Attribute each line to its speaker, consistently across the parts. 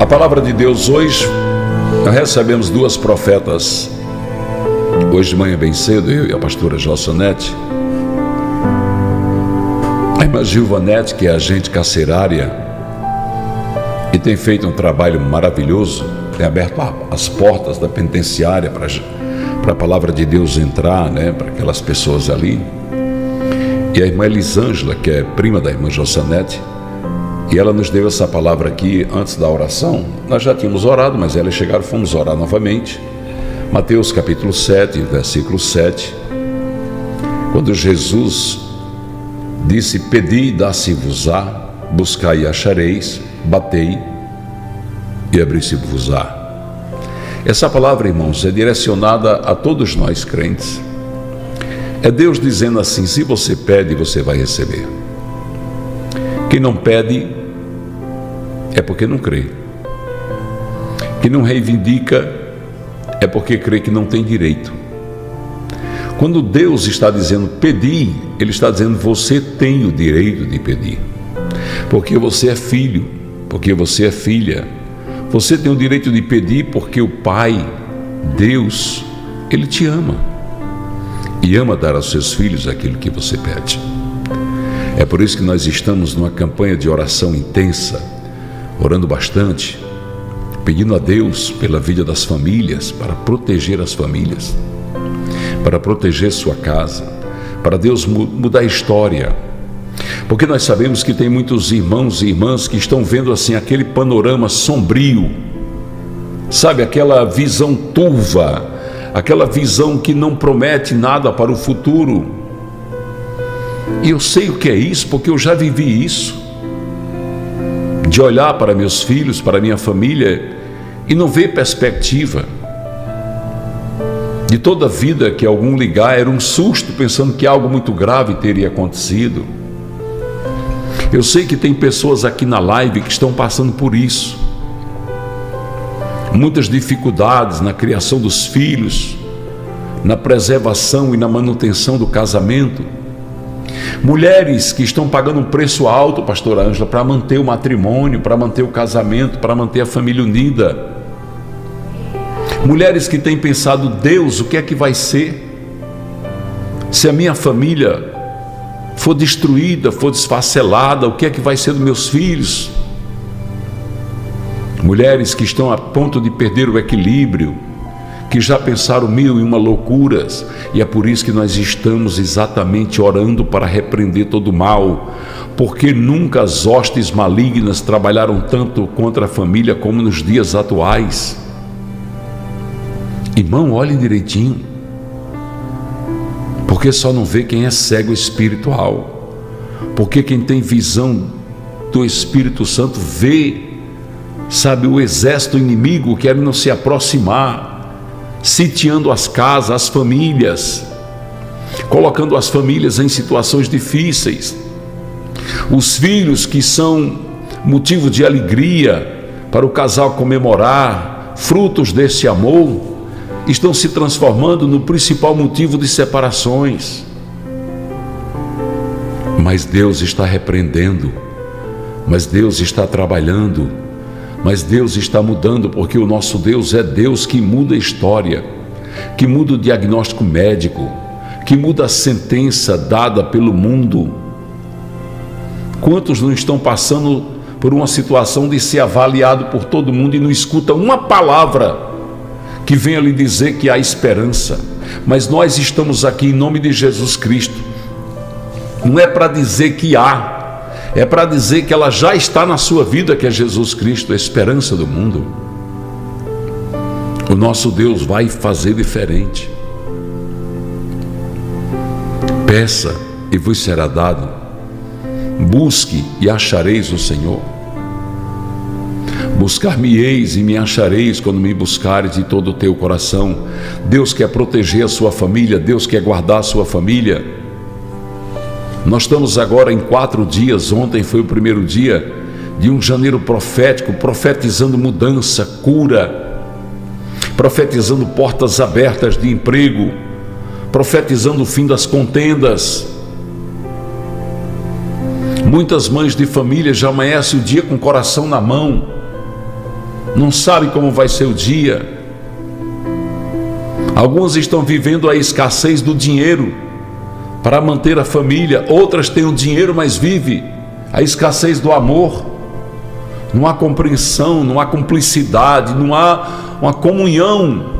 Speaker 1: A palavra de Deus hoje, nós recebemos duas profetas. Hoje de manhã bem cedo, eu e a pastora Jossonete. A irmã Gilvanete, que é agente carcerária e tem feito um trabalho maravilhoso, tem aberto as portas da penitenciária para, para a palavra de Deus entrar, né, para aquelas pessoas ali. E a irmã Elisângela, que é prima da irmã Jossonete, e ela nos deu essa palavra aqui antes da oração. Nós já tínhamos orado, mas elas chegaram, fomos orar novamente. Mateus capítulo 7, versículo 7. Quando Jesus disse: Pedi e dá-se-vos-á, buscai e achareis, batei e abri-se-vos-á. Essa palavra, irmãos, é direcionada a todos nós crentes. É Deus dizendo assim: se você pede, você vai receber. Quem não pede, é porque não crê. Que não reivindica é porque crê que não tem direito. Quando Deus está dizendo pedir, Ele está dizendo você tem o direito de pedir. Porque você é filho, porque você é filha. Você tem o direito de pedir porque o Pai, Deus, Ele te ama. E ama dar aos seus filhos aquilo que você pede. É por isso que nós estamos numa campanha de oração intensa orando bastante, pedindo a Deus pela vida das famílias, para proteger as famílias, para proteger sua casa, para Deus mudar a história. Porque nós sabemos que tem muitos irmãos e irmãs que estão vendo assim aquele panorama sombrio, sabe, aquela visão turva, aquela visão que não promete nada para o futuro. E eu sei o que é isso, porque eu já vivi isso de olhar para meus filhos, para minha família e não ver perspectiva. De toda a vida que algum ligar era um susto, pensando que algo muito grave teria acontecido. Eu sei que tem pessoas aqui na live que estão passando por isso. Muitas dificuldades na criação dos filhos, na preservação e na manutenção do casamento Mulheres que estão pagando um preço alto, pastor Ângela, para manter o matrimônio, para manter o casamento, para manter a família unida. Mulheres que têm pensado, Deus, o que é que vai ser? Se a minha família for destruída, for desfacelada, o que é que vai ser dos meus filhos? Mulheres que estão a ponto de perder o equilíbrio, que já pensaram mil e uma loucuras, e é por isso que nós estamos exatamente orando para repreender todo o mal, porque nunca as hostes malignas trabalharam tanto contra a família como nos dias atuais. Irmão, olhe direitinho, porque só não vê quem é cego espiritual, porque quem tem visão do Espírito Santo vê, sabe, o exército inimigo querendo se aproximar sitiando as casas, as famílias, colocando as famílias em situações difíceis. Os filhos que são motivo de alegria para o casal comemorar, frutos desse amor, estão se transformando no principal motivo de separações. Mas Deus está repreendendo, mas Deus está trabalhando mas Deus está mudando, porque o nosso Deus é Deus que muda a história, que muda o diagnóstico médico, que muda a sentença dada pelo mundo. Quantos não estão passando por uma situação de ser avaliado por todo mundo e não escuta uma palavra que venha lhe dizer que há esperança? Mas nós estamos aqui em nome de Jesus Cristo. Não é para dizer que há, é para dizer que ela já está na sua vida, que é Jesus Cristo, a esperança do mundo. O nosso Deus vai fazer diferente. Peça e vos será dado. Busque e achareis o Senhor. Buscar-me-eis e me achareis quando me buscares de todo o teu coração. Deus quer proteger a sua família, Deus quer guardar a sua família. Nós estamos agora em quatro dias, ontem foi o primeiro dia de um janeiro profético, profetizando mudança, cura, profetizando portas abertas de emprego, profetizando o fim das contendas. Muitas mães de família já amanhecem o dia com o coração na mão, não sabe como vai ser o dia. Alguns estão vivendo a escassez do dinheiro para manter a família, outras têm o dinheiro, mas vive a escassez do amor. Não há compreensão, não há cumplicidade, não há uma comunhão.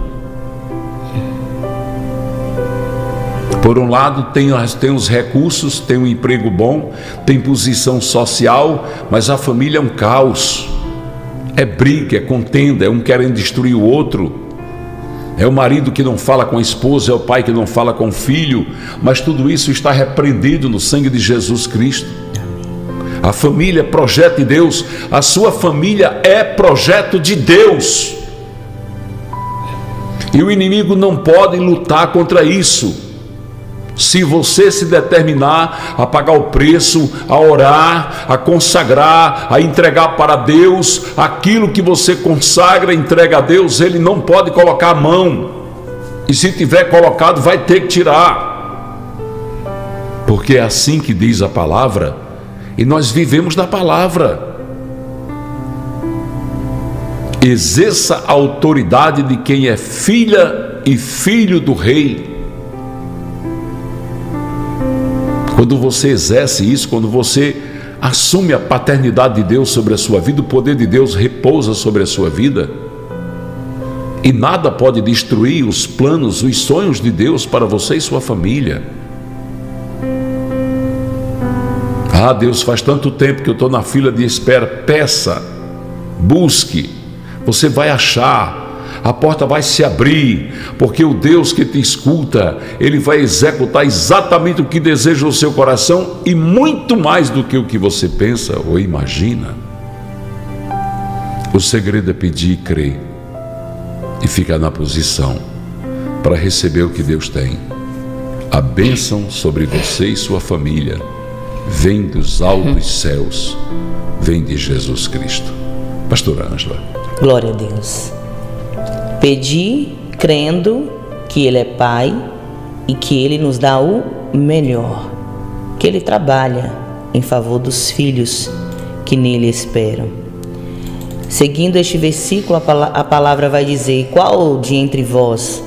Speaker 1: Por um lado, tem, tem os recursos, tem um emprego bom, tem posição social, mas a família é um caos. É briga, é contenda, é um querendo destruir o outro. É o marido que não fala com a esposa, é o pai que não fala com o filho, mas tudo isso está repreendido no sangue de Jesus Cristo. A família é projeto de Deus, a sua família é projeto de Deus. E o inimigo não pode lutar contra isso. Se você se determinar a pagar o preço, a orar, a consagrar, a entregar para Deus aquilo que você consagra, entrega a Deus, ele não pode colocar a mão. E se tiver colocado, vai ter que tirar. Porque é assim que diz a palavra, e nós vivemos da palavra. Exerça a autoridade de quem é filha e filho do rei. Quando você exerce isso, quando você assume a paternidade de Deus sobre a sua vida, o poder de Deus repousa sobre a sua vida. E nada pode destruir os planos, os sonhos de Deus para você e sua família. Ah, Deus, faz tanto tempo que eu estou na fila de espera. Peça, busque, você vai achar a porta vai se abrir, porque o Deus que te escuta, ele vai executar exatamente o que deseja o seu coração e muito mais do que o que você pensa ou imagina. O segredo é pedir e crer e ficar na posição para receber o que Deus tem. A bênção sobre você e sua família vem dos altos céus, vem de Jesus Cristo. Pastora Ângela.
Speaker 2: Glória a Deus. Pedi crendo que Ele é Pai e que Ele nos dá o melhor, que Ele trabalha em favor dos filhos que nele esperam. Seguindo este versículo, a palavra vai dizer: Qual de entre vós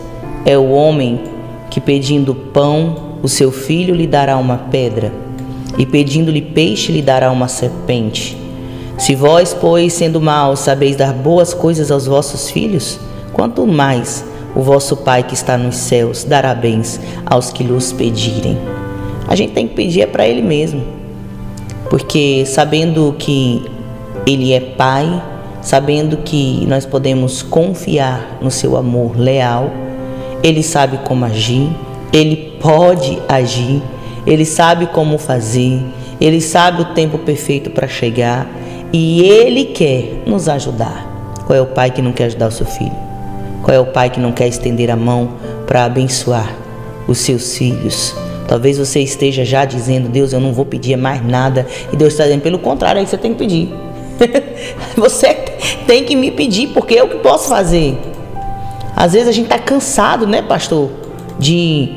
Speaker 2: é o homem que pedindo pão, o seu filho lhe dará uma pedra, e pedindo-lhe peixe lhe dará uma serpente? Se vós, pois, sendo maus, sabeis dar boas coisas aos vossos filhos, quanto mais o vosso Pai que está nos céus dará bens aos que lhes pedirem. A gente tem que pedir é para Ele mesmo, porque sabendo que Ele é Pai, sabendo que nós podemos confiar no Seu amor leal, Ele sabe como agir, Ele pode agir, Ele sabe como fazer, Ele sabe o tempo perfeito para chegar e Ele quer nos ajudar. Qual é o pai que não quer ajudar o seu filho? Qual é o pai que não quer estender a mão para abençoar os seus filhos? Talvez você esteja já dizendo, Deus, eu não vou pedir mais nada. E Deus está dizendo, pelo contrário, aí você tem que pedir. você tem que me pedir, porque eu que posso fazer. Às vezes a gente está cansado, né, pastor? De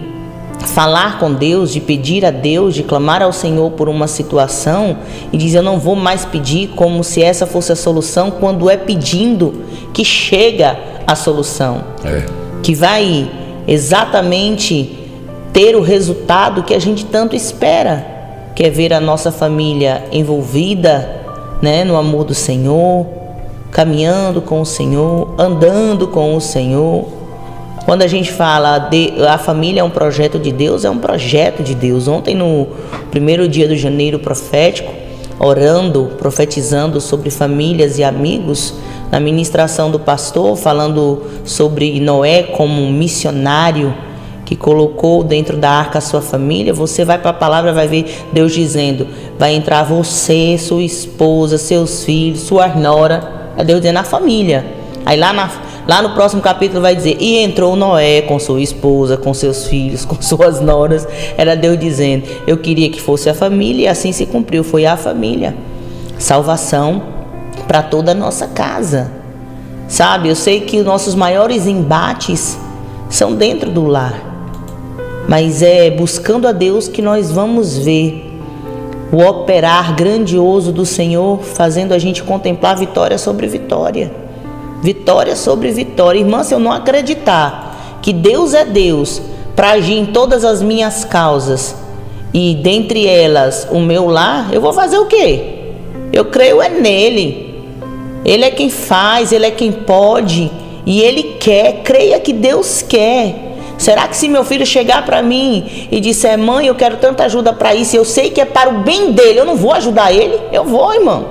Speaker 2: falar com Deus, de pedir a Deus, de clamar ao Senhor por uma situação e dizer eu não vou mais pedir como se essa fosse a solução, quando é pedindo que chega a solução. É. Que vai exatamente ter o resultado que a gente tanto espera, que é ver a nossa família envolvida, né, no amor do Senhor, caminhando com o Senhor, andando com o Senhor. Quando a gente fala de a família é um projeto de Deus, é um projeto de Deus. Ontem no primeiro dia do janeiro profético, orando, profetizando sobre famílias e amigos, na ministração do pastor, falando sobre Noé como um missionário que colocou dentro da arca a sua família, você vai para a palavra, vai ver Deus dizendo: vai entrar você, sua esposa, seus filhos, sua nora, é Deus dizendo a família. Aí lá, na, lá no próximo capítulo vai dizer: E entrou Noé com sua esposa, com seus filhos, com suas noras. Era Deus dizendo: Eu queria que fosse a família, e assim se cumpriu. Foi a família. Salvação para toda a nossa casa. Sabe, eu sei que os nossos maiores embates são dentro do lar, mas é buscando a Deus que nós vamos ver o operar grandioso do Senhor, fazendo a gente contemplar vitória sobre vitória. Vitória sobre vitória. Irmã, se eu não acreditar que Deus é Deus para agir em todas as minhas causas e dentre elas o meu lar, eu vou fazer o quê? Eu creio é nele. Ele é quem faz, ele é quem pode e ele quer. Creia que Deus quer. Será que se meu filho chegar para mim e disser, mãe, eu quero tanta ajuda para isso, eu sei que é para o bem dele, eu não vou ajudar ele? Eu vou, irmão.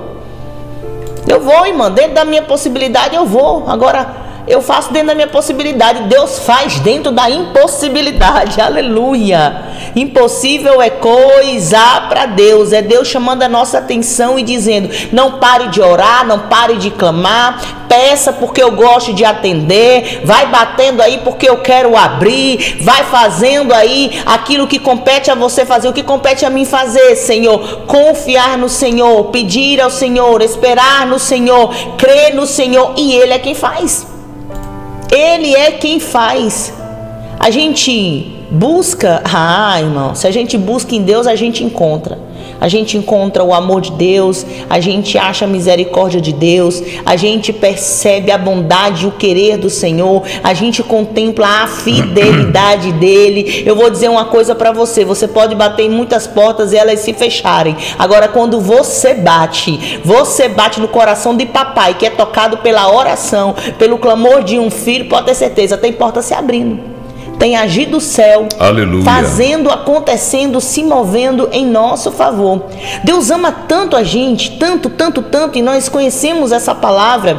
Speaker 2: Eu vou, irmão. Dentro da minha possibilidade, eu vou. Agora, eu faço dentro da minha possibilidade. Deus faz dentro da impossibilidade. Aleluia. Impossível é coisa para Deus. É Deus chamando a nossa atenção e dizendo: não pare de orar, não pare de clamar. Peça porque eu gosto de atender. Vai batendo aí porque eu quero abrir. Vai fazendo aí aquilo que compete a você fazer. O que compete a mim fazer, Senhor? Confiar no Senhor, pedir ao Senhor, esperar no Senhor, crer no Senhor. E Ele é quem faz. Ele é quem faz. A gente busca, ah, irmão, se a gente busca em Deus, a gente encontra a gente encontra o amor de Deus, a gente acha a misericórdia de Deus, a gente percebe a bondade e o querer do Senhor, a gente contempla a fidelidade dele. Eu vou dizer uma coisa para você: você pode bater em muitas portas e elas se fecharem. Agora, quando você bate, você bate no coração de papai, que é tocado pela oração, pelo clamor de um filho, pode ter certeza, tem porta se abrindo tem agido o céu,
Speaker 1: Aleluia.
Speaker 2: fazendo, acontecendo, se movendo em nosso favor. Deus ama tanto a gente, tanto, tanto, tanto, e nós conhecemos essa palavra,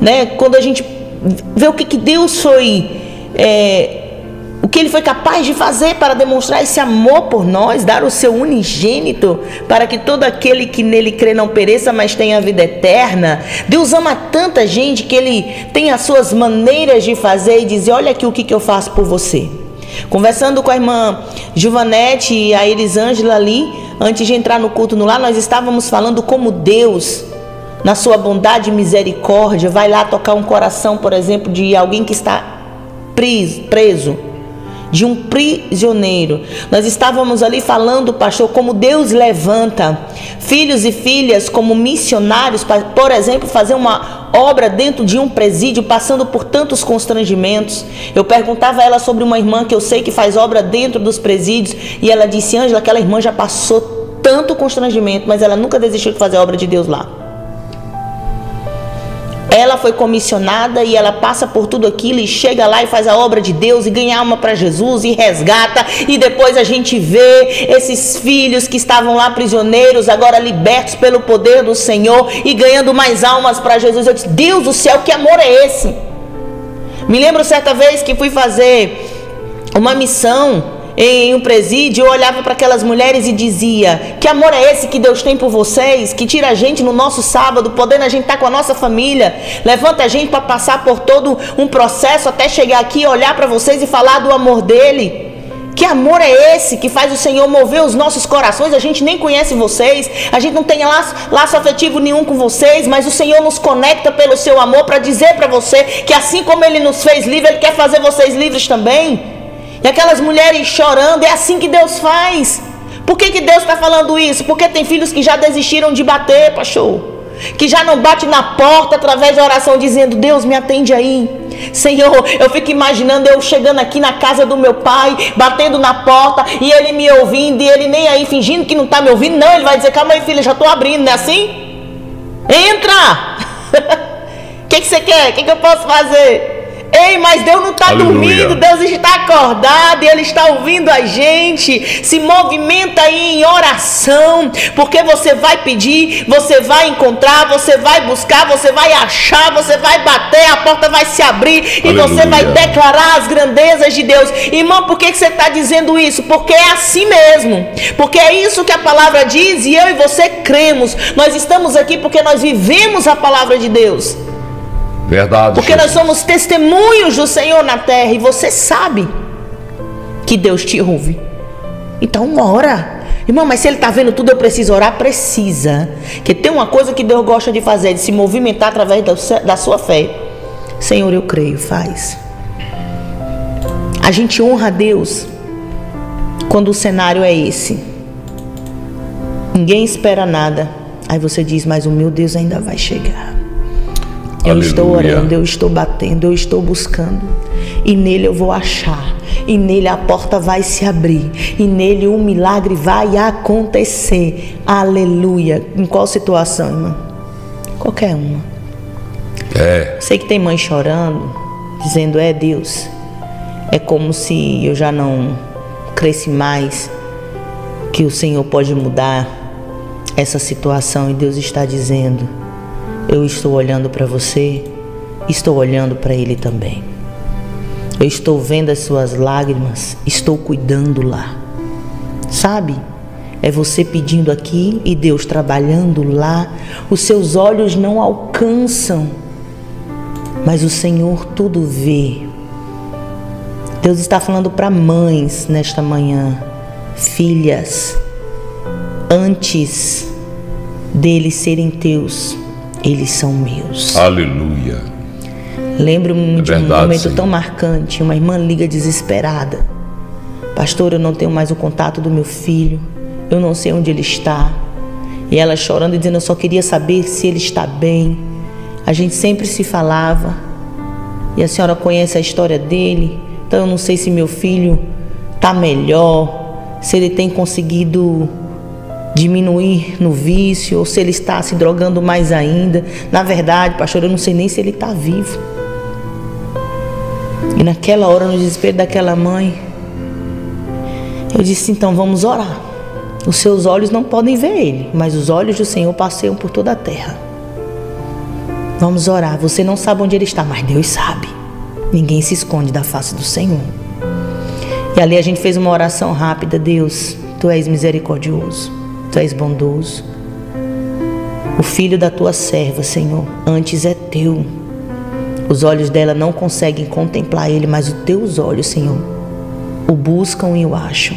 Speaker 2: né? Quando a gente vê o que, que Deus foi é, o que ele foi capaz de fazer para demonstrar esse amor por nós, dar o seu unigênito para que todo aquele que nele crê não pereça, mas tenha a vida eterna. Deus ama tanta gente que ele tem as suas maneiras de fazer e dizer: Olha aqui o que, que eu faço por você. Conversando com a irmã Giovanete e a Elisângela ali, antes de entrar no culto no lar, nós estávamos falando como Deus, na sua bondade e misericórdia, vai lá tocar um coração, por exemplo, de alguém que está preso de um prisioneiro. Nós estávamos ali falando, pastor, como Deus levanta filhos e filhas como missionários, para, por exemplo, fazer uma obra dentro de um presídio, passando por tantos constrangimentos. Eu perguntava a ela sobre uma irmã que eu sei que faz obra dentro dos presídios, e ela disse: Ângela, aquela irmã já passou tanto constrangimento, mas ela nunca desistiu de fazer a obra de Deus lá. Ela foi comissionada e ela passa por tudo aquilo e chega lá e faz a obra de Deus e ganha alma para Jesus e resgata. E depois a gente vê esses filhos que estavam lá prisioneiros, agora libertos pelo poder do Senhor e ganhando mais almas para Jesus. Eu disse: Deus do céu, que amor é esse? Me lembro certa vez que fui fazer uma missão em um presídio, eu olhava para aquelas mulheres e dizia: Que amor é esse que Deus tem por vocês? Que tira a gente no nosso sábado, podendo a gente estar tá com a nossa família, levanta a gente para passar por todo um processo até chegar aqui, olhar para vocês e falar do amor dele. Que amor é esse que faz o Senhor mover os nossos corações? A gente nem conhece vocês, a gente não tem laço, laço afetivo nenhum com vocês, mas o Senhor nos conecta pelo seu amor para dizer para você que assim como Ele nos fez livres, Ele quer fazer vocês livres também. E aquelas mulheres chorando, é assim que Deus faz. Por que, que Deus está falando isso? Porque tem filhos que já desistiram de bater, pastor. Que já não bate na porta através da oração, dizendo: Deus me atende aí. Senhor, eu fico imaginando eu chegando aqui na casa do meu pai, batendo na porta e ele me ouvindo, e ele nem aí fingindo que não está me ouvindo. Não, ele vai dizer: Calma aí, filha, já estou abrindo, não é assim? Entra! O que, que você quer? O que, que eu posso fazer? Ei, mas Deus não está dormindo, Deus está acordado e Ele está ouvindo a gente. Se movimenta aí em oração, porque você vai pedir, você vai encontrar, você vai buscar, você vai achar, você vai bater, a porta vai se abrir e você vai declarar as grandezas de Deus. Irmão, por que, que você está dizendo isso? Porque é assim mesmo, porque é isso que a palavra diz e eu e você cremos. Nós estamos aqui porque nós vivemos a palavra de Deus.
Speaker 1: Verdade.
Speaker 2: Porque Jesus. nós somos testemunhos do Senhor na terra e você sabe que Deus te ouve. Então ora. Irmão, mas se ele está vendo tudo, eu preciso orar? Precisa. Que tem uma coisa que Deus gosta de fazer, de se movimentar através da sua fé. Senhor, eu creio, faz. A gente honra a Deus quando o cenário é esse. Ninguém espera nada. Aí você diz, mas o meu Deus ainda vai chegar. Eu
Speaker 1: Aleluia.
Speaker 2: estou orando, eu estou batendo, eu estou buscando. E nele eu vou achar. E nele a porta vai se abrir. E nele um milagre vai acontecer. Aleluia. Em qual situação, irmã? Qualquer uma.
Speaker 1: É,
Speaker 2: Sei que tem mãe chorando, dizendo: É Deus. É como se eu já não cresci mais, que o Senhor pode mudar essa situação e Deus está dizendo: Eu estou olhando para você, estou olhando para Ele também. Eu estou vendo as suas lágrimas, estou cuidando lá. Sabe? É você pedindo aqui e Deus trabalhando lá. Os seus olhos não alcançam, mas o Senhor tudo vê. Deus está falando para mães nesta manhã, filhas, antes deles serem teus, eles são meus.
Speaker 1: aleluia.
Speaker 2: Lembro-me
Speaker 1: É
Speaker 2: de um momento
Speaker 1: Senhor.
Speaker 2: tão marcante. Uma irmã liga desesperada. Pastor, eu não tenho mais o contato do meu filho. Eu não sei onde ele está. E ela chorando e dizendo: Eu só queria saber se ele está bem. A gente sempre se falava. E a senhora conhece a história dele. Então eu não sei se meu filho está melhor. Se ele tem conseguido diminuir no vício ou se ele está se drogando mais ainda. Na verdade, pastor, eu não sei nem se ele está vivo. E naquela hora, no desespero daquela mãe, eu disse: então vamos orar. Os seus olhos não podem ver ele, mas os olhos do Senhor passeiam por toda a terra. Vamos orar. Você não sabe onde ele está, mas Deus sabe. Ninguém se esconde da face do Senhor. E ali a gente fez uma oração rápida. Deus, tu és misericordioso, tu és bondoso. O filho da tua serva, Senhor, antes é teu. Os olhos dela não conseguem contemplar ele, mas os teus olhos, Senhor, o buscam e o acham.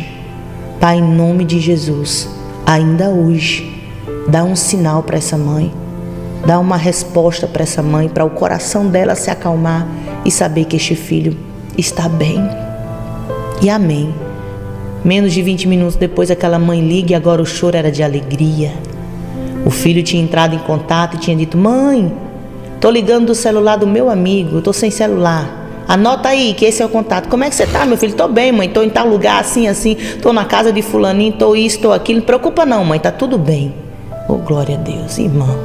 Speaker 2: Pai, em nome de Jesus, ainda hoje, dá um sinal para essa mãe, dá uma resposta para essa mãe, para o coração dela se acalmar e saber que este filho está bem. E amém. Menos de 20 minutos depois, aquela mãe liga e agora o choro era de alegria. O filho tinha entrado em contato e tinha dito: Mãe, tô ligando do celular do meu amigo, tô sem celular. Anota aí que esse é o contato. Como é que você tá, meu filho? Tô bem, mãe. Tô em tal lugar, assim, assim. Tô na casa de fulaninho, tô isso, tô aquilo. Não preocupa não, mãe. Tá tudo bem. Oh, glória a Deus, irmão.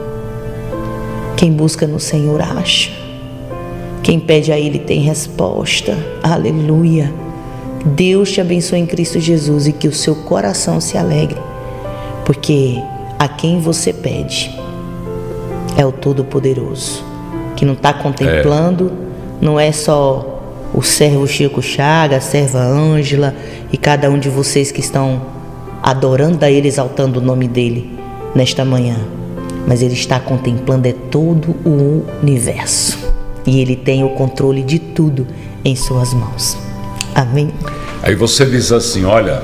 Speaker 2: Quem busca no Senhor acha. Quem pede a Ele tem resposta. Aleluia. Deus te abençoe em Cristo Jesus e que o seu coração se alegre. Porque a quem você pede é o Todo-Poderoso. Que não está contemplando, não é só o servo Chico Chaga, a serva Ângela e cada um de vocês que estão adorando a Ele, exaltando o nome dEle nesta manhã. Mas Ele está contemplando é todo o universo. E Ele tem o controle de tudo em suas mãos. Amém?
Speaker 1: Aí você diz assim: olha,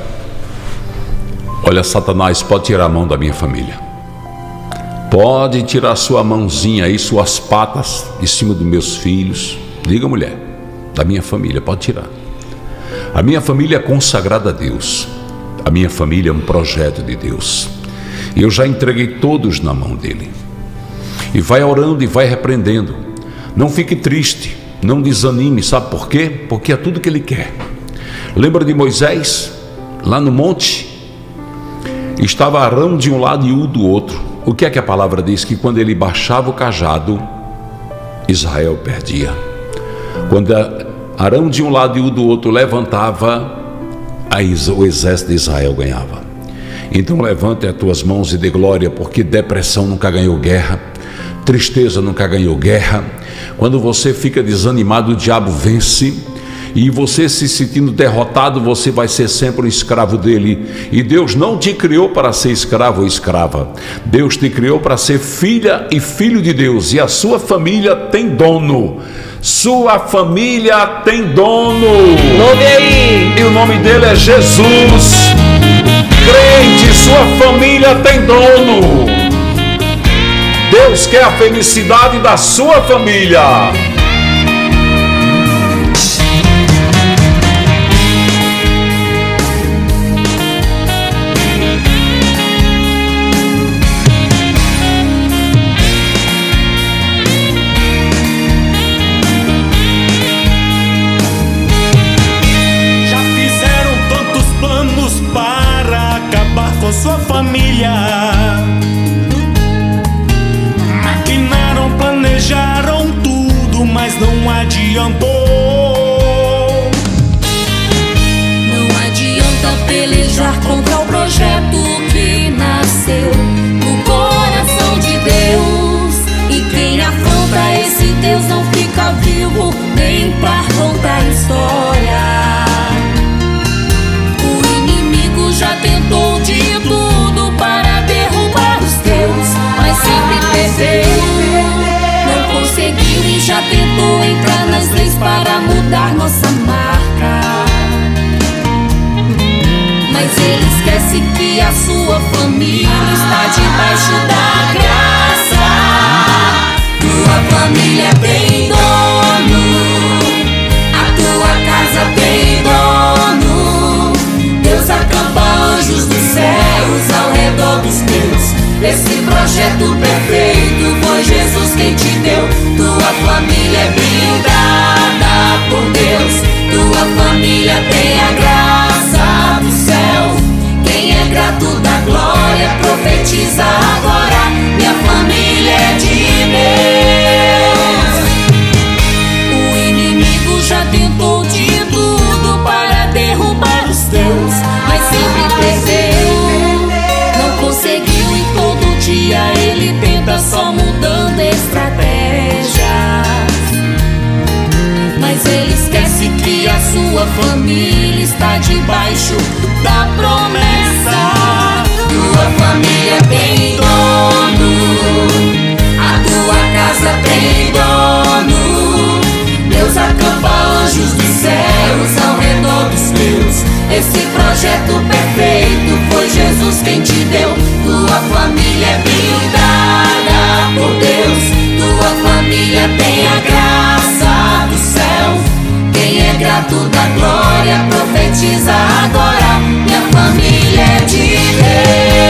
Speaker 1: olha, Satanás, pode tirar a mão da minha família. Pode tirar sua mãozinha aí, suas patas de cima dos meus filhos. Diga, mulher, da minha família, pode tirar. A minha família é consagrada a Deus. A minha família é um projeto de Deus. E eu já entreguei todos na mão dele. E vai orando e vai repreendendo. Não fique triste, não desanime, sabe por quê? Porque é tudo que ele quer. Lembra de Moisés, lá no monte? Estava Arão de um lado e U do outro. O que é que a palavra diz? Que quando ele baixava o cajado, Israel perdia. Quando Arão de um lado e U do outro levantava, o exército de Israel ganhava. Então levante as tuas mãos e dê glória, porque depressão nunca ganhou guerra, tristeza nunca ganhou guerra. Quando você fica desanimado, o diabo vence. E você se sentindo derrotado, você vai ser sempre um escravo dele. E Deus não te criou para ser escravo ou escrava. Deus te criou para ser filha e filho de Deus. E a sua família tem dono. Sua família tem dono.
Speaker 2: Louve aí!
Speaker 1: E o nome dele é Jesus. Crente, sua família tem dono. Deus quer a felicidade da sua família.
Speaker 3: Família está debaixo da graça. Tua família tem dono, a tua casa tem dono. Deus acampa anjos dos céus ao redor dos teus. Esse projeto perfeito foi Jesus quem te deu. Tua família é blindada por Deus. Tua família tem a graça profetiza agora. Minha família é de Deus. O inimigo já tentou de tudo para derrubar os teus, mas sempre perdeu. Não conseguiu e todo dia ele tenta só mudando estratégias. Mas ele esquece que a sua família está debaixo da promessa. Tem dono, a tua casa tem dono. Deus acampa anjos dos céus ao redor dos teus. Esse projeto perfeito foi Jesus quem te deu. Tua família é blindada por Deus. Tua família tem a graça do céu. Quem é grato da glória profetiza agora. Minha família é de Deus.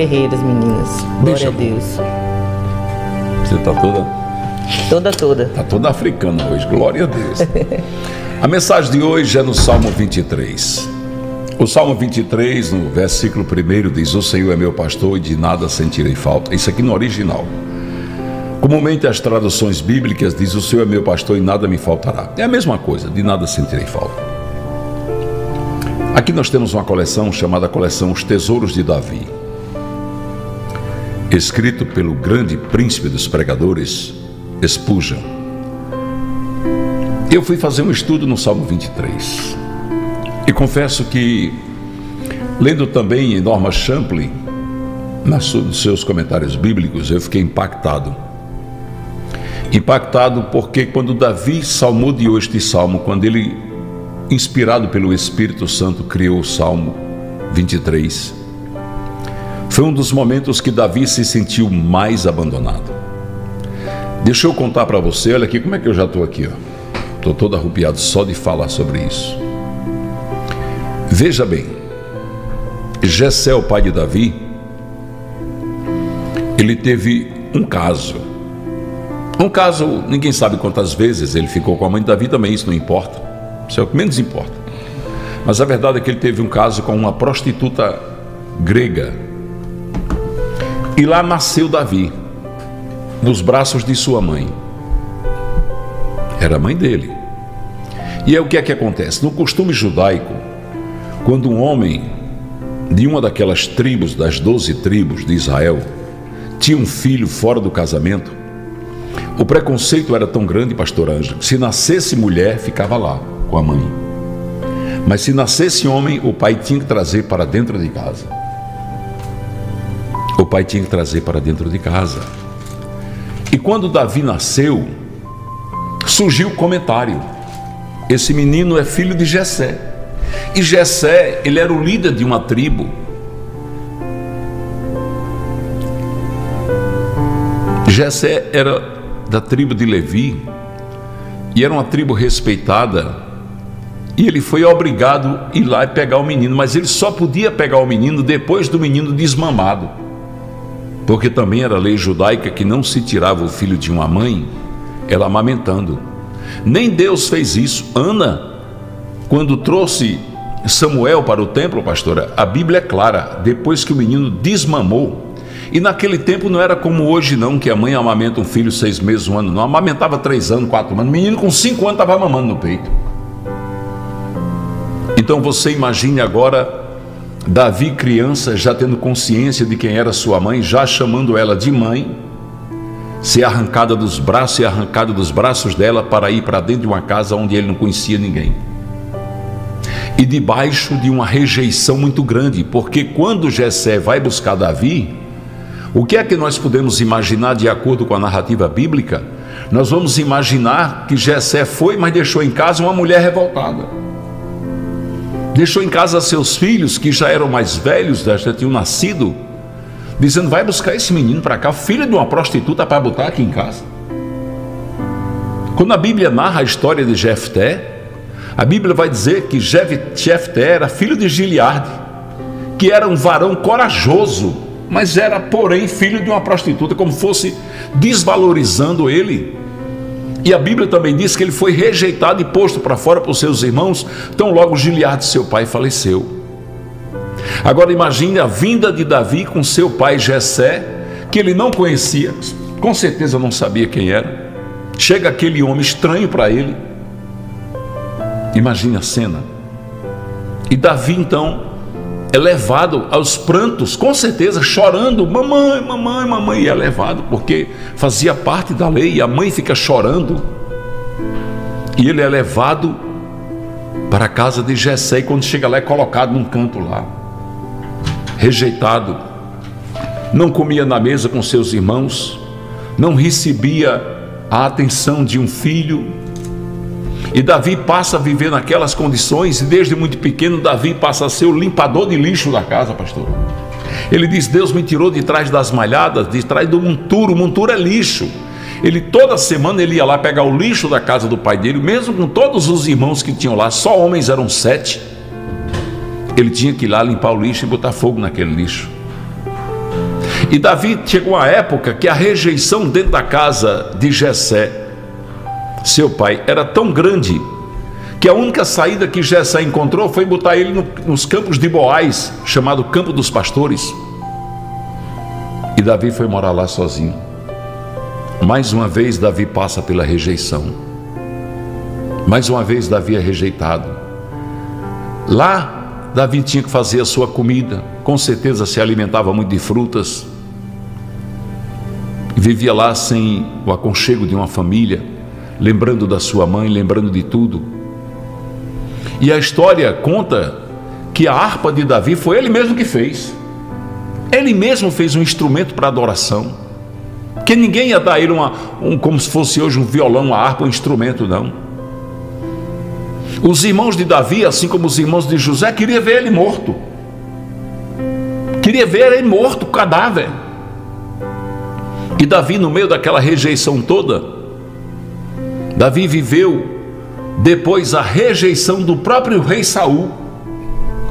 Speaker 2: Guerreiras, meninas. Glória
Speaker 1: Deixa
Speaker 2: a
Speaker 1: eu-
Speaker 2: Deus.
Speaker 1: Você está toda,
Speaker 2: Toda, toda.
Speaker 1: tá toda africana hoje, glória a Deus. A mensagem de hoje é no Salmo 23. O Salmo 23, no versículo 1, diz: O Senhor é meu pastor e de nada sentirei falta. Isso aqui no original. Comumente as traduções bíblicas diz: O Senhor é meu pastor e nada me faltará. É a mesma coisa, de nada sentirei falta. Aqui nós temos uma coleção chamada Coleção Os Tesouros de Davi. Escrito pelo grande príncipe dos pregadores, Spurgeon. Eu fui fazer um estudo no Salmo 23. E confesso que, lendo também Norma Champlin, nos seus comentários bíblicos, eu fiquei impactado. Impactado porque quando Davi salmodiou este salmo, quando ele, inspirado pelo Espírito Santo, criou o Salmo 23, foi um dos momentos que Davi se sentiu mais abandonado. Deixa eu contar para você, olha aqui como é que eu já estou aqui. Estou todo arrupiado só de falar sobre isso. Veja bem, Jessé, o pai de Davi, ele teve um caso. Um caso, ninguém sabe quantas vezes ele ficou com a mãe de Davi também, isso não importa. Isso é o que menos importa. Mas a verdade é que ele teve um caso com uma prostituta grega. E lá nasceu Davi, nos braços de sua mãe. Era a mãe dele. E é o que é que acontece? No costume judaico, quando um homem de uma daquelas tribos, das doze tribos de Israel, tinha um filho fora do casamento, o preconceito era tão grande, pastor Ângelo, que se nascesse mulher, ficava lá com a mãe. Mas se nascesse homem, o pai tinha que trazer para dentro de casa. O pai tinha que trazer para dentro de casa. E quando Davi nasceu, surgiu o comentário: esse menino é filho de Jessé. E Jessé, ele era o líder de uma tribo. Jessé era da tribo de Levi e era uma tribo respeitada. E ele foi obrigado a ir lá e pegar o menino, mas ele só podia pegar o menino depois do menino desmamado. Porque também era lei judaica que não se tirava o filho de uma mãe, ela amamentando. Nem Deus fez isso. Ana, quando trouxe Samuel para o templo, pastora, a Bíblia é clara, depois que o menino desmamou, e naquele tempo não era como hoje, não, que a mãe amamenta um filho seis meses, um ano, não. Amamentava três anos, quatro anos. O menino com cinco anos estava mamando no peito. Então você imagine agora Davi, criança, já tendo consciência de quem era sua mãe, já chamando ela de mãe, ser arrancada dos braços e arrancada dos braços dela para ir para dentro de uma casa onde ele não conhecia ninguém. E debaixo de uma rejeição muito grande, porque quando Jessé vai buscar Davi, o que é que nós podemos imaginar de acordo com a narrativa bíblica? Nós vamos imaginar que Jessé foi, mas deixou em casa uma mulher revoltada. Deixou em casa seus filhos, que já eram mais velhos, já tinham nascido, dizendo: vai buscar esse menino para cá, filho de uma prostituta, para botar aqui em casa. Quando a Bíblia narra a história de Jefté, a Bíblia vai dizer que Jefté era filho de Gileade, que era um varão corajoso, mas era, porém, filho de uma prostituta, como fosse desvalorizando ele. E a Bíblia também diz que ele foi rejeitado e posto para fora por seus irmãos, tão logo Gileade, seu pai, faleceu. Agora imagine a vinda de Davi com seu pai Jessé, que ele não conhecia, com certeza não sabia quem era. Chega aquele homem estranho para ele. Imagine a cena. E Davi então é levado aos prantos, com certeza chorando, mamãe, mamãe, mamãe, e é levado porque fazia parte da lei, e a mãe fica chorando. E ele é levado para a casa de Jessé, e quando chega lá é colocado num canto lá, rejeitado. Não comia na mesa com seus irmãos, não recebia a atenção de um filho, e Davi passa a viver naquelas condições, e desde muito pequeno, Davi passa a ser o limpador de lixo da casa, pastor. Ele diz: Deus me tirou de trás das malhadas, de trás do monturo. O monturo é lixo. Ele toda semana ele ia lá pegar o lixo da casa do pai dele, mesmo com todos os irmãos que tinham lá, só homens eram sete. Ele tinha que ir lá limpar o lixo e botar fogo naquele lixo. E Davi chegou a época que a rejeição dentro da casa de Jessé seu pai, era tão grande que a única saída que Jessé encontrou foi botar ele no, nos campos de Boaz, chamado Campo dos Pastores. E Davi foi morar lá sozinho. Mais uma vez Davi passa pela rejeição. Mais uma vez Davi é rejeitado. Lá Davi tinha que fazer a sua comida, com certeza se alimentava muito de frutas. Vivia lá sem o aconchego de uma família lembrando da sua mãe, lembrando de tudo. E a história conta que a harpa de Davi foi ele mesmo que fez. Ele mesmo fez um instrumento para adoração. Que ninguém ia dar a ele uma, um, como se fosse hoje um violão, uma harpa, um instrumento, não. Os irmãos de Davi, assim como os irmãos de José, queriam ver ele morto. Queria ver ele morto, cadáver. E Davi, no meio daquela rejeição toda, Davi viveu depois a rejeição do próprio rei Saul.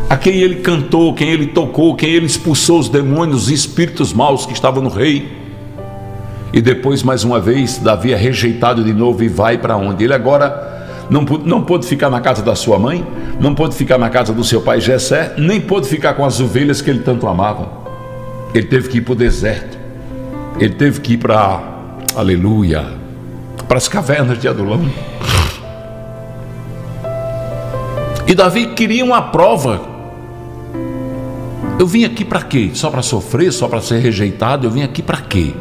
Speaker 1: a quem ele cantou, quem ele tocou, quem ele expulsou os demônios, os espíritos maus que estavam no rei. E depois, mais uma vez, Davi é rejeitado de novo e vai para onde? Ele agora não, não pôde ficar na casa da sua mãe, não pôde ficar na casa do seu pai Jessé, nem pôde ficar com as ovelhas que ele tanto amava. Ele teve que ir para o deserto. Ele teve que ir para, aleluia, para as cavernas de Adulão. E Davi queria uma prova. Eu vim aqui para quê? Só para sofrer, só para ser rejeitado? Eu vim aqui para quê?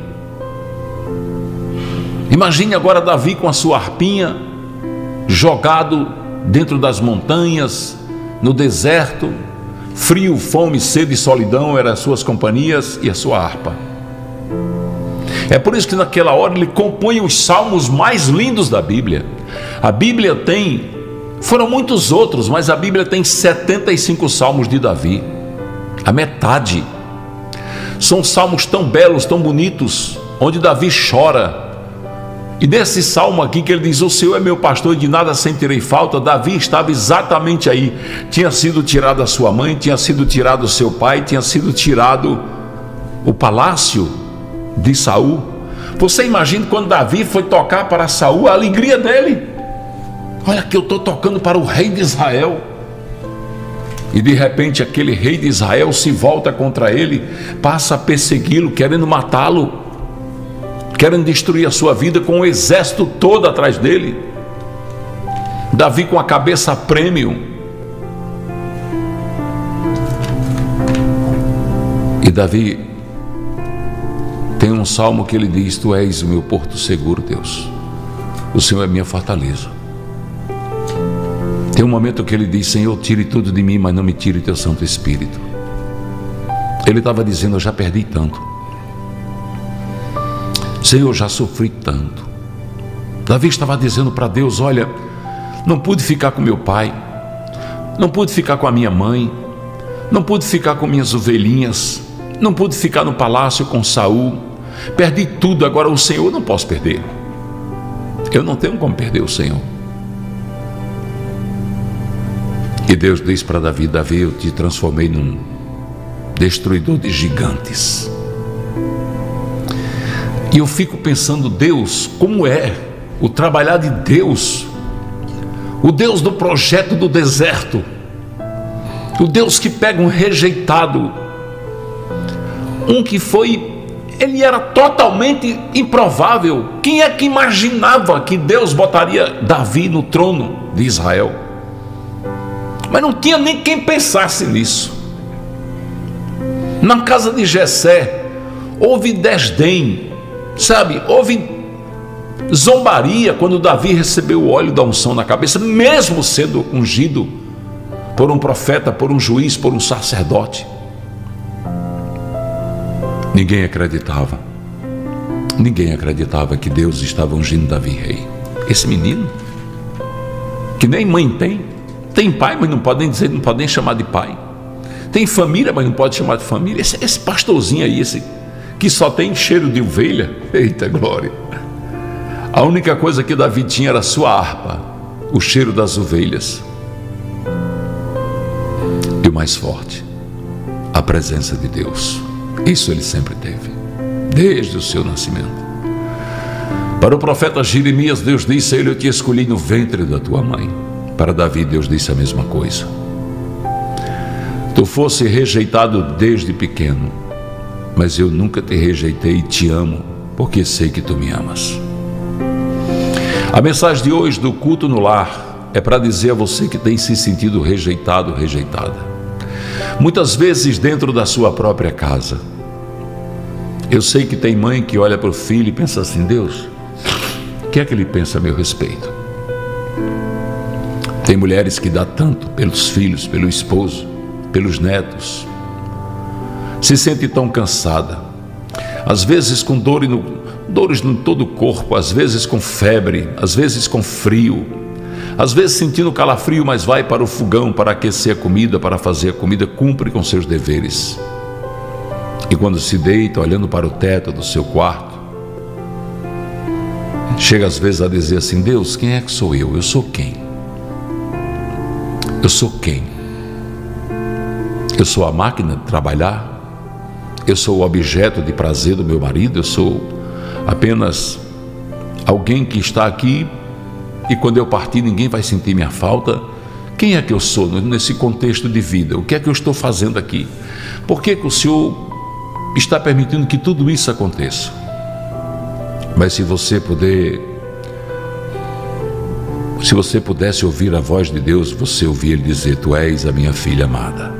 Speaker 1: Imagine agora Davi com a sua arpinha, jogado dentro das montanhas, no deserto, frio, fome, sede e solidão eram as suas companhias e a sua harpa. É por isso que naquela hora ele compõe os salmos mais lindos da Bíblia. A Bíblia tem, foram muitos outros, mas a Bíblia tem 75 salmos de Davi, a metade. São salmos tão belos, tão bonitos, onde Davi chora, e nesse salmo aqui que ele diz: O Senhor é meu pastor de nada sentirei falta, Davi estava exatamente aí. Tinha sido tirado a sua mãe, tinha sido tirado o seu pai, tinha sido tirado o palácio de Saul. Você imagina quando Davi foi tocar para Saul, a alegria dele. Olha que eu estou tocando para o rei de Israel. E de repente aquele rei de Israel se volta contra ele, passa a persegui-lo, querendo matá-lo querem destruir a sua vida com o exército todo atrás dele. Davi com a cabeça premium. E Davi tem um salmo que ele diz: Tu és o meu porto seguro, Deus. O Senhor é minha fortaleza. Tem um momento que ele diz: Senhor, tire tudo de mim, mas não me tire teu Santo Espírito. Ele estava dizendo: Eu já perdi tanto. Senhor, já sofri tanto. Davi estava dizendo para Deus: Olha, não pude ficar com meu pai, não pude ficar com a minha mãe, não pude ficar com minhas ovelhinhas, não pude ficar no palácio com Saul, perdi tudo, agora o Senhor não posso perder. Eu não tenho como perder o Senhor. E Deus diz para Davi: Davi, eu te transformei num destruidor de gigantes. E eu fico pensando, Deus, como é o trabalhar de Deus, o Deus do projeto do deserto, o Deus que pega um rejeitado, um que foi, ele era totalmente improvável. Quem é que imaginava que Deus botaria Davi no trono de Israel? Mas não tinha nem quem pensasse nisso. Na casa de Jessé houve desdém, Sabe, houve zombaria quando Davi recebeu o óleo da unção na cabeça, mesmo sendo ungido por um profeta, por um juiz, por um sacerdote. Ninguém acreditava. Ninguém acreditava que Deus estava ungindo Davi rei. Esse menino, que nem mãe tem, tem pai, mas não podem dizer, não podem chamar de pai. Tem família, mas não pode chamar de família. Esse, esse pastorzinho aí, esse que só tem cheiro de ovelha. Eita glória! A única coisa que Davi tinha era sua harpa, o cheiro das ovelhas. E o mais forte, a presença de Deus. Isso ele sempre teve, desde o seu nascimento. Para o profeta Jeremias, Deus disse a ele: Eu te escolhi no ventre da tua mãe. Para Davi, Deus disse a mesma coisa. Tu fosse rejeitado desde pequeno, mas eu nunca te rejeitei e te amo, porque sei que tu me amas. A mensagem de hoje do culto no lar é para dizer a você que tem se sentido rejeitado, rejeitada. Muitas vezes dentro da sua própria casa. Eu sei que tem mãe que olha para o filho e pensa assim: Deus, o que é que ele pensa a meu respeito? Tem mulheres que dá tanto pelos filhos, pelo esposo, pelos netos, se sente tão cansada, às vezes com dor no, dores no todo o corpo, às vezes com febre, às vezes com frio, às vezes sentindo calafrio, mas vai para o fogão para aquecer a comida, para fazer a comida, cumpre com seus deveres. E quando se deita, olhando para o teto do seu quarto, chega às vezes a dizer assim: Deus, quem é que sou eu? Eu sou quem? Eu sou quem? Eu sou a máquina de trabalhar? Eu sou o objeto de prazer do meu marido? Eu sou apenas alguém que está aqui e quando eu partir ninguém vai sentir minha falta? Quem é que eu sou nesse contexto de vida? O que é que eu estou fazendo aqui? Por que, que o Senhor está permitindo que tudo isso aconteça? Mas se você puder, se você pudesse ouvir a voz de Deus, você ouvir Ele dizer: Tu és a minha filha amada.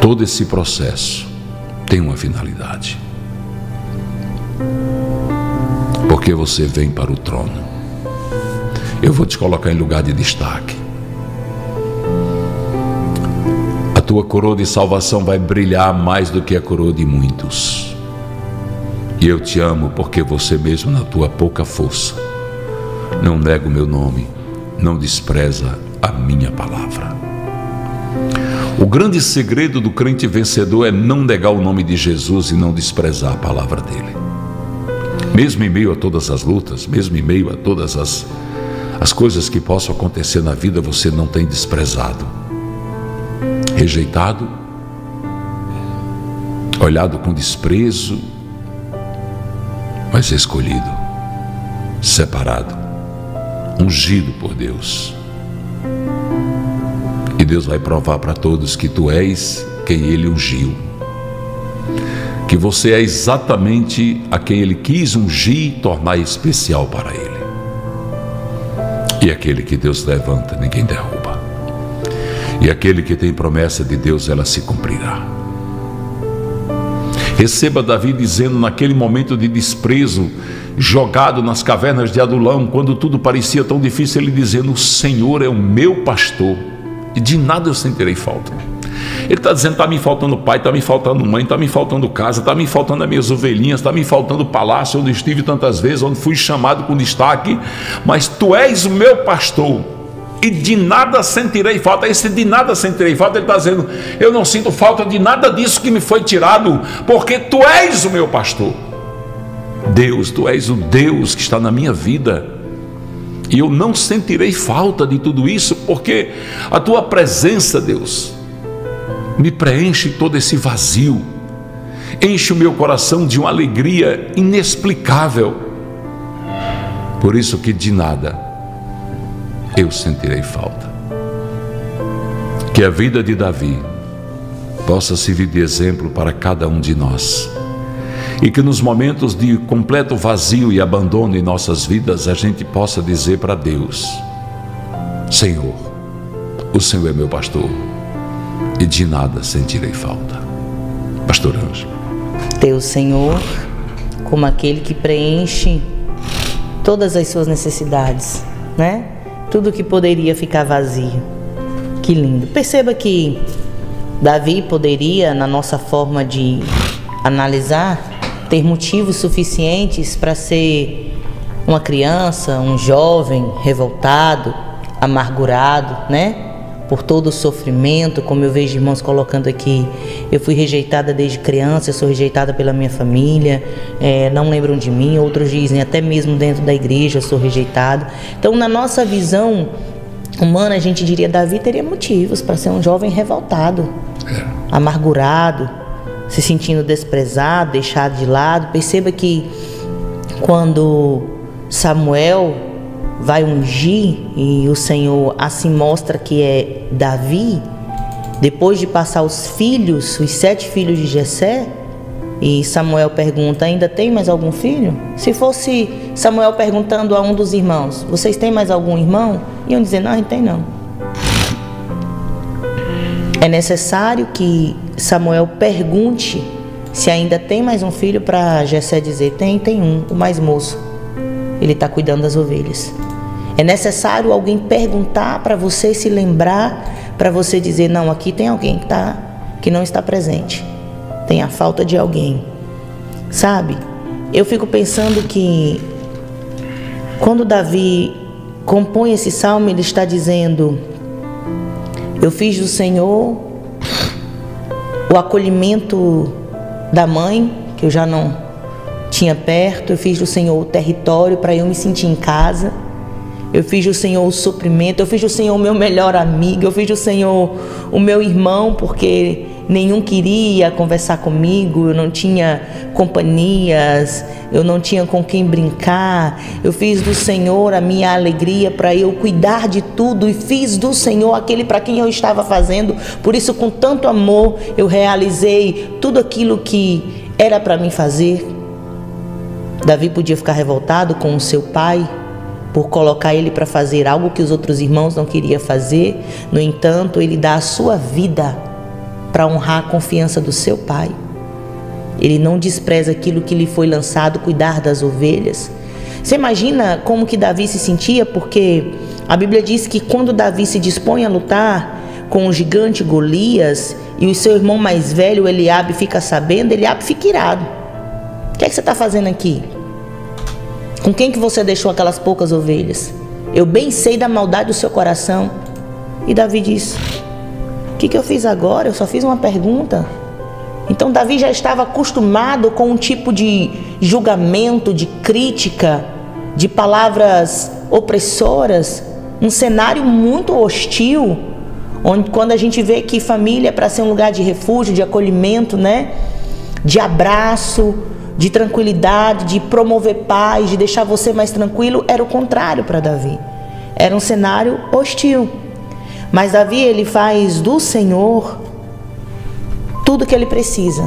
Speaker 1: Todo esse processo tem uma finalidade. Porque você vem para o trono. Eu vou te colocar em lugar de destaque. A tua coroa de salvação vai brilhar mais do que a coroa de muitos. E eu te amo porque você mesmo, na tua pouca força, não nega o meu nome, não despreza a minha palavra. O grande segredo do crente vencedor é não negar o nome de Jesus e não desprezar a palavra dele. Mesmo em meio a todas as lutas, mesmo em meio a todas as, as coisas que possam acontecer na vida, você não tem desprezado, rejeitado, olhado com desprezo, mas escolhido, separado, ungido por Deus. E Deus vai provar para todos que tu és quem Ele ungiu. Que você é exatamente a quem Ele quis ungir e tornar especial para Ele. E aquele que Deus levanta, ninguém derruba. E aquele que tem promessa de Deus, ela se cumprirá. Receba Davi dizendo naquele momento de desprezo, jogado nas cavernas de Adulão, quando tudo parecia tão difícil, ele dizendo: O Senhor é o meu pastor e de nada eu sentirei falta. Ele está dizendo: está me faltando pai, está me faltando mãe, está me faltando casa, está me faltando as minhas ovelhinhas, está me faltando o palácio onde estive tantas vezes, onde fui chamado com destaque, mas tu és o meu pastor e de nada sentirei falta. Esse de nada sentirei falta, ele está dizendo: eu não sinto falta de nada disso que me foi tirado, porque tu és o meu pastor. Deus, tu és o Deus que está na minha vida. E eu não sentirei falta de tudo isso, porque a tua presença, Deus, me preenche todo esse vazio, enche o meu coração de uma alegria inexplicável. Por isso que de nada eu sentirei falta. Que a vida de Davi possa servir de exemplo para cada um de nós e que nos momentos de completo vazio e abandono em nossas vidas a gente possa dizer para Deus: Senhor, o Senhor é meu pastor e de nada sentirei falta. Pastor Anjo.
Speaker 2: Teu Senhor como aquele que preenche todas as suas necessidades, né? Tudo que poderia ficar vazio. Que lindo. Perceba que Davi poderia, na nossa forma de analisar, ter motivos suficientes para ser uma criança, um jovem revoltado, amargurado, né? Por todo o sofrimento, como eu vejo irmãos colocando aqui, eu fui rejeitada desde criança, eu sou rejeitada pela minha família, é, não lembram de mim, outros dizem até mesmo dentro da igreja eu sou rejeitado. Então, na nossa visão humana, a gente diria Davi teria motivos para ser um jovem revoltado, é. amargurado, se sentindo desprezado, deixado de lado. Perceba que quando Samuel vai ungir e o Senhor assim mostra que é Davi, depois de passar os filhos, os sete filhos de Jessé, e Samuel pergunta: ainda tem mais algum filho? Se fosse Samuel perguntando a um dos irmãos: vocês têm mais algum irmão? Iam dizer: não, a gente tem não. É necessário que Samuel pergunte se ainda tem mais um filho para Jessé dizer: tem, tem um, o mais moço. Ele está cuidando das ovelhas. É necessário alguém perguntar para você se lembrar, para você dizer: não, aqui tem alguém que, tá, que não está presente. Tem a falta de alguém. Sabe? Eu fico pensando que quando Davi compõe esse salmo, ele está dizendo: eu fiz do Senhor o acolhimento da mãe, que eu já não tinha perto. Eu fiz do Senhor o território para eu me sentir em casa. Eu fiz do Senhor o suprimento, eu fiz do Senhor o meu melhor amigo, eu fiz do Senhor o meu irmão, porque nenhum queria conversar comigo, eu não tinha companhias, eu não tinha com quem brincar. Eu fiz do Senhor a minha alegria para eu cuidar de tudo e fiz do Senhor aquele para quem eu estava fazendo. Por isso, com tanto amor, eu realizei tudo aquilo que era para mim fazer. Davi podia ficar revoltado com o seu pai, por colocar ele para fazer algo que os outros irmãos não queriam fazer. No entanto, ele dá a sua vida para honrar a confiança do seu pai. Ele não despreza aquilo que lhe foi lançado, cuidar das ovelhas. Você imagina como que Davi se sentia? Porque a Bíblia diz que quando Davi se dispõe a lutar com o gigante Golias e o seu irmão mais velho, Eliabe, fica sabendo, Eliabe fica irado. Que é que você está fazendo aqui? Com quem que você deixou aquelas poucas ovelhas? Eu bem sei da maldade do seu coração. E Davi diz: O que, que eu fiz agora? Eu só fiz uma pergunta. Então Davi já estava acostumado com um tipo de julgamento, de crítica, de palavras opressoras, um cenário muito hostil, onde quando a gente vê que família é para ser um lugar de refúgio, de acolhimento, né? De abraço, de tranquilidade, de promover paz, de deixar você mais tranquilo, era o contrário para Davi. Era um cenário hostil. Mas Davi ele faz do Senhor tudo que ele precisa.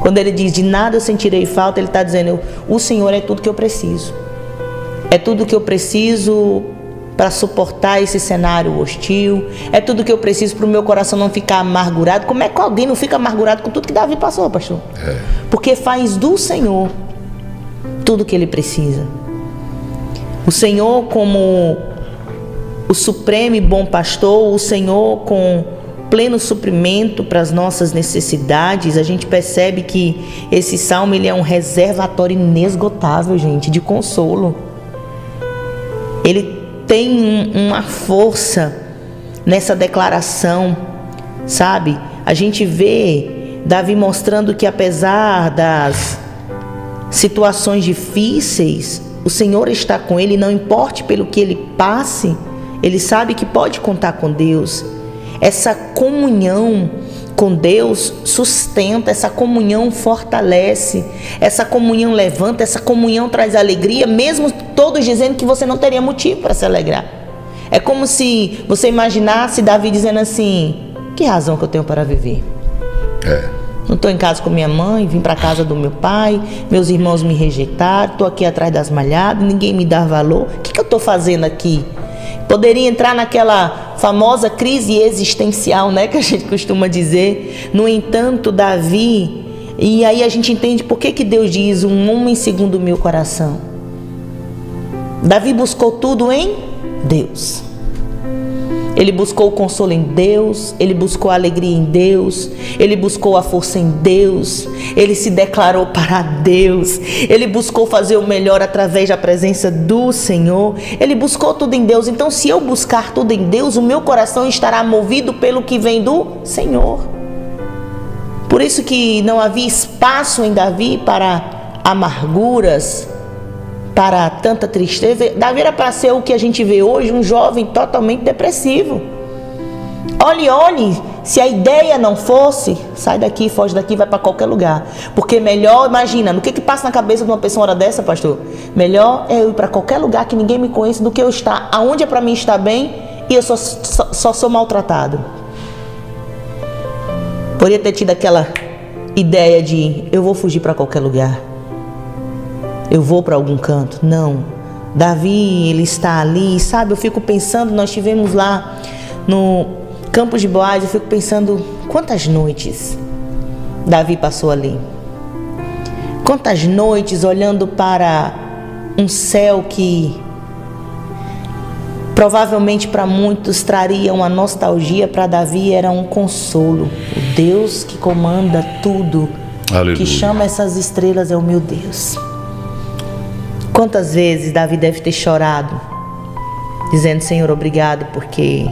Speaker 2: Quando ele diz de nada eu sentirei falta, ele está dizendo o Senhor é tudo que eu preciso. É tudo que eu preciso para suportar esse cenário hostil. É tudo que eu preciso para o meu coração não ficar amargurado. Como é que alguém não fica amargurado com tudo que Davi passou, pastor? É. Porque faz do Senhor tudo que ele precisa. O Senhor, como o supremo e bom pastor, o Senhor com pleno suprimento para as nossas necessidades, a gente percebe que esse salmo ele é um reservatório inesgotável, gente, de consolo. Ele tem uma força nessa declaração, sabe? A gente vê Davi mostrando que apesar das situações difíceis, o Senhor está com ele, não importe pelo que ele passe, ele sabe que pode contar com Deus. Essa comunhão com Deus sustenta, essa comunhão fortalece, essa comunhão levanta, essa comunhão traz alegria, mesmo todos dizendo que você não teria motivo para se alegrar. É como se você imaginasse Davi dizendo assim: que razão que eu tenho para viver? É. Não estou em casa com minha mãe, vim para casa do meu pai, meus irmãos me rejeitaram, estou aqui atrás das malhadas, ninguém me dá valor. O que, que eu estou fazendo aqui? Poderia entrar naquela famosa crise existencial, né, que a gente costuma dizer. No entanto, Davi, e aí a gente entende por que, que Deus diz um homem segundo o meu coração. Davi buscou tudo em Deus. Ele buscou o consolo em Deus, ele buscou a alegria em Deus, ele buscou a força em Deus, ele se declarou para Deus, ele buscou fazer o melhor através da presença do Senhor, ele buscou tudo em Deus. Então, se eu buscar tudo em Deus, o meu coração estará movido pelo que vem do Senhor. Por isso que não havia espaço em Davi para amarguras, para tanta tristeza. Davi era para ser o que a gente vê hoje, um jovem totalmente depressivo. Olhe, olhe, se a ideia não fosse, sai daqui, foge daqui, vai para qualquer lugar. Porque melhor, imagina, no que que passa na cabeça de uma pessoa hora dessa, pastor? Melhor é eu ir para qualquer lugar que ninguém me conheça do que eu estar aonde é para mim estar bem e eu só, só, só sou maltratado. Poderia ter tido aquela ideia de eu vou fugir para qualquer lugar eu vou para algum canto. Não. Davi, ele está ali, sabe? Eu fico pensando, nós tivemos lá no Campos de Boaz, eu fico pensando quantas noites Davi passou ali. Quantas noites olhando para um céu que provavelmente para muitos traria uma nostalgia, para Davi era um consolo. O Deus que comanda tudo, Aleluia. que chama essas estrelas é o meu Deus. Quantas vezes Davi deve ter chorado, dizendo: Senhor, obrigado, porque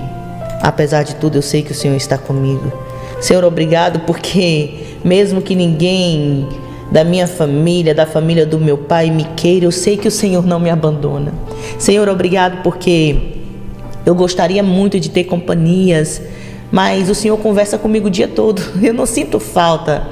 Speaker 2: apesar de tudo eu sei que o Senhor está comigo. Senhor, obrigado, porque mesmo que ninguém da minha família, da família do meu pai me queira, eu sei que o Senhor não me abandona. Senhor, obrigado porque eu gostaria muito de ter companhias, mas o Senhor conversa comigo o dia todo. Eu não sinto falta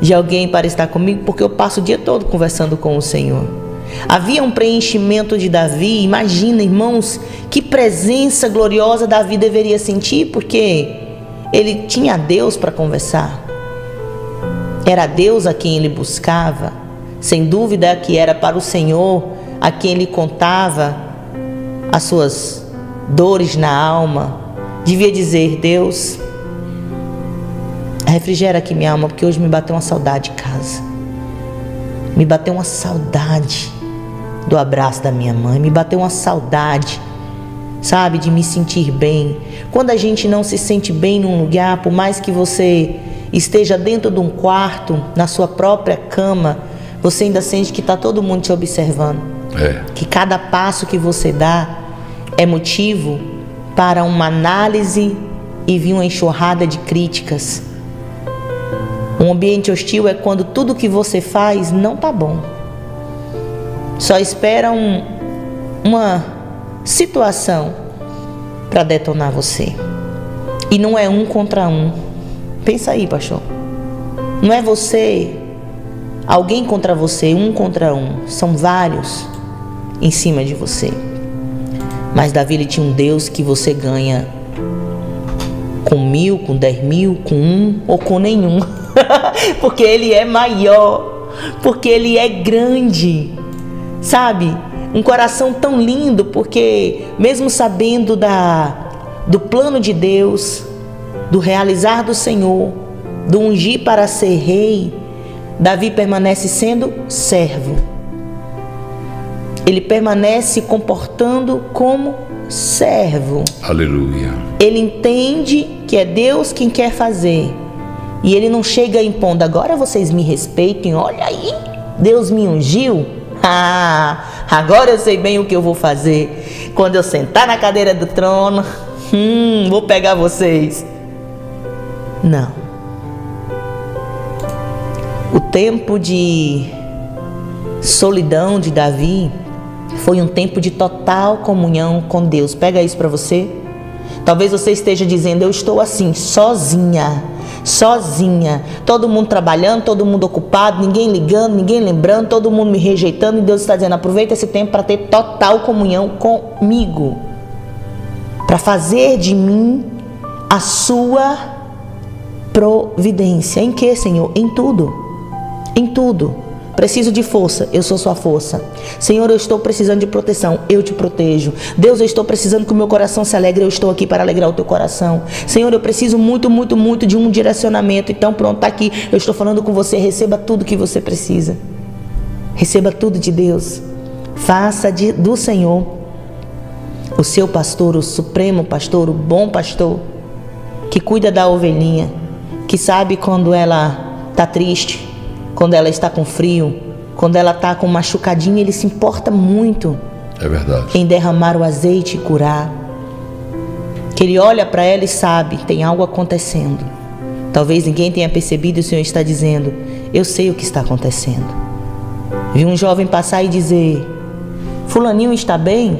Speaker 2: de alguém para estar comigo porque eu passo o dia todo conversando com o Senhor. Havia um preenchimento de Davi. Imagina, irmãos, que presença gloriosa Davi deveria sentir, porque ele tinha Deus para conversar. Era Deus a quem ele buscava. Sem dúvida que era para o Senhor a quem ele contava as suas dores na alma. Devia dizer: Deus, refrigera aqui minha alma, porque hoje me bateu uma saudade de casa. Me bateu uma saudade do abraço da minha mãe, me bateu uma saudade, sabe, de me sentir bem. Quando a gente não se sente bem num lugar, por mais que você esteja dentro de um quarto, na sua própria cama, você ainda sente que está todo mundo te observando.
Speaker 1: É.
Speaker 2: Que cada passo que você dá é motivo para uma análise e vir uma enxurrada de críticas. Um ambiente hostil é quando tudo que você faz não tá bom. Só espera um, uma situação para detonar você. E não é um contra um. Pensa aí, pastor. Não é você, alguém contra você, um contra um. São vários em cima de você. Mas Davi ele tinha um Deus que você ganha com mil, com dez mil, com um ou com nenhum. porque ele é maior, porque ele é grande sabe? Um coração tão lindo, porque mesmo sabendo da do plano de Deus, do realizar do Senhor, do ungir para ser rei, Davi permanece sendo servo. Ele permanece comportando como servo.
Speaker 1: Aleluia.
Speaker 2: Ele entende que é Deus quem quer fazer. E ele não chega impondo, agora vocês me respeitem, olha aí, Deus me ungiu. Ah, agora eu sei bem o que eu vou fazer. Quando eu sentar na cadeira do trono, hum, vou pegar vocês. Não. O tempo de solidão de Davi foi um tempo de total comunhão com Deus. Pega isso para você. Talvez você esteja dizendo: Eu estou assim, sozinha sozinha, todo mundo trabalhando, todo mundo ocupado, ninguém ligando, ninguém lembrando, todo mundo me rejeitando, e Deus está dizendo: aproveita esse tempo para ter total comunhão comigo, para fazer de mim a sua providência. Em que, Senhor? Em tudo. Em tudo. Preciso de força, eu sou sua força. Senhor, eu estou precisando de proteção, eu te protejo. Deus, eu estou precisando que o meu coração se alegre, eu estou aqui para alegrar o teu coração. Senhor, eu preciso muito, muito, muito de um direcionamento. Então, pronto, está aqui. Eu estou falando com você. Receba tudo que você precisa. Receba tudo de Deus. Faça de, do Senhor o seu pastor, o supremo pastor, o bom pastor, que cuida da ovelhinha, que sabe quando ela está triste quando ela está com frio, quando ela está com machucadinho, ele se importa muito.
Speaker 1: É verdade.
Speaker 2: Em derramar o azeite e curar. Que ele olha para ela e sabe, tem algo acontecendo. Talvez ninguém tenha percebido, o Senhor está dizendo: Eu sei o que está acontecendo. Vi um jovem passar e dizer: Fulaninho está bem?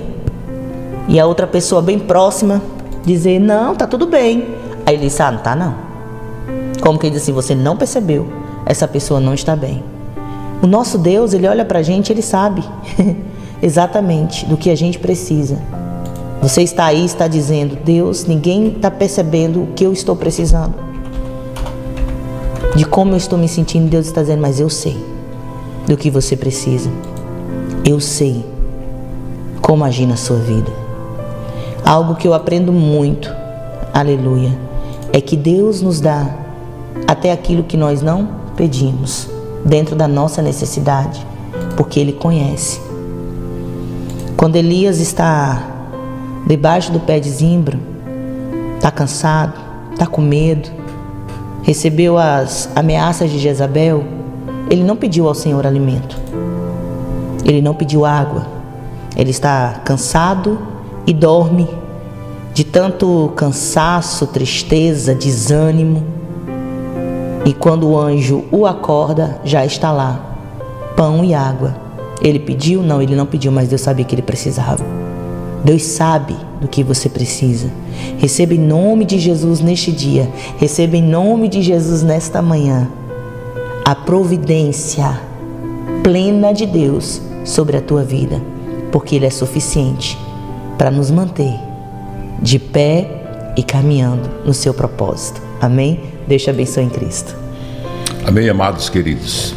Speaker 2: E a outra pessoa bem próxima dizer: Não, tá tudo bem. Aí ele disse: Ah, não tá não. Como que ele disse assim: Você não percebeu? Essa pessoa não está bem. O nosso Deus, ele olha para a gente, ele sabe exatamente do que a gente precisa. Você está aí, está dizendo, Deus, ninguém está percebendo o que eu estou precisando. De como eu estou me sentindo, Deus está dizendo, mas eu sei do que você precisa. Eu sei como agir na sua vida. Algo que eu aprendo muito, aleluia, é que Deus nos dá até aquilo que nós não pedimos, dentro da nossa necessidade, porque Ele conhece. Quando Elias está debaixo do pé de zimbro, está cansado, está com medo, recebeu as ameaças de Jezabel, ele não pediu ao Senhor alimento, ele não pediu água, ele está cansado e dorme de tanto cansaço, tristeza, desânimo. E quando o anjo o acorda, já está lá pão e água. Ele pediu? Não, ele não pediu, mas Deus sabia que ele precisava. Deus sabe do que você precisa. Receba em nome de Jesus neste dia. Receba em nome de Jesus nesta manhã a providência plena de Deus sobre a tua vida, porque Ele é suficiente para nos manter de pé e caminhando no seu propósito. Amém? Deus te abençoe em Cristo.
Speaker 1: Amém, amados queridos.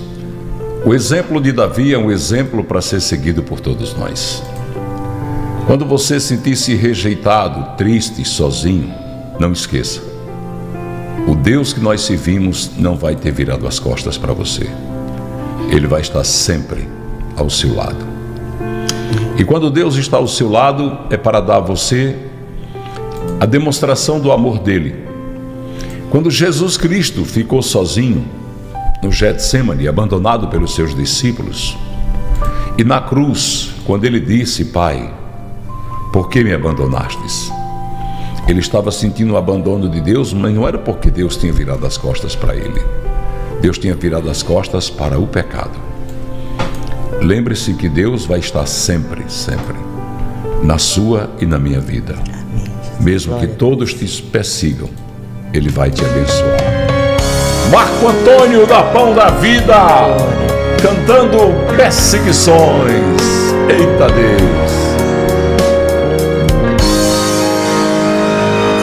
Speaker 1: O exemplo de Davi é um exemplo para ser seguido por todos nós. Quando você sentir-se rejeitado, triste, sozinho, não esqueça. O Deus que nós servimos não vai ter virado as costas para você. Ele vai estar sempre ao seu lado. E quando Deus está ao seu lado, é para dar a você a demonstração do amor dele. Quando Jesus Cristo ficou sozinho no Getsemane, abandonado pelos seus discípulos, e na cruz, quando ele disse: Pai, por que me abandonastes? Ele estava sentindo o abandono de Deus, mas não era porque Deus tinha virado as costas para ele. Deus tinha virado as costas para o pecado. Lembre-se que Deus vai estar sempre, sempre na sua e na minha vida. Mesmo que todos te persigam, Ele vai te abençoar. Marco Antônio da Pão da Vida, cantando perseguições. Eita Deus!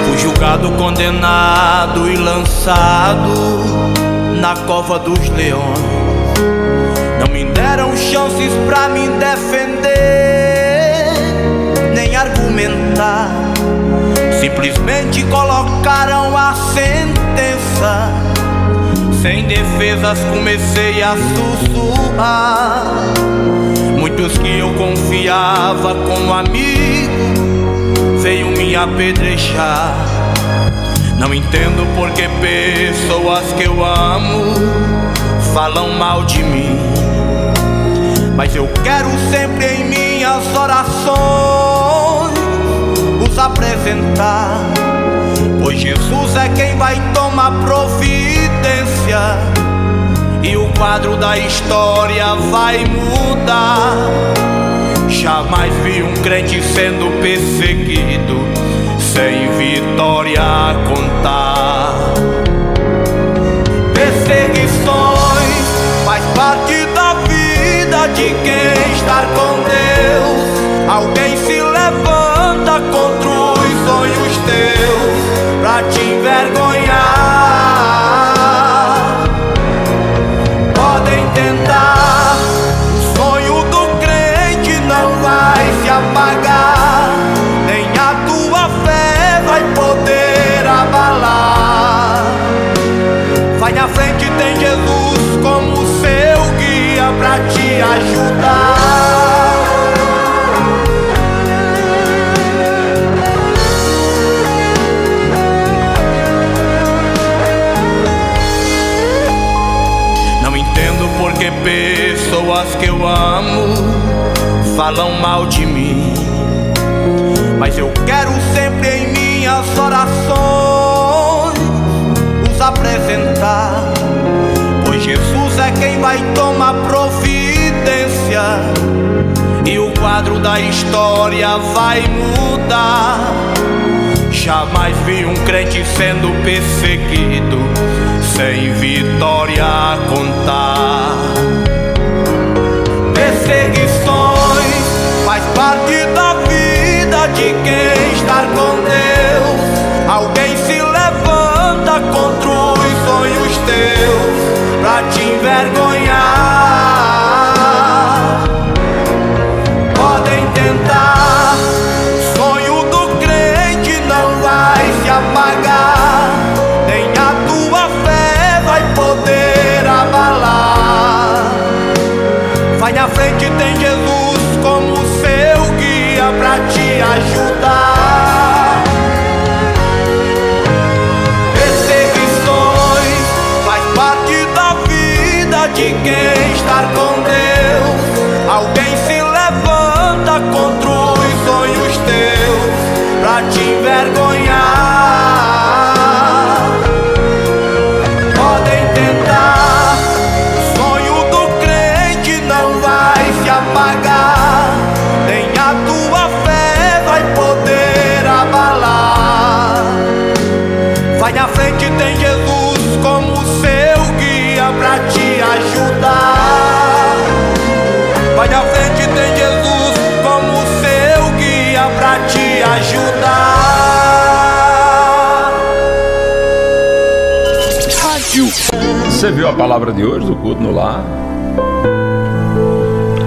Speaker 4: Fui julgado, condenado e lançado na cova dos leões. Não me deram chances pra me defender, nem argumentar. Simplesmente colocaram a sentença. Sem defesas comecei a sussurrar. Muitos que eu confiava como amigo veio me apedrejar. Não entendo porque pessoas que eu amo falam mal de mim. Mas eu quero sempre em minhas orações apresentar. Pois Jesus é quem vai tomar providência. E o quadro da história vai mudar. Jamais vi um crente sendo perseguido sem vitória a contar. Perseguições faz parte da vida de quem está com Deus. Alguém se levanta sonhos teus pra te envergonhar. Que eu amo falam mal de mim. Mas eu quero sempre em minhas orações os apresentar. Pois Jesus é quem vai tomar providência. E o quadro da história vai mudar. Jamais vi um crente sendo perseguido sem vitória contar. Perseguições faz parte da vida de quem está com Deus. Alguém se levanta contra os sonhos teus pra te envergonhar. Podem tentar, vida de
Speaker 1: Você viu a palavra de hoje do culto no lar?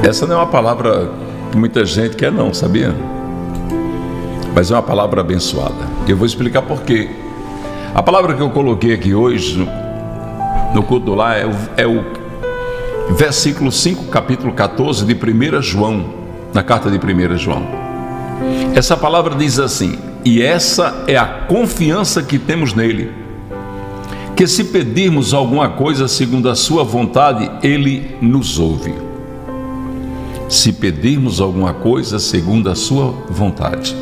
Speaker 1: Essa não é uma palavra que muita gente quer não, sabia? Mas é uma palavra abençoada. Eu vou explicar por quê. A palavra que eu coloquei aqui hoje no, no culto do lar é o, é o versículo 5, capítulo 14 de 1 João, na carta de 1 João. Essa palavra diz assim: E essa é a confiança que temos nele, que se pedirmos alguma coisa segundo a sua vontade, ele nos ouve. Se pedirmos alguma coisa segundo a sua vontade,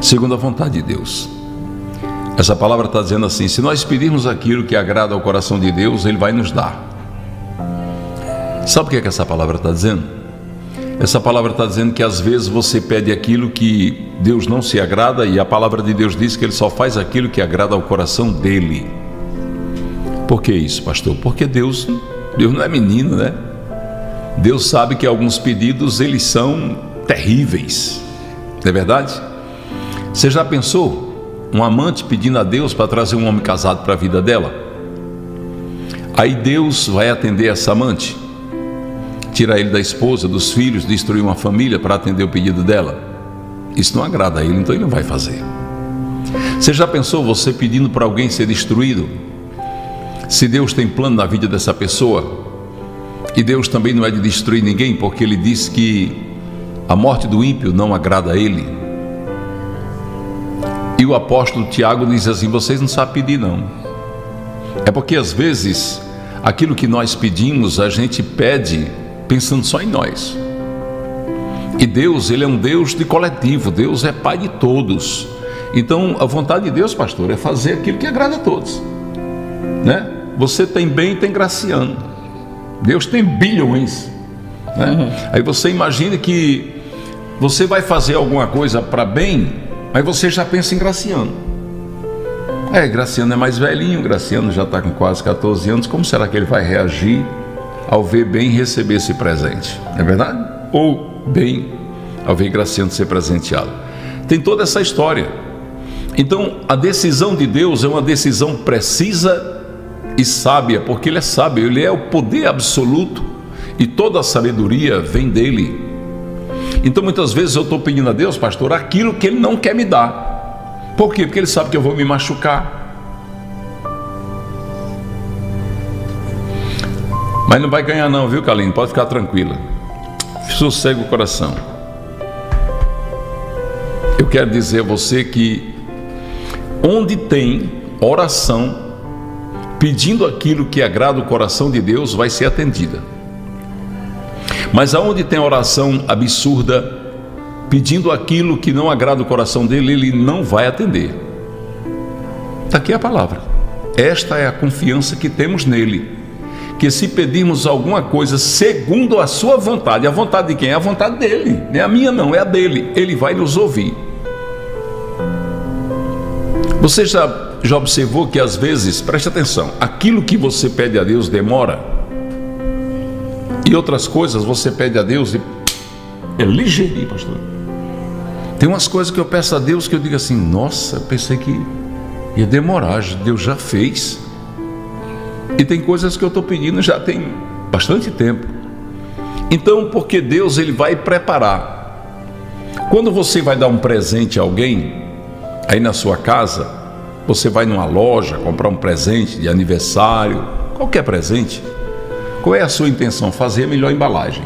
Speaker 1: segundo a vontade de Deus. Essa palavra está dizendo assim: se nós pedirmos aquilo que agrada ao coração de Deus, Ele vai nos dar. Sabe o que, é que essa palavra está dizendo? Essa palavra está dizendo que às vezes você pede aquilo que Deus não se agrada e a palavra de Deus diz que Ele só faz aquilo que agrada ao coração dele. Por que isso, pastor? Porque Deus, Deus não é menino, né? Deus sabe que alguns pedidos eles são terríveis, não é verdade? Você já pensou um amante pedindo a Deus para trazer um homem casado para a vida dela? Aí Deus vai atender essa amante, tirar ele da esposa, dos filhos, destruir uma família para atender o pedido dela. Isso não agrada a ele, então ele não vai fazer. Você já pensou você pedindo para alguém ser destruído? Se Deus tem plano na vida dessa pessoa, e Deus também não é de destruir ninguém, porque ele diz que a morte do ímpio não agrada a ele. E o apóstolo Tiago diz assim: vocês não sabem pedir, não. É porque às vezes aquilo que nós pedimos, a gente pede pensando só em nós. E Deus, ele é um Deus de coletivo, Deus é pai de todos. Então, a vontade de Deus, pastor, é fazer aquilo que agrada a todos. Né? Você tem bem e tem graciano. Deus tem bilhões. Né? Uhum. Aí você imagina que você vai fazer alguma coisa para bem, aí você já pensa em Graciano. É, Graciano é mais velhinho, Graciano já está com quase 14 anos. Como será que ele vai reagir ao ver bem receber esse presente? Não é verdade? Ou bem ao ver Graciano ser presenteado. Tem toda essa história. Então, a decisão de Deus é uma decisão precisa e sábia, porque Ele é sábio, Ele é o poder absoluto e toda a sabedoria vem dele. Então muitas vezes eu estou pedindo a Deus, pastor, aquilo que Ele não quer me dar. Por quê? Porque Ele sabe que eu vou me machucar. Mas não vai ganhar não, viu, Kaline? Pode ficar tranquila. Sossega o coração. Eu quero dizer a você que onde tem oração, pedindo aquilo que agrada o coração de Deus, vai ser atendida. Mas aonde tem oração absurda, pedindo aquilo que não agrada o coração dele, ele não vai atender. Está aqui a palavra. Esta é a confiança que temos nele. Que se pedirmos alguma coisa segundo a sua vontade, a vontade de quem? A vontade dele, não é a minha, não, é a dele. Ele vai nos ouvir. Você já já observou que às vezes, preste atenção, aquilo que você pede a Deus demora, e outras coisas você pede a Deus e é ligeirinho, pastor. Tem umas coisas que eu peço a Deus que eu digo assim: nossa, pensei que ia demorar, Deus já fez. E tem coisas que eu estou pedindo já tem bastante tempo. Então, porque Deus ele vai preparar. Quando você vai dar um presente a alguém, aí na sua casa, você vai numa loja comprar um presente de aniversário, qualquer presente. Qual é a sua intenção? Fazer a melhor embalagem.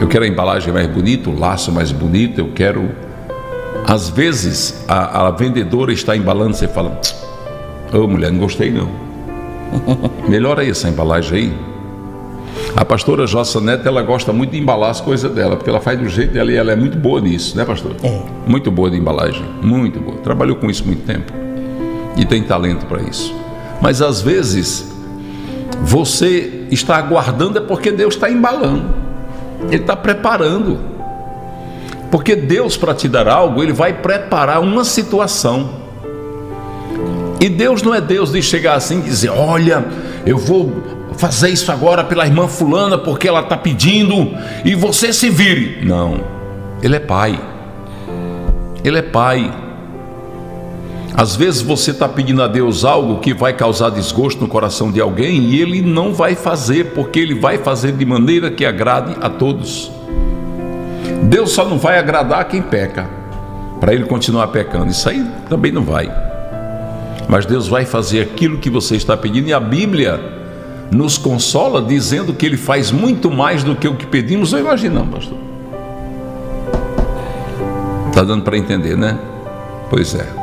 Speaker 1: Eu quero a embalagem mais bonita, o laço mais bonito, eu quero. Às vezes a, a vendedora está embalando, você fala, ô oh, mulher, não gostei não. Melhora aí essa embalagem aí. A pastora Jossa Neto, ela gosta muito de embalar as coisas dela, porque ela faz do jeito dela e ela é muito boa nisso, né, pastor? É. Muito boa de embalagem, muito boa. Trabalhou com isso muito tempo e tem talento para isso. Mas às vezes você está aguardando é porque Deus está embalando, Ele está preparando. Porque Deus, para te dar algo, Ele vai preparar uma situação. E Deus não é Deus de chegar assim e dizer: Olha, eu vou fazer isso agora pela irmã Fulana porque ela está pedindo e você se vire. Não, Ele é Pai. Ele é Pai. Às vezes você está pedindo a Deus algo que vai causar desgosto no coração de alguém e ele não vai fazer, porque ele vai fazer de maneira que agrade a todos. Deus só não vai agradar quem peca, para ele continuar pecando. Isso aí também não vai. Mas Deus vai fazer aquilo que você está pedindo e a Bíblia nos consola dizendo que ele faz muito mais do que o que pedimos ou imaginamos, pastor. Está dando para entender, né? Pois é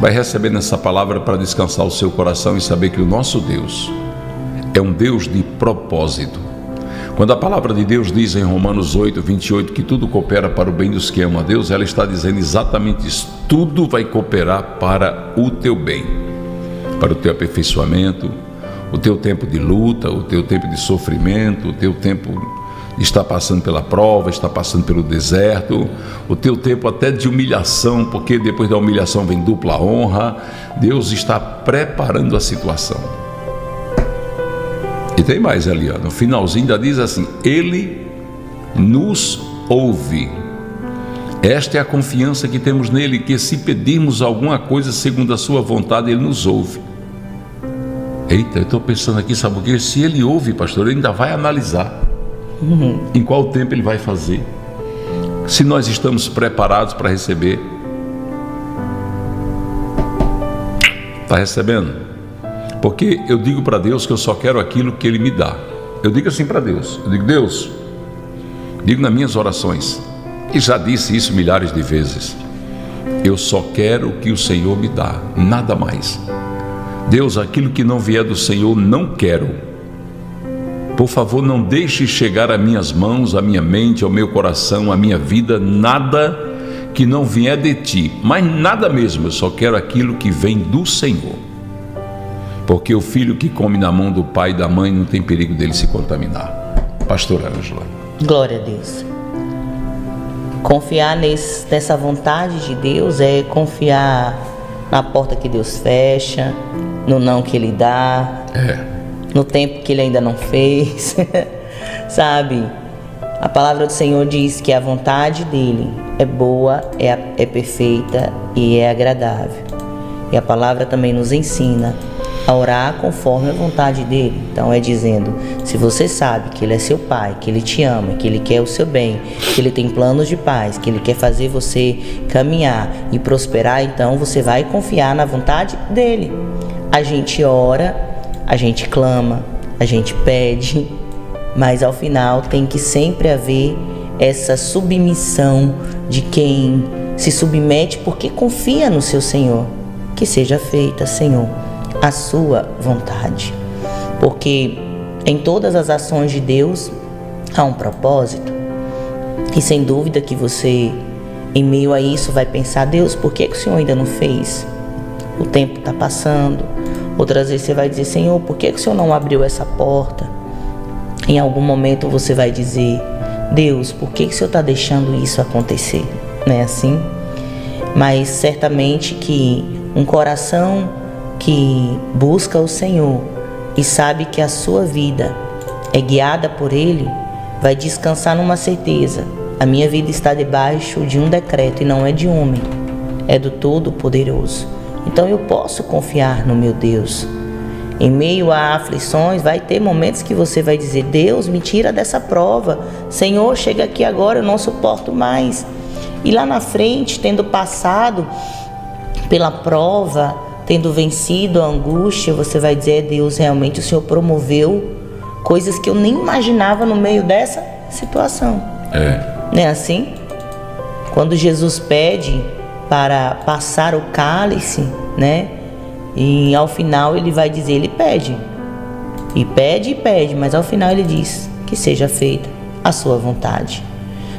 Speaker 1: vai receber nessa palavra para descansar o seu coração e saber que o nosso Deus é um Deus de propósito. Quando a palavra de Deus diz em Romanos 8, 28 que tudo coopera para o bem dos que amam a Deus, ela está dizendo exatamente isso. Tudo vai cooperar para o teu bem, para o teu aperfeiçoamento, o teu tempo de luta, o teu tempo de sofrimento, o teu tempo está passando pela prova, está passando pelo deserto, o teu tempo até de humilhação, porque depois da humilhação vem dupla honra. Deus está preparando a situação. E tem mais ali, ó, no finalzinho ainda diz assim: Ele nos ouve. Esta é a confiança que temos nele, que se pedirmos alguma coisa segundo a sua vontade, ele nos ouve. Eita, eu estou pensando aqui, sabe o que? Se ele ouve, pastor, ele ainda vai analisar. Uhum. Em qual tempo ele vai fazer? Se nós estamos preparados para receber. Está recebendo? Porque eu digo para Deus que eu só quero aquilo que Ele me dá. Eu digo assim para Deus: eu digo, Deus, digo nas minhas orações, e já disse isso milhares de vezes. Eu só quero o que o Senhor me dá, nada mais. Deus, aquilo que não vier do Senhor, não quero. Por favor, não deixe chegar a minhas mãos, a minha mente, ao meu coração, a minha vida, nada que não vier de ti, mas nada mesmo, eu só quero aquilo que vem do Senhor. Porque o filho que come na mão do pai e da mãe não tem perigo dele se contaminar. Pastor Ângela.
Speaker 2: Glória a Deus. Confiar nesse, nessa vontade de Deus é confiar na porta que Deus fecha, no não que Ele dá.
Speaker 1: É
Speaker 2: no tempo que ele ainda não fez, sabe? A palavra do Senhor diz que a vontade dele é boa, é, é perfeita e é agradável. E a palavra também nos ensina a orar conforme a vontade dele. Então é dizendo: se você sabe que ele é seu pai, que ele te ama, que ele quer o seu bem, que ele tem planos de paz, que ele quer fazer você caminhar e prosperar, então você vai confiar na vontade dele. A gente ora a gente clama, a gente pede, mas ao final tem que sempre haver essa submissão de quem se submete porque confia no seu Senhor. Que seja feita, Senhor, a sua vontade. Porque em todas as ações de Deus há um propósito. E sem dúvida que você, em meio a isso, vai pensar: Deus, por que, que o Senhor ainda não fez? O tempo está passando, Outras vezes você vai dizer, Senhor, por que, que o Senhor não abriu essa porta? Em algum momento você vai dizer, Deus, por que, que o Senhor está deixando isso acontecer? Não é assim? Mas certamente que um coração que busca o Senhor e sabe que a sua vida é guiada por Ele, vai descansar numa certeza. A minha vida está debaixo de um decreto e não é de homem, é do Todo-Poderoso. Então eu posso confiar no meu Deus. Em meio a aflições, vai ter momentos que você vai dizer: Deus, me tira dessa prova. Senhor, chega aqui agora, eu não suporto mais. E lá na frente, tendo passado pela prova, tendo vencido a angústia, você vai dizer: Deus, realmente o Senhor promoveu coisas que eu nem imaginava no meio dessa situação.
Speaker 1: É.
Speaker 2: Não é assim? Quando Jesus pede para passar o cálice, né? E ao final ele vai dizer, ele pede. E pede e pede, mas ao final ele diz que seja feita a sua vontade.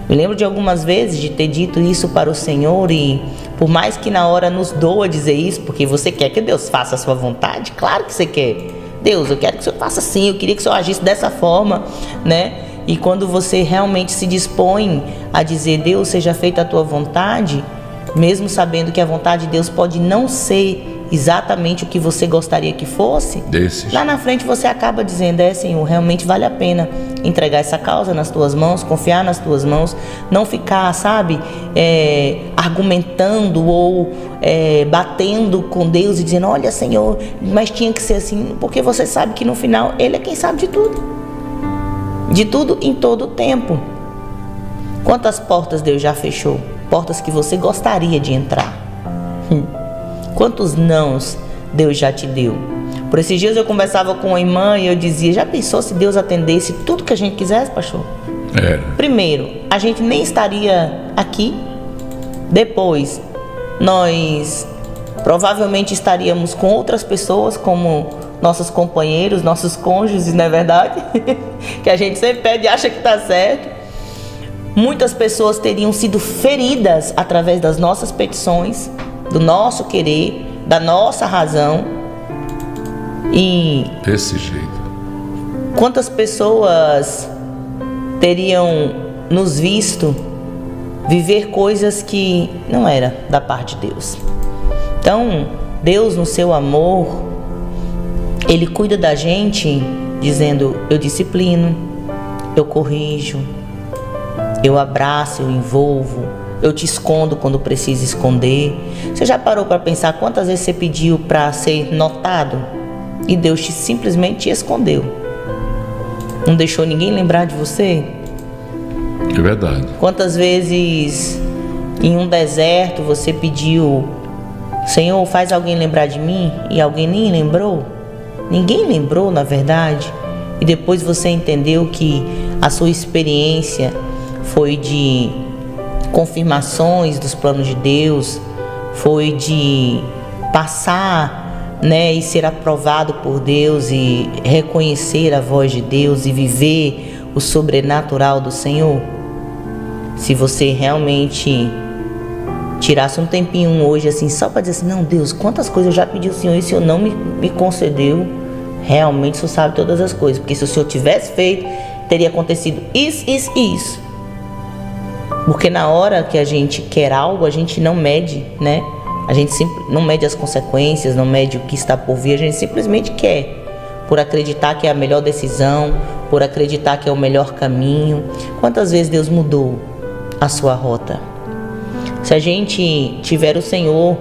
Speaker 2: Me lembro de algumas vezes de ter dito isso para o Senhor e por mais que na hora nos doa dizer isso, porque você quer que Deus faça a sua vontade, claro que você quer. Deus, eu quero que o Senhor faça assim, eu queria que o Senhor agisse dessa forma, né? E quando você realmente se dispõe a dizer, Deus, seja feita a tua vontade, mesmo sabendo que a vontade de Deus pode não ser exatamente o que você gostaria que fosse,
Speaker 1: Desse
Speaker 2: lá na frente você acaba dizendo: É, Senhor, realmente vale a pena entregar essa causa nas tuas mãos, confiar nas tuas mãos, não ficar, sabe, é, argumentando ou é, batendo com Deus e dizendo: Olha, Senhor, mas tinha que ser assim, porque você sabe que no final Ele é quem sabe de tudo, de tudo em todo o tempo. Quantas portas Deus já fechou? Portas que você gostaria de entrar. Hum. Quantos nãos Deus já te deu? Por esses dias eu conversava com uma irmã e eu dizia: já pensou se Deus atendesse tudo que a gente quisesse, pastor?
Speaker 1: Era.
Speaker 2: Primeiro, a gente nem estaria aqui. Depois, nós provavelmente estaríamos com outras pessoas, como nossos companheiros, nossos cônjuges, não é verdade? que a gente sempre pede e acha que está certo. Muitas pessoas teriam sido feridas através das nossas petições, do nosso querer, da nossa razão. E
Speaker 1: Desse jeito.
Speaker 2: quantas pessoas teriam nos visto viver coisas que não era da parte de Deus. Então, Deus no seu amor, ele cuida da gente dizendo: eu disciplino, eu corrijo, eu abraço, eu envolvo, eu te escondo quando precisa esconder. Você já parou para pensar quantas vezes você pediu para ser notado e Deus te simplesmente te escondeu? Não deixou ninguém lembrar de você?
Speaker 1: É verdade.
Speaker 2: Quantas vezes em um deserto você pediu, Senhor, faz alguém lembrar de mim e alguém nem lembrou? Ninguém lembrou, na verdade. E depois você entendeu que a sua experiência foi de confirmações dos planos de Deus, foi de passar, né, e ser aprovado por Deus e reconhecer a voz de Deus e viver o sobrenatural do Senhor. Se você realmente tirasse um tempinho hoje assim só para dizer assim, não, Deus, quantas coisas eu já pedi ao Senhor e o Senhor não me, me concedeu, realmente o Senhor sabe todas as coisas, porque se o Senhor tivesse feito, teria acontecido isso, isso isso. Porque na hora que a gente quer algo, a gente não mede, né? A gente não mede as consequências, não mede o que está por vir, a gente simplesmente quer. Por acreditar que é a melhor decisão, por acreditar que é o melhor caminho. Quantas vezes Deus mudou a sua rota? Se a gente tiver o Senhor,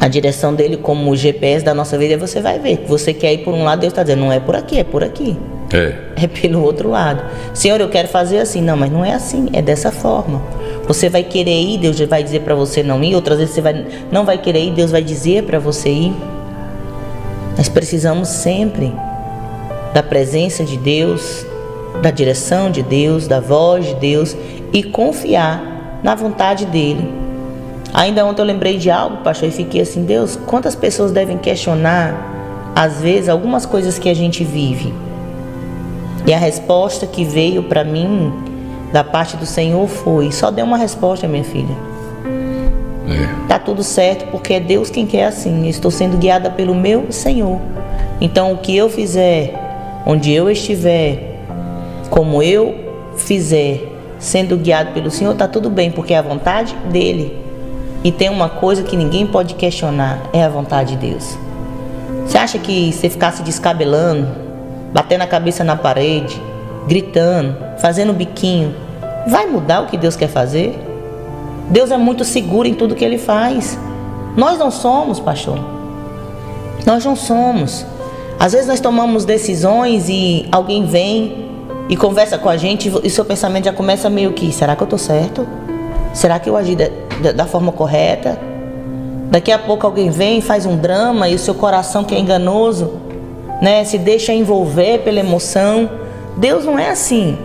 Speaker 2: a direção dele como o GPS da nossa vida, você vai ver. Você quer ir por um lado, Deus está dizendo, não é por aqui, é por aqui.
Speaker 1: É.
Speaker 2: É pelo outro lado. Senhor, eu quero fazer assim. Não, mas não é assim, é dessa forma. Você vai querer ir, Deus vai dizer para você não ir. Outras vezes você vai, não vai querer ir, Deus vai dizer para você ir. Nós precisamos sempre da presença de Deus, da direção de Deus, da voz de Deus e confiar na vontade dele. Ainda ontem eu lembrei de algo, pastor, e fiquei assim: Deus, quantas pessoas devem questionar, às vezes, algumas coisas que a gente vive? E a resposta que veio para mim da parte do Senhor foi: só dê uma resposta, minha filha.
Speaker 1: É.
Speaker 2: Tá tudo certo, porque é Deus quem quer assim. Eu estou sendo guiada pelo meu Senhor. Então, o que eu fizer, onde eu estiver, como eu fizer, sendo guiado pelo Senhor, tá tudo bem, porque é a vontade dele. E tem uma coisa que ninguém pode questionar: é a vontade de Deus. Você acha que você ficasse descabelando, batendo a cabeça na parede, gritando, fazendo biquinho, vai mudar o que Deus quer fazer? Deus é muito seguro em tudo que ele faz. Nós não somos, pastor. Nós não somos. Às vezes nós tomamos decisões e alguém vem e conversa com a gente e seu pensamento já começa meio que: será que eu estou certo? Será que eu agi da, da, da forma correta? Daqui a pouco alguém vem e faz um drama e o seu coração que é enganoso, né, se deixa envolver pela emoção. Deus não é assim.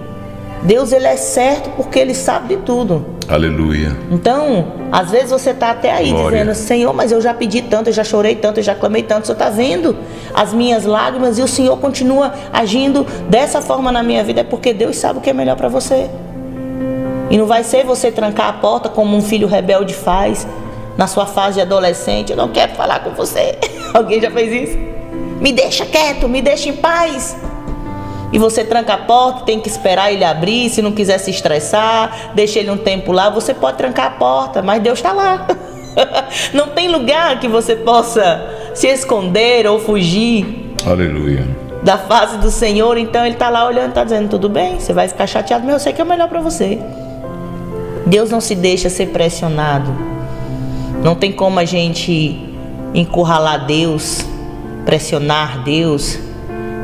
Speaker 2: Deus ele é certo porque ele sabe de tudo.
Speaker 1: Aleluia.
Speaker 2: Então, às vezes você está até aí
Speaker 1: Glória.
Speaker 2: dizendo, Senhor, mas eu já pedi tanto, eu já chorei tanto, eu já clamei tanto, o Senhor está vendo as minhas lágrimas e o Senhor continua agindo dessa forma na minha vida, é porque Deus sabe o que é melhor para você. E não vai ser você trancar a porta como um filho rebelde faz na sua fase de adolescente. Eu não quero falar com você. Alguém já fez isso? Me deixa quieto, me deixa em paz. E você tranca a porta, tem que esperar ele abrir. Se não quiser se estressar, deixa ele um tempo lá. Você pode trancar a porta, mas Deus está lá. Não tem lugar que você possa se esconder ou fugir
Speaker 1: Aleluia.
Speaker 2: da face do Senhor. Então ele está lá olhando, está dizendo: tudo bem, você vai ficar chateado, mas eu sei que é o melhor para você. Deus não se deixa ser pressionado. Não tem como a gente encurralar Deus, pressionar Deus.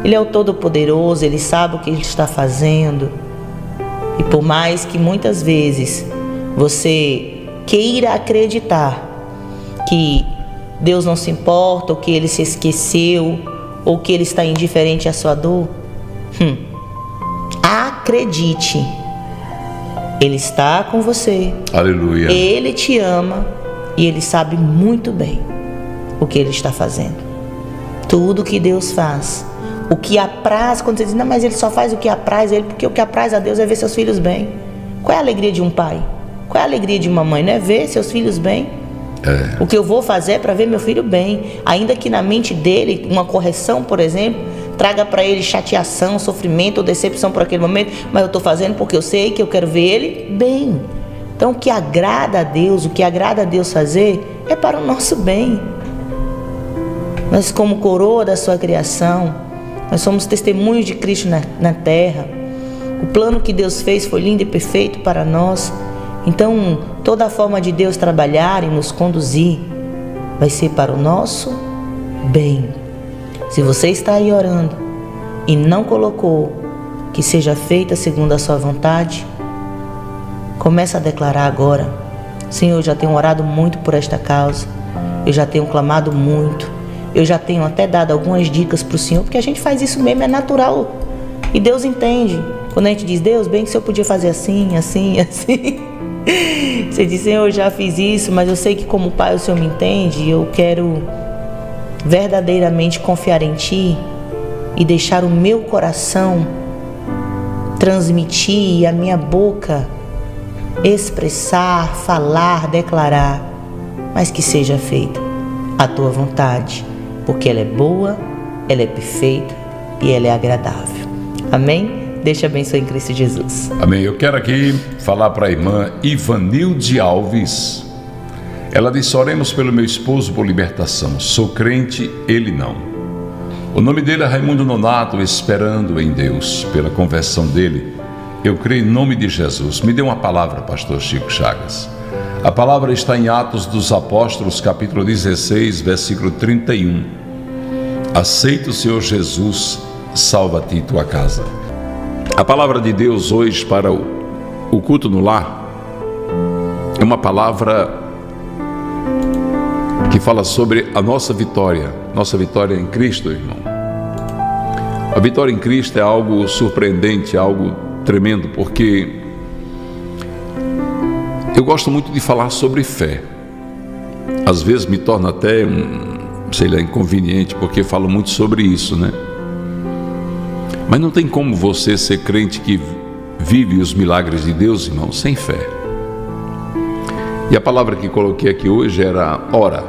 Speaker 2: Ele é o Todo-Poderoso, ele sabe o que ele está fazendo. E por mais que muitas vezes você queira acreditar que Deus não se importa, ou que ele se esqueceu, ou que ele está indiferente à sua dor, hum, acredite, ele está com você,
Speaker 1: Aleluia.
Speaker 2: ele te ama e ele sabe muito bem o que ele está fazendo. Tudo que Deus faz, o que apraz, quando você diz, não, mas ele só faz o que apraz a ele, porque o que apraz a Deus é ver seus filhos bem. Qual é a alegria de um pai? Qual é a alegria de uma mãe? Não é ver seus filhos bem?
Speaker 1: É.
Speaker 2: O que eu vou fazer é para ver meu filho bem, ainda que na mente dele, uma correção, por exemplo, traga para ele chateação, sofrimento ou decepção por aquele momento, mas eu estou fazendo porque eu sei que eu quero ver ele bem. Então, o que agrada a Deus, o que agrada a Deus fazer, é para o nosso bem. Nós, como coroa da sua criação, nós somos testemunhos de Cristo na, na terra. O plano que Deus fez foi lindo e perfeito para nós. Então, toda a forma de Deus trabalhar e nos conduzir vai ser para o nosso bem. Se você está aí orando e não colocou que seja feita segundo a sua vontade, comece a declarar agora: Senhor, eu já tenho orado muito por esta causa, eu já tenho clamado muito, eu já tenho até dado algumas dicas para o Senhor, porque a gente faz isso mesmo, é natural. E Deus entende. Quando a gente diz, Deus, bem que se eu podia fazer assim, assim, assim. Você diz, Senhor, eu já fiz isso, mas eu sei que como pai o Senhor me entende e eu quero verdadeiramente confiar em Ti e deixar o meu coração transmitir e a minha boca expressar, falar, declarar, mas que seja feita a Tua vontade, porque ela é boa, ela é perfeita e ela é agradável. Amém? Deixa abençoe em Cristo Jesus.
Speaker 1: Amém. Eu quero aqui falar para a irmã Ivanilde Alves. Ela disse: Oremos pelo meu esposo por libertação. Sou crente, ele não. O nome dele é Raimundo Nonato, esperando em Deus pela conversão dele. Eu creio em nome de Jesus. Me dê uma palavra, pastor Chico Chagas. A palavra está em Atos dos Apóstolos, capítulo 16, versículo 31. Aceita o Senhor Jesus, salva-te tua casa. A palavra de Deus hoje para o culto no lar é uma palavra que fala sobre a nossa vitória, nossa vitória em Cristo, irmão. A vitória em Cristo é algo surpreendente, algo tremendo, porque eu gosto muito de falar sobre fé. Às vezes me torna até um, sei lá, inconveniente, porque falo muito sobre isso, né? Mas não tem como você ser crente que vive os milagres de Deus, irmão, sem fé. E a palavra que coloquei aqui hoje era ora.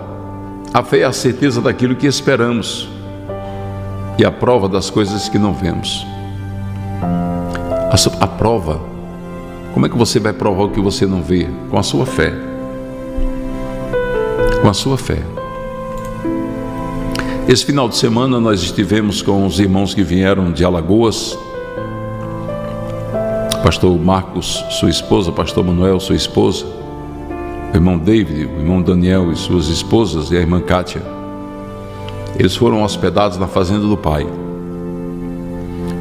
Speaker 1: A fé é a certeza daquilo que esperamos e a prova das coisas que não vemos. A, a prova, como é que você vai provar o que você não vê? Com a sua fé. Com a sua fé. Esse final de semana nós estivemos com os irmãos que vieram de Alagoas. Pastor Marcos, sua esposa, Pastor Manuel, sua esposa, o irmão David, o irmão Daniel e suas esposas e a irmã Kátia. Eles foram hospedados na fazenda do pai.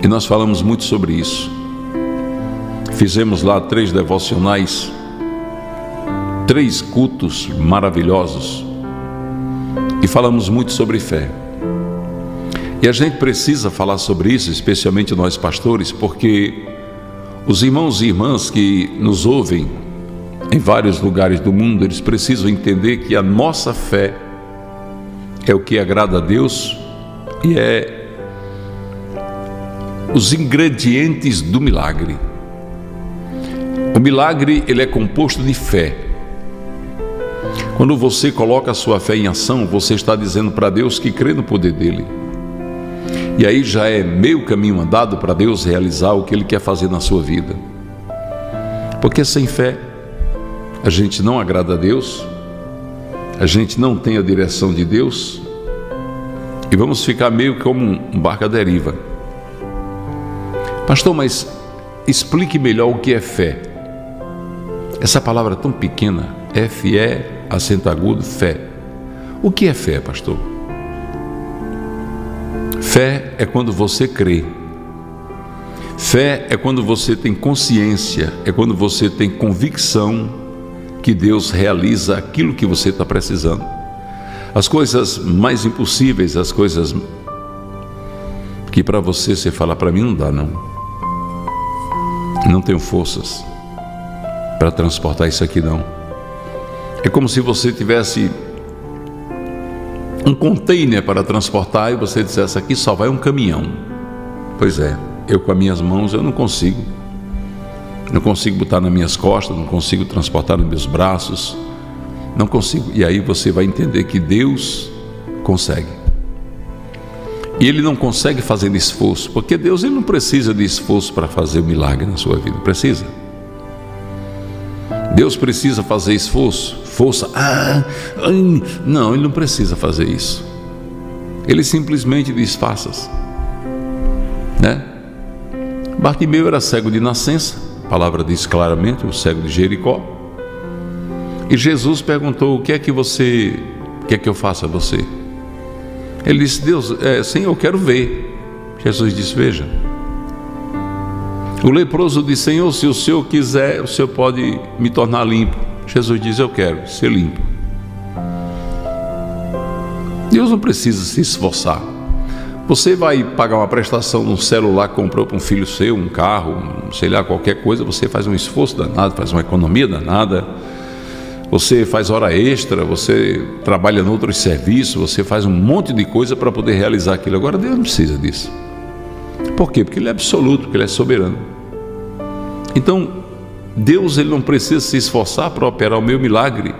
Speaker 1: E nós falamos muito sobre isso. Fizemos lá três devocionais, três cultos maravilhosos e falamos muito sobre fé. E a gente precisa falar sobre isso, especialmente nós pastores, porque os irmãos e irmãs que nos ouvem em vários lugares do mundo, eles precisam entender que a nossa fé é o que agrada a Deus e é os ingredientes do milagre. O milagre ele é composto de fé. Quando você coloca a sua fé em ação, você está dizendo para Deus que crê no poder dele. E aí já é meio caminho andado para Deus realizar o que ele quer fazer na sua vida. Porque sem fé a gente não agrada a Deus a gente não tem a direção de Deus e vamos ficar meio como um barco deriva. Pastor, mas explique melhor o que é fé. Essa palavra tão pequena, F-E, acento agudo, fé. O que é fé, pastor? Fé é quando você crê. Fé é quando você tem consciência, é quando você tem convicção que Deus realiza aquilo que você está precisando. As coisas mais impossíveis, as coisas que para você você fala para mim não dá não. Não tenho forças para transportar isso aqui não. É como se você tivesse um container para transportar e você dissesse aqui só vai um caminhão. Pois é, eu com as minhas mãos eu não consigo. Não consigo botar nas minhas costas, não consigo transportar nos meus braços. Não consigo. E aí você vai entender que Deus consegue. E ele não consegue fazer esforço, porque Deus ele não precisa de esforço para fazer o milagre na sua vida, precisa. Deus precisa fazer esforço, força. Ah, não, ele não precisa fazer isso. Ele simplesmente diz: faças. Né? Bartimeu era cego de nascença, a palavra diz claramente, o cego de Jericó. E Jesus perguntou: O que é que você quer que eu faça a você? Ele disse: Deus, é, sim, eu quero ver. Jesus disse: Veja. O leproso disse: Senhor, se o Senhor quiser, o Senhor pode me tornar limpo. Jesus diz: Eu quero ser limpo. Deus não precisa se esforçar. Você vai pagar uma prestação num celular que comprou para um filho seu, um carro, sei lá, qualquer coisa, você faz um esforço danado, faz uma economia danada, você faz hora extra, você trabalha em outros serviços, você faz um monte de coisa para poder realizar aquilo. Agora Deus não precisa disso. Por quê? Porque Ele é absoluto, porque Ele é soberano. Então, Deus ele não precisa se esforçar para operar o meu milagre.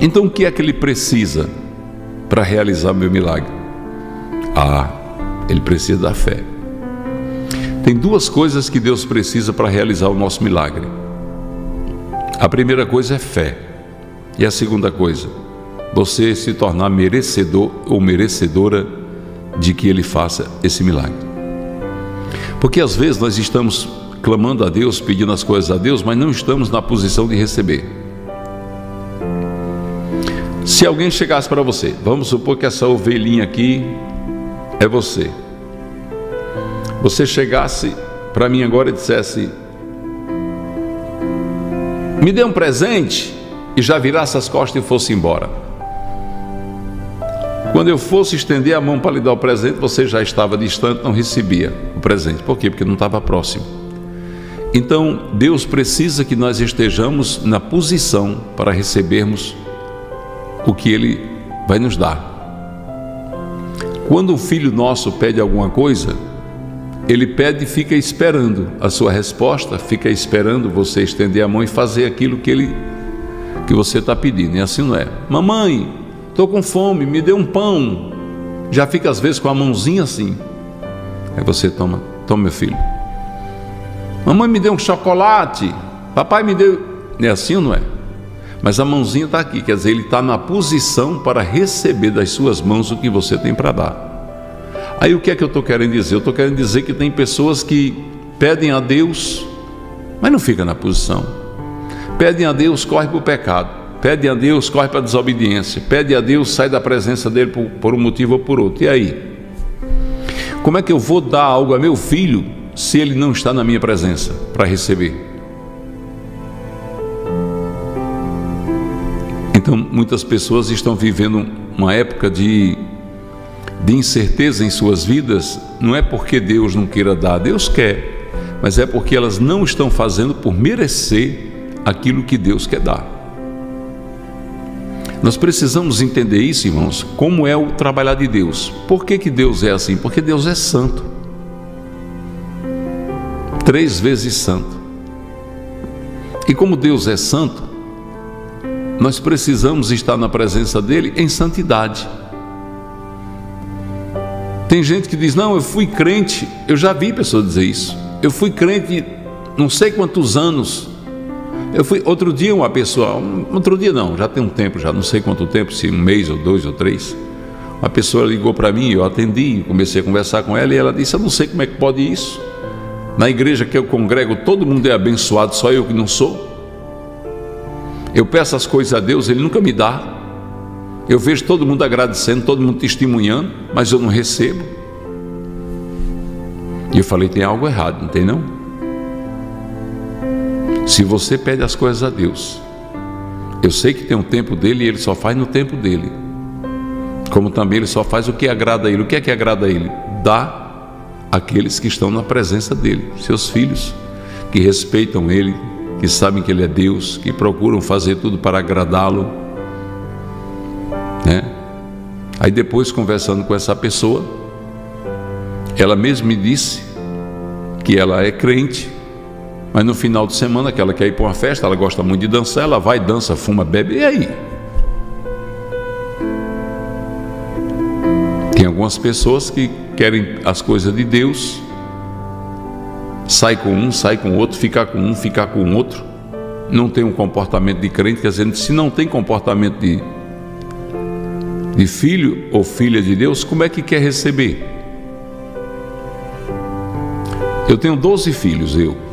Speaker 1: Então, o que é que Ele precisa para realizar o meu milagre? Ah, Ele precisa da fé. Tem duas coisas que Deus precisa para realizar o nosso milagre. A primeira coisa é fé. E a segunda coisa, você se tornar merecedor ou merecedora de que Ele faça esse milagre. Porque às vezes nós estamos clamando a Deus, pedindo as coisas a Deus, mas não estamos na posição de receber. Se alguém chegasse para você, vamos supor que essa ovelhinha aqui é você. Você chegasse para mim agora e dissesse: Me dê um presente e já virasse as costas e fosse embora. Quando eu fosse estender a mão para lhe dar o presente, você já estava distante, não recebia o presente. Por quê? Porque não estava próximo. Então, Deus precisa que nós estejamos na posição para recebermos o que Ele vai nos dar. Quando um filho nosso pede alguma coisa, ele pede e fica esperando a sua resposta, fica esperando você estender a mão e fazer aquilo que ele que você está pedindo. E assim não é. Mamãe, Estou com fome, me dê um pão. Já fica às vezes com a mãozinha assim. Aí você toma, toma meu filho. Mamãe me deu um chocolate. Papai me deu. É assim ou não é? Mas a mãozinha está aqui, quer dizer, ele está na posição para receber das suas mãos o que você tem para dar. Aí o que é que eu estou querendo dizer? Eu estou querendo dizer que tem pessoas que pedem a Deus, mas não fica na posição. Pedem a Deus, corre para o pecado. Pede a Deus, corre para a desobediência. Pede a Deus, sai da presença dele por, por um motivo ou por outro. E aí? Como é que eu vou dar algo a meu filho se ele não está na minha presença para receber? Então, muitas pessoas estão vivendo uma época de, de incerteza em suas vidas, não é porque Deus não queira dar, Deus quer, mas é porque elas não estão fazendo por merecer aquilo que Deus quer dar. Nós precisamos entender isso, irmãos, como é o trabalhar de Deus. Por que, que Deus é assim? Porque Deus é santo. Três vezes santo. E como Deus é santo, nós precisamos estar na presença dele em santidade. Tem gente que diz: Não, eu fui crente. Eu já vi pessoas dizer isso. Eu fui crente não sei quantos anos. Eu fui outro dia uma pessoa, um, outro dia não, já tem um tempo, já não sei quanto tempo, se um mês ou dois ou três. Uma pessoa ligou para mim, eu atendi, comecei a conversar com ela e ela disse: Eu não sei como é que pode isso. Na igreja que eu congrego, todo mundo é abençoado, só eu que não sou. Eu peço as coisas a Deus, Ele nunca me dá. Eu vejo todo mundo agradecendo, todo mundo testemunhando, mas eu não recebo. E eu falei: tem algo errado, não tem não? Se você pede as coisas a Deus, eu sei que tem um tempo dele e ele só faz no tempo dele. Como também ele só faz o que agrada a ele. O que é que agrada a ele? Dá aqueles que estão na presença dele, seus filhos, que respeitam ele, que sabem que ele é Deus, que procuram fazer tudo para agradá-lo. Né? Aí depois conversando com essa pessoa, ela mesma me disse que ela é crente, mas no final de semana que ela quer ir para uma festa, ela gosta muito de dançar, ela vai, dança, fuma, bebe, e aí? Tem algumas pessoas que querem as coisas de Deus, sai com um, sai com outro, ficar com um, ficar com outro, não tem um comportamento de crente, quer dizer, se não tem comportamento de, de filho ou filha de Deus, como é que quer receber? Eu tenho 12 filhos, eu.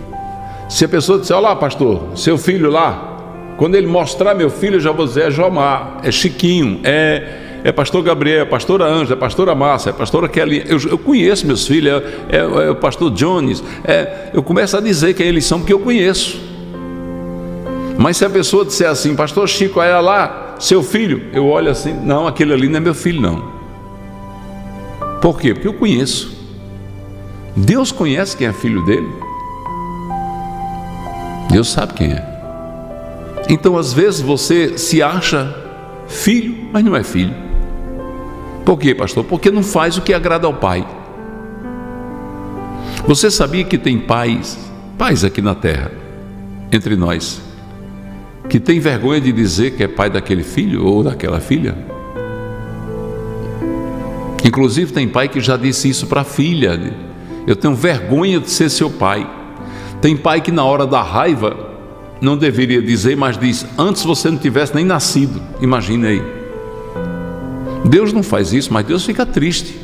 Speaker 1: Se a pessoa disser, olha lá, pastor, seu filho lá, quando ele mostrar meu filho, eu já vou dizer, é Jomar, é Chiquinho, é é pastor Gabriel, é pastora Ângela, é pastora Márcia, é pastora Kelly. Eu, eu conheço meus filhos, é, é, é, o pastor Jones. É, eu começo a dizer quem eles são porque eu conheço. Mas se a pessoa disser assim, pastor Chico, aí lá, seu filho, eu olho assim, não, aquele ali não é meu filho, não. Por quê? Porque eu conheço. Deus conhece quem é filho dele. Deus sabe quem é. Então, às vezes, você se acha filho, mas não é filho. Por quê, pastor? Porque não faz o que agrada ao Pai. Você sabia que tem pais, pais aqui na terra, entre nós, que tem vergonha de dizer que é pai daquele filho ou daquela filha? Inclusive tem pai que já disse isso para a filha. Eu tenho vergonha de ser seu pai. Tem pai que na hora da raiva não deveria dizer, mas diz: antes você não tivesse nem nascido. Imagine aí. Deus não faz isso, mas Deus fica triste.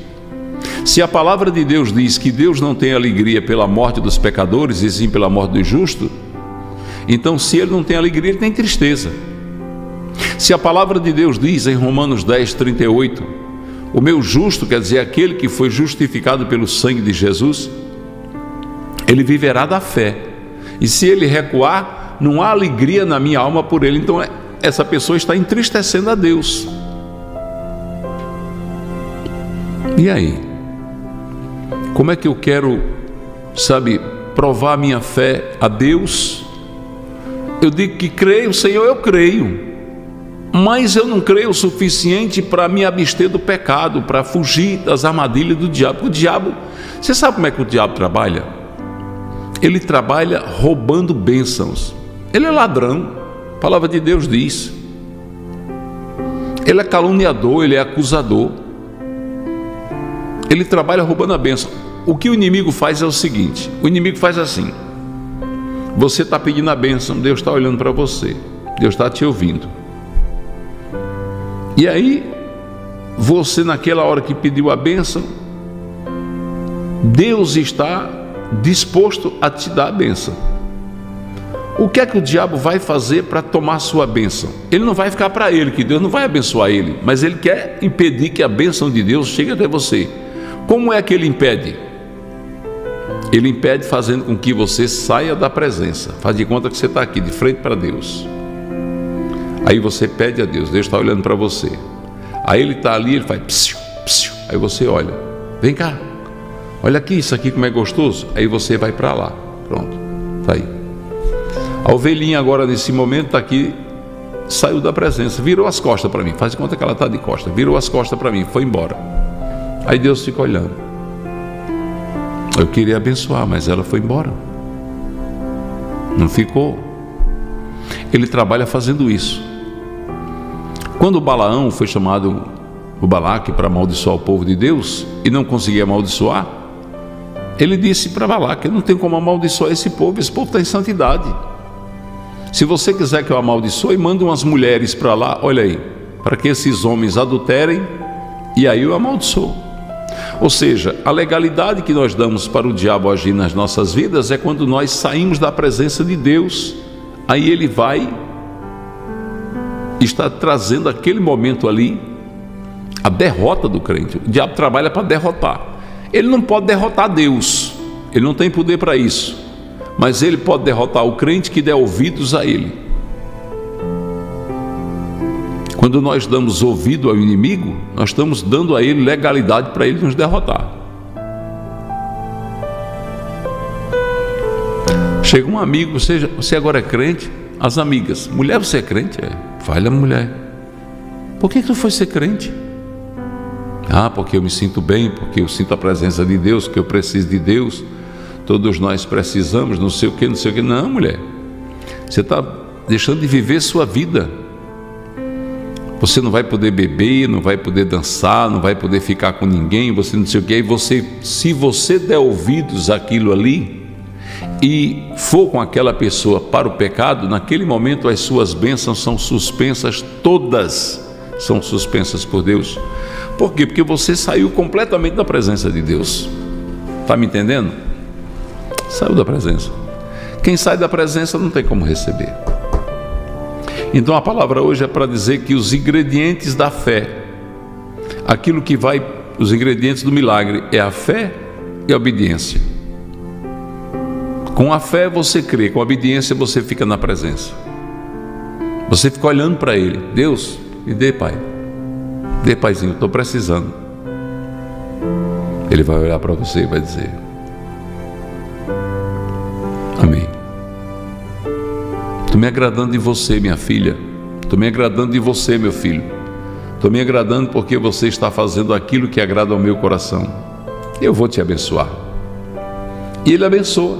Speaker 1: Se a palavra de Deus diz que Deus não tem alegria pela morte dos pecadores e sim pela morte do justo, então se ele não tem alegria, ele tem tristeza. Se a palavra de Deus diz em Romanos 10, 38, o meu justo, quer dizer, aquele que foi justificado pelo sangue de Jesus, ele viverá da fé. E se ele recuar, não há alegria na minha alma por ele. Então, essa pessoa está entristecendo a Deus. E aí? Como é que eu quero, sabe, provar minha fé a Deus? Eu digo que creio, Senhor, eu creio. Mas eu não creio o suficiente para me abster do pecado, para fugir das armadilhas do diabo. O diabo, você sabe como é que o diabo trabalha? Ele trabalha roubando bênçãos. Ele é ladrão, a palavra de Deus diz. Ele é caluniador, ele é acusador ele trabalha roubando a bênção. O que o inimigo faz é o seguinte: o inimigo faz assim. Você está pedindo a bênção, Deus está olhando para você, Deus está te ouvindo. E aí, você, naquela hora que pediu a bênção, Deus está disposto a te dar a bênção. O que é que o diabo vai fazer para tomar sua bênção? Ele não vai ficar para ele, que Deus não vai abençoar ele, mas ele quer impedir que a bênção de Deus chegue até você. Como é que ele impede? Ele impede fazendo com que você saia da presença. Faz de conta que você está aqui, de frente para Deus. Aí você pede a Deus, Deus está olhando para você. Aí ele está ali, ele faz psiu, psiu. Aí você olha, vem cá, olha aqui, isso aqui como é gostoso. Aí você vai para lá, pronto, está aí. A ovelhinha agora nesse momento está aqui, saiu da presença, virou as costas para mim. Faz conta que ela está de costas, virou as costas para mim, foi embora. Aí Deus fica olhando. Eu queria abençoar, mas ela foi embora. Não ficou. Ele trabalha fazendo isso. Quando Balaão foi chamado o Balaque para amaldiçoar o povo de Deus e não conseguia amaldiçoar, ele disse para Balaque: Eu não tenho como amaldiçoar esse povo, esse povo está em santidade. Se você quiser que eu amaldiçoe, manda umas mulheres para lá, olha aí, para que esses homens adulterem e aí eu amaldiçoo. Ou seja, a legalidade que nós damos para o diabo agir nas nossas vidas é quando nós saímos da presença de Deus. Aí ele vai está trazendo aquele momento ali a derrota do crente. O diabo trabalha para derrotar. Ele não pode derrotar Deus. Ele não tem poder para isso. Mas ele pode derrotar o crente que der ouvidos a ele. Quando nós damos ouvido ao inimigo, nós estamos dando a ele legalidade para ele nos derrotar. Chega um amigo, você, você agora é crente? As amigas, mulher, você é crente? É. Fale a mulher. Por que, que tu foi ser crente? Ah, porque eu me sinto bem, porque eu sinto a presença de Deus, que eu preciso de Deus. Todos nós precisamos, não sei o que, não sei o que. Não, mulher. Você está deixando de viver sua vida. Você não vai poder beber, não vai poder dançar, não vai poder ficar com ninguém, você não sei o que. E você, se você der ouvidos àquilo ali e for com aquela pessoa para o pecado, naquele momento as suas bênçãos são suspensas, todas são suspensas por Deus. Por quê? Porque você saiu completamente da presença de Deus. Está me entendendo? Saiu da presença. Quem sai da presença não tem como receber. Então a palavra hoje é para dizer que os ingredientes da fé, aquilo que vai, os ingredientes do milagre é a fé e a obediência. Com a fé você crê, com a obediência você fica na presença. Você fica olhando para Ele, Deus, me dê, Pai, dê, Paizinho, estou precisando. Ele vai olhar para você e vai dizer: Amém. Estou me agradando de você, minha filha. Estou me agradando de você, meu filho. Estou me agradando porque você está fazendo aquilo que agrada ao meu coração. Eu vou te abençoar. E Ele abençoa.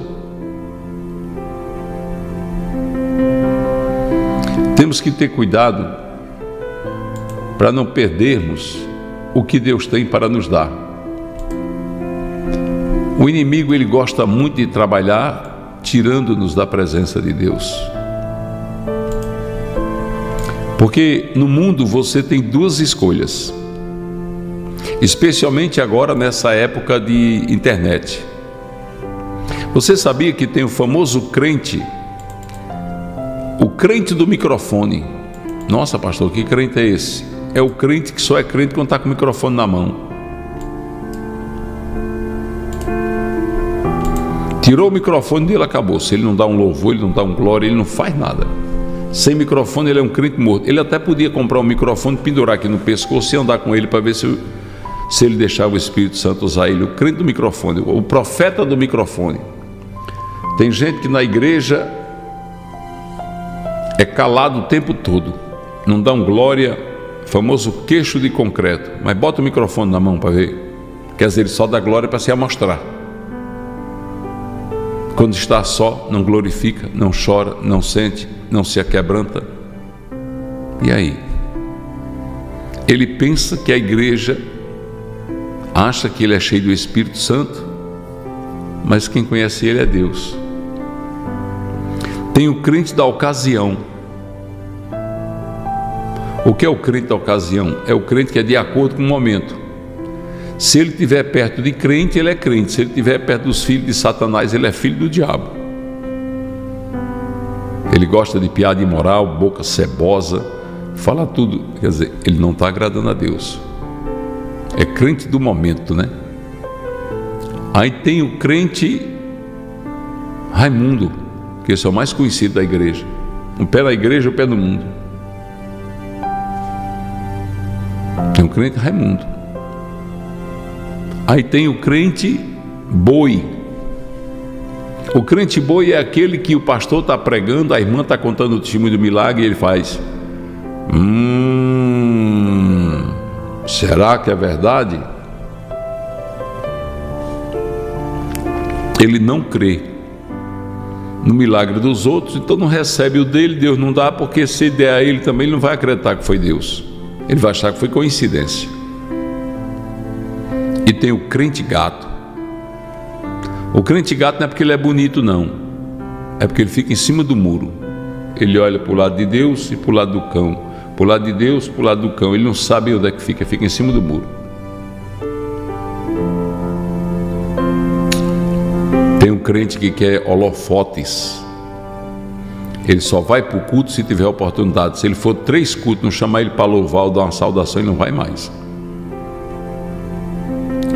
Speaker 1: Temos que ter cuidado para não perdermos o que Deus tem para nos dar. O inimigo ele gosta muito de trabalhar tirando-nos da presença de Deus. Porque no mundo você tem duas escolhas, especialmente agora nessa época de internet. Você sabia que tem o famoso crente, o crente do microfone? Nossa, pastor, que crente é esse? É o crente que só é crente quando está com o microfone na mão. Tirou o microfone dele, acabou. Se ele não dá um louvor, ele não dá um glória, ele não faz nada. Sem microfone, ele é um crente morto. Ele até podia comprar um microfone, pendurar aqui no pescoço e andar com ele para ver se, se ele deixava o Espírito Santo usar ele. O crente do microfone, o profeta do microfone. Tem gente que na igreja é calado o tempo todo, não dá um glória, famoso queixo de concreto, mas bota o microfone na mão para ver. Quer dizer, ele só dá glória para se amostrar. Quando está só, não glorifica, não chora, não sente, não se aquebranta. E aí? Ele pensa que a igreja acha que ele é cheio do Espírito Santo, mas quem conhece ele é Deus. Tem o crente da ocasião. O que é o crente da ocasião? É o crente que é de acordo com o momento. Se ele estiver perto de crente, ele é crente. Se ele estiver perto dos filhos de Satanás, ele é filho do diabo. Ele gosta de piada imoral, boca cebosa, fala tudo. Quer dizer, ele não está agradando a Deus. É crente do momento, né? Aí tem o crente Raimundo, que esse é o mais conhecido da igreja. Um pé na igreja, um pé no mundo. Tem o crente Raimundo. Aí tem o crente boi, o crente boi é aquele que o pastor está pregando, a irmã está contando o testemunho do milagre e ele faz. Hum, será que é verdade? Ele não crê no milagre dos outros, então não recebe o dele, Deus não dá, porque se der a ele também, ele não vai acreditar que foi Deus. Ele vai achar que foi coincidência. E tem o crente gato. O crente gato não é porque ele é bonito, não. É porque ele fica em cima do muro. ele olha para o lado de Deus e para o lado do cão. Para o lado de Deus, para o lado do cão. Ele não sabe onde é que fica, fica em cima do muro. Tem um crente que quer holofotes. Ele só vai para o culto se tiver oportunidade. Se ele for três cultos, não chamar ele para louvar ou dar uma saudação, ele não vai mais.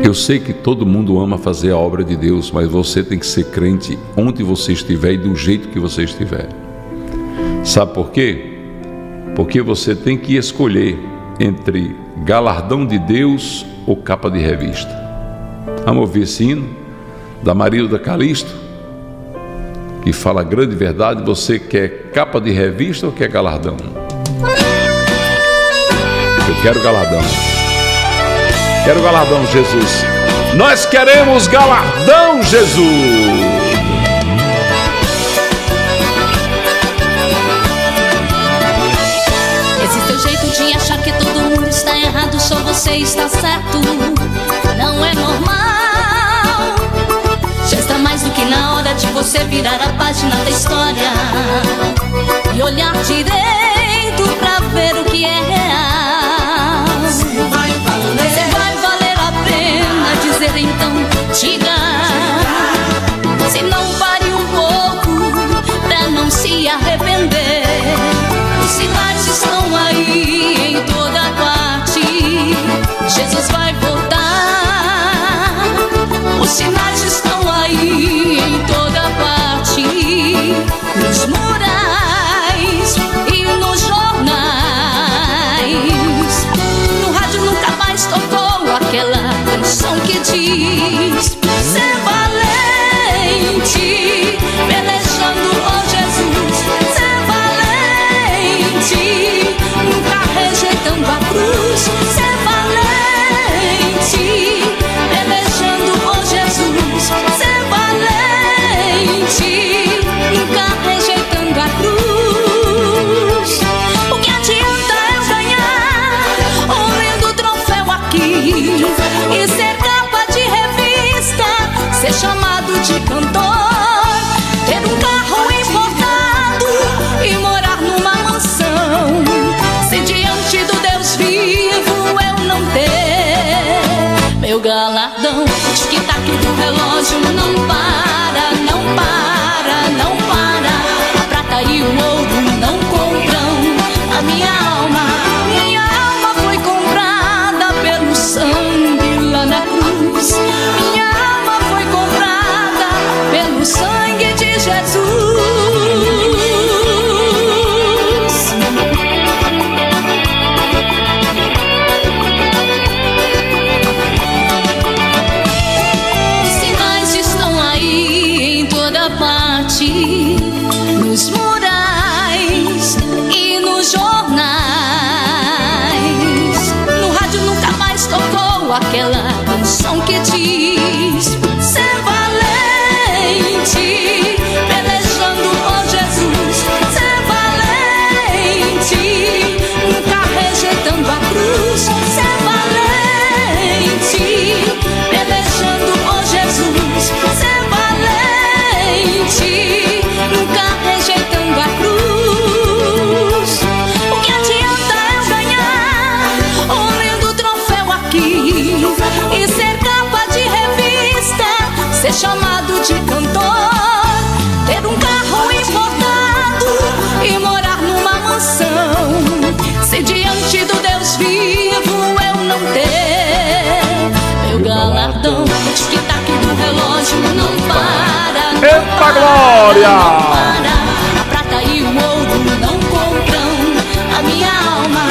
Speaker 1: Eu sei que todo mundo ama fazer a obra de Deus, mas você tem que ser crente onde você estiver e do jeito que você estiver. Sabe por quê? Porque você tem que escolher entre galardão de Deus ou capa de revista. Vamos ouvir esse hino da Marilda Calisto, que fala a grande verdade. Você quer capa de revista ou quer galardão? Eu quero galardão. Quero galardão, Jesus. Nós queremos galardão, Jesus.
Speaker 5: Esse seu jeito de achar que todo mundo está errado, só você está certo, Do que na hora de você virar a página da história e olhar direito pra ver o que é real. Você vai valer a pena dizer então, diga. Se não pare um pouco pra não se arrepender. Os sinais estão aí em toda parte. Jesus vai voltar. Os sinais de cantor, ter um carro importado e morar numa mansão? Se diante do Deus vivo eu não ter meu galardão, tic-tac do relógio não para,
Speaker 1: glória!
Speaker 5: A prata e o ouro não compram a minha alma.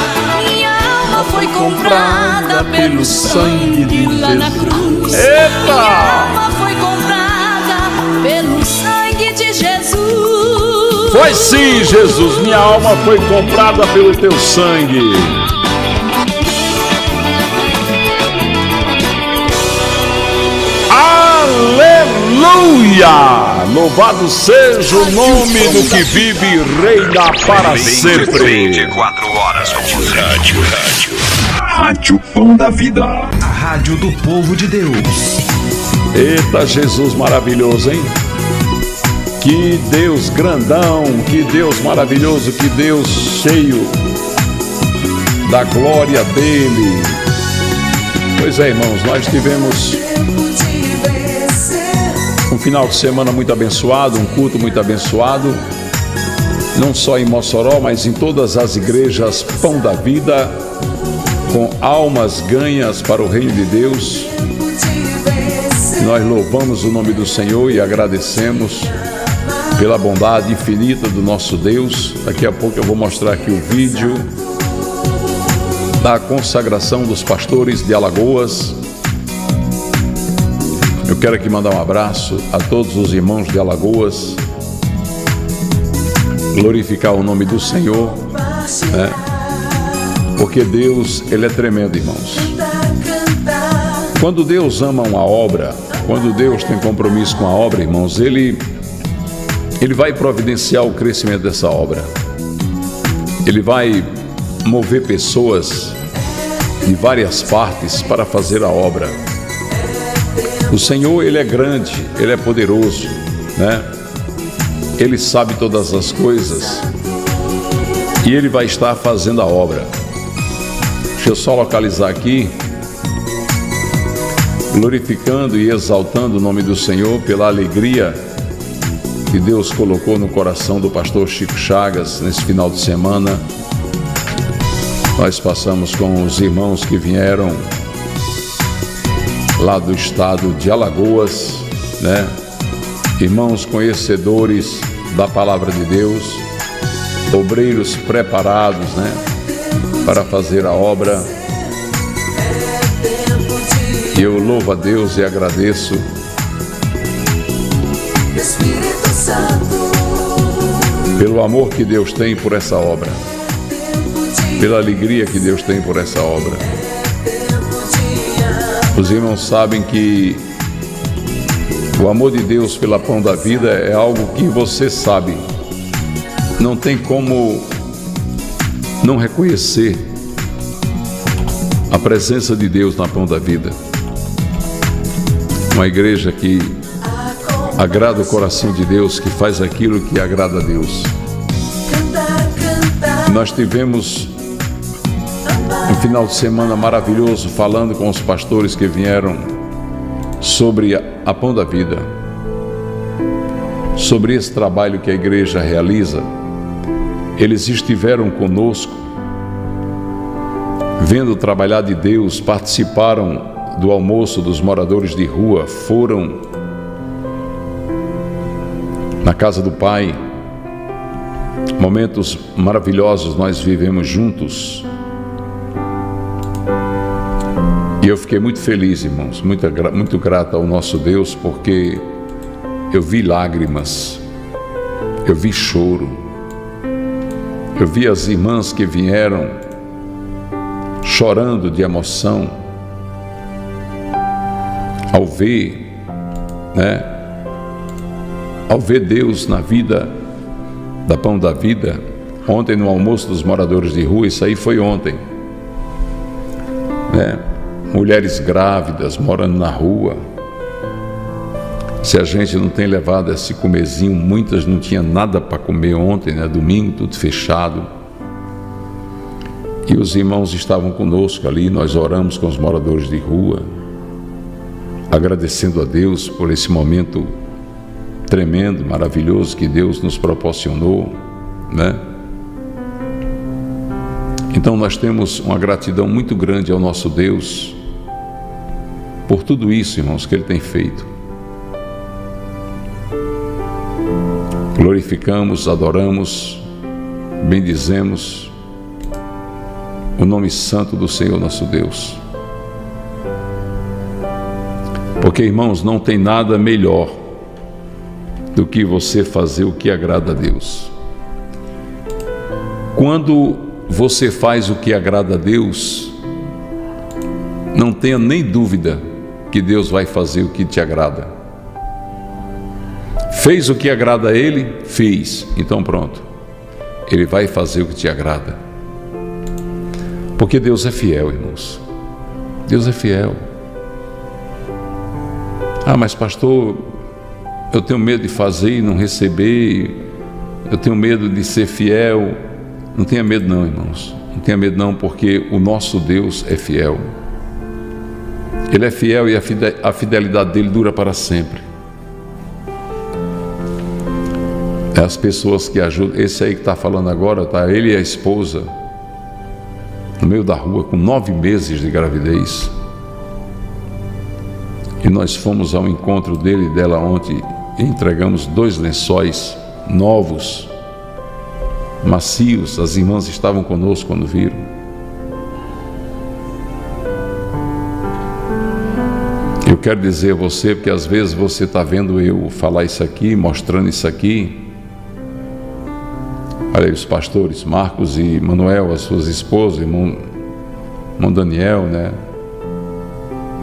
Speaker 5: Minha alma foi comprada pelo sangue lá na cruz.
Speaker 1: Eita!
Speaker 5: Minha alma foi comprada pelo sangue de Jesus.
Speaker 1: Foi sim, Jesus, minha alma foi comprada pelo teu sangue. Aleluia! Louvado seja o nome do que vive e reina para sempre.
Speaker 6: 24 horas com. Rádio, rádio.
Speaker 7: Rádio Pão da Vida. A rádio do povo de Deus.
Speaker 1: Eita, Jesus maravilhoso, hein? Que Deus grandão, que Deus maravilhoso, que Deus cheio da glória dele. Pois é, irmãos, nós tivemos um final de semana muito abençoado, um culto muito abençoado, não só em Mossoró, mas em todas as igrejas Pão da Vida, com almas ganhas para o reino de Deus. Nós louvamos o nome do Senhor e agradecemos pela bondade infinita do nosso Deus. Daqui a pouco eu vou mostrar aqui o vídeo da consagração dos pastores de Alagoas. Eu quero aqui mandar um abraço a todos os irmãos de Alagoas, glorificar o nome do Senhor, né? porque Deus, Ele é tremendo, irmãos. Quando Deus ama uma obra, quando Deus tem compromisso com a obra, irmãos, Ele ele vai providenciar o crescimento dessa obra. Ele vai mover pessoas de várias partes para fazer a obra. O Senhor, ele é grande, ele é poderoso, né? Ele sabe todas as coisas e ele vai estar fazendo a obra. Deixa eu só localizar aqui, glorificando e exaltando o nome do Senhor pela alegria que Deus colocou no coração do pastor Chico Chagas nesse final de semana. Nós passamos com os irmãos que vieram lá do estado de Alagoas, né? Irmãos conhecedores da palavra de Deus, obreiros preparados, né? Para fazer a obra. E eu louvo a Deus e agradeço pelo amor que Deus tem por essa obra, pela alegria que Deus tem por essa obra. Os irmãos sabem que o amor de Deus pela pão da vida é algo que você sabe, não tem como não reconhecer a presença de Deus na pão da vida. Uma igreja que agrada o coração de Deus, que faz aquilo que agrada a Deus. Nós tivemos um final de semana maravilhoso falando com os pastores que vieram sobre a Pão da Vida, sobre esse trabalho que a igreja realiza. Eles estiveram conosco, vendo trabalhar de Deus, participaram do almoço dos moradores de rua, foram na casa do Pai. Momentos maravilhosos nós vivemos juntos. E eu fiquei muito feliz, irmãos, muito, muito grato ao nosso Deus, porque eu vi lágrimas, eu vi choro, eu vi as irmãs que vieram chorando de emoção ao ver, né, ao ver Deus na vida da Pão da Vida, ontem no almoço dos moradores de rua, isso aí foi ontem, né? Mulheres grávidas morando na rua. Se a gente não tem levado esse comezinho, muitas não tinham nada para comer ontem, né? domingo, tudo fechado. E os irmãos estavam conosco ali, nós oramos com os moradores de rua, agradecendo a Deus por esse momento tremendo, maravilhoso que Deus nos proporcionou, né? Então nós temos uma gratidão muito grande ao nosso Deus por tudo isso, irmãos, que Ele tem feito. Glorificamos, adoramos, bendizemos o nome santo do Senhor nosso Deus. Porque, irmãos, não tem nada melhor do que você fazer o que agrada a Deus. Quando você faz o que agrada a Deus, não tenha nem dúvida que Deus vai fazer o que te agrada. Fez o que agrada a Ele? Fez. Então pronto. Ele vai fazer o que te agrada. Porque Deus é fiel, irmãos. Deus é fiel. Ah, mas pastor, eu tenho medo de fazer e não receber, eu tenho medo de ser fiel. Não tenha medo, não, irmãos. Não tenha medo, não, porque o nosso Deus é fiel. Ele é fiel e a fidelidade dele dura para sempre. É as pessoas que ajudam. Esse aí que está falando agora, tá? Ele e a esposa, no meio da rua, com nove meses de gravidez. E nós fomos ao encontro dele e dela ontem e entregamos dois lençóis novos, macios. As irmãs estavam conosco quando viram. Quero dizer a você, porque às vezes você está vendo eu falar isso aqui, mostrando isso aqui. Olha aí os pastores, Marcos e Manuel, as suas esposas, irmão, irmão Daniel, né?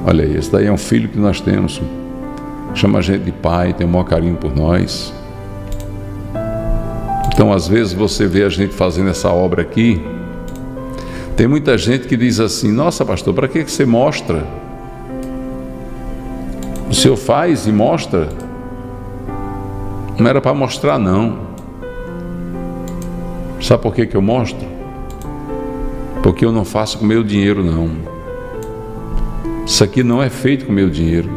Speaker 1: Olha aí, esse daí é um filho que nós temos. Chama a gente de pai, tem um maior carinho por nós. Então, às vezes, você vê a gente fazendo essa obra aqui. Tem muita gente que diz assim: Nossa, pastor, para que você mostra? Senhor faz e mostra? Não era para mostrar, não. Sabe por que, que eu mostro? Porque eu não faço com meu dinheiro, não. Isso aqui não é feito com meu dinheiro.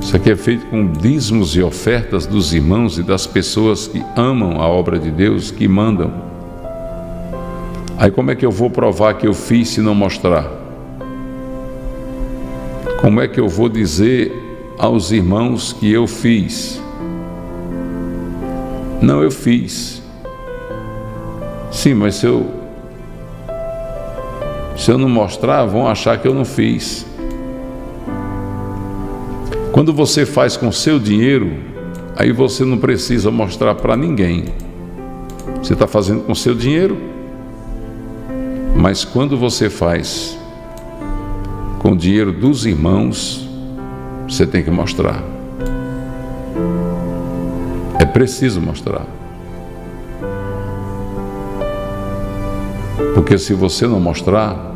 Speaker 1: Isso aqui é feito com dízimos e ofertas dos irmãos e das pessoas que amam a obra de Deus, que mandam. Aí como é que eu vou provar que eu fiz se não mostrar? Como é que eu vou dizer aos irmãos que eu fiz? Não, eu fiz. Sim, mas se eu se eu não mostrar, vão achar que eu não fiz. Quando você faz com seu dinheiro, aí você não precisa mostrar para ninguém. Você está fazendo com seu dinheiro, mas quando você faz o dinheiro dos irmãos, você tem que mostrar. É preciso mostrar. Porque se você não mostrar,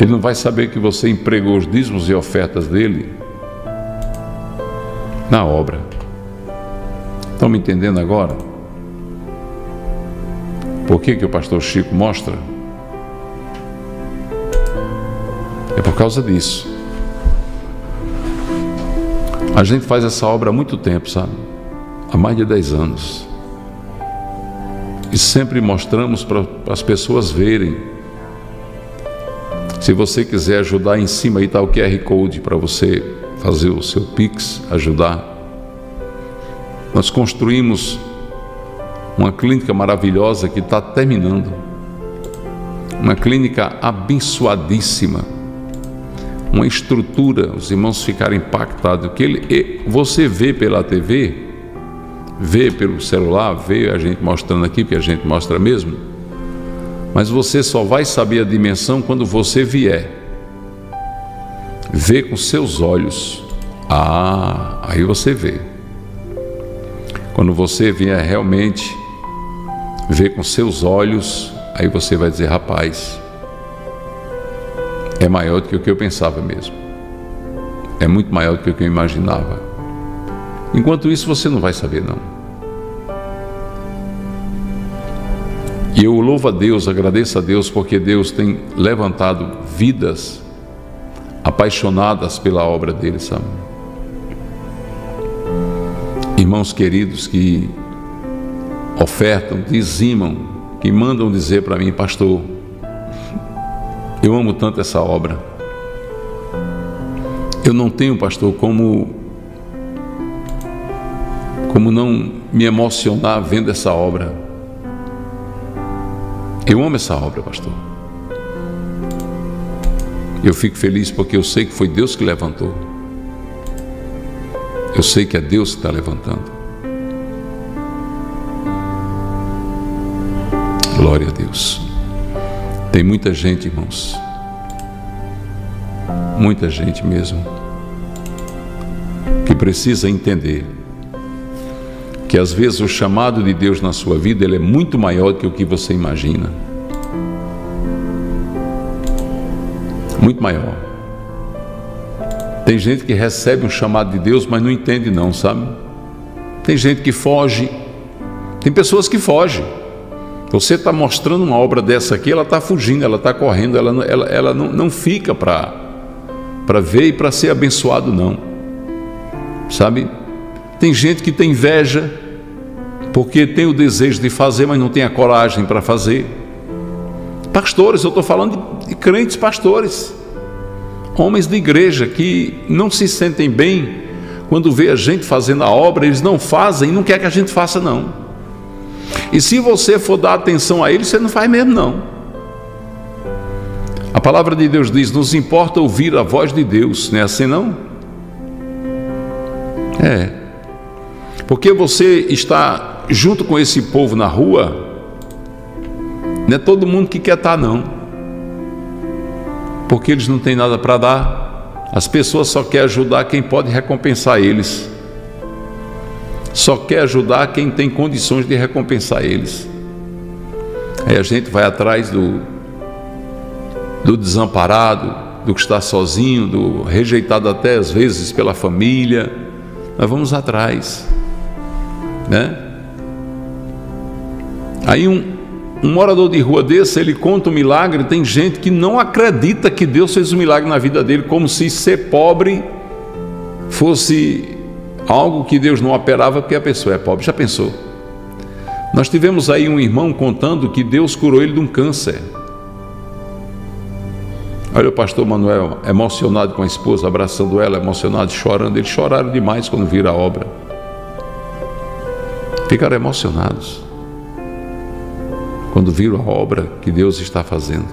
Speaker 1: ele não vai saber que você empregou os dízimos e ofertas dele na obra. Estão me entendendo agora? Por que, que o pastor Chico mostra? Por causa disso. A gente faz essa obra há muito tempo, sabe? Há mais de 10 anos. E sempre mostramos para as pessoas verem se você quiser ajudar, em cima aí está o QR Code para você fazer o seu Pix, ajudar. Nós construímos uma clínica maravilhosa que está terminando. Uma clínica abençoadíssima. Uma estrutura, os irmãos ficaram impactados. Que ele, você vê pela TV, vê pelo celular, vê a gente mostrando aqui, porque a gente mostra mesmo mas você só vai saber a dimensão quando você vier. Vê com seus olhos. Ah, aí você vê. Quando você vier realmente ver com seus olhos, aí você vai dizer: rapaz, é maior do que o que eu pensava mesmo. É muito maior do que o que eu imaginava. Enquanto isso, você não vai saber, não. E eu louvo a Deus, agradeço a Deus, porque Deus tem levantado vidas apaixonadas pela obra dele, sabe? Irmãos queridos que ofertam, dizimam, que mandam dizer para mim, pastor, eu amo tanto essa obra. Eu não tenho, pastor, como como não me emocionar vendo essa obra. Eu amo essa obra, pastor. Eu fico feliz porque eu sei que foi Deus que levantou. Eu sei que é Deus que está levantando. Glória a Deus. Tem muita gente, irmãos. Muita gente mesmo. Que precisa entender que às vezes o chamado de Deus na sua vida ele é muito maior do que o que você imagina. Muito maior. Tem gente que recebe um chamado de Deus, mas não entende não, sabe? Tem gente que foge. Tem pessoas que fogem. Você está mostrando uma obra dessa aqui, ela está fugindo, ela está correndo, ela, não- ela, ela não, não fica para ver e para ser abençoado, não. Sabe? Tem gente que tem inveja, porque tem o desejo de fazer, mas não tem a coragem para fazer. Pastores, eu estou falando de, de crentes pastores, homens de igreja que não se sentem bem quando vê a gente fazendo a obra, eles não fazem e não quer que a gente faça, não. E se você for dar atenção a eles, você não faz mesmo, não. A palavra de Deus diz: nos importa ouvir a voz de Deus, não é assim, não? É. Porque você está junto com esse povo na rua, não é todo mundo que quer estar, não. Porque eles não têm nada para dar. As pessoas só querem ajudar quem pode recompensar eles. Só quer ajudar quem tem condições de recompensar eles. Aí a gente vai atrás do, do desamparado, do que está sozinho, do rejeitado até às vezes pela família. Nós vamos atrás, né? Aí um, um morador de rua desse, ele conta um milagre, tem gente que não acredita que Deus fez um milagre na vida dele, como se ser pobre fosse algo que Deus não operava porque a pessoa é pobre. Já pensou? Nós tivemos aí um irmão contando que Deus curou ele de um câncer. Olha o pastor Manuel emocionado com a esposa, abraçando ela, emocionado, chorando. Eles choraram demais quando viram a obra. Ficaram emocionados quando viram a obra que Deus está fazendo.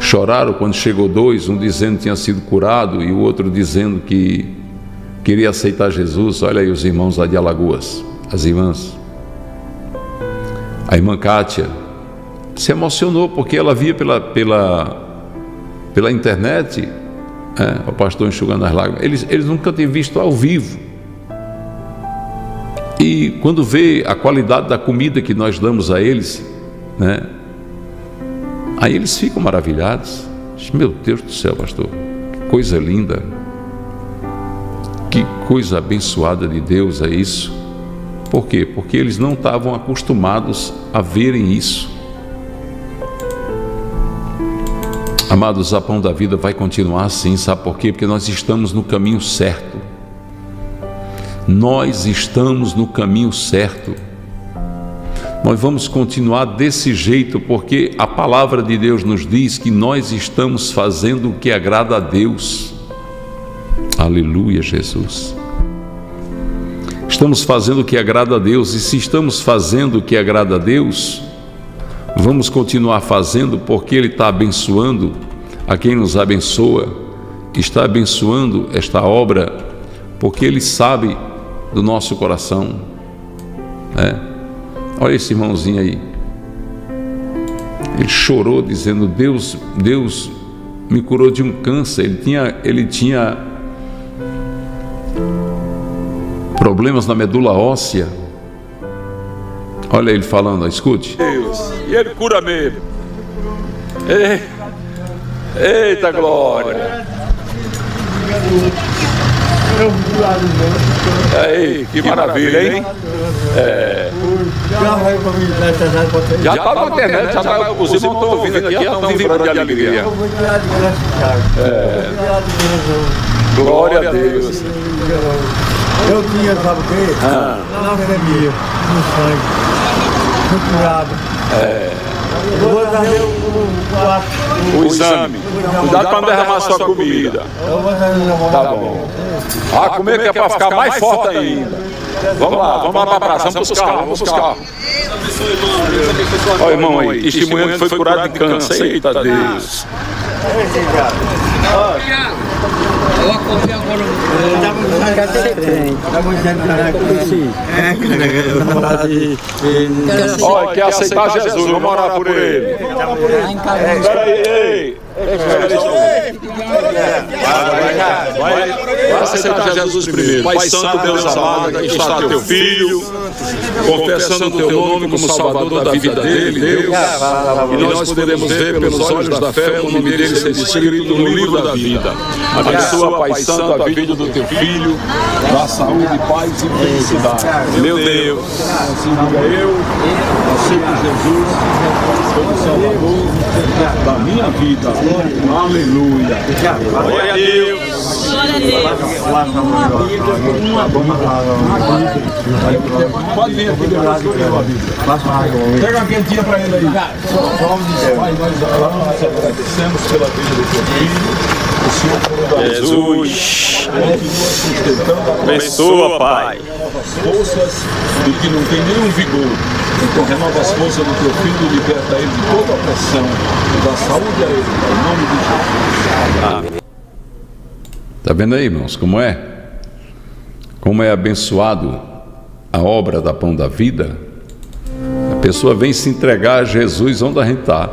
Speaker 1: Choraram quando chegou dois, um dizendo que tinha sido curado e o outro dizendo que queria aceitar Jesus. Olha aí os irmãos lá de Alagoas, as irmãs. A irmã Kátia se emocionou porque ela via pela, pela, pela internet é, o pastor enxugando as lágrimas. Eles, eles nunca tinham visto ao vivo. E quando vê a qualidade da comida que nós damos a eles, né? Aí eles ficam maravilhados. Meu Deus do céu, pastor, que coisa linda. Coisa abençoada de Deus é isso. Por quê? Porque eles não estavam acostumados a verem isso. Amados, a pão da vida vai continuar assim, sabe por quê? Porque nós estamos no caminho certo. Nós estamos no caminho certo. Nós vamos continuar desse jeito, porque a palavra de Deus nos diz que nós estamos fazendo o que agrada a Deus. Aleluia, Jesus. Estamos fazendo o que agrada a Deus, e se estamos fazendo o que agrada a Deus, vamos continuar fazendo porque Ele está abençoando a quem nos abençoa, está abençoando esta obra porque Ele sabe do nosso coração. né? Olha esse irmãozinho aí. Ele chorou dizendo: Deus, Deus me curou de um câncer. Ele tinha, ele tinha problemas na medula óssea. Olha ele falando, escute.
Speaker 8: Deus. E ele cura mesmo. Ei, eita glória. Aí, que maravilha, hein? Já tá na internet, já tá, os irmãos estão ouvindo aqui, estão vibrando de alegria. Glória a Deus.
Speaker 9: Eu tinha, sabe o quê?
Speaker 8: Ah.
Speaker 9: Leucemia no sangue. Fui curado. É. Eu vou fazer o, o, o,
Speaker 8: O exame. Cuidado para não derramar sua comida.
Speaker 9: Eu vou fazer o
Speaker 8: Tá bom. Ah, comer que é para ficar mais forte ainda. Vamos lá, vamos lá para a praça, vamos buscar, vamos buscar. Olha o irmão aí, testemunhando que foi curado de câncer. Eita Deus. Olha, quer aceitar Jesus, vamos orar por ele. Espera aí, ei. Vai, aceitar Jesus primeiro. Pai Santo, Deus amado, aqui está teu filho, confessando o teu nome como Salvador da vida dele, Deus. E nós podemos ver pelos olhos da fé o nome dele ser escrito no livro da vida. Abençoa, Pai Santo, a vida do teu filho, dá saúde, paz e felicidade. Meu Deus, eu aceito Jesus como Salvador da minha vida. Aleluia. Glória a Deus. Pode vir aqui depois que eu levo a Bíblia. Pega uma quentinha para ele aí. Pai, nós agradecemos pela vida do teu filho. O Senhor por
Speaker 10: Jesus.
Speaker 8: sustentando
Speaker 10: Abençoa, Pai.
Speaker 8: as forças do que não tem nenhum vigor. Então renova as forças do teu filho e liberta ele de toda opressão. E dá saúde a ele, em nome de Jesus.
Speaker 1: Está vendo aí, irmãos, como é? Como é abençoado a obra da Pão da Vida? A pessoa vem se entregar a Jesus onde a gente está.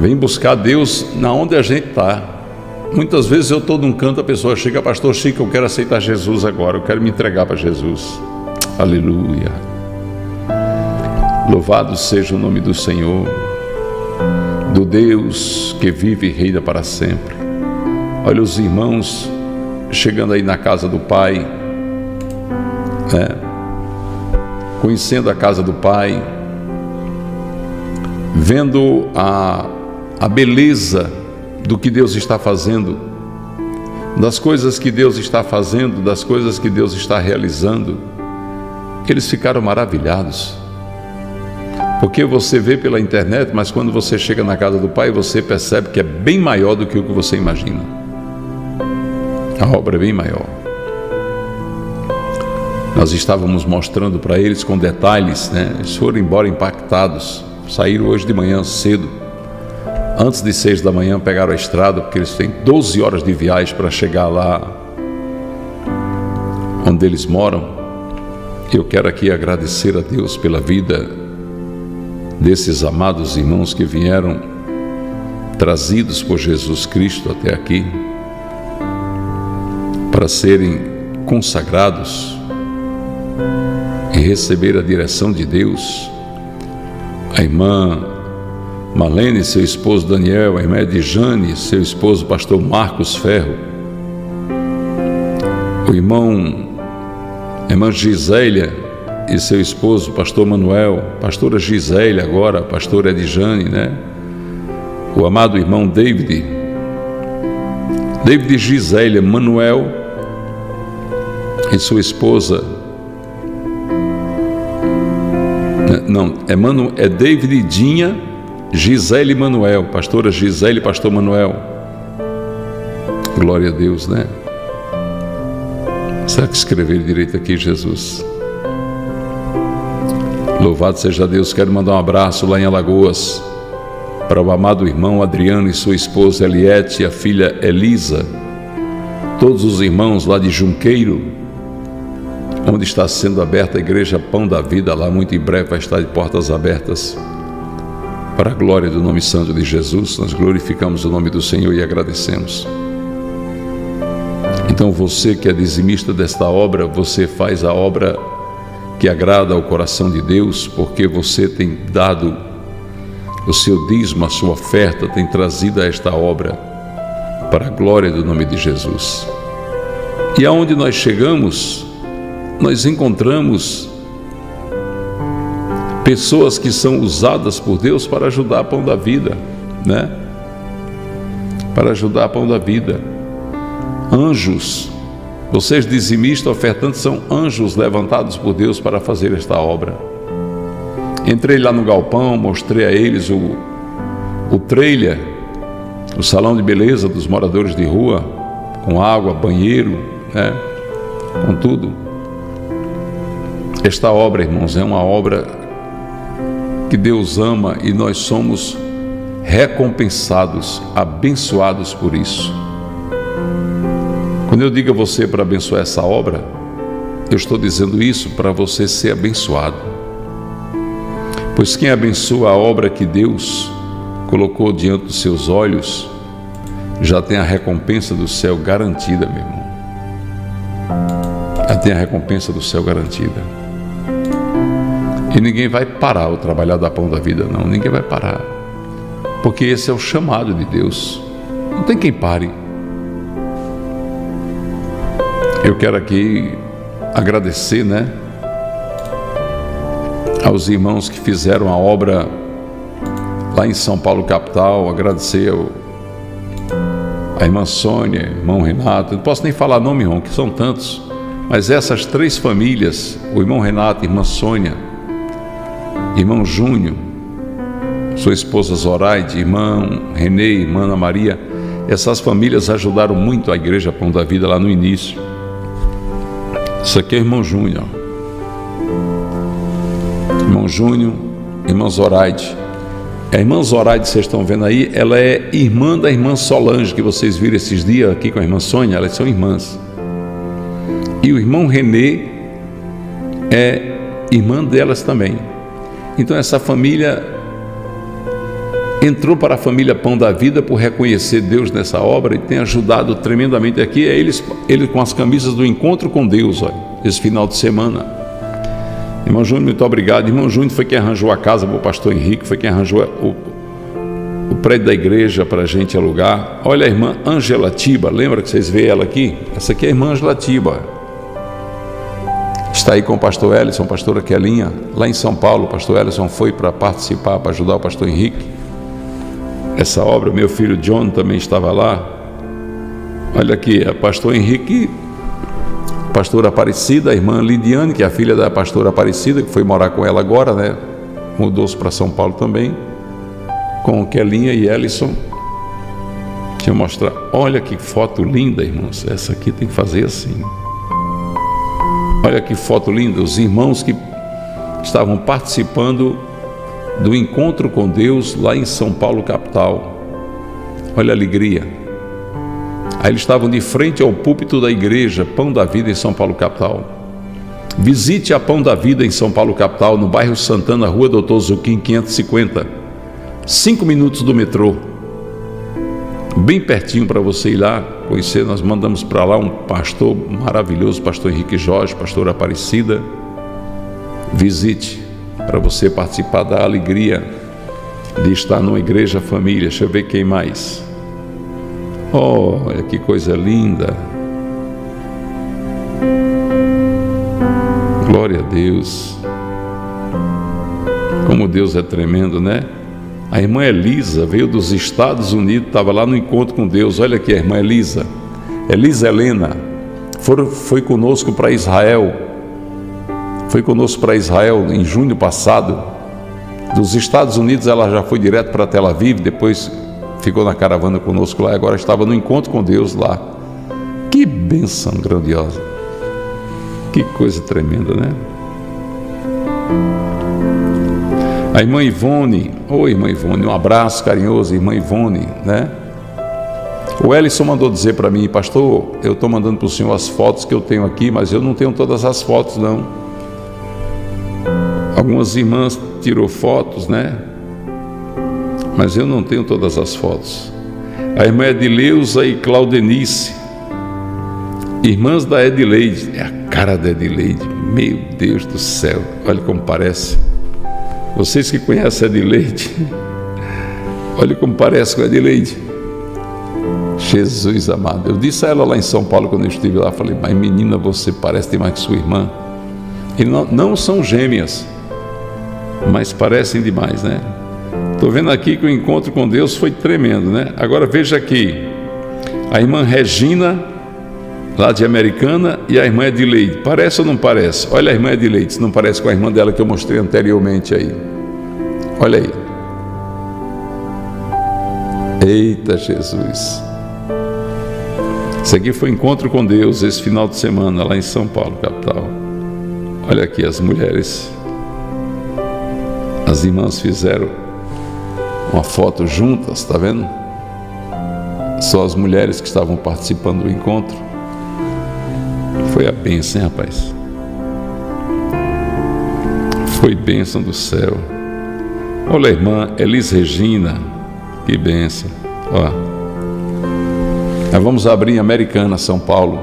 Speaker 1: Vem buscar Deus na onde a gente está. Muitas vezes eu estou num canto, a pessoa chega, pastor Chico, eu quero aceitar Jesus agora, eu quero me entregar para Jesus. Aleluia. Louvado seja o nome do Senhor, do Deus que vive e reina para sempre. Olha os irmãos chegando aí na casa do Pai, né? conhecendo a casa do Pai, vendo a, a beleza do que Deus está fazendo, das coisas que Deus está fazendo, das coisas que Deus está realizando. Eles ficaram maravilhados. Porque você vê pela internet, mas quando você chega na casa do Pai, você percebe que é bem maior do que o que você imagina. A obra é bem maior. Nós estávamos mostrando para eles com detalhes, né? Eles foram embora impactados. Saíram hoje de manhã cedo. Antes de seis da manhã pegaram a estrada, porque eles têm 12 horas de viagem para chegar lá onde eles moram. Eu quero aqui agradecer a Deus pela vida desses amados irmãos que vieram trazidos por Jesus Cristo até aqui para serem consagrados e receber a direção de Deus. A irmã Malene, seu esposo Daniel, a irmã Edjane, seu esposo pastor Marcos Ferro, o irmão, a irmã Gisélia e seu esposo pastor Manuel, pastora Gisélia agora, pastora Edjane, né? O amado irmão David, David Gisélia Manuel e sua esposa não, é, Manu, é David Dinha, Gisele Manuel, pastora Gisele, pastor Manuel. Glória a Deus, né? Será que escrever direito aqui, Jesus? Louvado seja Deus. Quero mandar um abraço lá em Alagoas para o amado irmão Adriano e sua esposa Eliette e a filha Elisa. Todos os irmãos lá de Junqueiro, onde está sendo aberta a igreja Pão da Vida, lá muito em breve vai estar de portas abertas. Para a glória do nome santo de Jesus, nós glorificamos o nome do Senhor e agradecemos. Então você que é dizimista desta obra, você faz a obra que agrada ao coração de Deus, porque você tem dado o seu dízimo, a sua oferta, tem trazido a esta obra para a glória do nome de Jesus. E aonde nós chegamos, nós encontramos pessoas que são usadas por Deus para ajudar a pão da vida, né? Para ajudar a pão da vida. Anjos, vocês dizimistas ofertantes são anjos levantados por Deus para fazer esta obra. Entrei lá no galpão, mostrei a eles o, o trailer, o salão de beleza dos moradores de rua, com água, banheiro, né? com tudo. Esta obra, irmãos, é uma obra que Deus ama e nós somos recompensados, abençoados por isso. Quando eu digo a você para abençoar essa obra, eu estou dizendo isso para você ser abençoado. Pois quem abençoa a obra que Deus colocou diante dos seus olhos, já tem a recompensa do céu garantida, meu irmão. Já tem a recompensa do céu garantida. E ninguém vai parar o trabalhar da pão da vida, não. Ninguém vai parar. Porque esse é o chamado de Deus. Não tem quem pare. Eu quero aqui agradecer, né? Aos irmãos que fizeram a obra lá em São Paulo, capital. Agradecer a irmã Sônia, irmão Renato. Não posso nem falar nome, irmão, que são tantos. Mas essas três famílias, o irmão Renato, irmã Sônia, irmão Júnior, sua esposa Zoraide, irmão Renê, irmã Ana Maria, essas famílias ajudaram muito a Igreja Pão da Vida lá no início. Isso aqui é irmão Júnior. Irmão Júnior, irmã Zoraide. A irmã Zoraide, vocês estão vendo aí, ela é irmã da irmã Solange, que vocês viram esses dias aqui com a irmã Sônia, elas são irmãs. E o irmão Renê é irmã delas também. Então essa família entrou para a família Pão da Vida por reconhecer Deus nessa obra e tem ajudado tremendamente aqui. É eles, eles com as camisas do encontro com Deus, olha, esse final de semana. Irmão Júnior, muito obrigado. Irmão Júnior foi quem arranjou a casa para o pastor Henrique, foi quem arranjou o, o prédio da igreja para a gente alugar. Olha a irmã Angela Tiba, lembra que vocês veem ela aqui? Essa aqui é a irmã Angela Tiba. Está aí com o pastor Ellison, pastora Kelinha, lá em São Paulo. O pastor Ellison foi para participar, para ajudar o pastor Henrique. Essa obra, meu filho John também estava lá. Olha aqui, a pastor Henrique pastora Aparecida, a irmã Lidiane, que é a filha da pastora Aparecida, que foi morar com ela agora, né? Mudou-se para São Paulo também, com Kelinha e Ellison. Deixa eu mostrar. Olha que foto linda, irmãos. Essa aqui tem que fazer assim. Olha que foto linda. Os irmãos que estavam participando do encontro com Deus lá em São Paulo, capital. Olha a alegria. Aí eles estavam de frente ao púlpito da igreja Pão da Vida em São Paulo capital. Visite a Pão da Vida em São Paulo capital, no bairro Santana, Rua Doutor Zuquim 550. Cinco minutos do metrô. Bem pertinho para você ir lá conhecer. Nós mandamos para lá um pastor maravilhoso, pastor Henrique Jorge, pastor Aparecida. Visite para você participar da alegria de estar numa igreja família. Deixa eu ver quem mais. Olha que coisa linda. Glória a Deus. Como Deus é tremendo, né? A irmã Elisa veio dos Estados Unidos, estava lá no encontro com Deus. Olha aqui a irmã Elisa. Elisa Helena foi, foi conosco para Israel. Foi conosco para Israel em junho passado. Dos Estados Unidos ela já foi direto para Tel Aviv, depois ficou na caravana conosco lá, agora estava no encontro com Deus lá. Que benção grandiosa. Que coisa tremenda, né? A irmã Ivone, oi irmã Ivone, um abraço carinhoso, irmã Ivone, né? O Ellison mandou dizer para mim, pastor, eu estou mandando para o senhor as fotos que eu tenho aqui, mas eu não tenho todas as fotos, não. Algumas irmãs tirou fotos, né? mas eu não tenho todas as fotos. A irmã Edileuza e Claudenice, irmãs da Edileide, é a cara da Edileide, meu Deus do céu, olha como parece. Vocês que conhecem a Edileide, olha como parece com a Edileide. Jesus amado, eu disse a ela lá em São Paulo quando eu estive lá, falei, mas menina, você parece demais que sua irmã. E não, não são gêmeas, mas parecem demais, né? Estou vendo aqui que o encontro com Deus foi tremendo, né? Agora veja aqui, a irmã Regina, lá de Americana, e a irmã Edileide. Parece ou não parece? Olha a irmã Edileide, se não parece com a irmã dela que eu mostrei anteriormente aí. Olha aí. Eita Jesus. Isso aqui foi encontro com Deus esse final de semana lá em São Paulo, capital. Olha aqui as mulheres. As irmãs fizeram uma foto juntas, está vendo? Só as mulheres que estavam participando do encontro. Foi a bênção, hein, rapaz? Foi bênção do céu. Olha a irmã Elis Regina, Que benção. Ó. Nós vamos abrir em Americana, São Paulo.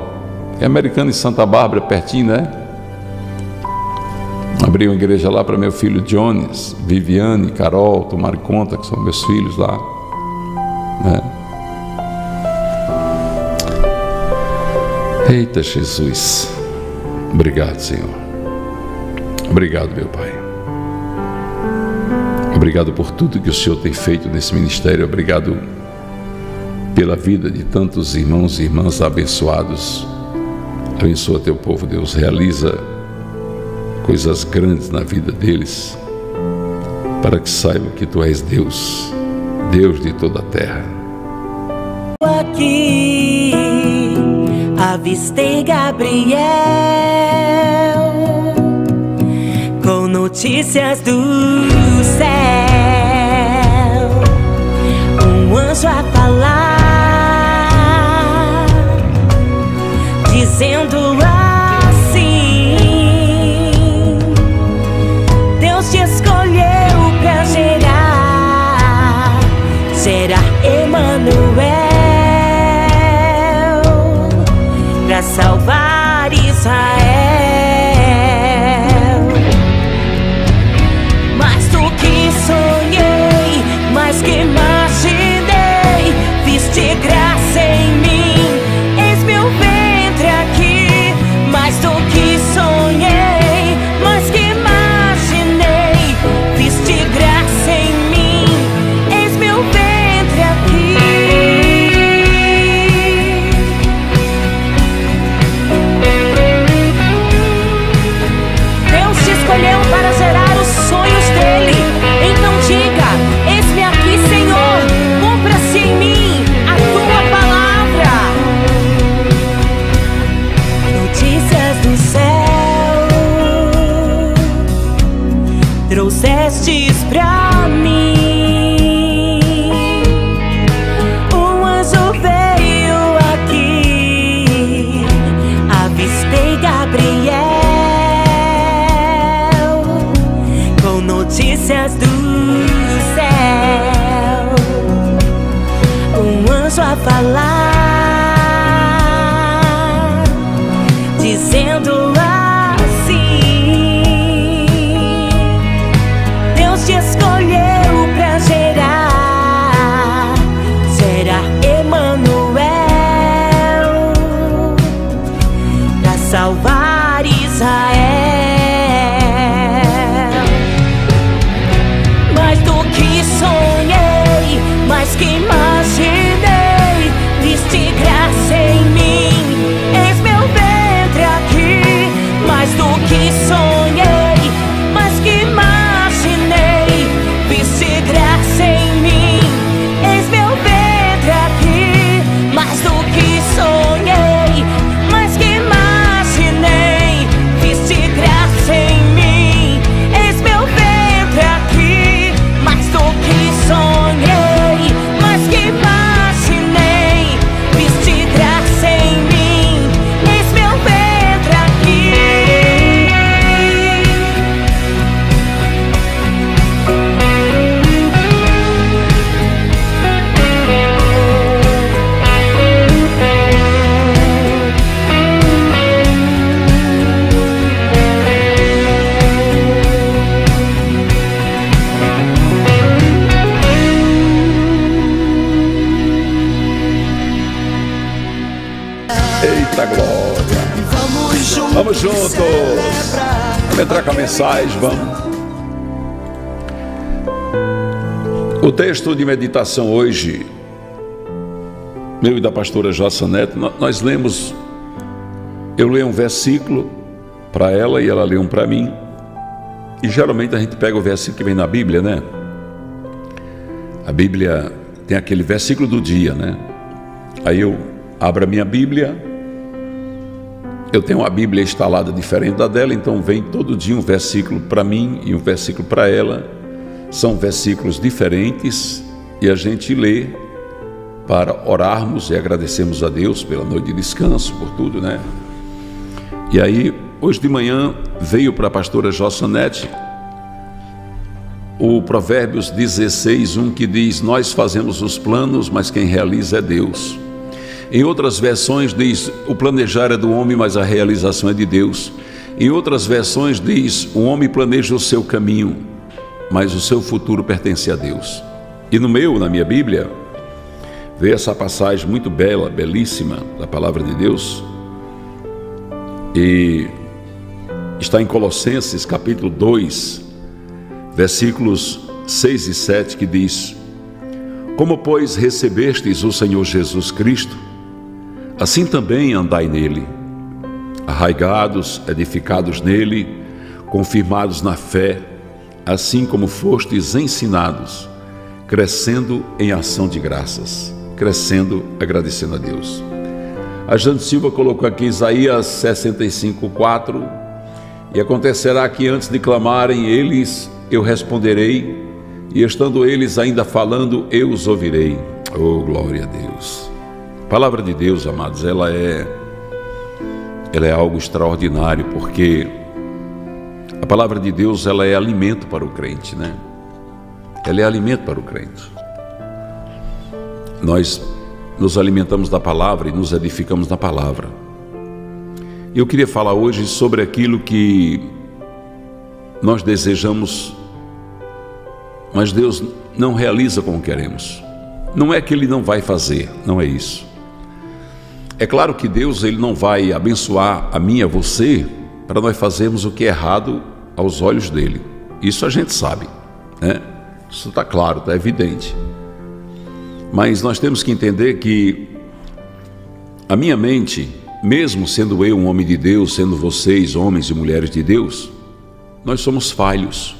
Speaker 1: É Americana e Santa Bárbara, pertinho, né? Abri uma igreja lá para meu filho Jones, Viviane, Carol, tomarem conta que são meus filhos lá. Né? Eita Jesus. Obrigado, Senhor. Obrigado, meu Pai. Obrigado por tudo que o Senhor tem feito nesse ministério. Obrigado pela vida de tantos irmãos e irmãs abençoados. Abençoa teu povo, Deus. Realiza coisas grandes na vida deles, para que saibam que tu és Deus, Deus de toda a terra.
Speaker 11: Aqui avistei Gabriel com notícias do céu, um anjo a falar, dizendo
Speaker 4: Vamos
Speaker 1: entrar com a mensagem, vamos. O texto de meditação hoje, meu e da pastora Jossa Neto, nó- nós lemos, eu leio um versículo para ela e ela lê um para mim. E geralmente a gente pega o versículo que vem na Bíblia, né? A Bíblia tem aquele versículo do dia, né? Aí eu abro a minha Bíblia, eu tenho uma Bíblia instalada diferente da dela, então vem todo dia um versículo para mim e um versículo para ela. São versículos diferentes e a gente lê para orarmos e agradecermos a Deus pela noite de descanso, por tudo, né? E aí, hoje de manhã, veio para a pastora Jossanete o Provérbios 16, 1 que diz: Nós fazemos os planos, mas quem realiza é Deus. Em outras versões diz: O planejar é do homem, mas a realização é de Deus. Em outras versões diz: O homem planeja o seu caminho, mas o seu futuro pertence a Deus. E no meu, na minha Bíblia, vê essa passagem muito bela, belíssima da palavra de Deus. E está em Colossenses capítulo 2, versículos 6 e 7, que diz: Como, pois, recebestes o Senhor Jesus Cristo, assim também andai nele, arraigados, edificados nele, confirmados na fé, assim como fostes ensinados, crescendo em ação de graças, crescendo agradecendo a Deus. A Jane Silva colocou aqui Isaías 65, 4, e acontecerá que antes de clamarem eles eu responderei, e estando eles ainda falando, eu os ouvirei. Oh, glória a Deus. A palavra de Deus, amados, ela é ela é algo extraordinário, porque a palavra de Deus, ela é alimento para o crente, né? Ela é alimento para o crente. Nós nos alimentamos da palavra e nos edificamos na palavra. Eu queria falar hoje sobre aquilo que nós desejamos, mas Deus não realiza como queremos. Não é que Ele não vai fazer, não é isso. É claro que Deus ele não vai abençoar a mim, a você, para nós fazermos o que é errado aos olhos dele. Isso a gente sabe, né? Isso está claro, está evidente. Mas nós temos que entender que a minha mente, mesmo sendo eu um homem de Deus, sendo vocês homens e mulheres de Deus, nós somos falhos.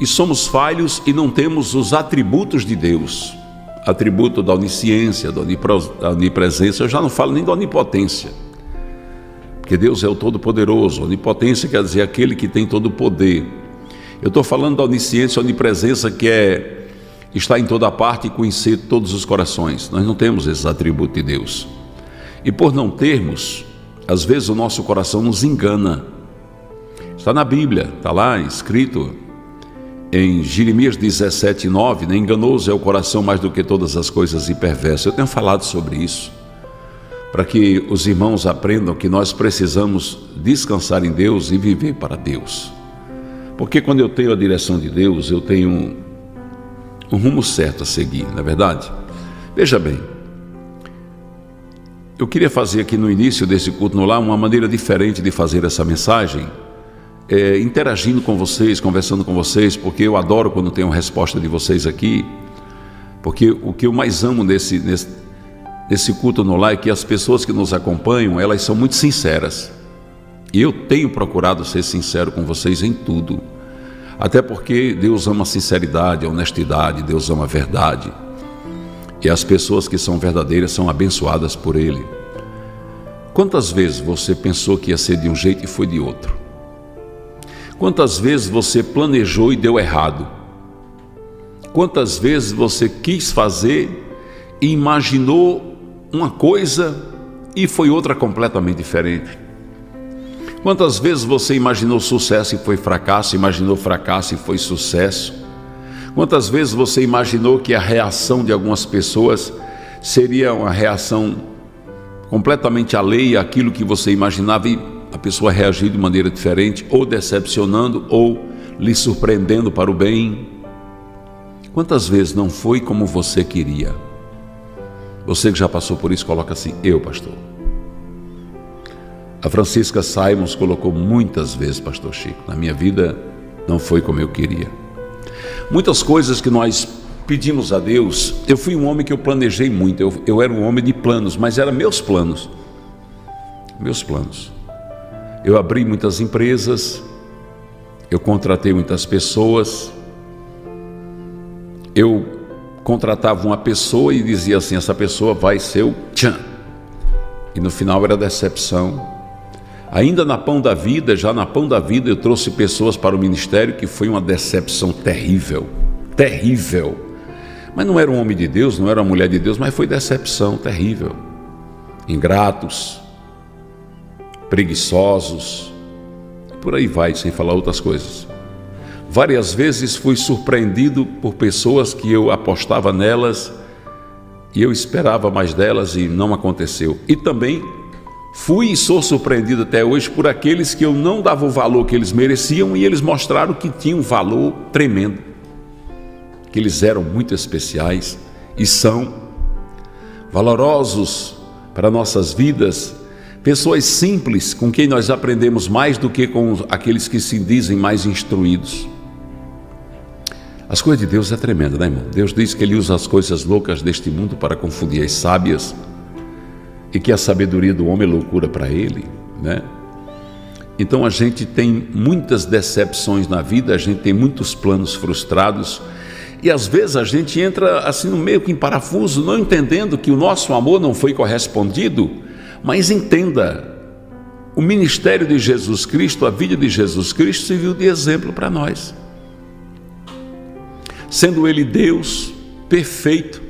Speaker 1: E somos falhos e não temos os atributos de Deus. Atributo da onisciência, da onipresença, eu já não falo nem da onipotência. Porque Deus é o Todo-Poderoso. Onipotência quer dizer aquele que tem todo o poder. Eu estou falando da onisciência, onipresença, que é estar em toda parte e conhecer todos os corações. Nós não temos esses atributos de Deus. E por não termos, às vezes o nosso coração nos engana Está na Bíblia, está lá escrito em Jeremias 17, 9, né? enganoso é o coração mais do que todas as coisas e perverso. Eu tenho falado sobre isso, para que os irmãos aprendam que nós precisamos descansar em Deus e viver para Deus. Porque quando eu tenho a direção de Deus, eu tenho um, um rumo certo a seguir, não é verdade? Veja bem, eu queria fazer aqui no início desse culto no lar uma maneira diferente de fazer essa mensagem é, interagindo com vocês, conversando com vocês, porque eu adoro quando tenho resposta de vocês aqui, porque o que eu mais amo nesse, nesse, nesse culto no lar é que as pessoas que nos acompanham, elas são muito sinceras. E eu tenho procurado ser sincero com vocês em tudo. Até porque Deus ama a sinceridade, a honestidade, Deus ama a verdade. E as pessoas que são verdadeiras são abençoadas por Ele. Quantas vezes você pensou que ia ser de um jeito e foi de outro? Quantas vezes você planejou e deu errado? Quantas vezes você quis fazer e imaginou uma coisa e foi outra completamente diferente? Quantas vezes você imaginou sucesso e foi fracasso, imaginou fracasso e foi sucesso? Quantas vezes você imaginou que a reação de algumas pessoas seria uma reação completamente alheia àquilo que você imaginava e a pessoa reagir de maneira diferente, ou decepcionando, ou lhe surpreendendo para o bem. Quantas vezes não foi como você queria? Você que já passou por isso, coloca assim: Eu, pastor. A Francisca Simons colocou muitas vezes, pastor Chico, na minha vida não foi como eu queria. Muitas coisas que nós pedimos a Deus, eu fui um homem que eu planejei muito, eu, eu era um homem de planos, mas eram meus planos. Meus planos. Eu abri muitas empresas, eu contratei muitas pessoas, eu contratava uma pessoa e dizia assim: essa pessoa vai ser o tchan. E no final era decepção. Ainda na Pão da Vida, já na Pão da Vida, eu trouxe pessoas para o ministério que foi uma decepção terrível, terrível. Mas não era um homem de Deus, não era uma mulher de Deus, mas foi decepção terrível. Ingratos, preguiçosos, por aí vai, sem falar outras coisas. Várias vezes fui surpreendido por pessoas que eu apostava nelas e eu esperava mais delas e não aconteceu. E também fui e sou surpreendido até hoje por aqueles que eu não dava o valor que eles mereciam e eles mostraram que tinham um valor tremendo, que eles eram muito especiais e são valorosos para nossas vidas, pessoas simples com quem nós aprendemos mais do que com aqueles que se dizem mais instruídos. As coisas de Deus é tremenda, né, irmão? Deus diz que Ele usa as coisas loucas deste mundo para confundir as sábias e que a sabedoria do homem é loucura para Ele, né? Então a gente tem muitas decepções na vida, a gente tem muitos planos frustrados e às vezes a gente entra assim meio que em parafuso, não entendendo que o nosso amor não foi correspondido, mas entenda, o ministério de Jesus Cristo, a vida de Jesus Cristo serviu de exemplo para nós sendo ele Deus perfeito.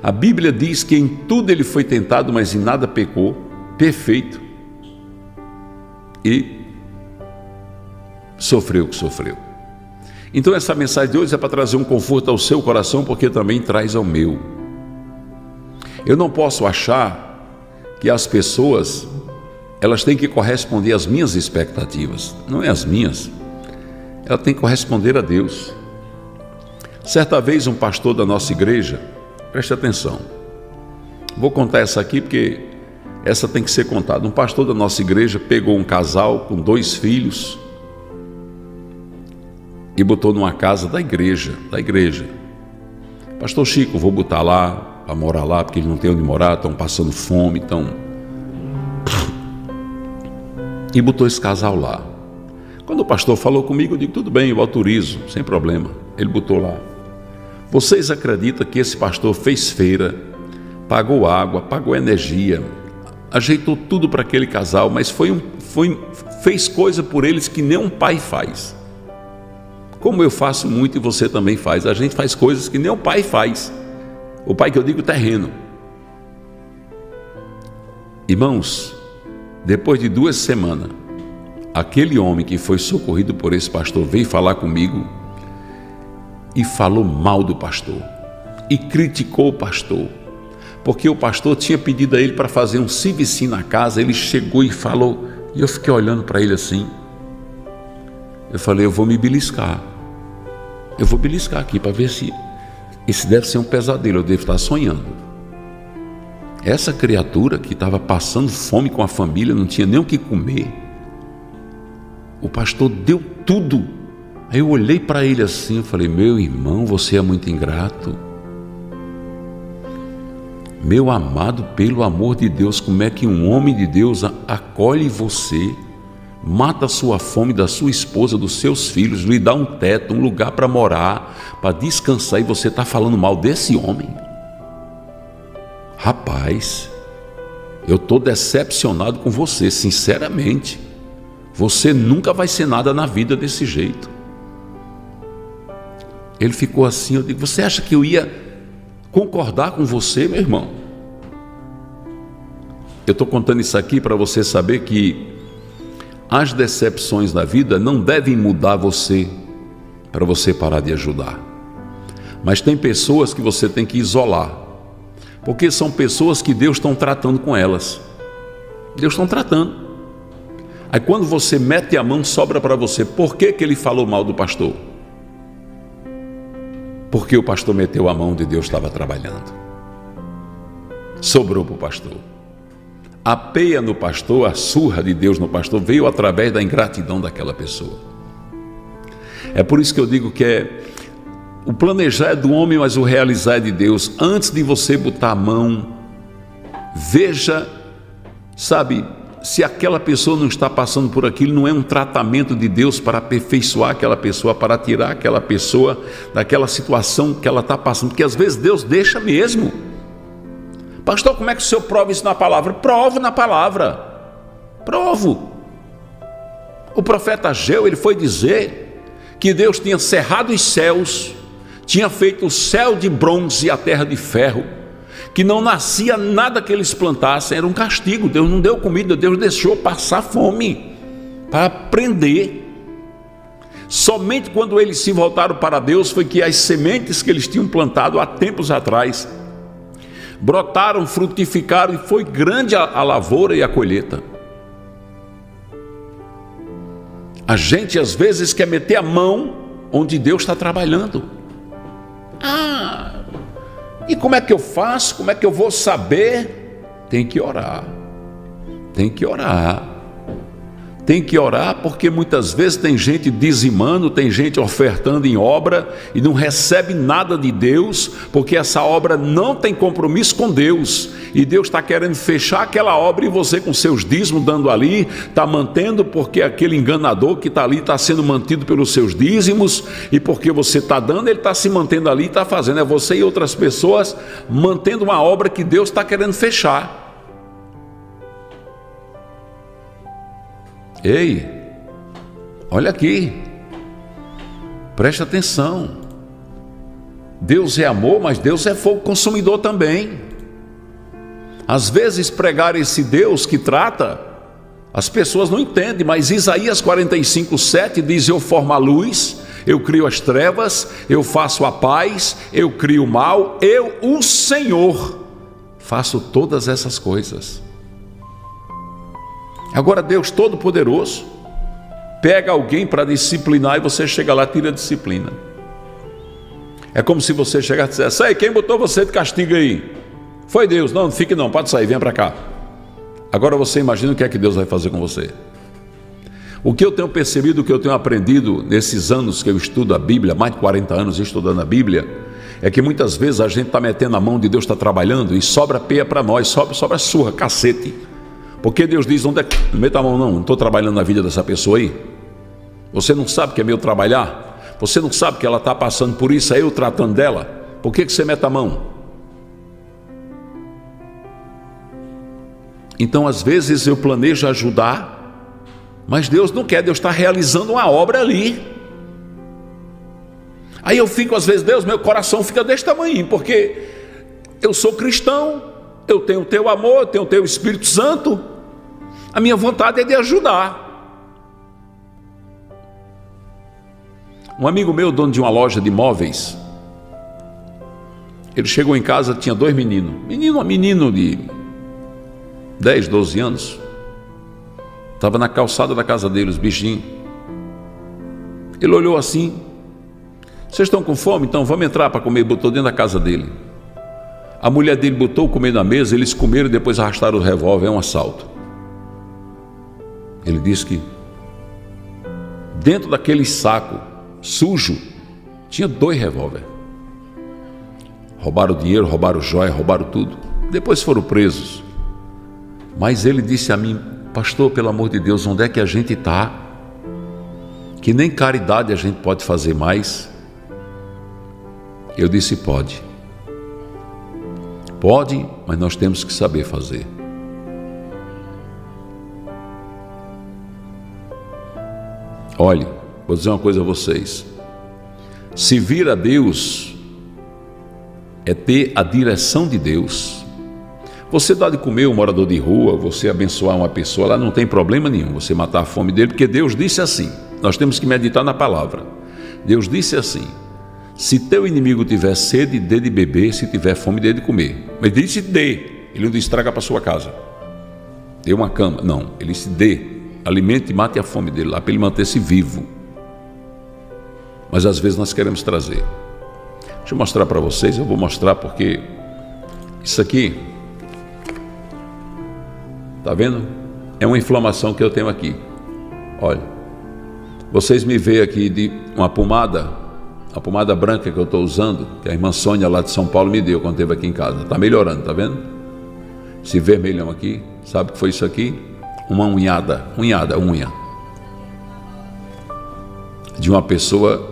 Speaker 1: A Bíblia diz que em tudo ele foi tentado, mas em nada pecou, perfeito. E sofreu o que sofreu. Então essa mensagem de hoje é para trazer um conforto ao seu coração, porque também traz ao meu. Eu não posso achar que as pessoas elas têm que corresponder às minhas expectativas, não é as minhas. Ela tem que corresponder a Deus. Certa vez, um pastor da nossa igreja, preste atenção, vou contar essa aqui porque essa tem que ser contada. Um pastor da nossa igreja pegou um casal com dois filhos e botou numa casa da igreja, da igreja. Pastor Chico, vou botar lá, para morar lá, porque eles não têm onde morar, estão passando fome, estão. E botou esse casal lá. Quando o pastor falou comigo, eu digo, tudo bem, eu autorizo, sem problema. Ele botou lá. Vocês acreditam que esse pastor fez feira, pagou água, pagou energia, ajeitou tudo para aquele casal, mas foi um, foi, fez coisa por eles que nem um pai faz. Como eu faço muito e você também faz, a gente faz coisas que nem o pai faz. O pai que eu digo terreno. Irmãos, depois de duas semanas, aquele homem que foi socorrido por esse pastor veio falar comigo e falou mal do pastor e criticou o pastor, porque o pastor tinha pedido a ele para fazer um CVC na casa, ele chegou e falou, e eu fiquei olhando para ele assim. Eu falei, eu vou me beliscar. Eu vou beliscar aqui para ver se esse deve ser um pesadelo, eu devo estar sonhando. Essa criatura que estava passando fome com a família, não tinha nem o que comer. O pastor deu tudo Aí eu olhei para ele assim e falei: Meu irmão, você é muito ingrato. Meu amado, pelo amor de Deus, como é que um homem de Deus acolhe você, mata a sua fome da sua esposa, dos seus filhos, lhe dá um teto, um lugar para morar, para descansar, e você está falando mal desse homem? Rapaz, eu estou decepcionado com você, sinceramente. Você nunca vai ser nada na vida desse jeito. Ele ficou assim. Eu digo: Você acha que eu ia concordar com você, meu irmão? Eu estou contando isso aqui para você saber que as decepções da vida não devem mudar você para você parar de ajudar. Mas tem pessoas que você tem que isolar, porque são pessoas que Deus está tratando com elas. Deus está tratando. Aí quando você mete a mão, sobra para você. Por que, que ele falou mal do pastor? porque o pastor meteu a mão onde Deus estava trabalhando. Sobrou para o pastor. A peia no pastor, a surra de Deus no pastor, veio através da ingratidão daquela pessoa. É por isso que eu digo que é o planejar é do homem, mas o realizar é de Deus. Antes de você botar a mão, veja, sabe, se aquela pessoa não está passando por aquilo, não é um tratamento de Deus para aperfeiçoar aquela pessoa, para tirar aquela pessoa daquela situação que ela está passando, porque às vezes Deus deixa mesmo. Pastor, como é que o senhor prova isso na palavra? Provo na palavra. Provo. O profeta Ageu, ele foi dizer que Deus tinha cerrado os céus, tinha feito o céu de bronze e a terra de ferro que não nascia nada que eles plantassem, era um castigo. Deus não deu comida, Deus deixou passar fome para aprender. Somente quando eles se voltaram para Deus foi que as sementes que eles tinham plantado há tempos atrás brotaram, frutificaram e foi grande a, a lavoura e a colheita. A gente às vezes quer meter a mão onde Deus está trabalhando. Ah, e como é que eu faço? Como é que eu vou saber? Tem que orar. Tem que orar. Tem que orar porque muitas vezes tem gente dizimando, tem gente ofertando em obra e não recebe nada de Deus, porque essa obra não tem compromisso com Deus. E Deus está querendo fechar aquela obra e você, com seus dízimos dando ali, está mantendo, porque aquele enganador que está ali está sendo mantido pelos seus dízimos, e porque você está dando, ele está se mantendo ali e está fazendo. É você e outras pessoas mantendo uma obra que Deus está querendo fechar. Ei, olha aqui, preste atenção. Deus é amor, mas Deus é fogo consumidor também. Às vezes, pregar esse Deus que trata, as pessoas não entendem, mas Isaías 45, 7 diz: Eu formo a luz, eu crio as trevas, eu faço a paz, eu crio o mal, eu, o Senhor, faço todas essas coisas. Agora, Deus Todo-Poderoso pega alguém para disciplinar e você chega lá tira a disciplina. É como se você chegasse e dissesse: Ei, quem botou você de castigo aí? Foi Deus. Não, não fique não, pode sair, venha para cá. Agora você imagina o que é que Deus vai fazer com você. O que eu tenho percebido, o que eu tenho aprendido nesses anos que eu estudo a Bíblia, mais de 40 anos estudando a Bíblia, é que muitas vezes a gente está metendo a mão de Deus está trabalhando e sobra peia para nós, sobra, sobra surra, cacete. Porque Deus diz: onde é que. Meta a mão, não, não estou trabalhando na vida dessa pessoa aí. Você não sabe que é meu trabalhar? Você não sabe que ela está passando por isso, é eu tratando dela? Por que, que você mete a mão? Então, às vezes, eu planejo ajudar, mas Deus não quer, Deus está realizando uma obra ali. Aí eu fico, às vezes, Deus, meu coração fica desse tamanho, porque eu sou cristão, eu tenho o teu amor, eu tenho o teu Espírito Santo, a minha vontade é de ajudar. Um amigo meu, dono de uma loja de móveis, ele chegou em casa, tinha dois meninos, menino, menino de 10, 12 anos, estava na calçada da casa dele, os bichinhos. Ele olhou assim, vocês estão com fome? Então vamos entrar para comer, botou dentro da casa dele. A mulher dele botou o comer na mesa, eles comeram e depois arrastaram o revólver, é um assalto. Ele disse que dentro daquele saco sujo tinha dois revólver. Roubaram dinheiro, roubaram joia, roubaram tudo. Depois foram presos. Mas ele disse a mim, pastor, pelo amor de Deus, onde é que a gente está? Que nem caridade a gente pode fazer mais. Eu disse, pode. Pode, mas nós temos que saber fazer. Olhe, vou dizer uma coisa a vocês. Se vir a Deus é ter a direção de Deus. Você dá de comer um morador de rua, você abençoar uma pessoa, lá não tem problema nenhum você matar a fome dele, porque Deus disse assim. Nós temos que meditar na palavra. Deus disse assim: se teu inimigo tiver sede, dê de beber, se tiver fome, dê de comer. Mas ele disse dê, ele não disse traga para sua casa. Dê uma cama. Não, ele disse dê, alimente e mate a fome dele lá, para ele manter-se vivo. Mas às vezes nós queremos trazer. Deixa eu mostrar para vocês, eu vou mostrar porque isso aqui, tá vendo? É uma inflamação que eu tenho aqui. Olha, vocês me veem aqui de uma pomada a pomada branca que eu estou usando, que a irmã Sônia lá de São Paulo me deu quando esteve aqui em casa. Está melhorando, tá vendo? Esse vermelhão aqui, sabe o que foi isso aqui? Uma unhada, unhada, unha. De uma pessoa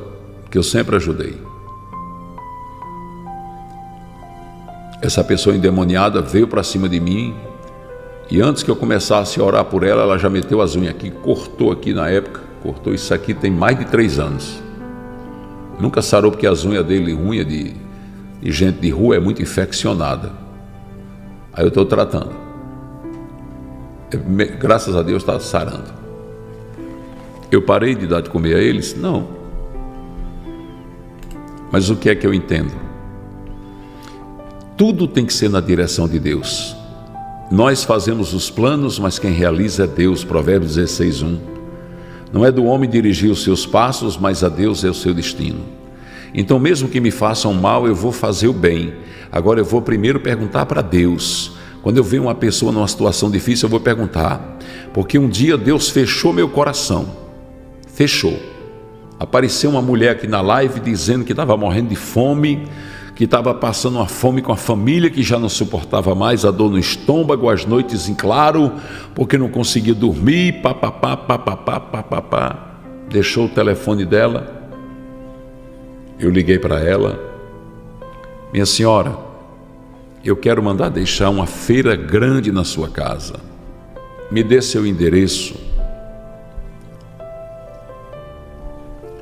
Speaker 1: que eu sempre ajudei. Essa pessoa endemoniada veio para cima de mim e antes que eu começasse a orar por ela, ela já meteu as unhas aqui, cortou aqui na época, cortou isso aqui tem mais de três anos. Nunca sarou porque as unhas dele, unha de, de gente de rua, é muito infeccionada. Aí eu estou tratando. É, graças a Deus está sarando. Eu parei de dar de comer a eles? Não. Mas o que é que eu entendo? Tudo tem que ser na direção de Deus. Nós fazemos os planos, mas quem realiza é Deus. Provérbios 16, 1. Não é do homem dirigir os seus passos, mas a Deus é o seu destino. Então, mesmo que me façam mal, eu vou fazer o bem. Agora, eu vou primeiro perguntar para Deus. Quando eu vejo uma pessoa numa situação difícil, eu vou perguntar. Porque um dia Deus fechou meu coração. Fechou. Apareceu uma mulher aqui na live dizendo que estava morrendo de fome, que estava passando uma fome com a família, que já não suportava mais a dor no estômago, as noites em claro, porque não conseguia dormir, papapá, papapá, papapá. Deixou o telefone dela. Eu liguei para ela. Minha senhora, eu quero mandar deixar uma feira grande na sua casa. Me dê seu endereço.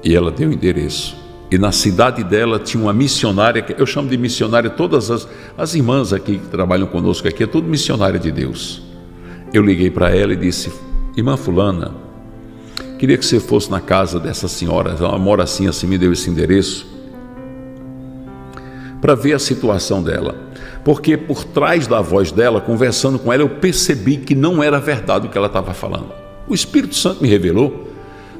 Speaker 1: E ela deu o endereço. E na cidade dela tinha uma missionária, eu chamo de missionária, todas as, as irmãs aqui que trabalham conosco aqui, é tudo missionária de Deus. Eu liguei para ela e disse: Irmã Fulana, queria que você fosse na casa dessa senhora, ela mora assim, assim, me deu esse endereço, para ver a situação dela. Porque por trás da voz dela, conversando com ela, eu percebi que não era verdade o que ela estava falando. O Espírito Santo me revelou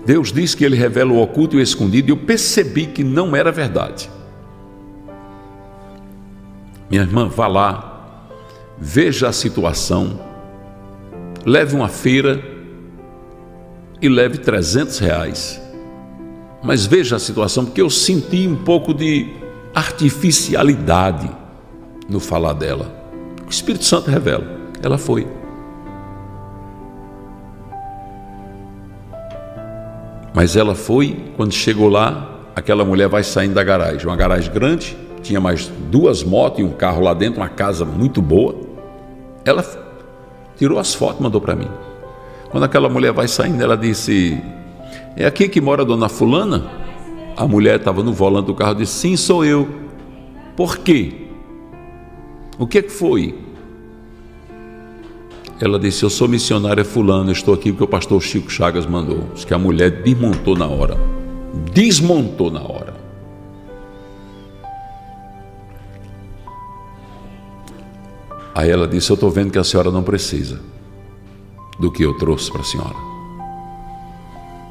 Speaker 1: Deus diz que ele revela o oculto e o escondido, e eu percebi que não era verdade. Minha irmã, vá lá, veja a situação, leve uma feira e leve 300 reais. Mas veja a situação, porque eu senti um pouco de artificialidade no falar dela. O Espírito Santo revela. Ela foi. Mas ela foi, quando chegou lá, aquela mulher vai saindo da garagem, uma garagem grande, tinha mais duas motos e um carro lá dentro, uma casa muito boa. Ela tirou as fotos e mandou para mim. Quando aquela mulher vai saindo, ela disse: É aqui que mora a dona Fulana? A mulher estava no volante do carro e disse: Sim, sou eu. Por quê? O que, é que foi? Ela disse: Eu sou missionária fulano, estou aqui porque o pastor Chico Chagas mandou. Diz que a mulher desmontou na hora. Desmontou na hora. Aí ela disse: Eu estou vendo que a senhora não precisa do que eu trouxe para a senhora.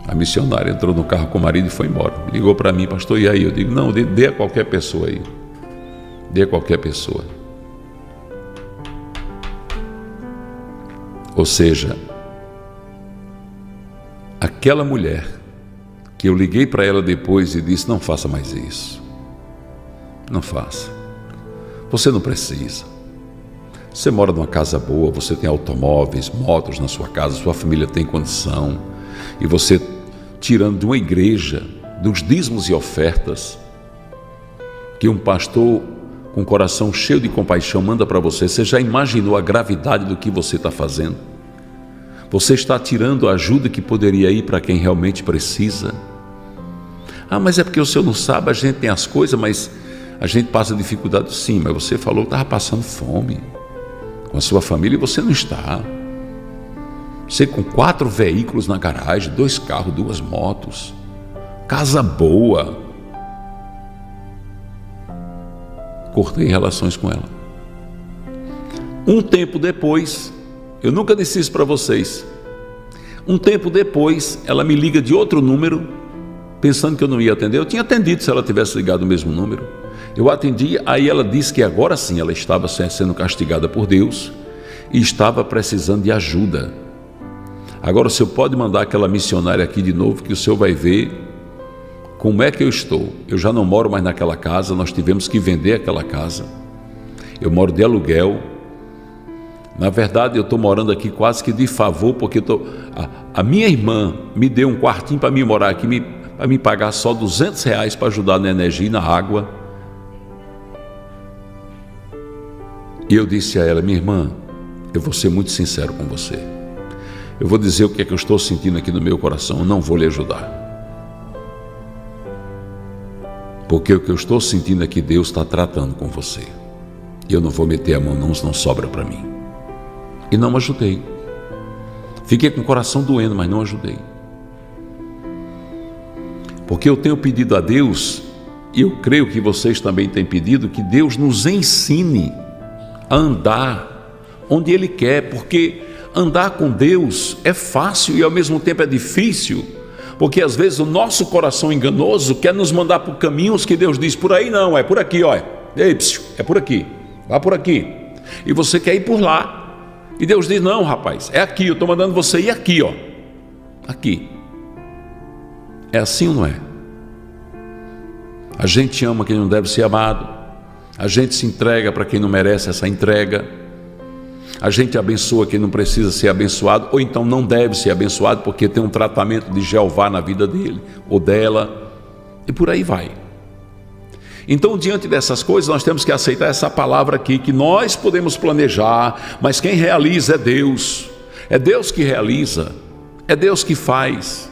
Speaker 1: A missionária entrou no carro com o marido e foi embora. Ligou para mim, pastor, e aí? Eu digo: Não, dê, dê a qualquer pessoa aí. Dê a qualquer pessoa. Ou seja, aquela mulher que eu liguei para ela depois e disse: não faça mais isso. Não faça. Você não precisa. Você mora numa casa boa, você tem automóveis, motos na sua casa, sua família tem condição, e você, tirando de uma igreja, dos dízimos e ofertas, que um pastor com o coração cheio de compaixão, manda para você. Você já imaginou a gravidade do que você está fazendo? Você está tirando a ajuda que poderia ir para quem realmente precisa. Ah, mas é porque o senhor não sabe, a gente tem as coisas, mas a gente passa dificuldade. Sim, mas você falou que estava passando fome com a sua família e você não está. Você com quatro veículos na garagem, dois carros, duas motos, casa boa, cortei relações com ela. Um tempo depois, eu nunca disse isso para vocês. Um tempo depois, ela me liga de outro número, pensando que eu não ia atender. Eu tinha atendido se ela tivesse ligado o mesmo número. Eu atendi, aí ela disse que agora sim ela estava sendo castigada por Deus e estava precisando de ajuda. Agora o senhor pode mandar aquela missionária aqui de novo, que o senhor vai ver como é que eu estou? Eu já não moro mais naquela casa, nós tivemos que vender aquela casa. Eu moro de aluguel. Na verdade, eu estou morando aqui quase que de favor, porque tô, a, a, minha irmã me deu um quartinho para mim morar aqui, para me pagar só 200 reais para ajudar na energia e na água. E eu disse a ela, minha irmã, eu vou ser muito sincero com você. Eu vou dizer o que é que eu estou sentindo aqui no meu coração, eu não vou lhe ajudar. Porque o que eu estou sentindo é que Deus está tratando com você. Eu não vou meter a mão, não, não sobra para mim. E não ajudei. Fiquei com o coração doendo, mas não ajudei. Porque eu tenho pedido a Deus, e eu creio que vocês também têm pedido, que Deus nos ensine a andar onde Ele quer, porque andar com Deus é fácil e ao mesmo tempo é difícil, porque às vezes o nosso coração enganoso quer nos mandar por caminhos que Deus diz por aí não, é por aqui, olha, é por aqui, vá por aqui, e você quer ir por lá, e Deus diz: não, rapaz, é aqui, eu estou mandando você ir aqui, ó, aqui. É assim ou não é? A gente ama quem não deve ser amado, a gente se entrega para quem não merece essa entrega, a gente abençoa quem não precisa ser abençoado, ou então não deve ser abençoado porque tem um tratamento de Jeová na vida dele ou dela, e por aí vai. Então, diante dessas coisas, nós temos que aceitar essa palavra aqui, que nós podemos planejar, mas quem realiza é Deus, é Deus que realiza, é Deus que faz.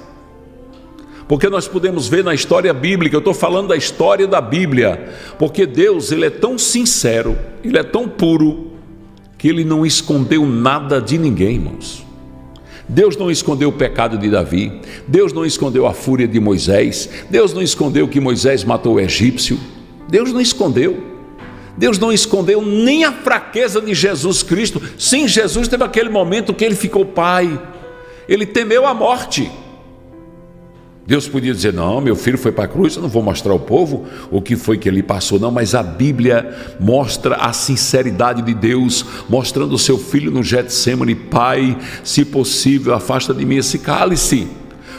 Speaker 1: Porque nós podemos ver na história bíblica, eu estou falando da história da Bíblia, porque Deus ele é tão sincero, ele é tão puro, que ele não escondeu nada de ninguém, irmãos. Deus não escondeu o pecado de Davi, Deus não escondeu a fúria de Moisés, Deus não escondeu que Moisés matou o egípcio, Deus não escondeu. Deus não escondeu nem a fraqueza de Jesus Cristo. Sim, Jesus teve aquele momento que ele ficou pai, ele temeu a morte. Deus podia dizer: Não, meu filho foi para a cruz, eu não vou mostrar ao povo o que foi que ele passou, não, mas a Bíblia mostra a sinceridade de Deus, mostrando o seu filho no Getsemane: Pai, se possível, afasta de mim esse cálice.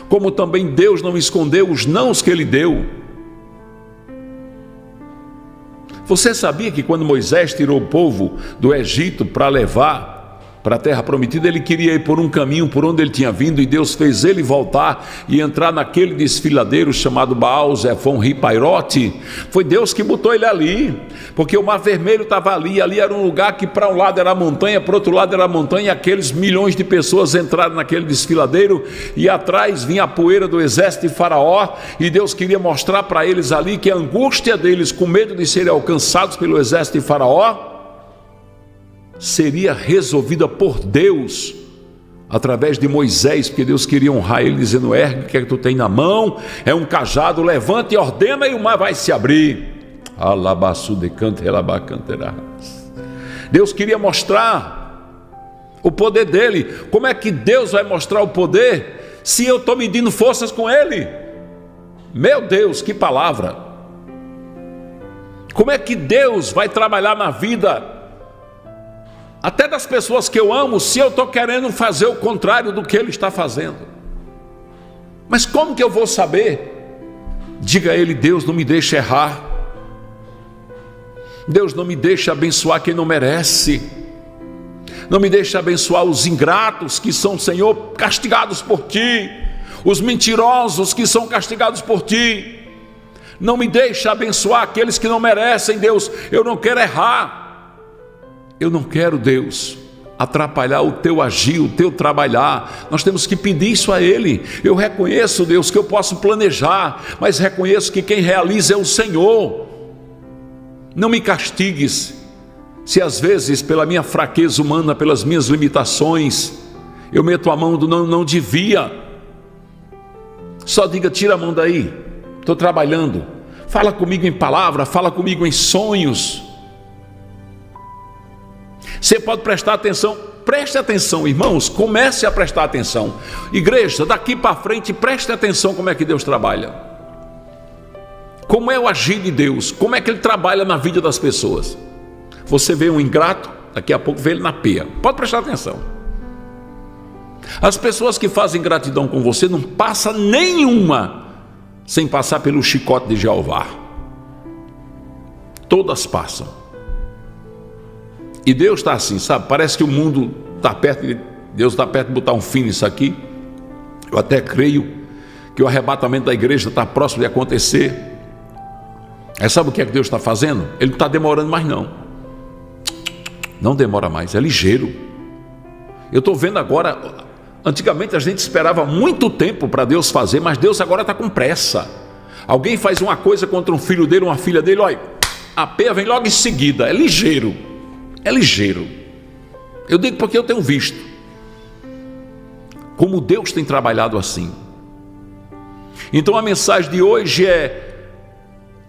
Speaker 1: Como também Deus não escondeu os nãos que ele deu. Você sabia que quando Moisés tirou o povo do Egito para levar para a terra prometida, ele queria ir por um caminho por onde ele tinha vindo, e Deus fez ele voltar e entrar naquele desfiladeiro chamado Baal Zephon Ripairote. Foi Deus que botou ele ali, porque o Mar Vermelho estava ali, ali era um lugar que para um lado era montanha, para outro lado era montanha, aqueles milhões de pessoas entraram naquele desfiladeiro, e atrás vinha a poeira do exército de Faraó, e Deus queria mostrar para eles ali que a angústia deles, com medo de serem alcançados pelo exército de Faraó, seria resolvida por Deus através de Moisés, porque Deus queria honrar ele, dizendo: ergue o que, é que tu tem na mão, é um cajado, levanta e ordena, e o mar vai se abrir. Alabaçu de Deus queria mostrar o poder dele. Como é que Deus vai mostrar o poder se eu estou medindo forças com ele? Meu Deus, que palavra! Como é que Deus vai trabalhar na vida até das pessoas que eu amo, se eu estou querendo fazer o contrário do que ele está fazendo. Mas como que eu vou saber? Diga a ele: Deus não me deixa errar. Deus não me deixa abençoar quem não merece. Não me deixa abençoar os ingratos que são, Senhor, castigados por ti. Os mentirosos que são castigados por ti. Não me deixa abençoar aqueles que não merecem, Deus. Eu não quero errar. Eu não quero, Deus, atrapalhar o teu agir, o teu trabalhar. Nós temos que pedir isso a Ele. Eu reconheço, Deus, que eu posso planejar, mas reconheço que quem realiza é o Senhor. Não me castigues, se às vezes, pela minha fraqueza humana, pelas minhas limitações, eu meto a mão do não, não devia. Só diga, tira a mão daí, estou trabalhando. Fala comigo em palavra, fala comigo em sonhos. Você pode prestar atenção, preste atenção, irmãos, comece a prestar atenção. Igreja, daqui para frente, preste atenção como é que Deus trabalha. Como é o agir de Deus, como é que Ele trabalha na vida das pessoas. Você vê um ingrato, daqui a pouco vê ele na peia. Pode prestar atenção. As pessoas que fazem gratidão com você não passa nenhuma sem passar pelo chicote de Jeová. Todas passam. E Deus está assim, sabe? Parece que o mundo está perto, de, Deus está perto de botar um fim nisso aqui. Eu até creio que o arrebatamento da igreja está próximo de acontecer. Aí sabe o que é que Deus está fazendo? Ele não está demorando mais, não. Não demora mais, é ligeiro. Eu estou vendo agora, antigamente a gente esperava muito tempo para Deus fazer, mas Deus agora está com pressa. Alguém faz uma coisa contra um filho dele, uma filha dele, olha, a peia vem logo em seguida, é ligeiro é ligeiro. Eu digo porque eu tenho visto como Deus tem trabalhado assim. Então a mensagem de hoje é: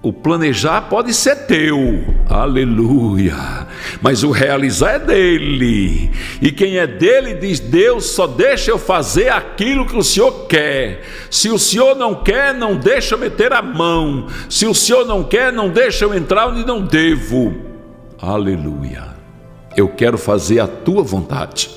Speaker 1: o planejar pode ser teu, aleluia, mas o realizar é dele. E quem é dele diz: Deus, só deixa eu fazer aquilo que o Senhor quer. Se o Senhor não quer, não deixa eu meter a mão. Se o Senhor não quer, não deixa eu entrar onde não devo. Aleluia. Eu quero fazer a tua vontade,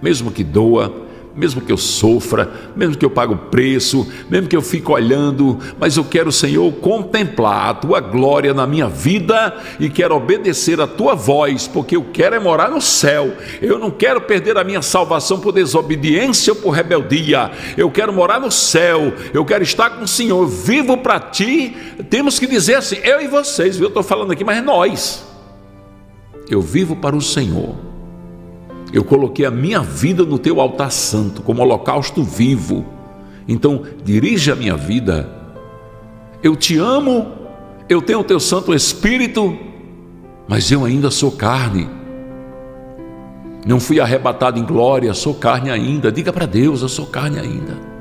Speaker 1: mesmo que doa mesmo que eu sofra, mesmo que eu pague o preço, mesmo que eu fique olhando, mas eu quero, Senhor, contemplar a tua glória na minha vida e quero obedecer a tua voz, porque eu quero é morar no céu. Eu não quero perder a minha salvação por desobediência ou por rebeldia. Eu quero morar no céu. Eu quero estar com o Senhor. vivo para ti. Temos que dizer assim, eu e vocês, viu? Eu estou falando aqui, mas é nós. Eu vivo para o Senhor. Eu coloquei a minha vida no teu altar santo, como holocausto vivo. Então, dirige a minha vida. Eu te amo, eu tenho o teu Santo Espírito, mas eu ainda sou carne. Não fui arrebatado em glória, sou carne ainda. Diga para Deus, eu sou carne ainda.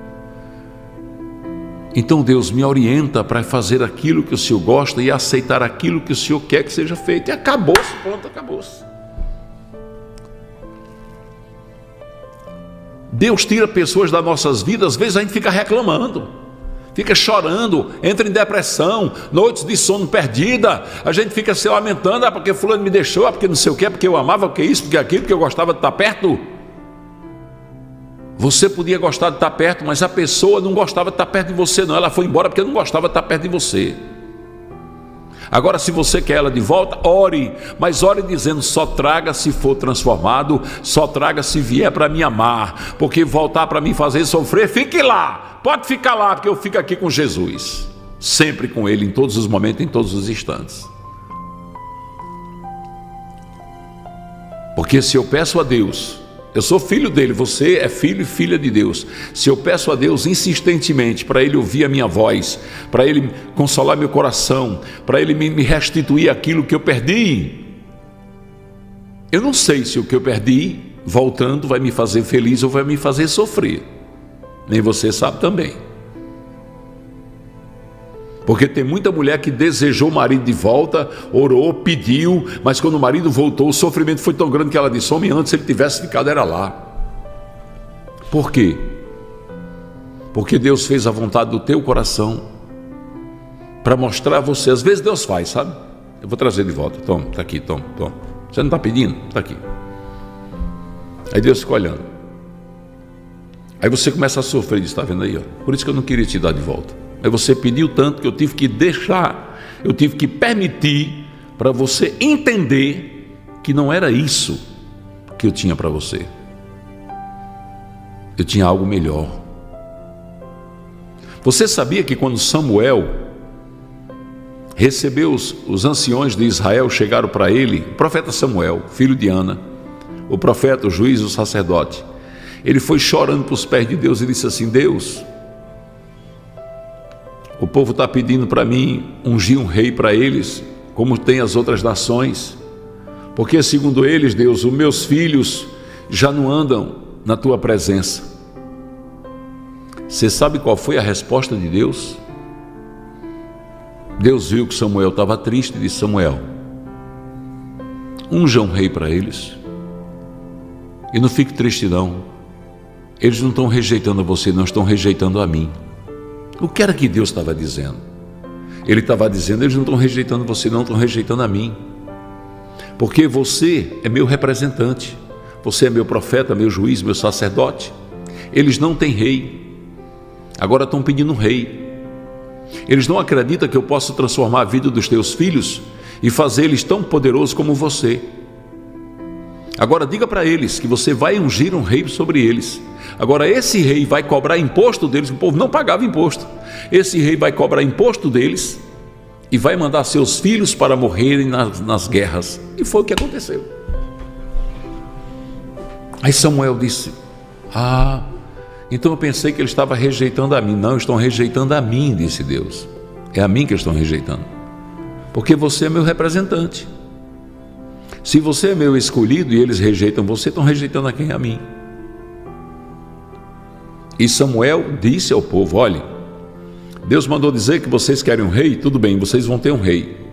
Speaker 1: Então Deus me orienta para fazer aquilo que o Senhor gosta e aceitar aquilo que o Senhor quer que seja feito. E acabou-se, pronto, acabou-se. Deus tira pessoas das nossas vidas, às vezes a gente fica reclamando, fica chorando, entra em depressão, noites de sono perdida, a gente fica se lamentando, ah, porque fulano me deixou, ah, porque não sei o que, porque eu amava, porque isso, porque aquilo, porque eu gostava de estar perto. Você podia gostar de estar perto, mas a pessoa não gostava de estar perto de você, não. Ela foi embora porque não gostava de estar perto de você. Agora, se você quer ela de volta, ore, mas ore dizendo: só traga se for transformado, só traga se vier para me amar, porque voltar para me fazer sofrer, fique lá, pode ficar lá, porque eu fico aqui com Jesus, sempre com Ele, em todos os momentos, em todos os instantes. Porque se eu peço a Deus, eu sou filho dele, você é filho e filha de Deus. Se eu peço a Deus insistentemente para ele ouvir a minha voz, para ele consolar meu coração, para ele me restituir aquilo que eu perdi, eu não sei se o que eu perdi, voltando, vai me fazer feliz ou vai me fazer sofrer. Nem você sabe também. Porque tem muita mulher que desejou o marido de volta, orou, pediu, mas quando o marido voltou, o sofrimento foi tão grande que ela disse: Homem, antes ele tivesse ficado, era lá. Por quê? Porque Deus fez a vontade do teu coração para mostrar a você. Às vezes Deus faz, sabe? Eu vou trazer de volta. Toma, está aqui, toma, toma. Você não está pedindo? Está aqui. Aí Deus fica olhando. Aí você começa a sofrer, está vendo aí? Ó. Por isso que eu não queria te dar de volta. Mas você pediu tanto que eu tive que deixar, eu tive que permitir para você entender que não era isso que eu tinha para você. Eu tinha algo melhor. Você sabia que quando Samuel recebeu os, os anciões de Israel, chegaram para ele, o profeta Samuel, filho de Ana, o profeta, o juiz, o sacerdote, ele foi chorando para os pés de Deus e disse assim: Deus, o povo está pedindo para mim ungir um rei para eles, como tem as outras nações, porque, segundo eles, Deus, os meus filhos já não andam na tua presença. Você sabe qual foi a resposta de Deus? Deus viu que Samuel estava triste e disse: Samuel, unja um rei para eles. E não fique triste, não. Eles não estão rejeitando você, não estão rejeitando a mim. O que era que Deus estava dizendo? Ele estava dizendo: eles não estão rejeitando você, não estão rejeitando a mim. Porque você é meu representante, você é meu profeta, meu juiz, meu sacerdote. Eles não têm rei, agora estão pedindo um rei. Eles não acreditam que eu possa transformar a vida dos teus filhos e fazer eles tão poderosos como você. Agora diga para eles que você vai ungir um rei sobre eles. Agora esse rei vai cobrar imposto deles, o povo não pagava imposto. Esse rei vai cobrar imposto deles e vai mandar seus filhos para morrerem nas, nas guerras. E foi o que aconteceu. Aí Samuel disse: Ah, então eu pensei que ele estava rejeitando a mim. Não, estão rejeitando a mim, disse Deus. É a mim que estão rejeitando. Porque você é meu representante. Se você é meu escolhido e eles rejeitam você, estão rejeitando a quem? A mim. E Samuel disse ao povo: olhe, Deus mandou dizer que vocês querem um rei, tudo bem, vocês vão ter um rei.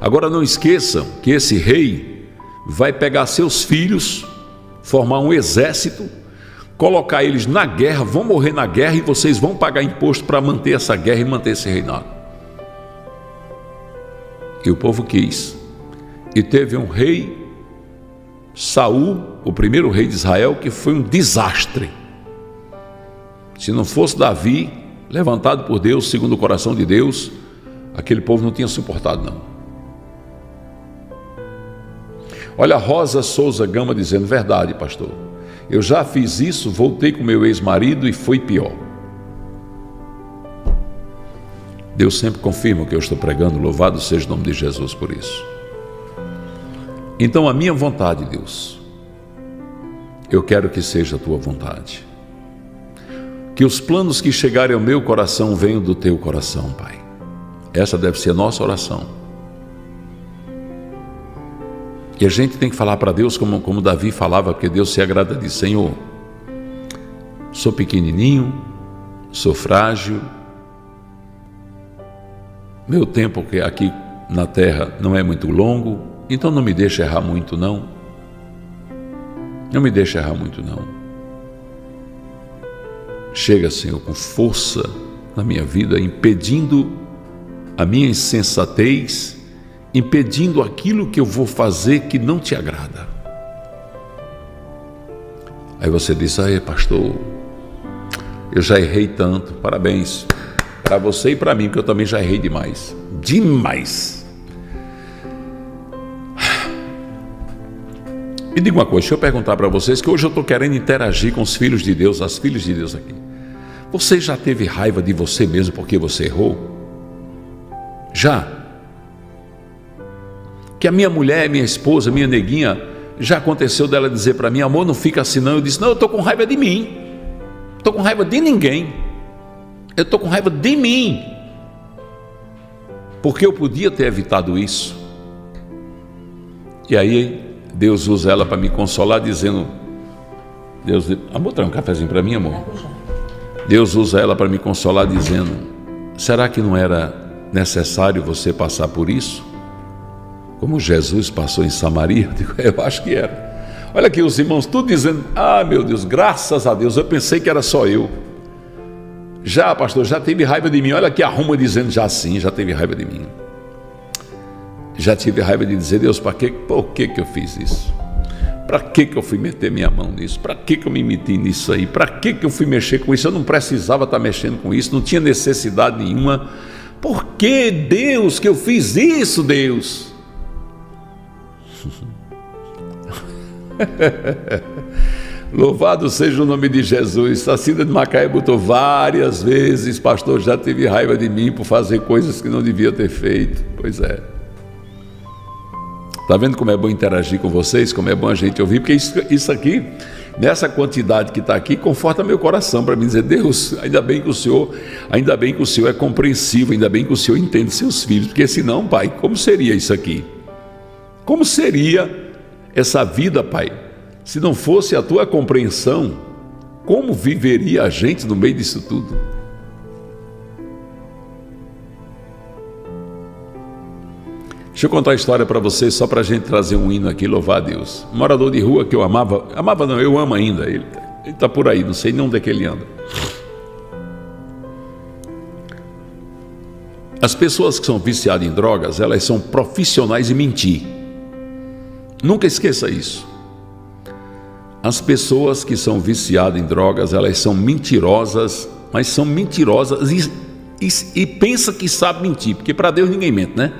Speaker 1: Agora não esqueçam que esse rei vai pegar seus filhos, formar um exército, colocar eles na guerra, vão morrer na guerra e vocês vão pagar imposto para manter essa guerra e manter esse reinado. E o povo quis. E teve um rei, Saul, o primeiro rei de Israel, que foi um desastre. Se não fosse Davi, levantado por Deus, segundo o coração de Deus, aquele povo não tinha suportado, não. Olha Rosa Souza Gama dizendo: Verdade, pastor. Eu já fiz isso, voltei com meu ex-marido e foi pior. Deus sempre confirma o que eu estou pregando, louvado seja o nome de Jesus por isso. Então, a minha vontade, Deus, eu quero que seja a tua vontade. Que os planos que chegarem ao meu coração venham do teu coração, Pai. Essa deve ser a nossa oração. E a gente tem que falar para Deus como, como Davi falava, porque Deus se agrada de Senhor, sou pequenininho, sou frágil, meu tempo aqui na terra não é muito longo, então não me deixe errar muito não. Não me deixe errar muito não. Chega, Senhor, com força na minha vida, impedindo a minha insensatez, impedindo aquilo que eu vou fazer que não te agrada. Aí você diz: Aí, pastor, eu já errei tanto, parabéns para você e para mim, porque eu também já errei demais. Demais. Me diga uma coisa, deixa eu perguntar para vocês que hoje eu estou querendo interagir com os filhos de Deus, as filhas de Deus aqui. Você já teve raiva de você mesmo porque você errou? Já. Que a minha mulher, minha esposa, minha neguinha, já aconteceu dela dizer para mim, amor, não fica assim não. Eu disse, não, eu estou com raiva de mim. Estou com raiva de ninguém. Eu estou com raiva de mim. Porque eu podia ter evitado isso. E aí Deus usa ela para me consolar, dizendo: Deus, amor, traz um cafezinho para mim, amor. Deus usa ela para me consolar, dizendo: Será que não era necessário você passar por isso? Como Jesus passou em Samaria? Eu, digo, eu acho que era. Olha aqui os irmãos, tudo dizendo: Ah, meu Deus, graças a Deus, eu pensei que era só eu. Já, pastor, já teve raiva de mim. Olha aqui a Roma dizendo: Já sim, já teve raiva de mim. Já tive raiva de dizer: Deus, para que, por que, que eu fiz isso? Para que, que eu fui meter minha mão nisso? Para que, que eu me meti nisso aí? Para que, que eu fui mexer com isso? Eu não precisava estar mexendo com isso, não tinha necessidade nenhuma. Por que, Deus, que eu fiz isso, Deus? Louvado seja o nome de Jesus. A Cida de Macaé botou várias vezes, pastor, já teve raiva de mim por fazer coisas que não devia ter feito. Pois é. Está vendo como é bom interagir com vocês, como é bom a gente ouvir, porque isso, isso aqui, nessa quantidade que está aqui, conforta meu coração para me dizer, Deus, ainda bem que o Senhor, ainda bem que o Senhor é compreensivo, ainda bem que o Senhor entende seus filhos, porque senão, Pai, como seria isso aqui? Como seria essa vida, Pai? Se não fosse a tua compreensão, como viveria a gente no meio disso tudo? Deixa eu contar a história para vocês, só para a gente trazer um hino aqui, louvar a Deus. Um morador de rua que eu amava, amava não, eu amo ainda ele. Está por aí, não sei nem onde é que ele anda. As pessoas que são viciadas em drogas, elas são profissionais em mentir. Nunca esqueça isso. As pessoas que são viciadas em drogas, elas são mentirosas, mas são mentirosas e, e, e pensa que sabe mentir, porque para Deus ninguém mente, né?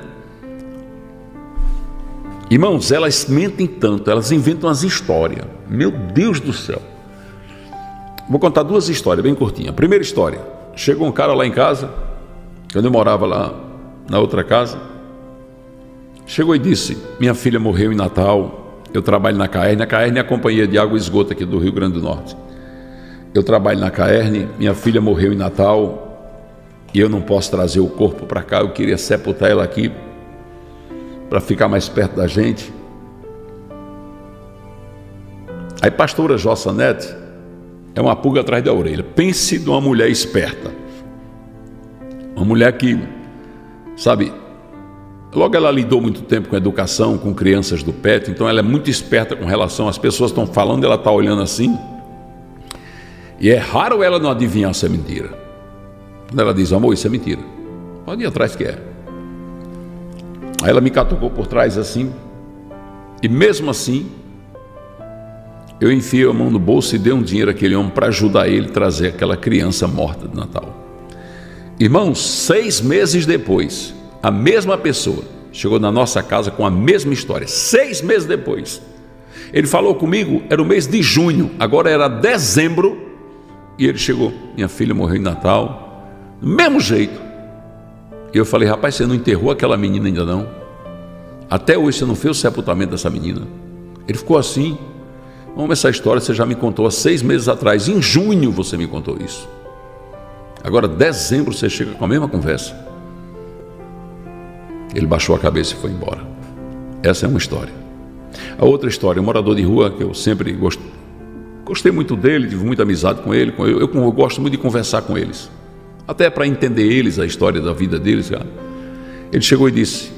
Speaker 1: Irmãos, elas mentem tanto, elas inventam as histórias. Meu Deus do céu. Vou contar duas histórias bem curtinhas. Primeira história: chegou um cara lá em casa, quando eu morava lá na outra casa. Chegou e disse: Minha filha morreu em Natal. Eu trabalho na Caerne. A Caerne é a companhia de água e esgoto aqui do Rio Grande do Norte. Eu trabalho na Caerne. Minha filha morreu em Natal. E eu não posso trazer o corpo para cá. Eu queria sepultar ela aqui para ficar mais perto da gente. Aí, pastora Jossa Nete é uma pulga atrás da orelha. Pense numa mulher esperta. mulher que, sabe, logo ela lidou muito tempo com educação, com crianças do PET, então ela é muito esperta com relação às pessoas estão falando, ela está olhando assim. E é raro ela não adivinhar se é mentira. Quando ela diz, amor, isso é mentira. Pode ir atrás que é. Aí ela me catucou por trás assim, e mesmo assim, eu enfiei a mão no bolso e dei um dinheiro àquele homem para ajudar ele a trazer aquela criança morta de Natal. Irmãos, seis meses depois, a mesma pessoa chegou na nossa casa com a mesma história. Seis meses depois, ele falou comigo, era o mês de junho, agora era dezembro, e ele chegou. Minha filha morreu em Natal, do mesmo jeito. Eu falei, rapaz, você não enterrou aquela menina ainda não? Até hoje você não fez o sepultamento dessa menina. Ele ficou assim. Vamos, essa história você já me contou há seis meses atrás. Em junho você me contou isso. Agora, dezembro, você chega com a mesma conversa. Ele baixou a cabeça e foi embora. Essa é uma história. A outra história, um morador de rua que eu sempre gost... gostei muito dele, tive muita amizade com ele. Eu, eu, eu gosto muito de conversar com eles, até para entender eles, a história da vida deles. Cara. Ele chegou e disse: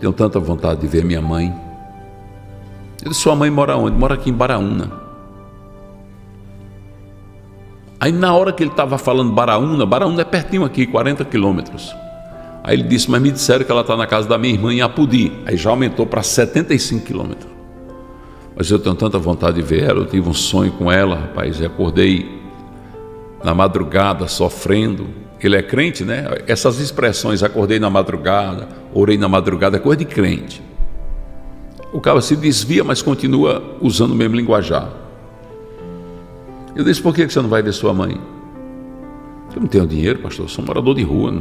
Speaker 1: Tenho tanta vontade de ver minha mãe. Ele disse: Sua mãe mora onde? Mora aqui em Baraúna. Aí na hora que ele estava falando Baraúna, Baraúna é pertinho aqui, 40 quilômetros. Aí ele disse, mas me disseram que ela está na casa da minha irmã em Apudi. Aí já aumentou para 75 quilômetros. Mas eu tenho tanta vontade de ver ela, eu tive um sonho com ela, rapaz, e acordei na madrugada sofrendo. Ele é crente, né? Essas expressões, acordei na madrugada, orei na madrugada, é coisa de crente. O cara se desvia, mas continua usando o mesmo linguajar. Eu disse, por que você não vai ver sua mãe? Eu não tenho dinheiro, pastor, sou um morador de rua.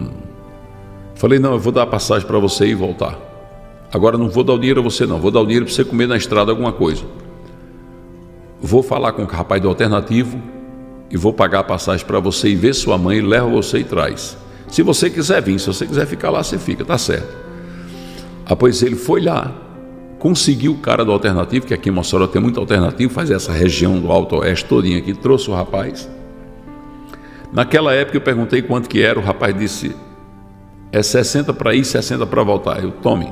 Speaker 1: Falei, não, eu vou dar a passagem para você e voltar. Agora não vou dar o dinheiro a você, não, vou dar o dinheiro para você comer na estrada alguma coisa. Vou falar com o rapaz do alternativo e vou pagar a passagem para você e ver sua mãe, leva você e traz. Se você quiser vir, se você quiser ficar lá, você fica, tá certo. Após ele foi lá, conseguiu o cara do alternativo, que aqui em Mossoró tem muito alternativo, faz essa região do Alto Oeste todinha aqui, trouxe o rapaz. Naquela época eu perguntei quanto que era, o rapaz disse, é 60 para ir, 60 para voltar. Eu, tome,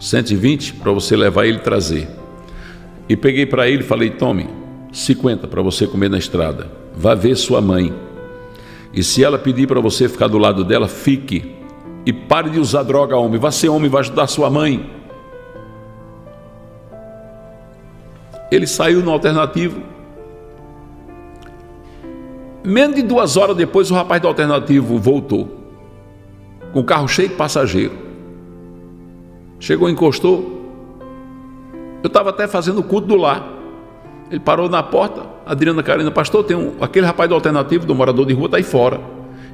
Speaker 1: 120 para você levar ele e trazer. E peguei para ele e falei, tome, 50 para você comer na estrada. Vá ver sua mãe. E se ela pedir para você ficar do lado dela, fique. E pare de usar droga, homem. Vá ser homem, vai ajudar sua mãe. Ele saiu no alternativo. Menos de duas horas depois, o rapaz do alternativo voltou, com o carro cheio de passageiro. Chegou, encostou. Eu estava até fazendo o culto do lar. Ele parou na porta. Adriana Carina, pastor, tem um, aquele rapaz do alternativo, do morador de rua, está aí fora.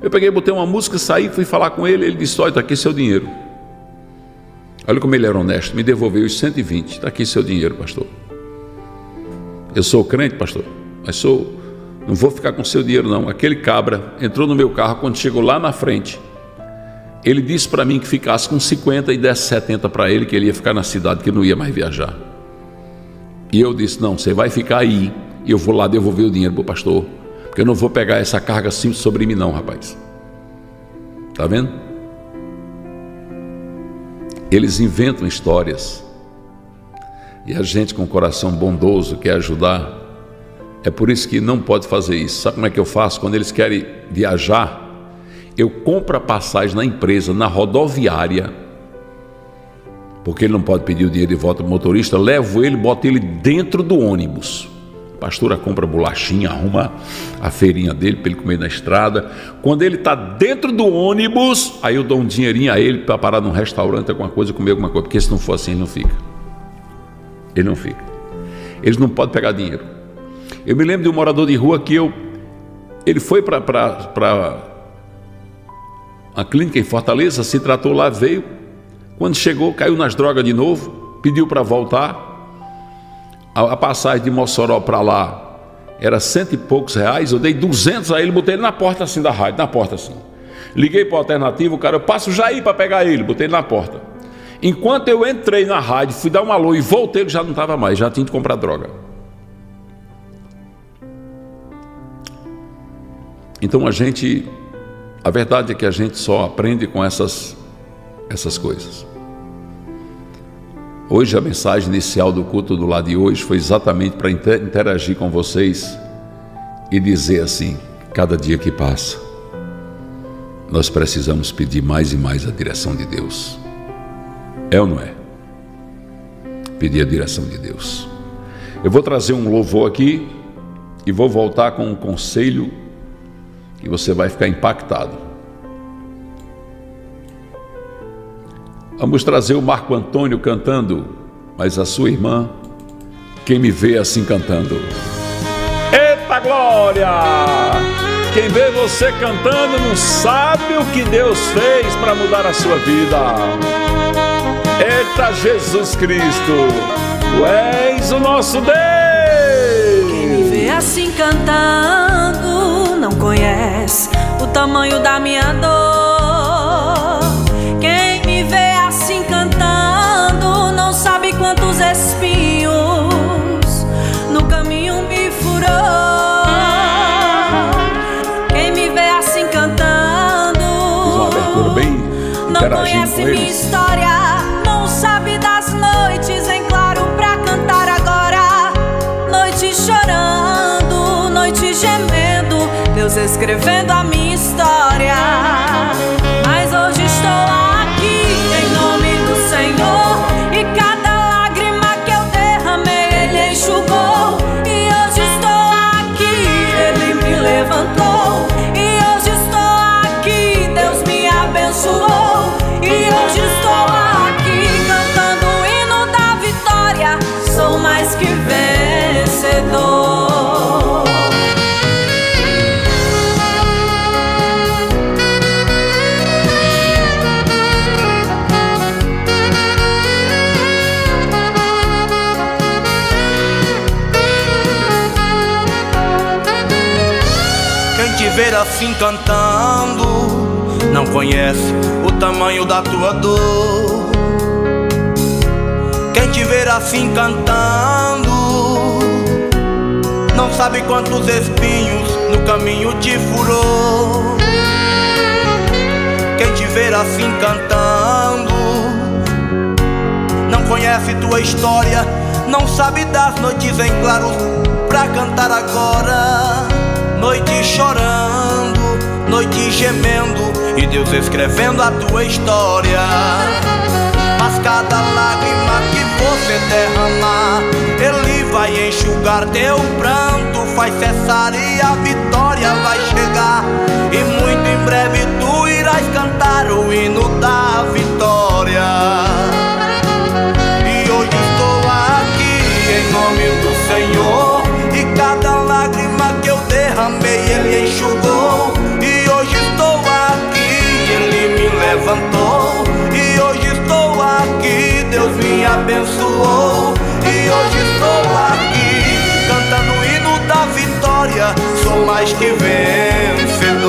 Speaker 1: Eu peguei, botei uma música, saí, fui falar com ele. Ele disse: Olha, está aqui seu dinheiro. Olha como ele era honesto, me devolveu os 120. Está aqui seu dinheiro, pastor. Eu sou crente, pastor, mas sou. Não vou ficar com seu dinheiro, não. Aquele cabra entrou no meu carro quando chegou lá na frente. Ele disse para mim que ficasse com 50 e desse 70 para ele, que ele ia ficar na cidade, que não ia mais viajar. E eu disse: Não, você vai ficar aí e eu vou lá devolver o dinheiro para o pastor, porque eu não vou pegar essa carga simples sobre mim, não, rapaz. Está vendo? Eles inventam histórias e a gente com coração bondoso quer ajudar. É por isso que não pode fazer isso. Sabe como é que eu faço? Quando eles querem viajar, eu compro a passagem na empresa, na rodoviária, porque ele não pode pedir o dinheiro de volta do motorista, levo ele, boto ele dentro do ônibus. A pastora compra bolachinha, arruma a feirinha dele para ele comer na estrada. Quando ele está dentro do ônibus, aí eu dou um dinheirinho a ele para parar num restaurante, alguma coisa, comer alguma coisa, porque se não for assim, ele não fica. Ele não fica. Eles não podem pegar dinheiro. Eu me lembro de um morador de rua que eu. Ele foi para a clínica em Fortaleza, se tratou lá, veio. Quando chegou, caiu nas drogas de novo, pediu para voltar. A, a, passagem de Mossoró para lá era cento e poucos reais. Eu dei duzentos a ele, botei ele na porta assim da rádio, na porta assim. Liguei para o alternativo, o cara, eu passo já aí para pegar ele, botei ele na porta. Enquanto eu entrei na rádio, fui dar um alô e voltei, ele já não estava mais, já tinha que comprar droga. Então a gente A verdade é que a gente só aprende com essas, essas coisas. Hoje, a mensagem inicial do culto do lado de hoje foi exatamente para interagir com vocês e dizer assim: cada dia que passa, nós precisamos pedir mais e mais a direção de Deus. É ou não é? Pedir a direção de Deus. Eu vou trazer um louvor aqui e vou voltar com um conselho que você vai ficar impactado. Vamos trazer o Marco Antônio cantando, mas a sua irmã, quem me vê assim cantando. Eita glória! Quem vê você cantando não sabe o que Deus fez para mudar a sua vida. Eita Jesus Cristo, tu és o nosso Deus.
Speaker 11: Quem me vê assim cantando não conhece o tamanho da minha dor. Conhece
Speaker 1: com
Speaker 11: minha
Speaker 1: eles.
Speaker 11: história, não sabe das noites em claro pra cantar agora. Noite chorando, noite gemendo, Deus escrevendo a minha história. Cantando
Speaker 4: não conhece o tamanho da tua dor. Quem te ver assim cantando não sabe quantos espinhos no caminho te furou. Quem te ver assim cantando não conhece tua história, não sabe das noites em claro pra cantar agora. Noite chorando, noite gemendo e Deus escrevendo a tua história. Mas cada lágrima que você derramar, Ele vai enxugar teu pranto, faz cessar e a vitória vai chegar. E muito em breve tu irás cantar o hino da Deus me abençoou. E hoje estou aqui, cantando o hino da vitória. Sou mais que vencedor.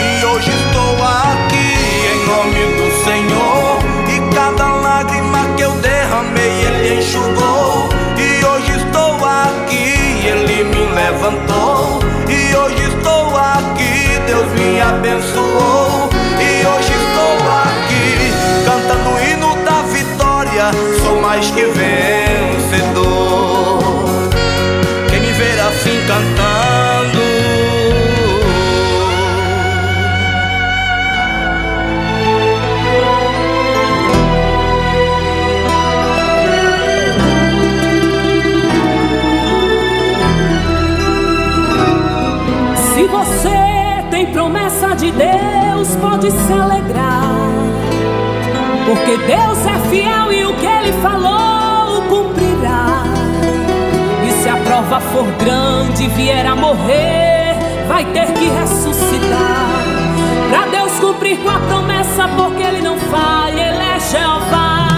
Speaker 4: E hoje estou aqui em nome do Senhor. E cada lágrima que eu derramei, Ele enxugou. E hoje estou aqui, Ele me levantou. E hoje estou aqui, Deus me abençoou. Mais que vencedor. Quem me ver assim cantando.
Speaker 3: Se você tem promessa de Deus, pode se alegrar. Porque Deus é fiel e o que ele falou cumprirá. E se a prova for grande vier a morrer, vai ter que ressuscitar. Pra Deus cumprir com a promessa, porque ele não falha, ele é Jeová.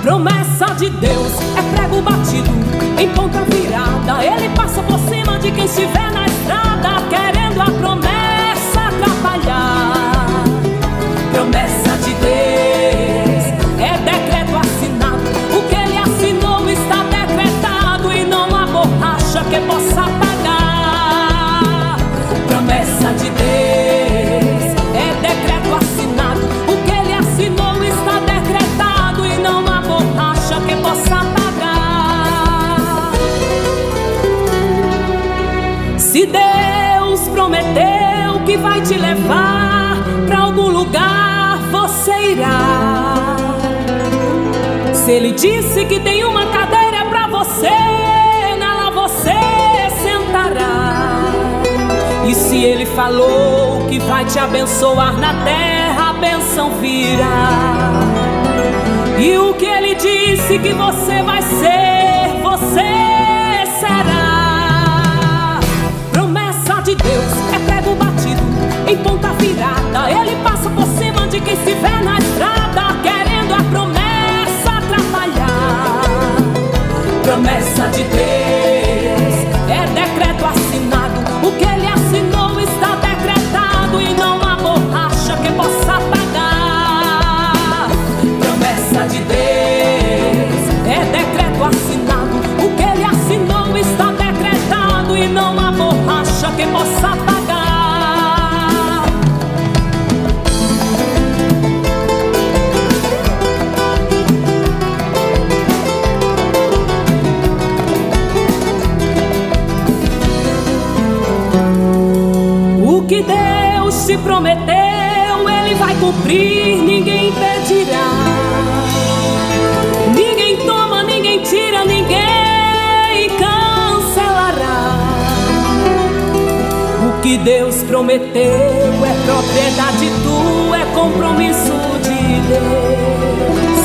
Speaker 3: Promessa de Deus é prego batido em ponta virada. Ele passa por cima de quem estiver na estrada, querendo a promessa vai te levar para algum lugar, você irá. Se Ele disse que tem uma cadeira para você, nela você sentará. E se Ele falou que vai te abençoar na terra, a benção virá. E o que Ele disse que você vai ser, você será. Promessa de Deus em ponta virada. Ele passa por cima de quem estiver na estrada, querendo a promessa atrapalhar. Promessa de Deus prometeu, Ele vai cumprir, ninguém impedirá. Ninguém toma, ninguém tira, ninguém cancelará. O que Deus prometeu é propriedade tua, é compromisso de Deus.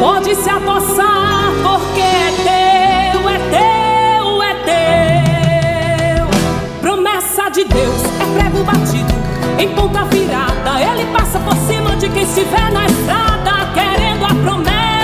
Speaker 3: Pode se apossar, porque é teu, é teu, é teu. Promessa de Deus é prego batido em ponta virada. Ele passa por cima de quem estiver na estrada, querendo a promessa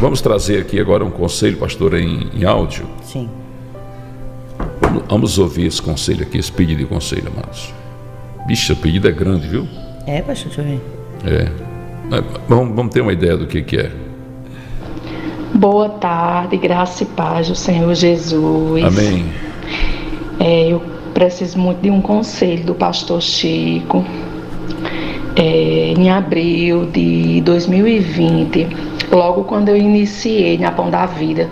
Speaker 1: Vamos trazer aqui agora um conselho, pastor, em, em áudio.
Speaker 2: Sim.
Speaker 1: Vamos, vamos ouvir esse conselho aqui, esse pedido de conselho, amados. Bicho, o pedido é grande, viu?
Speaker 2: É, pastor, deixa eu ver.
Speaker 1: É. Vamos, vamos ter uma ideia do que, que é.
Speaker 12: Boa tarde, graça e paz do Senhor Jesus.
Speaker 1: Amém.
Speaker 12: É, eu preciso muito de um conselho do pastor Chico. É, em abril de 2020, logo quando eu iniciei na Pão da Vida,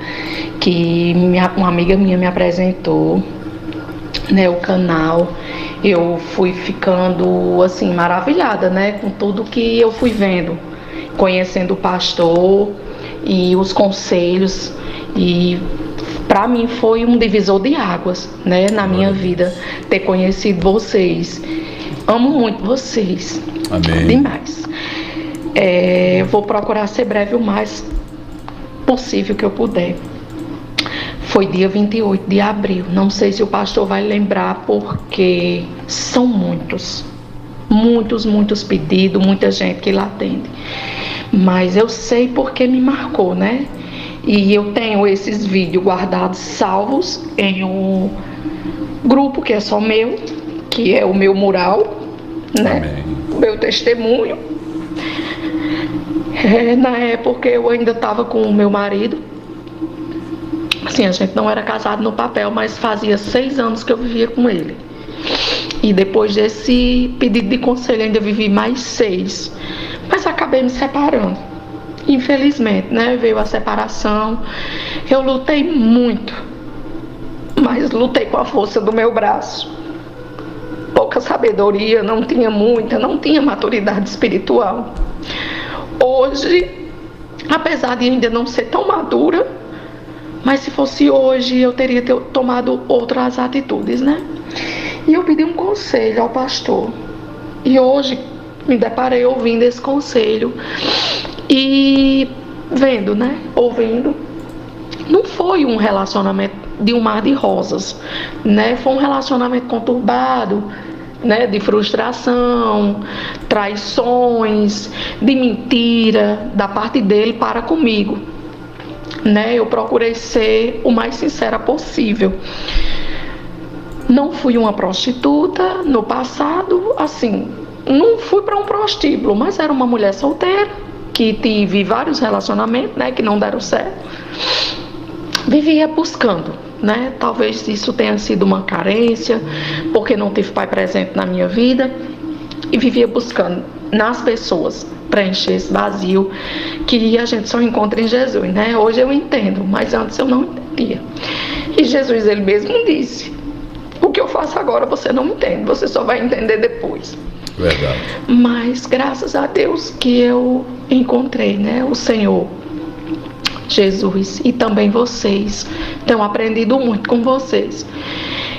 Speaker 12: que minha- uma amiga minha me apresentou né, o canal, eu fui ficando assim maravilhada, né, com tudo que eu fui vendo, conhecendo o pastor e os conselhos e para mim foi um divisor de águas, né, na minha vida ter conhecido vocês. Amo muito vocês.
Speaker 1: Amém.
Speaker 12: Demais. É, eu vou procurar ser breve o mais possível que eu puder. Foi dia 28 de abril. Não sei se o pastor vai lembrar, porque são muitos. Muitos, muitos pedidos, muita gente que lá atende. Mas eu sei porque me marcou, né? E eu tenho esses vídeos guardados, salvos, em um grupo que é só meu, que é o meu mural, né? O meu testemunho. É, na época eu ainda estava com o meu marido. Assim, a gente não era casado no papel, mas fazia seis anos que eu vivia com ele. E depois desse pedido de conselho, ainda vivi mais seis. Mas acabei me separando. Infelizmente, né? Veio a separação. Eu lutei muito. Mas lutei com a força do meu braço. Pouca sabedoria, não tinha muita, não tinha maturidade espiritual. Hoje, apesar de ainda não ser tão madura, mas se fosse hoje eu teria te- tomado outras atitudes, né? E eu pedi um conselho ao pastor. E hoje me deparei ouvindo esse conselho e vendo, né? Ouvindo. Não foi um relacionamento de um mar de rosas, né? Foi um relacionamento conturbado, né? De frustração, traições, de mentira da parte dele para comigo né? Eu procurei ser o mais sincera possível. Não fui uma prostituta no passado, assim, não fui para um prostíbulo, mas era uma mulher solteira que tive vários relacionamentos, né, que não deram certo. Vivia buscando, né? Talvez isso tenha sido uma carência, porque não tive pai presente na minha vida e vivia buscando nas pessoas preencher esse vazio que a gente só encontra em Jesus, né? Hoje eu entendo, mas antes eu não entendia. E Jesus ele mesmo disse: "O que eu faço agora você não entende, você só vai entender depois".
Speaker 1: Verdade.
Speaker 12: Mas graças a Deus que eu encontrei, né, o Senhor Jesus e também vocês. Tenho aprendido muito com vocês.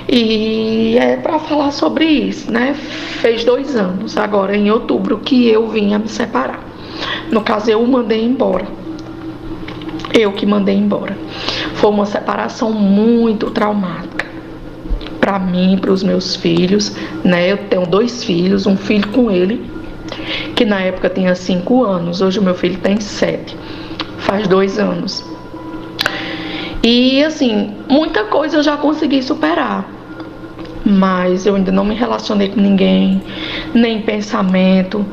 Speaker 12: E é para falar sobre isso, né? Fez dois anos, agora em outubro, que eu vim a me separar. No caso, eu o mandei embora. Eu que mandei embora. Foi uma separação muito traumática. Para mim, para os meus filhos, né? Eu tenho dois filhos, um filho com ele, que na época tinha cinco anos, hoje o meu filho tem sete. Faz dois anos. E assim, muita coisa eu já consegui superar mas eu ainda não me relacionei com ninguém, nem pensamento,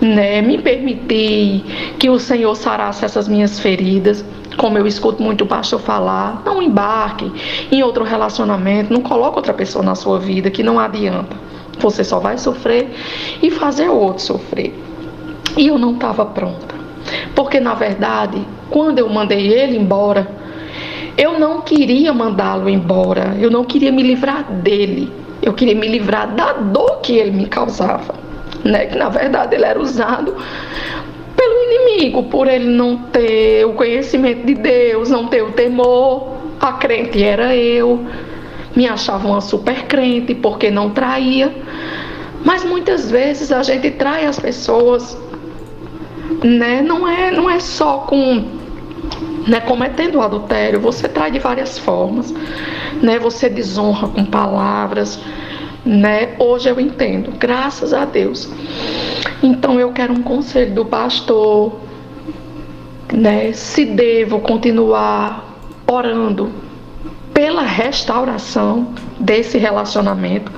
Speaker 12: né? Me permiti que o Senhor sarasse essas minhas feridas. Como eu escuto muito o pastor falar, não embarque em outro relacionamento, não coloque outra pessoa na sua vida que não adianta. Você só vai sofrer e fazer outro sofrer. E eu não estava pronta. Porque na verdade, quando eu mandei ele embora, eu não queria mandá-lo embora, eu não queria me livrar dele, eu queria me livrar da dor que ele me causava, né? Que na verdade ele era usado pelo inimigo, por ele não ter o conhecimento de Deus, não ter o temor. A crente era eu, me achava uma super crente porque não traía. Mas muitas vezes a gente trai as pessoas, né? Não é, não é só com né, cometendo o adultério, você trai de várias formas, né, você desonra com palavras, né? Hoje eu entendo, graças a Deus. Então eu quero um conselho do pastor, né? Se devo continuar orando pela restauração desse relacionamento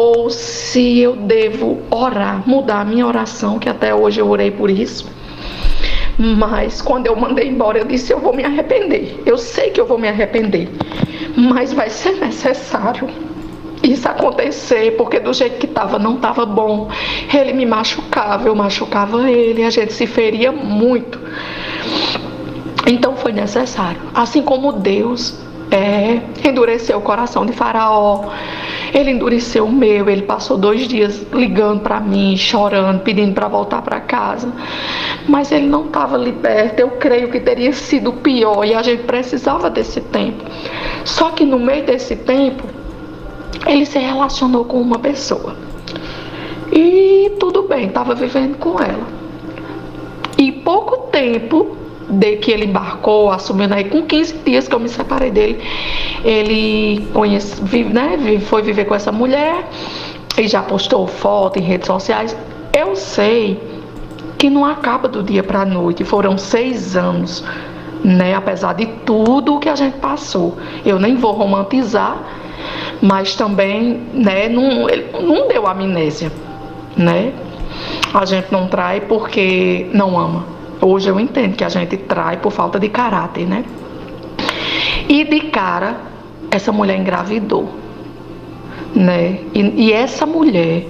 Speaker 12: ou se eu devo orar, mudar a minha oração, que até hoje eu orei por isso mas quando eu mandei embora, eu disse: eu vou me arrepender. Eu sei que eu vou me arrepender, mas vai ser necessário isso acontecer, porque do jeito que estava não estava bom. Ele me machucava, eu machucava ele, a gente se feria muito. Então foi necessário. Assim como Deus é, endureceu o coração de Faraó, ele endureceu o meu, ele passou dois dias ligando para mim, chorando, pedindo para voltar para casa. Mas ele não estava liberto. Eu creio que teria sido pior e a gente precisava desse tempo. Só que no meio desse tempo, ele se relacionou com uma pessoa. E tudo bem, estava vivendo com ela. E pouco tempo de que ele embarcou, assumindo aí com 15 dias que eu me separei dele, ele conhece, vive, né, foi viver com essa mulher e já postou foto em redes sociais. Eu sei que não acaba do dia para a noite, foram seis anos, né, apesar de tudo que a gente passou. Eu nem vou romantizar, mas também, né, não, ele não deu amnésia, né? A gente não trai porque não ama Hoje eu entendo que a gente trai por falta de caráter, né? E de cara, essa mulher engravidou, né? E, e essa mulher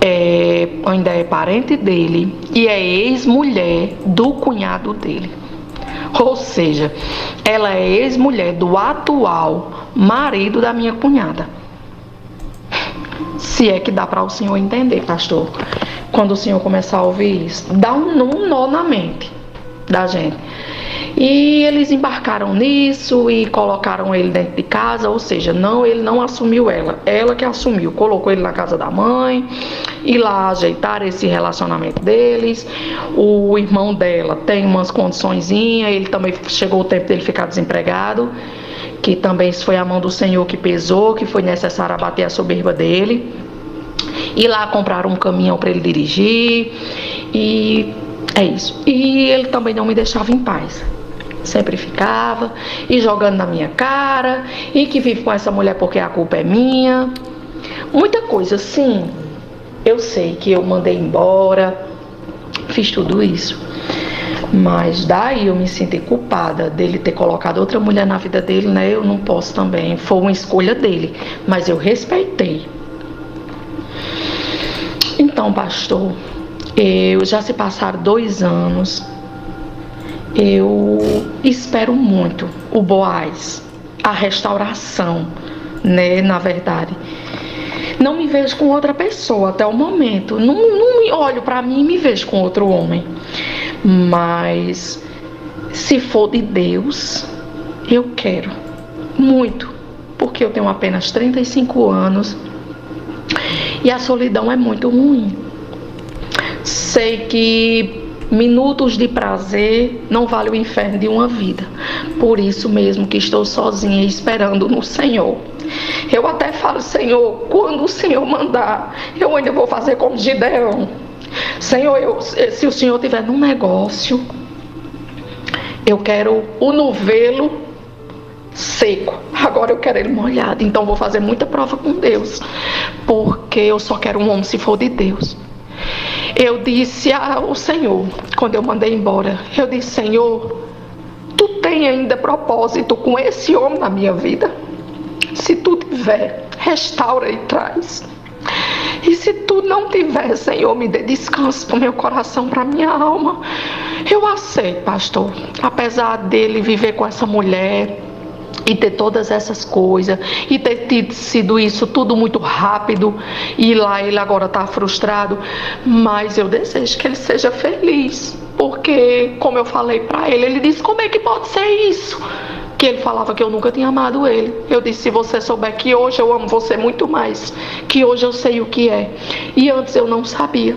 Speaker 12: é, ainda é parente dele e é ex-mulher do cunhado dele. Ou seja, ela é ex-mulher do atual marido da minha cunhada. Se é que dá para o senhor entender, pastor quando o Senhor começar a ouvir isso, dá um, um nó na mente da gente. E eles embarcaram nisso e colocaram ele dentro de casa, ou seja, não, ele não assumiu ela, ela que assumiu, colocou ele na casa da mãe e lá ajeitaram esse relacionamento deles. O irmão dela tem umas condiçõezinhas, ele também chegou o tempo dele ficar desempregado, que também foi a mão do Senhor que pesou, que foi necessário abater a soberba dele ir lá comprar um caminhão para ele dirigir e é isso. E ele também não me deixava em paz. sempre ficava, e jogando na minha cara, e que vive com essa mulher porque a culpa é minha. Muita coisa, sim. Eu sei que eu mandei embora, fiz tudo isso. Mas daí eu me senti culpada dele ter colocado outra mulher na vida dele, né? Eu não posso também. Foi uma escolha dele, mas eu respeitei. Então, pastor, eu já se passaram dois anos. Eu espero muito o Boaz, a restauração, né? Na verdade. Não me vejo com outra pessoa até o momento. Não, não me olho para mim e me vejo com outro homem. Mas se for de Deus, eu quero muito, porque eu tenho apenas 35 anos e a solidão é muito ruim. Sei que minutos de prazer não vale o inferno de uma vida. Por isso mesmo que estou sozinha esperando no Senhor. Eu até falo, Senhor, quando o Senhor mandar, eu ainda vou fazer como Gideão. Senhor, eu, se o Senhor tiver num negócio, eu quero o novelo seco. Agora eu quero ele molhado. Então vou fazer muita prova com Deus. Porque eu só quero um homem se for de Deus. Eu disse ao Senhor, quando eu mandei embora, eu disse, Senhor, tu tem ainda propósito com esse homem na minha vida? Se tu tiver, restaura e traz. E se tu não tiver, Senhor, me dê descanso para o meu coração, para minha alma. Eu aceito, pastor. Apesar dele viver com essa mulher, e ter todas essas coisas e ter tido, sido isso tudo muito rápido e lá ele agora está frustrado, mas eu desejo que ele seja feliz, porque como eu falei para ele, ele disse como é que pode ser isso? Que ele falava que eu nunca tinha amado ele. Eu disse se você souber que hoje eu amo você muito mais, que hoje eu sei o que é e antes eu não sabia.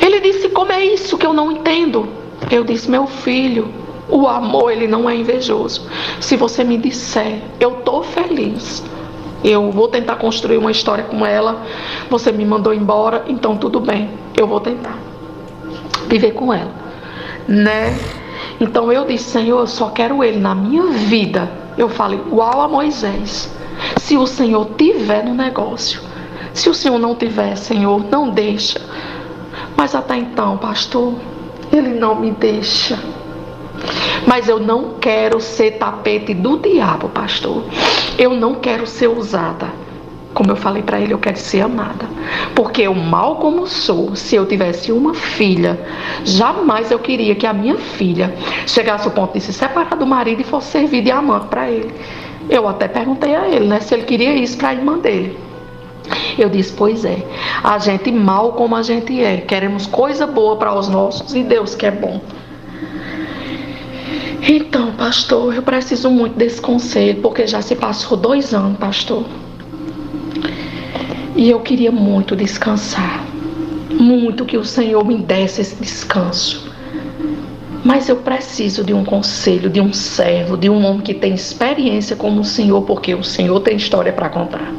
Speaker 12: Ele disse como é isso que eu não entendo? Eu disse meu filho, o amor, ele não é invejoso. Se você me disser, eu tô feliz, eu vou tentar construir uma história com ela, você me mandou embora, então tudo bem, eu vou tentar viver com ela, né? Então eu disse, Senhor, eu só quero ele na minha vida. Eu falei, igual a Moisés. Se o Senhor tiver no negócio, se o Senhor não tiver, Senhor, não deixa. Mas até então, pastor, ele não me deixa. Mas eu não quero ser tapete do diabo, pastor. Eu não quero ser usada. Como eu falei para ele, eu quero ser amada. Porque eu mal como sou, se eu tivesse uma filha, jamais eu queria que a minha filha chegasse ao ponto de se separar do marido e fosse servir de amante para ele. Eu até perguntei a ele, né, se ele queria isso para a irmã dele. Eu disse, pois é, a gente mal como a gente é, queremos coisa boa para os nossos e Deus que é bom. Então, pastor, eu preciso muito desse conselho, porque já se passou dois anos, pastor. E eu queria muito descansar. Muito que o Senhor me desse esse descanso. Mas eu preciso de um conselho, de um servo, de um homem que tem experiência como o Senhor, porque o Senhor tem história para contar.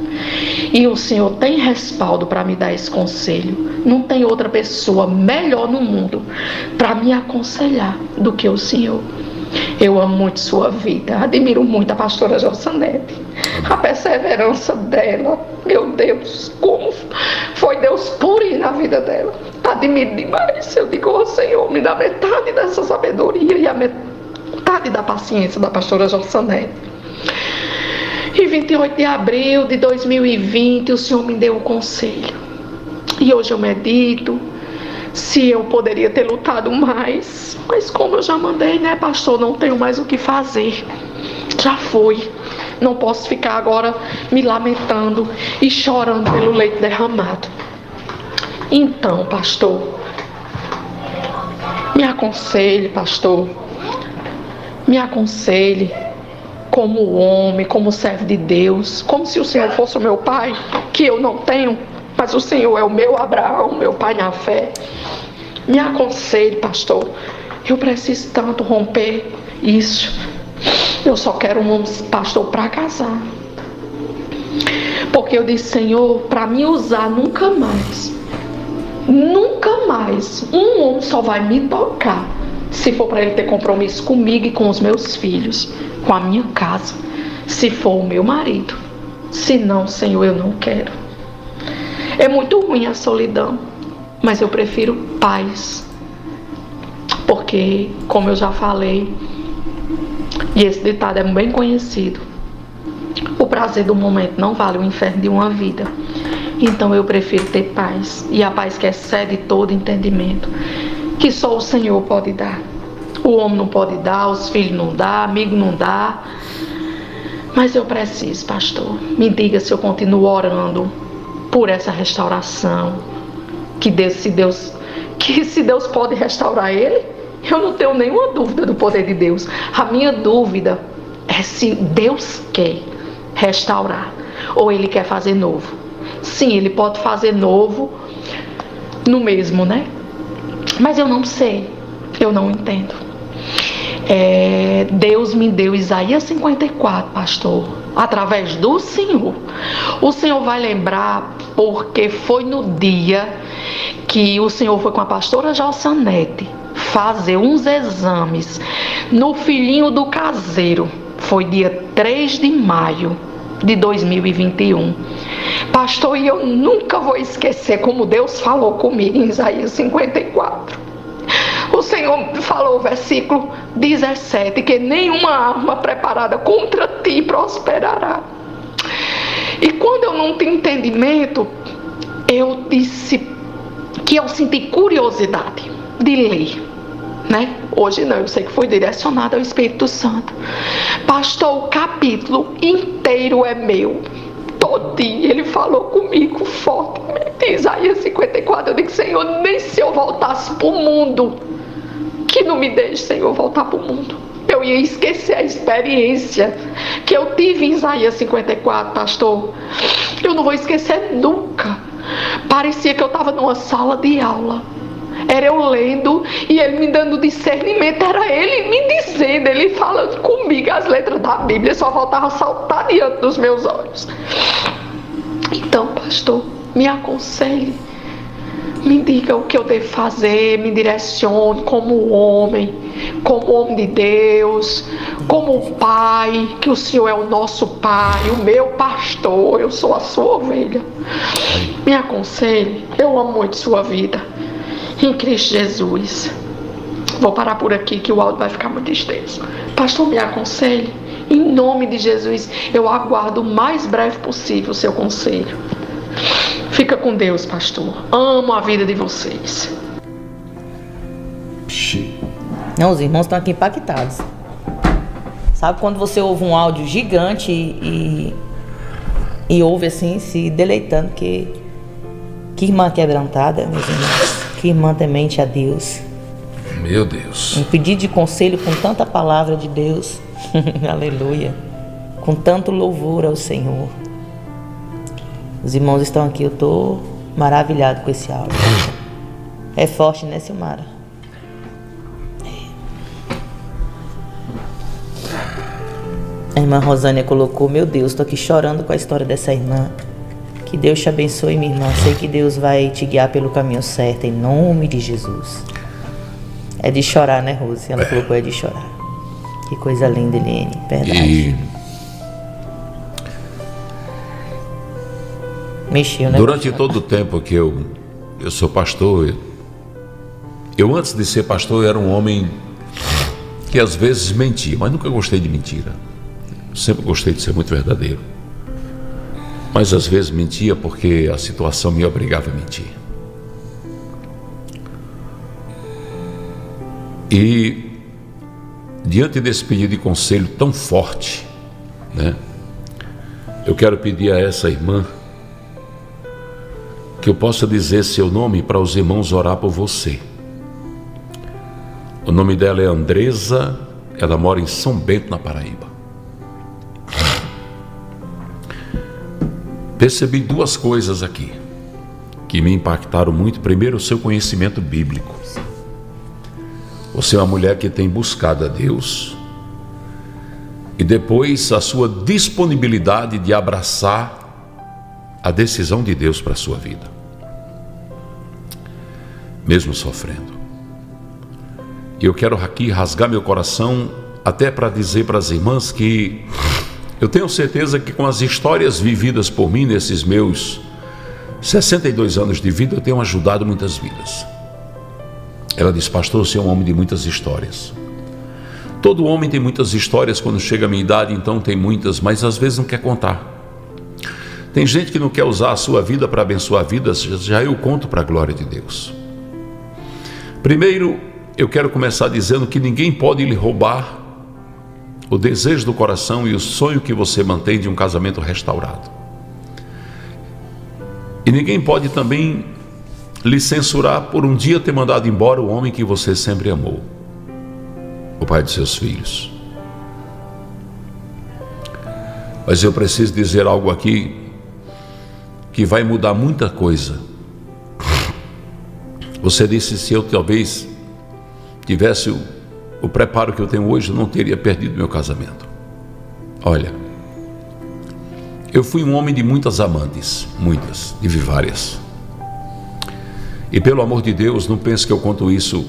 Speaker 12: E o Senhor tem respaldo para me dar esse conselho. Não tem outra pessoa melhor no mundo para me aconselhar do que o Senhor. Eu amo muito sua vida, admiro muito a pastora Jossanete, a perseverança dela. Meu Deus, como foi Deus puro na vida dela. Admiro demais. Eu digo, oh, Senhor, me dá metade dessa sabedoria e a metade da paciência da pastora Jossanete. E 28 de abril de 2020, o Senhor me deu o conselho. E hoje eu medito, se eu poderia ter lutado mais. Mas como eu já mandei, né, pastor, não tenho mais o que fazer. Já foi. Não posso ficar agora me lamentando e chorando pelo leite derramado. Então, pastor, me aconselhe, pastor. Me aconselhe como homem, como servo de Deus, como se o Senhor fosse o meu pai, que eu não tenho mas o Senhor é o meu Abraão, meu pai na fé. Me aconselhe, pastor. Eu preciso tanto romper isso. Eu só quero um pastor para casar. Porque eu disse, Senhor, para me usar nunca mais. Nunca mais. Um homem só vai me tocar Se for para ele ter compromisso comigo e com os meus filhos, com a minha casa, se for o meu marido. Se não, Senhor, eu não quero. É muito ruim a solidão, mas eu prefiro paz. Porque, como eu já falei, e esse ditado é bem conhecido, o prazer do momento não vale o inferno de uma vida. Então eu prefiro ter paz, e a paz que excede todo entendimento, que só o Senhor pode dar. O homem não pode dar, os filhos não dá, amigo não dá. Mas eu preciso, pastor. Me diga se eu continuo orando por essa restauração. Que Deus, se Deus, que se Deus pode restaurar ele, eu não tenho nenhuma dúvida do poder de Deus. A minha dúvida é se Deus quer restaurar ou ele quer fazer novo. Sim, ele pode fazer novo no mesmo, né? Mas eu não sei, eu não entendo. É, Deus me deu Isaías 54, pastor, através do Senhor. O Senhor vai lembrar porque foi no dia que o Senhor foi com a pastora Jalsanete fazer uns exames no filhinho do caseiro. Foi dia 3 de maio de 2021. Pastor, e eu nunca vou esquecer como Deus falou comigo em Isaías 54. O Senhor falou, versículo 17, que nenhuma arma preparada contra ti prosperará. E quando eu não tinha entendimento, eu disse que eu senti curiosidade de ler. Né? Hoje não, eu sei que foi direcionado ao Espírito Santo. Pastor, o capítulo inteiro é meu. Todinho, ele falou comigo fortemente. Isaías 54, eu digo, Senhor, nem se eu voltasse para o mundo, que não me deixe, Senhor, voltar para o mundo. Eu ia esquecer a experiência que eu tive em Isaías 54, pastor. Eu não vou esquecer nunca. Parecia que eu estava numa sala de aula. Era eu lendo e ele me dando discernimento. Era ele me dizendo, ele falando comigo as letras da Bíblia. Só faltava saltar diante dos meus olhos. Então, pastor, me aconselhe me diga o que eu devo fazer, me direcione como homem, como homem de Deus, como pai, que o Senhor é o nosso pai, o meu pastor, eu sou a sua ovelha. Me aconselhe, eu amo muito sua vida. Em Cristo Jesus. Vou parar por aqui que o áudio vai ficar muito extenso. Pastor, me aconselhe. Em nome de Jesus, eu aguardo o mais breve possível o seu conselho. Fica com Deus, pastor. Amo a vida de vocês.
Speaker 2: Não, os irmãos estão aqui impactados. Sabe quando você ouve um áudio gigante e, e ouve assim, se deleitando, que, que irmã quebrantada, meus irmãos. Que irmã temente a Deus.
Speaker 1: Meu Deus.
Speaker 2: Um pedido de conselho com tanta palavra de Deus. Aleluia. Com tanto louvor ao Senhor. Os irmãos estão aqui, eu tô maravilhado com esse áudio. É forte, né, Silmara? A irmã Rosânia colocou: Meu Deus, tô aqui chorando com a história dessa irmã. Que Deus te abençoe, minha irmã. Sei que Deus vai te guiar pelo caminho certo, em nome de Jesus. É de chorar, né, Rose? Ela colocou: É de chorar. Que coisa linda, Eliane. Verdade.
Speaker 1: E
Speaker 2: Né?
Speaker 1: durante todo o tempo que eu, eu sou pastor, eu, eu antes de ser pastor era um homem que às vezes mentia, mas nunca gostei de mentira. Sempre gostei de ser muito verdadeiro. Mas às vezes mentia porque a situação me obrigava a mentir. E diante desse pedido de conselho tão forte, né? Eu quero pedir a essa irmã que eu possa dizer seu nome para os irmãos orar por você. O nome dela é Andresa, ela mora em São Bento, na Paraíba. Percebi duas coisas aqui que me impactaram muito. Primeiro, o seu conhecimento bíblico. Você é uma mulher que tem buscado a Deus. E depois, a sua disponibilidade de abraçar a decisão de Deus para a sua vida, mesmo sofrendo. E eu quero aqui rasgar meu coração até para dizer para as irmãs que eu tenho certeza que com as histórias vividas por mim nesses meus 62 anos de vida, eu tenho ajudado muitas vidas. Ela diz, pastor, você é um homem de muitas histórias. Todo homem tem muitas histórias quando chega a minha idade, então tem muitas, mas às vezes não quer contar. Tem gente que não quer usar a sua vida para abençoar vidas, já eu conto para a glória de Deus. Primeiro, eu quero começar dizendo que ninguém pode lhe roubar o desejo do coração e o sonho que você mantém de um casamento restaurado. E ninguém pode também lhe censurar por um dia ter mandado embora o homem que você sempre amou o pai de seus filhos. Mas eu preciso dizer algo aqui que vai mudar muita coisa. Você disse: se eu talvez tivesse o, o preparo que eu tenho hoje, eu não teria perdido meu casamento. Olha, eu fui um homem de muitas amantes, muitas, tive várias. E pelo amor de Deus, não pense que eu conto isso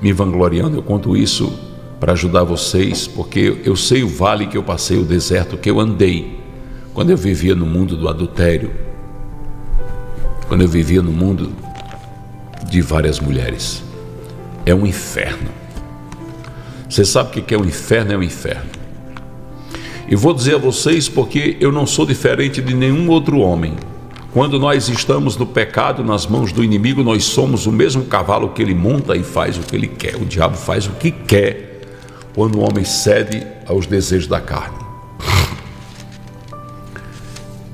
Speaker 1: me vangloriando, eu conto isso para ajudar vocês, porque eu sei o vale que eu passei, o deserto que eu andei, quando eu vivia no mundo do adultério, quando eu vivia no mundo de várias mulheres. É um inferno. Você sabe o que é o inferno? É o inferno. E vou dizer a vocês porque eu não sou diferente de nenhum outro homem. Quando nós estamos no pecado, nas mãos do inimigo, nós somos o mesmo cavalo que ele monta e faz o que ele quer. O diabo faz o que quer quando o homem cede aos desejos da carne.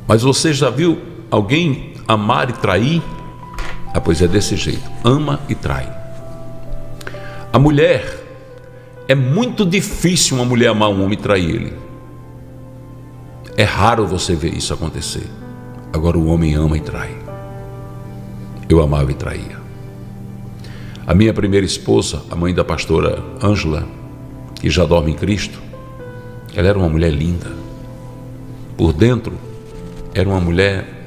Speaker 1: Mas você já viu alguém amar e trair? Ah, pois é desse jeito: ama e trai. A mulher, é muito difícil uma mulher amar um homem e trair ele. É raro você ver isso acontecer. Agora o homem ama e trai. Eu amava e traía. A minha primeira esposa, a mãe da pastora Ângela, que já dorme em Cristo, ela era uma mulher linda. Por dentro, era uma mulher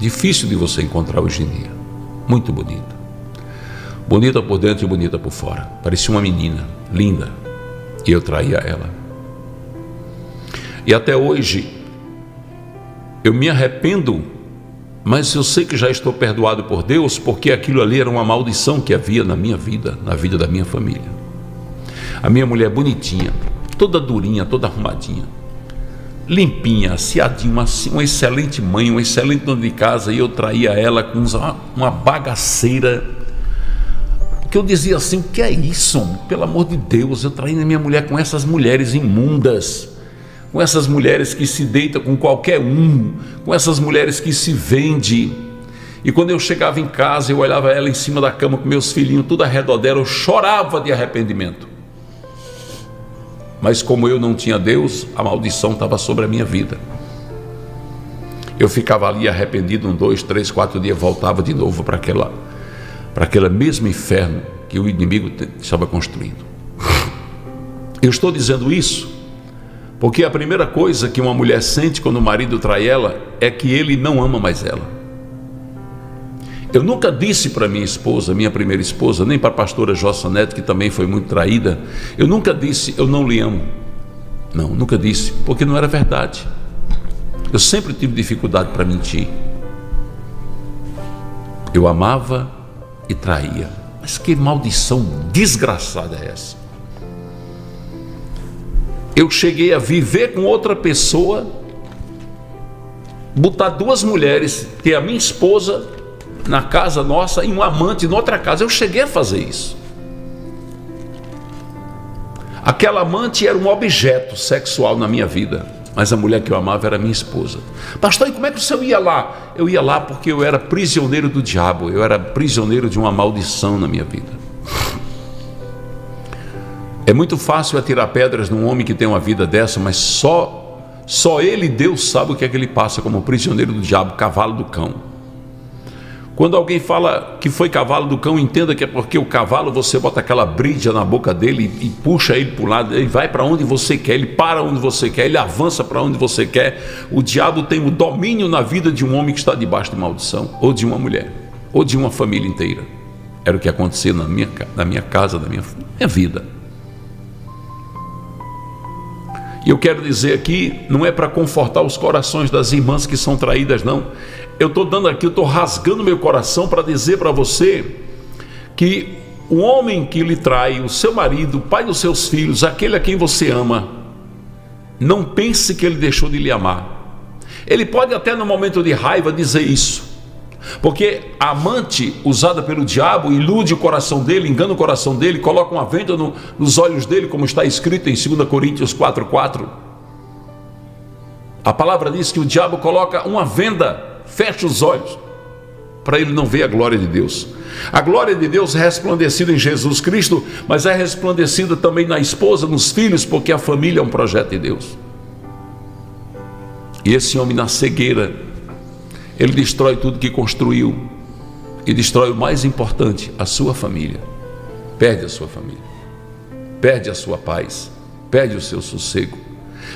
Speaker 1: difícil de você encontrar hoje em dia. Muito bonita. Bonita por dentro e bonita por fora. Parecia uma menina, linda. E eu traía ela. E até hoje, eu me arrependo, mas eu sei que já estou perdoado por Deus, porque aquilo ali era uma maldição que havia na minha vida, na vida da minha família. A minha mulher bonitinha, toda durinha, toda arrumadinha, limpinha, aciadinha, uma, uma excelente mãe, uma excelente dona de casa, e eu traía ela com uma, uma bagaceira. Que eu dizia assim: o que é isso? Pelo amor de Deus, eu traindo minha mulher com essas mulheres imundas com essas mulheres que se deitam com qualquer um, com essas mulheres que se vendem. E quando eu chegava em casa, eu olhava ela em cima da cama com meus filhinhos, tudo ao redor dela, eu chorava de arrependimento. Mas como eu não tinha Deus, a maldição estava sobre a minha vida. Eu ficava ali arrependido um, dois, três, quatro dias, voltava de novo para aquela, para aquele mesmo inferno que o inimigo estava construindo. Eu estou dizendo isso porque a primeira coisa que uma mulher sente quando o marido trai ela é que ele não ama mais ela. Eu nunca disse para minha esposa, minha primeira esposa, nem para a pastora Jossa Neto, que também foi muito traída, eu nunca disse, eu não lhe amo. Não, nunca disse, porque não era verdade. Eu sempre tive dificuldade para mentir. Eu amava e traía. Mas que maldição desgraçada é essa? Eu cheguei a viver com outra pessoa, botar duas mulheres, ter a minha esposa na casa nossa e um amante em outra casa. Eu cheguei a fazer isso. Aquela amante era um objeto sexual na minha vida, mas a mulher que eu amava era minha esposa. Pastor, e como é que o senhor ia lá? Eu ia lá porque eu era prisioneiro do diabo, eu era prisioneiro de uma maldição na minha vida. É muito fácil atirar pedras num homem que tem uma vida dessa, mas só só ele, Deus, sabe o que é que ele passa como prisioneiro do diabo, cavalo do cão. Quando alguém fala que foi cavalo do cão, entenda que é porque o cavalo você bota aquela brida na boca dele e, e puxa ele para o lado, ele vai para onde você quer, ele para onde você quer, ele avança para onde você quer. O diabo tem o domínio na vida de um homem que está debaixo de maldição, ou de uma mulher, ou de uma família inteira. Era o que acontecia na minha, na minha casa, na minha, minha vida. E eu quero dizer aqui, não é para confortar os corações das irmãs que são traídas, não. Eu estou dando aqui, eu estou rasgando meu coração para dizer para você que o homem que lhe trai, o seu marido, o pai dos seus filhos, aquele a quem você ama, não pense que ele deixou de lhe amar. Ele pode até no momento de raiva dizer isso. Porque a amante usada pelo diabo ilude o coração dele, engana o coração dele, coloca uma venda no, nos olhos dele, como está escrito em 2 Coríntios 4,4. A palavra diz que o diabo coloca uma venda, fecha os olhos, para ele não ver a glória de Deus. A glória de Deus é resplandecida em Jesus Cristo, mas é resplandecida também na esposa, nos filhos, porque a família é um projeto de Deus. E esse homem, na cegueira, ele destrói tudo que construiu e destrói o mais importante, a sua família. Perde a sua família, perde a sua paz, perde o seu sossego.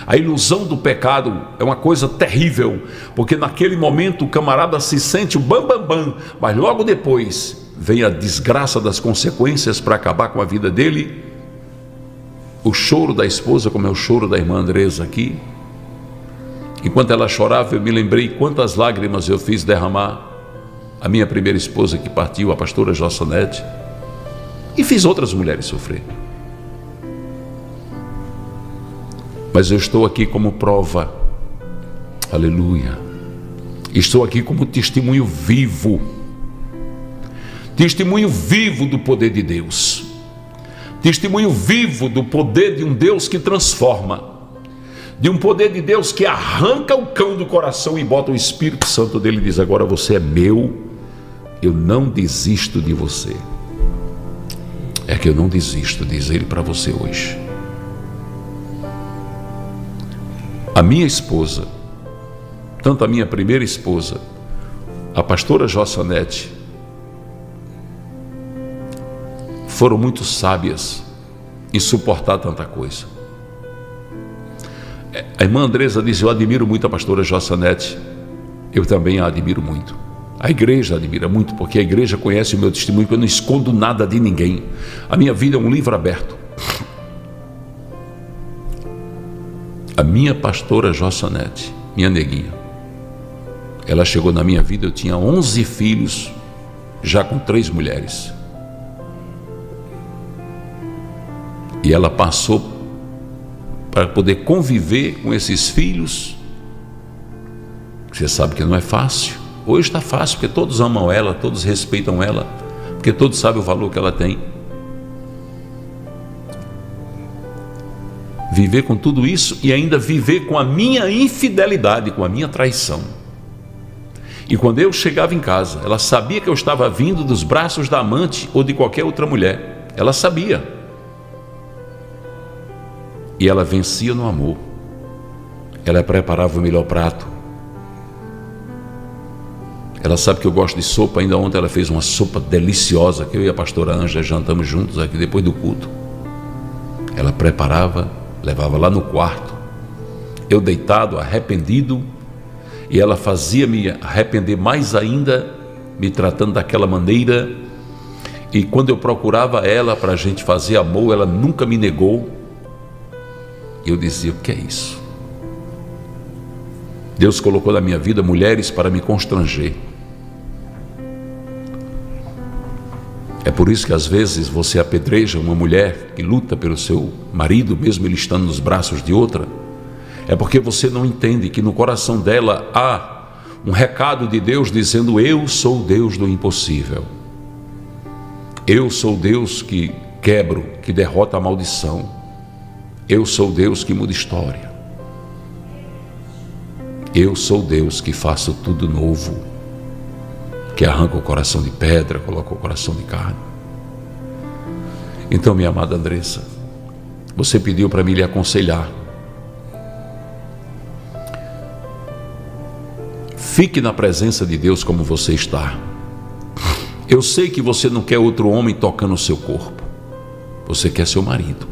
Speaker 1: A ilusão do pecado é uma coisa terrível, porque naquele momento o camarada se sente o bam bam bam, mas logo depois vem a desgraça das consequências para acabar com a vida dele. O choro da esposa, como é o choro da irmã Andresa aqui, Enquanto ela chorava, eu me lembrei quantas lágrimas eu fiz derramar a minha primeira esposa que partiu, a pastora Jossanete, e fiz outras mulheres sofrer. Mas eu estou aqui como prova, aleluia. Estou aqui como testemunho vivo, testemunho vivo do poder de Deus, testemunho vivo do poder de um Deus que transforma de um poder de Deus que arranca o cão do coração e bota o Espírito Santo dele e diz: Agora você é meu, eu não desisto de você. É que eu não desisto, diz ele para você hoje. A minha esposa, tanto a minha primeira esposa, a pastora Jossanete, foram muito sábias em suportar tanta coisa. A irmã Andresa diz: Eu admiro muito a pastora Jossanete. Eu também a admiro muito. A igreja admira muito, porque a igreja conhece o meu testemunho, que eu não escondo nada de ninguém. A minha vida é um livro aberto. A minha pastora Jossanete, minha neguinha, ela chegou na minha vida, eu tinha 11 filhos, já com três mulheres. E ela passou para poder conviver com esses filhos. Você sabe que não é fácil. Hoje está fácil porque todos amam ela, todos respeitam ela, porque todos sabem o valor que ela tem. Viver com tudo isso e ainda viver com a minha infidelidade, com a minha traição. E quando eu chegava em casa, ela sabia que eu estava vindo dos braços da amante ou de qualquer outra mulher. Ela sabia e ela vencia no amor. Ela preparava o melhor prato. Ela sabe que eu gosto de sopa, ainda ontem ela fez uma sopa deliciosa que eu e a pastora Anja jantamos juntos aqui depois do culto. Ela preparava, levava lá no quarto. Eu deitado, arrependido, e ela fazia me arrepender mais ainda, me tratando daquela maneira. E quando eu procurava ela para a gente fazer amor, ela nunca me negou. Eu dizia: o que é isso? Deus colocou na minha vida mulheres para me constranger. É por isso que às vezes você apedreja uma mulher que luta pelo seu marido, mesmo ele estando nos braços de outra. É porque você não entende que no coração dela há um recado de Deus dizendo: Eu sou Deus do impossível. Eu sou Deus que quebro, que derrota a maldição. Eu sou Deus que muda história. Eu sou Deus que faço tudo novo, que arranca o coração de pedra, coloca o coração de carne. Então, minha amada Andressa, você pediu para mim lhe aconselhar. Fique na presença de Deus como você está. Eu sei que você não quer outro homem tocando o seu corpo. Você quer seu marido.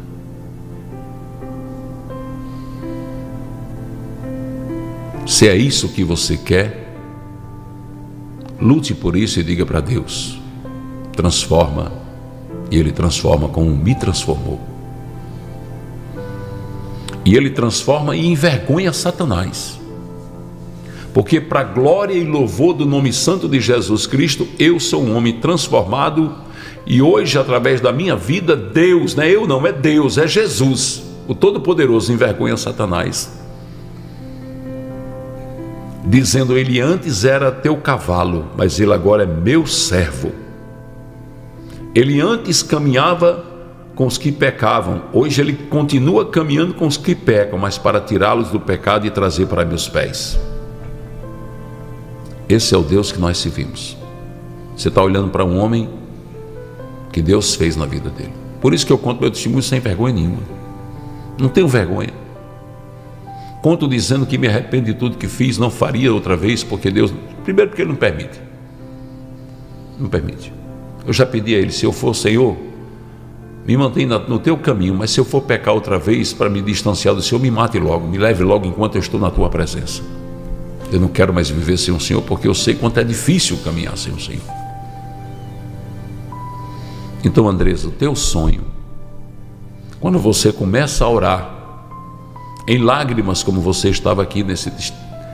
Speaker 1: Se é isso que você quer, lute por isso e diga para Deus: transforma, e Ele transforma como me transformou. E Ele transforma e envergonha Satanás. Porque, para glória e louvor do nome santo de Jesus Cristo, eu sou um homem transformado e hoje, através da minha vida, Deus, não é eu não, é Deus, é Jesus, o Todo-Poderoso, envergonha Satanás. Dizendo, ele antes era teu cavalo, mas ele agora é meu servo. Ele antes caminhava com os que pecavam, hoje ele continua caminhando com os que pecam, mas para tirá-los do pecado e trazer para meus pés. Esse é o Deus que nós servimos. Você está olhando para um homem que Deus fez na vida dele. Por isso que eu conto meu testemunho sem vergonha nenhuma. Não tenho vergonha. Conto dizendo que me arrependo de tudo que fiz, não faria outra vez, porque Deus. Primeiro, porque Ele não permite. Não permite. Eu já pedi a Ele: se eu for Senhor, me mantenha no teu caminho, mas se eu for pecar outra vez para me distanciar do Senhor, me mate logo, me leve logo enquanto eu estou na tua presença. Eu não quero mais viver sem o Senhor, porque eu sei quanto é difícil caminhar sem o Senhor. Então, Andresa, o teu sonho, quando você começa a orar, em lágrimas, como você estava aqui nesse,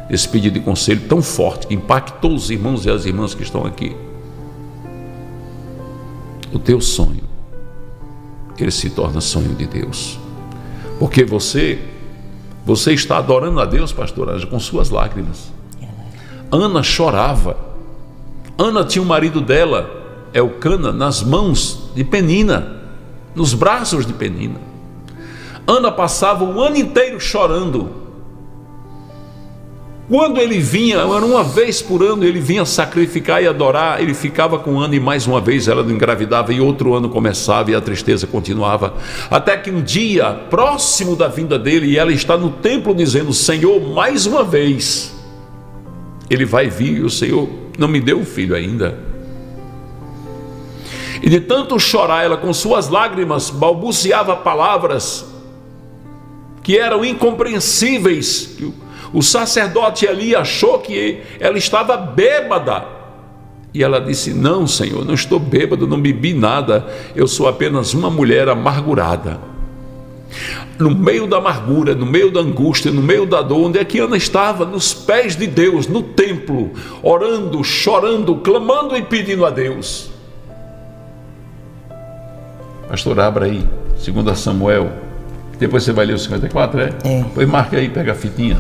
Speaker 1: nesse pedido de conselho tão forte, que impactou os irmãos e as irmãs que estão aqui, o teu sonho, ele se torna sonho de Deus. Porque você você está adorando a Deus, pastor Anja, com suas lágrimas. Ana chorava. Ana tinha o marido dela, Elcana, nas mãos de Penina, nos braços de Penina. Ana passava o ano inteiro chorando. Quando ele vinha, era uma vez por ano, ele vinha sacrificar e adorar, ele ficava com Ana e mais uma vez ela não engravidava e outro ano começava e a tristeza continuava. Até que um dia, próximo da vinda dele, e ela está no templo dizendo: Senhor, mais uma vez, ele vai vir e o Senhor não me deu um filho ainda. E de tanto chorar, ela com suas lágrimas balbuciava palavras que eram incompreensíveis. O sacerdote ali achou que ela estava bêbada. E ela disse: Não, Senhor, não estou bêbado, não bebi nada, eu sou apenas uma mulher amargurada. No meio da amargura, no meio da angústia, no meio da dor, onde é que Ana estava? Nos pés de Deus, no templo, orando, chorando, clamando e pedindo a Deus. Pastor, abra aí, 2 Samuel. Depois você vai ler o 54, é? É. Pois marca aí, pega a fitinha.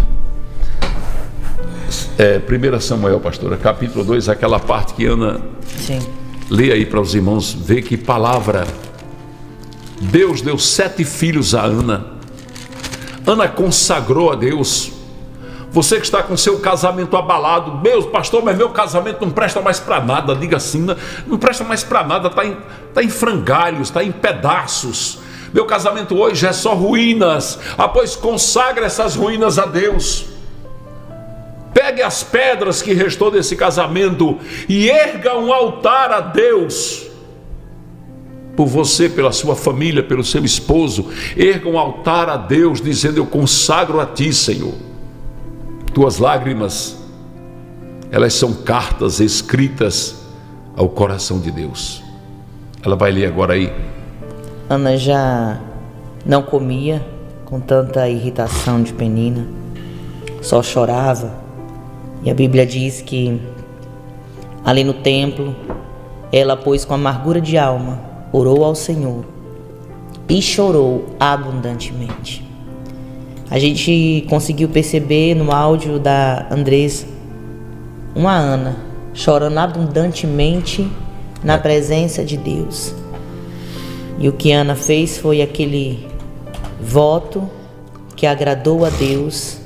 Speaker 1: É, 1 Samuel, pastora, capítulo 2, aquela parte que Ana Sim. lê aí para os irmãos ver que palavra. Deus deu sete filhos a Ana. Ana consagrou a Deus. Você que está com seu casamento abalado, meu pastor, mas meu casamento não presta mais para nada, diga assim, não, não presta mais para nada, está em, tá em frangalhos, está em pedaços. Meu casamento hoje é só ruínas. Após consagra essas ruínas a Deus. Pegue as pedras que restou desse casamento e erga um altar a Deus. Por você, pela sua família, pelo seu esposo, erga um altar a Deus, dizendo: Eu consagro a Ti, Senhor. Tuas lágrimas, elas são cartas escritas ao coração de Deus. Ela vai ler agora aí.
Speaker 2: Ana já não comia com tanta irritação de Penina, só chorava e a Bíblia diz que ali no templo, ela, pois, com amargura de alma, orou ao Senhor e chorou abundantemente. A gente conseguiu perceber no áudio da Andresa uma Ana chorando abundantemente na presença de Deus. E o que Ana fez foi aquele voto que agradou a Deus,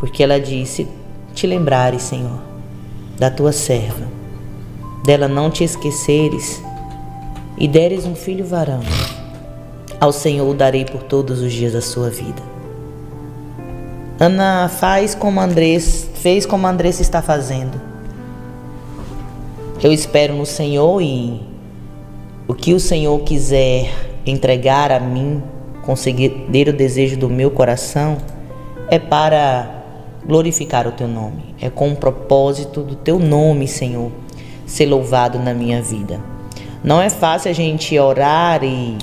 Speaker 2: porque ela disse: te lembrares, Senhor, da tua serva, dela não te esqueceres e deres um filho varão. Ao Senhor o darei por todos os dias da sua vida. Ana faz como Andrés, fez como Andrés está fazendo. Eu espero no Senhor e o que o Senhor quiser entregar a mim, conseguir o desejo do meu coração, é para glorificar o teu nome. É com o propósito do teu nome, Senhor, ser louvado na minha vida. Não é fácil a gente orar e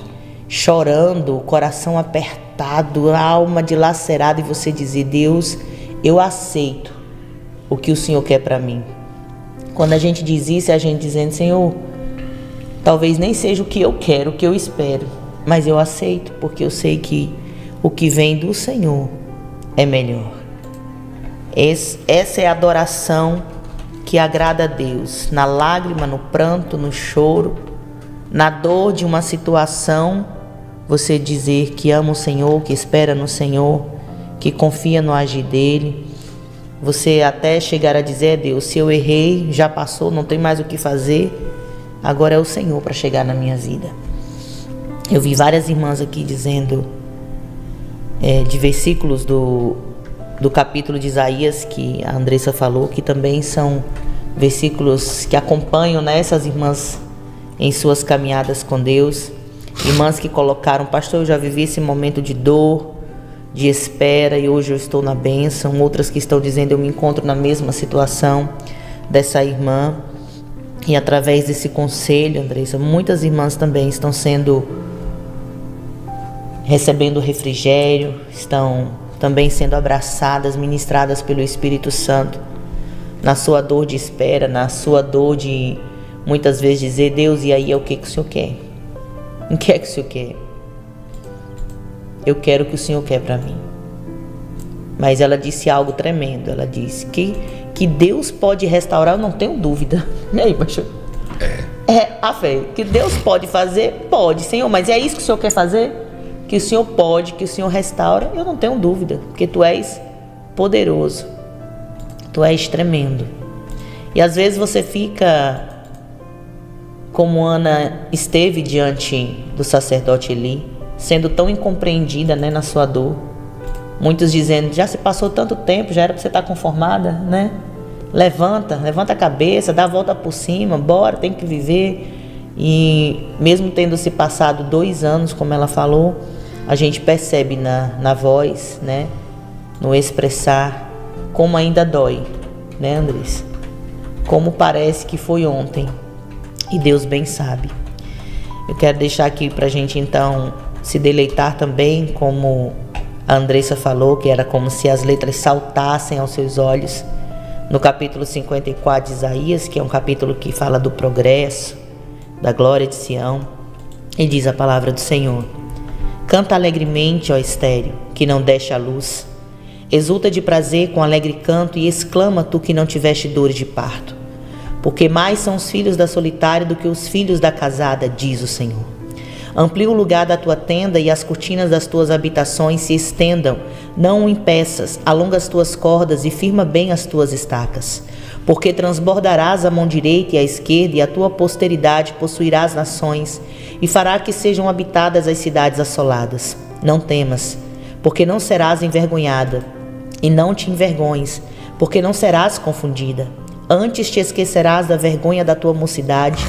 Speaker 2: chorando, o coração apertado, a alma dilacerada e você dizer: Deus, eu aceito o que o Senhor quer para mim. Quando a gente diz isso, é a gente dizendo: Senhor, talvez nem seja o que eu quero, o que eu espero, mas eu aceito, porque eu sei que o que vem do Senhor é melhor. essa é a adoração que agrada a Deus, na lágrima, no pranto, no choro, na dor de uma situação, você dizer que ama o Senhor, que espera no Senhor, que confia no agir dele. Você até chegar a dizer, Deus, se eu errei, já passou, não tem mais o que fazer, agora é o Senhor para chegar na minha vida. Eu vi várias irmãs aqui dizendo é, de versículos do do capítulo de Isaías que a Andressa falou, que também são versículos que acompanham né, essas irmãs em suas caminhadas com Deus. Irmãs que colocaram, pastor, eu já vivi esse momento de dor, de espera e hoje eu estou na bênção. Outras que estão dizendo, eu me encontro na mesma situação dessa irmã. E através desse conselho, Andressa, muitas irmãs também estão sendo recebendo refrigério, estão também sendo abraçadas, ministradas pelo Espírito Santo, na sua dor de espera, na sua dor de muitas vezes dizer: Deus, e aí é o que, que o Senhor quer? O que é que o Senhor quer? Eu quero o que o Senhor quer para mim. Mas ela disse algo tremendo. Ela disse que, que Deus pode restaurar, eu não tenho dúvida. E aí, pastor? É. É, a fé. Que Deus pode fazer? Pode, Senhor, mas é isso que o Senhor quer fazer? que o Senhor pode, que o Senhor restaura, eu não tenho dúvida, porque tu és poderoso, tu és tremendo. E às vezes você fica como Ana esteve diante do sacerdote Eli, sendo tão incompreendida né, na sua dor. Muitos dizendo, já se passou tanto tempo, já era para você estar conformada, né? Levanta, levanta a cabeça, dá a volta por cima, bora, tem que viver. E mesmo tendo se passado dois anos, como ela falou, a gente percebe na, na voz, né? No expressar, como ainda dói, né, Andrés? Como parece que foi ontem. E Deus bem sabe. Eu quero deixar aqui pra gente então se deleitar também, como a Andressa falou, que era como se as letras saltassem aos seus olhos. No capítulo 54 de Isaías, que é um capítulo que fala do progresso, da glória de Sião, e diz a palavra do Senhor. Canta alegremente, ó estéreo, que não deixa a luz. Exulta de prazer com alegre canto e exclama tu que não tiveste dores de parto. Porque mais são os filhos da solitária do que os filhos da casada, diz o Senhor. Amplia o lugar da tua tenda e as cortinas das tuas habitações se estendam. Não o impeças, alonga as tuas cordas e firma bem as tuas estacas. Porque transbordarás a mão direita e a esquerda, e a tua posteridade possuirá as nações e fará que sejam habitadas as cidades assoladas. Não temas, porque não serás envergonhada, e não te envergonhes, porque não serás confundida. Antes te esquecerás da vergonha da tua mocidade,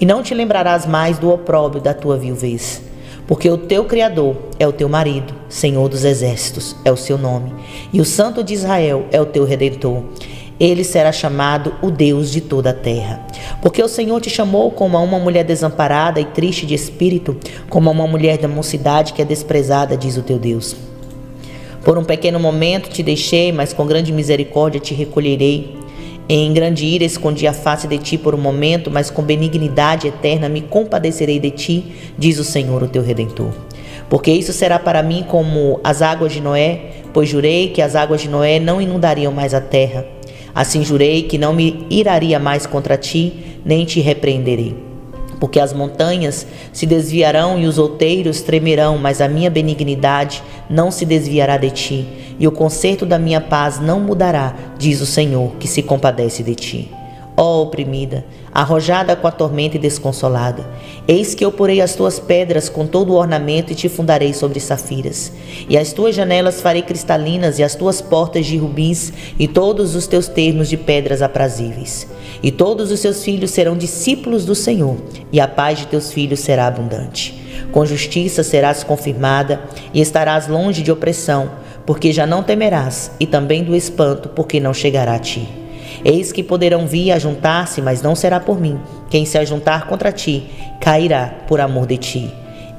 Speaker 2: e não te lembrarás mais do opróbrio da tua viuvez. Porque o teu Criador é o teu marido, Senhor dos exércitos é o seu nome, e o Santo de Israel é o teu redentor ele será chamado o Deus de toda a terra. Porque o Senhor te chamou como a uma mulher desamparada e triste de espírito, como a uma mulher da mocidade que é desprezada, diz o teu Deus. Por um pequeno momento te deixei, mas com grande misericórdia te recolherei. Em grande ira escondi a face de ti por um momento, mas com benignidade eterna me compadecerei de ti, diz o Senhor, o teu redentor. Porque isso será para mim como as águas de Noé, pois jurei que as águas de Noé não inundariam mais a terra. Assim jurei que não me iraria mais contra ti, nem te repreenderei. Porque as montanhas se desviarão e os outeiros tremerão, mas a minha benignidade não se desviará de ti, e o conserto da minha paz não mudará, diz o Senhor, que se compadece de ti. Ó oprimida, arrojada com a tormenta e desconsolada, eis que eu porei as tuas pedras com todo o ornamento e te fundarei sobre safiras. E as tuas janelas farei cristalinas e as tuas portas de rubins e todos os teus termos de pedras aprazíveis. E todos os seus filhos serão discípulos do Senhor, e a paz de teus filhos será abundante. Com justiça serás confirmada e estarás longe de opressão, porque já não temerás, e também do espanto, porque não chegará a ti. Eis que poderão vir a juntar-se, mas não será por mim. Quem se ajuntar contra ti, cairá por amor de ti.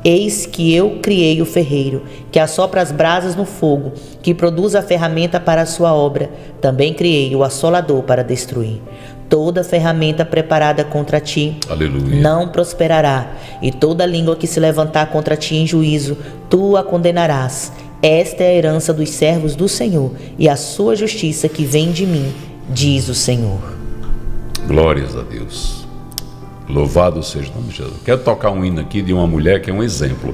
Speaker 2: Eis que eu criei o ferreiro, que assopra as brasas no fogo, que produz a ferramenta para a sua obra. Também criei o assolador para destruir. Toda ferramenta preparada contra ti
Speaker 1: Aleluia.
Speaker 2: não prosperará, e toda língua que se levantar contra ti em juízo, tu a condenarás. Esta é a herança dos servos do Senhor, e a sua justiça que vem de mim, diz o Senhor.
Speaker 1: Glórias a Deus. Louvado seja o nome de Jesus. Quero tocar um hino aqui de uma mulher que é um exemplo.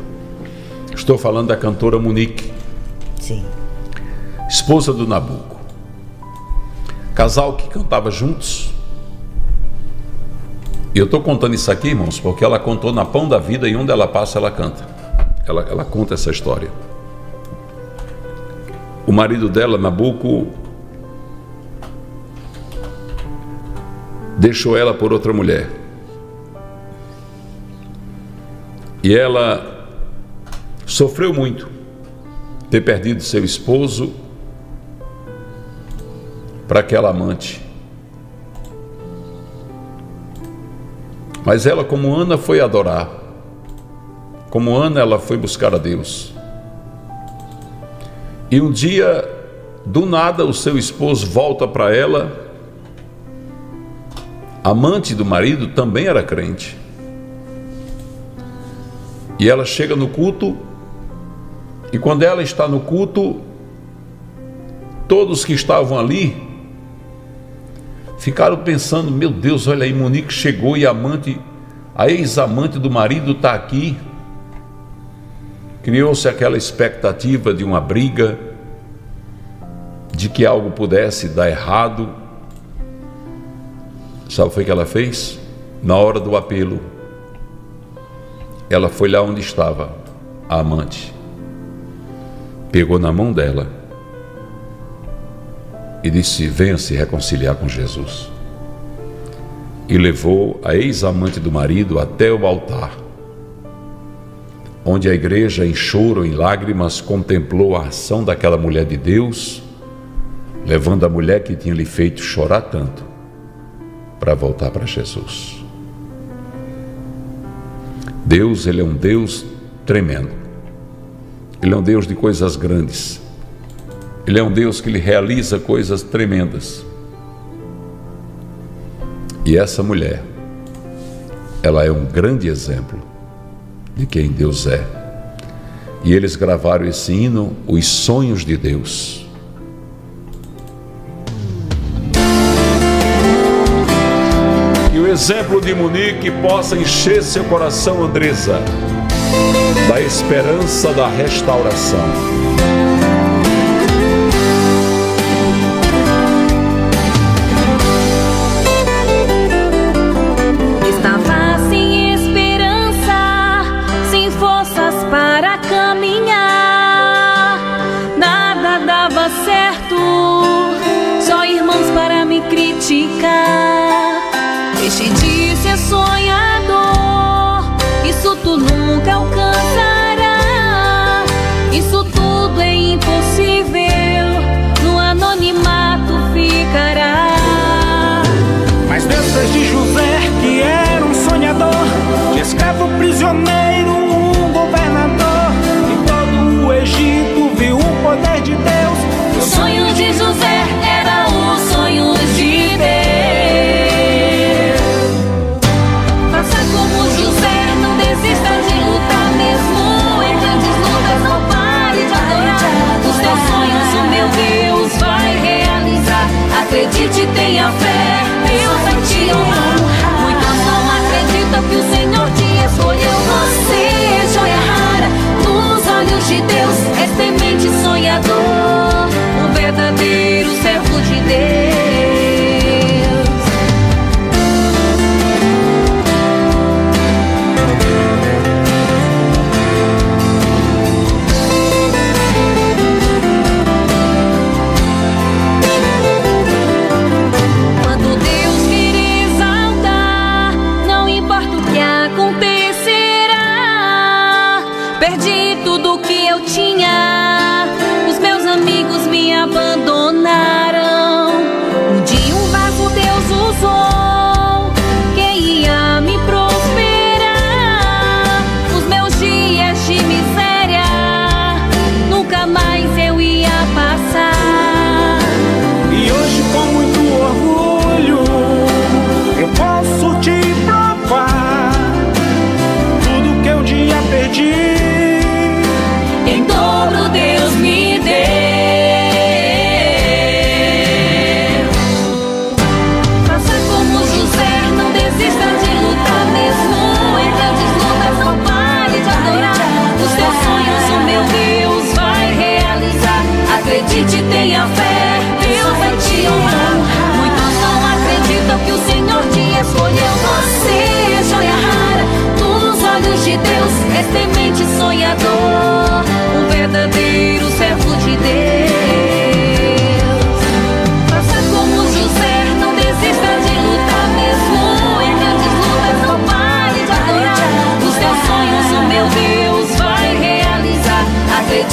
Speaker 1: Estou falando da cantora Monique.
Speaker 2: Sim.
Speaker 1: Esposa do Nabuco. Casal que cantava juntos. E eu estou contando isso aqui, irmãos, porque ela contou na Pão da Vida e onde ela passa, ela canta. Ela, ela conta essa história. O marido dela, Nabuco, deixou ela por outra mulher. E ela sofreu muito ter perdido seu esposo para aquela amante. Mas ela, como Ana, foi adorar. Como Ana, ela foi buscar a Deus. E um dia, do nada, o seu esposo volta para ela. Amante do marido também era crente. E ela chega no culto, e quando ela está no culto, todos que estavam ali ficaram pensando: meu Deus, olha aí, Monique chegou e a amante, a ex-amante do marido está aqui. Criou-se aquela expectativa de uma briga, de que algo pudesse dar errado. Sabe o que ela fez? Na hora do apelo, ela foi lá onde estava a amante, pegou na mão dela e disse: Venha se reconciliar com Jesus. E levou a ex-amante do marido até o altar, onde a igreja, em choro, em lágrimas, contemplou a ação daquela mulher de Deus, levando a mulher que tinha lhe feito chorar tanto para voltar para Jesus. Deus, ele é um Deus tremendo. Ele é um Deus de coisas grandes. Ele é um Deus que lhe realiza coisas tremendas. E essa mulher, ela é um grande exemplo de quem Deus é. E eles gravaram esse hino, Os Sonhos de Deus. Exemplo de Munique possa encher seu coração, Andresa, da esperança da restauração.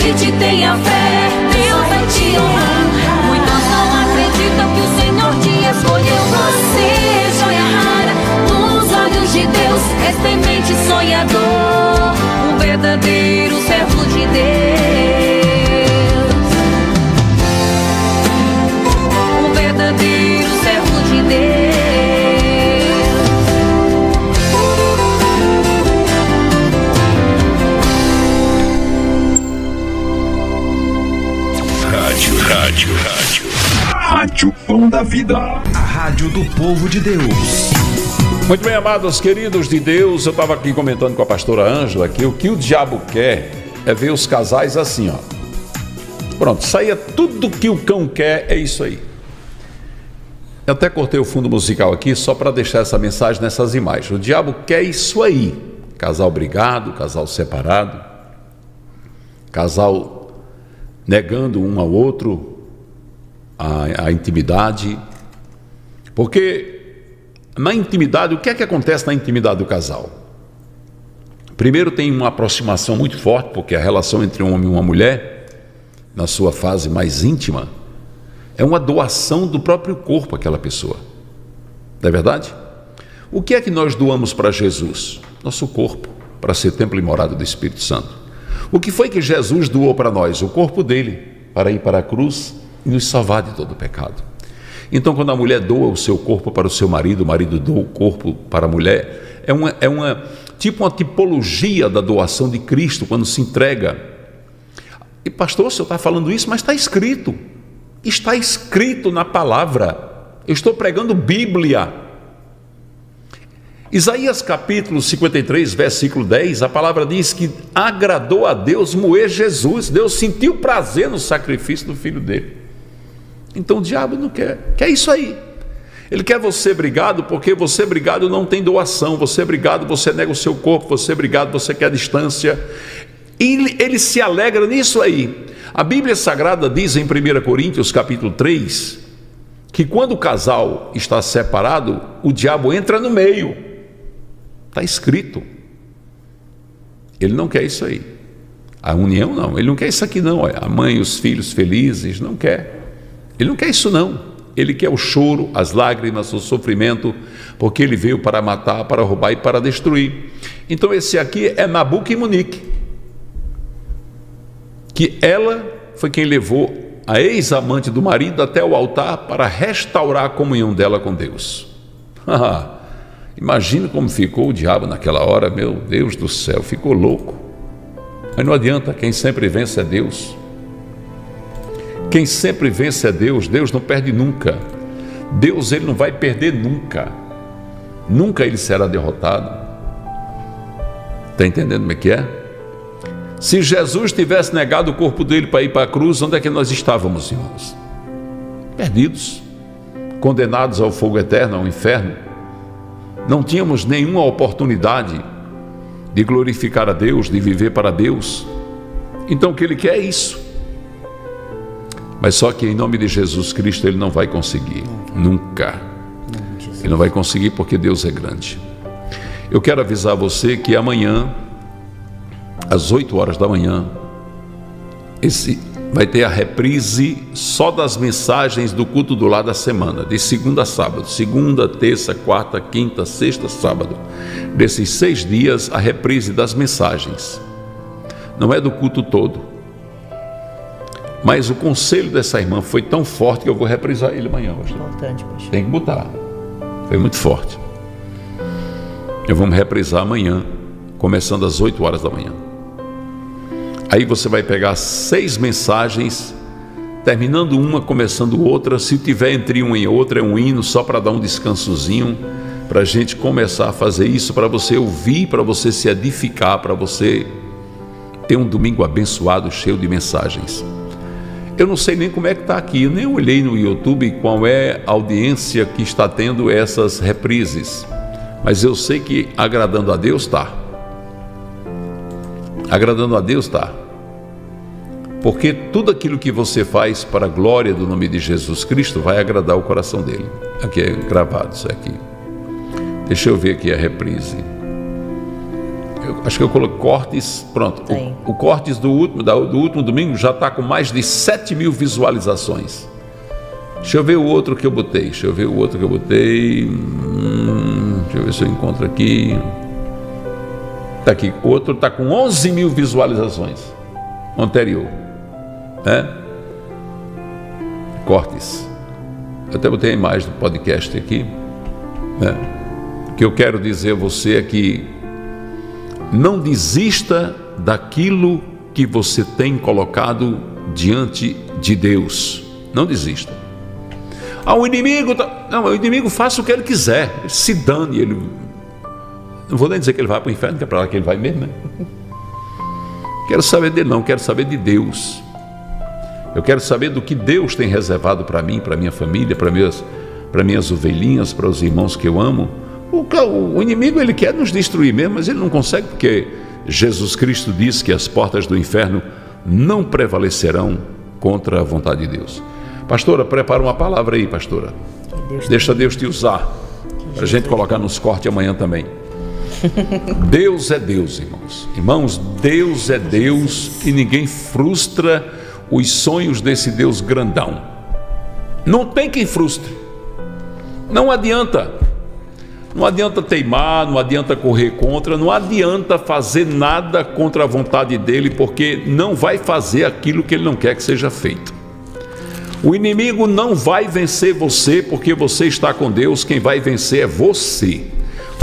Speaker 3: Acredite, tenha fé, Deus vai te honrar. Muitos não acreditam que o Senhor te escolheu. Você, joia rara, nos olhos de Deus,
Speaker 11: és temente sonhador, um verdadeiro servo de Deus.
Speaker 7: Rádio Pão da Vida. A rádio do povo de Deus.
Speaker 1: Muito bem, amados queridos de Deus, eu estava aqui comentando com a pastora Ângela que o que o diabo quer é ver os casais assim, ó. Pronto, saia tudo que o cão quer, é isso aí. Eu até cortei o fundo musical aqui só para deixar essa mensagem nessas imagens. O diabo quer isso aí: casal brigado, casal separado, casal negando um ao outro a, a intimidade. Porque na intimidade, o que é que acontece na intimidade do casal? Primeiro, tem uma aproximação muito forte, porque a relação entre um homem e uma mulher, na sua fase mais íntima, é uma doação do próprio corpo àquela pessoa. Não é verdade? O que é que nós doamos para Jesus? Nosso corpo, para ser templo e morada do Espírito Santo. O que foi que Jesus doou para nós? O corpo dele, para ir para a cruz e nos salvar de todo pecado. Então, quando a mulher doa o seu corpo para o seu marido, o marido doa o corpo para a mulher, é uma, é uma tipo uma tipologia da doação de Cristo quando se entrega. E pastor, o senhor está falando isso, mas está escrito. Está escrito na palavra. Eu estou pregando Bíblia. Isaías capítulo 53, versículo 10, a palavra diz que agradou a Deus moer Jesus. Deus sentiu prazer no sacrifício do filho dele. Então o diabo não quer, quer isso aí. Ele quer você brigado, porque você brigado não tem doação, você brigado, você nega o seu corpo, você brigado, você quer distância. E ele, se alegra nisso aí. A Bíblia Sagrada diz em 1 Coríntios capítulo 3, que quando o casal está separado, o diabo entra no meio. Está escrito. Ele não quer isso aí. A união não, ele não quer isso aqui não. A mãe e os filhos felizes, não quer. Ele não quer isso não. Ele quer o choro, as lágrimas, o sofrimento, porque ele veio para matar, para roubar e para destruir. Então esse aqui é Nabuque e Munique. Que ela foi quem levou a ex-amante do marido até o altar para restaurar a comunhão dela com Deus. Imagina como ficou o diabo naquela hora, meu Deus do céu, ficou louco. Mas não adianta, quem sempre vence é Deus. Quem sempre vence é Deus, Deus não perde nunca. Deus ele não vai perder nunca. Nunca ele será derrotado. Está entendendo como é que é? Se Jesus tivesse negado o corpo dele para ir para a cruz, onde é que nós estávamos, irmãos? Perdidos, condenados ao fogo eterno, ao inferno. Não tínhamos nenhuma oportunidade de glorificar a Deus, de viver para Deus. Então o que ele quer é isso. Mas só que em nome de Jesus Cristo ele não vai conseguir, nunca. Ele não vai conseguir porque Deus é grande. Eu quero avisar você que amanhã, às 8 horas da manhã, esse vai ter a reprise só das mensagens do culto do lado da semana, de segunda a sábado, segunda, terça, quarta, quinta, sexta, sábado. Desses seis dias, a reprise das mensagens. Não é do culto todo. Mas o conselho dessa irmã foi tão forte que eu vou reprisar ele amanhã. Pastor.
Speaker 2: Importante, pastor.
Speaker 1: Tem que botar. Foi muito forte. Eu vamos reprisar amanhã começando às 8 horas da manhã. Aí você vai pegar seis mensagens, terminando uma, começando outra. Se tiver entre uma e outra, é um hino só para dar um descansozinho, para a gente começar a fazer isso, para você ouvir, para você se edificar, para você ter um domingo abençoado, cheio de mensagens. Eu não sei nem como é que está aqui, eu nem olhei no YouTube qual é a audiência que está tendo essas reprises, mas eu sei que agradando a Deus está. Agradando a Deus está. Porque tudo aquilo que você faz para a glória do nome de Jesus Cristo vai agradar o coração dele. Aqui é gravado isso aqui. Deixa eu ver aqui a reprise. Eu acho que eu coloquei cortes, pronto. O, o cortes do último, do último domingo já está com mais de 7 mil visualizações. Deixa eu ver o outro que eu botei. Deixa eu ver o outro que eu botei. Hum, deixa eu ver se eu encontro aqui. Está aqui. O outro está com 11 mil visualizações. O anterior. Né? Cortes. Eu até botei a imagem do podcast aqui. Né? O que eu quero dizer a você é que não desista daquilo que você tem colocado diante de Deus. Não desista. Ah, o inimigo. Tá... Não, o inimigo faça o que ele quiser. Ele se dane. Ele... Não vou nem dizer que ele vai para o inferno, que é para lá que ele vai mesmo, né? Quero saber dele, não. Quero saber de Deus. Eu quero saber do que Deus tem reservado para mim, para minha família, para minhas, para minhas ovelhinhas, para os irmãos que eu amo. O, inimigo ele quer nos destruir mesmo, mas ele não consegue porque Jesus Cristo disse que as portas do inferno não prevalecerão contra a vontade de Deus. Pastora, prepara uma palavra aí, pastora. Deixa Deus te usar para a gente colocar nos cortes amanhã também. Deus é Deus, irmãos. Irmãos, Deus é Deus e ninguém frustra os sonhos desse Deus grandão. Não tem quem frustre. Não adianta. Não adianta teimar, não adianta correr contra, não adianta fazer nada contra a vontade dele, porque não vai fazer aquilo que ele não quer que seja feito. O inimigo não vai vencer você porque você está com Deus, quem vai vencer é você.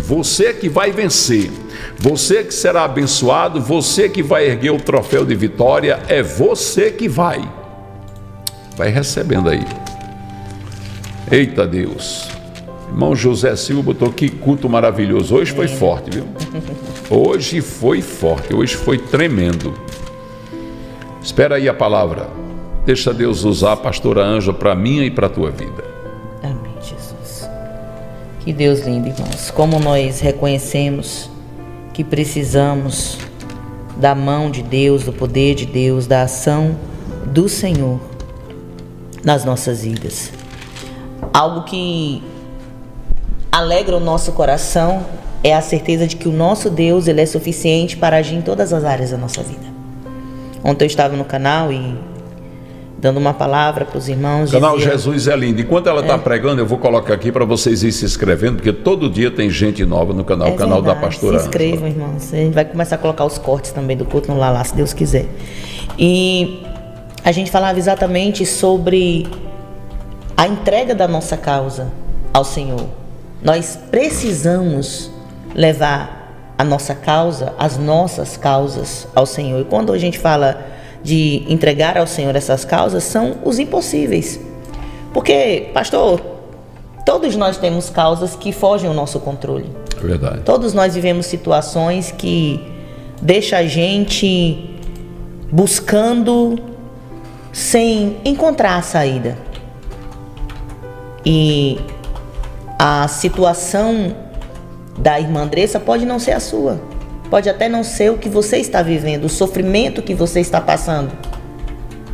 Speaker 1: Você que vai vencer, você que será abençoado, você que vai erguer o troféu de vitória, é você que vai. Vai recebendo aí. Eita Deus. Irmão José Silva botou que culto maravilhoso. Hoje foi forte, viu? Hoje foi forte, hoje foi tremendo. Espera aí a palavra. Deixa Deus usar a pastora Ângela para minha e para a tua vida.
Speaker 2: Amém, Jesus. Que Deus lindo, irmãos. Como nós reconhecemos que precisamos da mão de Deus, do poder de Deus, da ação do Senhor nas nossas vidas. Algo que alegra o nosso coração é a certeza de que o nosso Deus ele é suficiente para agir em todas as áreas da nossa vida. Ontem eu estava no canal e dando uma palavra para os irmãos.
Speaker 1: O canal
Speaker 2: dizia-
Speaker 1: Jesus é lindo. Enquanto ela está pregando, eu vou colocar aqui para vocês irem se inscrevendo, porque todo dia tem gente nova no canal,
Speaker 2: É
Speaker 1: o canal da
Speaker 2: verdade.
Speaker 1: pastora
Speaker 2: Se inscrevam, irmãos. A gente vai começar a colocar os cortes também do culto no Lalá, se Deus quiser. E a gente falava exatamente sobre a entrega da nossa causa ao Senhor. Nós precisamos levar a nossa causa, as nossas causas ao Senhor. E quando a gente fala de entregar ao Senhor essas causas, são os impossíveis. Porque, pastor, todos nós temos causas que fogem ao nosso controle.
Speaker 1: É verdade.
Speaker 2: Todos nós vivemos situações que deixa a gente buscando sem encontrar a saída. E a situação da irmã Andressa pode não ser a sua. Pode até não ser o que você está vivendo, o sofrimento que você está passando.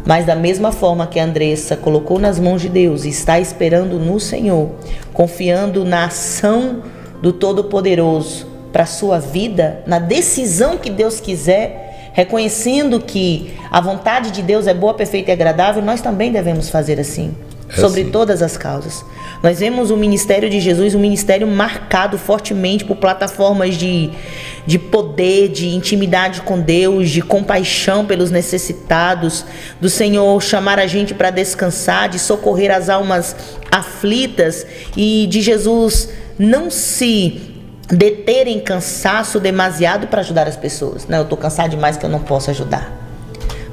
Speaker 2: Mas da mesma forma que a Andressa colocou nas mãos de Deus e está esperando no Senhor, confiando na ação do Todo-Poderoso para a sua vida, na decisão que Deus quiser, reconhecendo que a vontade de Deus é boa, perfeita e agradável, nós também devemos fazer assim.
Speaker 1: É
Speaker 2: sobre
Speaker 1: assim.
Speaker 2: todas as causas. Nós vemos o ministério de Jesus, um ministério marcado fortemente por plataformas de, de poder, de intimidade com Deus, de compaixão pelos necessitados, do Senhor chamar a gente para descansar, de socorrer as almas aflitas e de Jesus não se deterem cansaço demasiado para ajudar as pessoas. Não, eu estou cansado demais que eu não posso ajudar.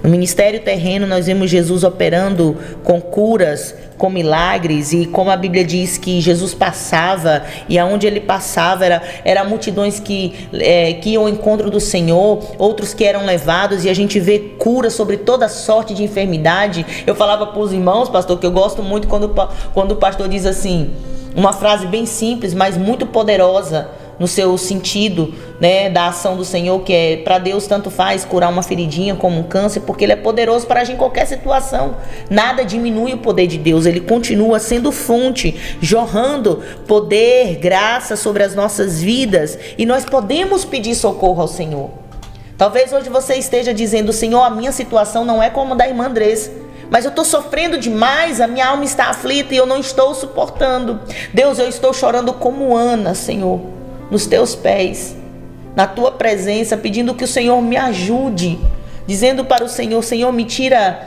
Speaker 2: No ministério terreno, nós vemos Jesus operando com curas, com milagres, e como a Bíblia diz que Jesus passava, e aonde ele passava era, era multidões que, é, que iam ao encontro do Senhor, outros que eram levados, e a gente vê cura sobre toda sorte de enfermidade. Eu falava para os irmãos, pastor, que eu gosto muito quando, quando o pastor diz assim, uma frase bem simples, mas muito poderosa no seu sentido, né, da ação do Senhor, que é para Deus tanto faz curar uma feridinha como um câncer, porque ele é poderoso para agir em qualquer situação. Nada diminui o poder de Deus, ele continua sendo fonte, jorrando poder, graça sobre as nossas vidas, e nós podemos pedir socorro ao Senhor. Talvez hoje você esteja dizendo, Senhor, a minha situação não é como a da irmã Andressa. Mas eu estou sofrendo demais, a minha alma está aflita e eu não estou suportando. Deus, eu estou chorando como Ana, Senhor nos teus pés, na tua presença, pedindo que o Senhor me ajude, dizendo para o Senhor: Senhor, me tira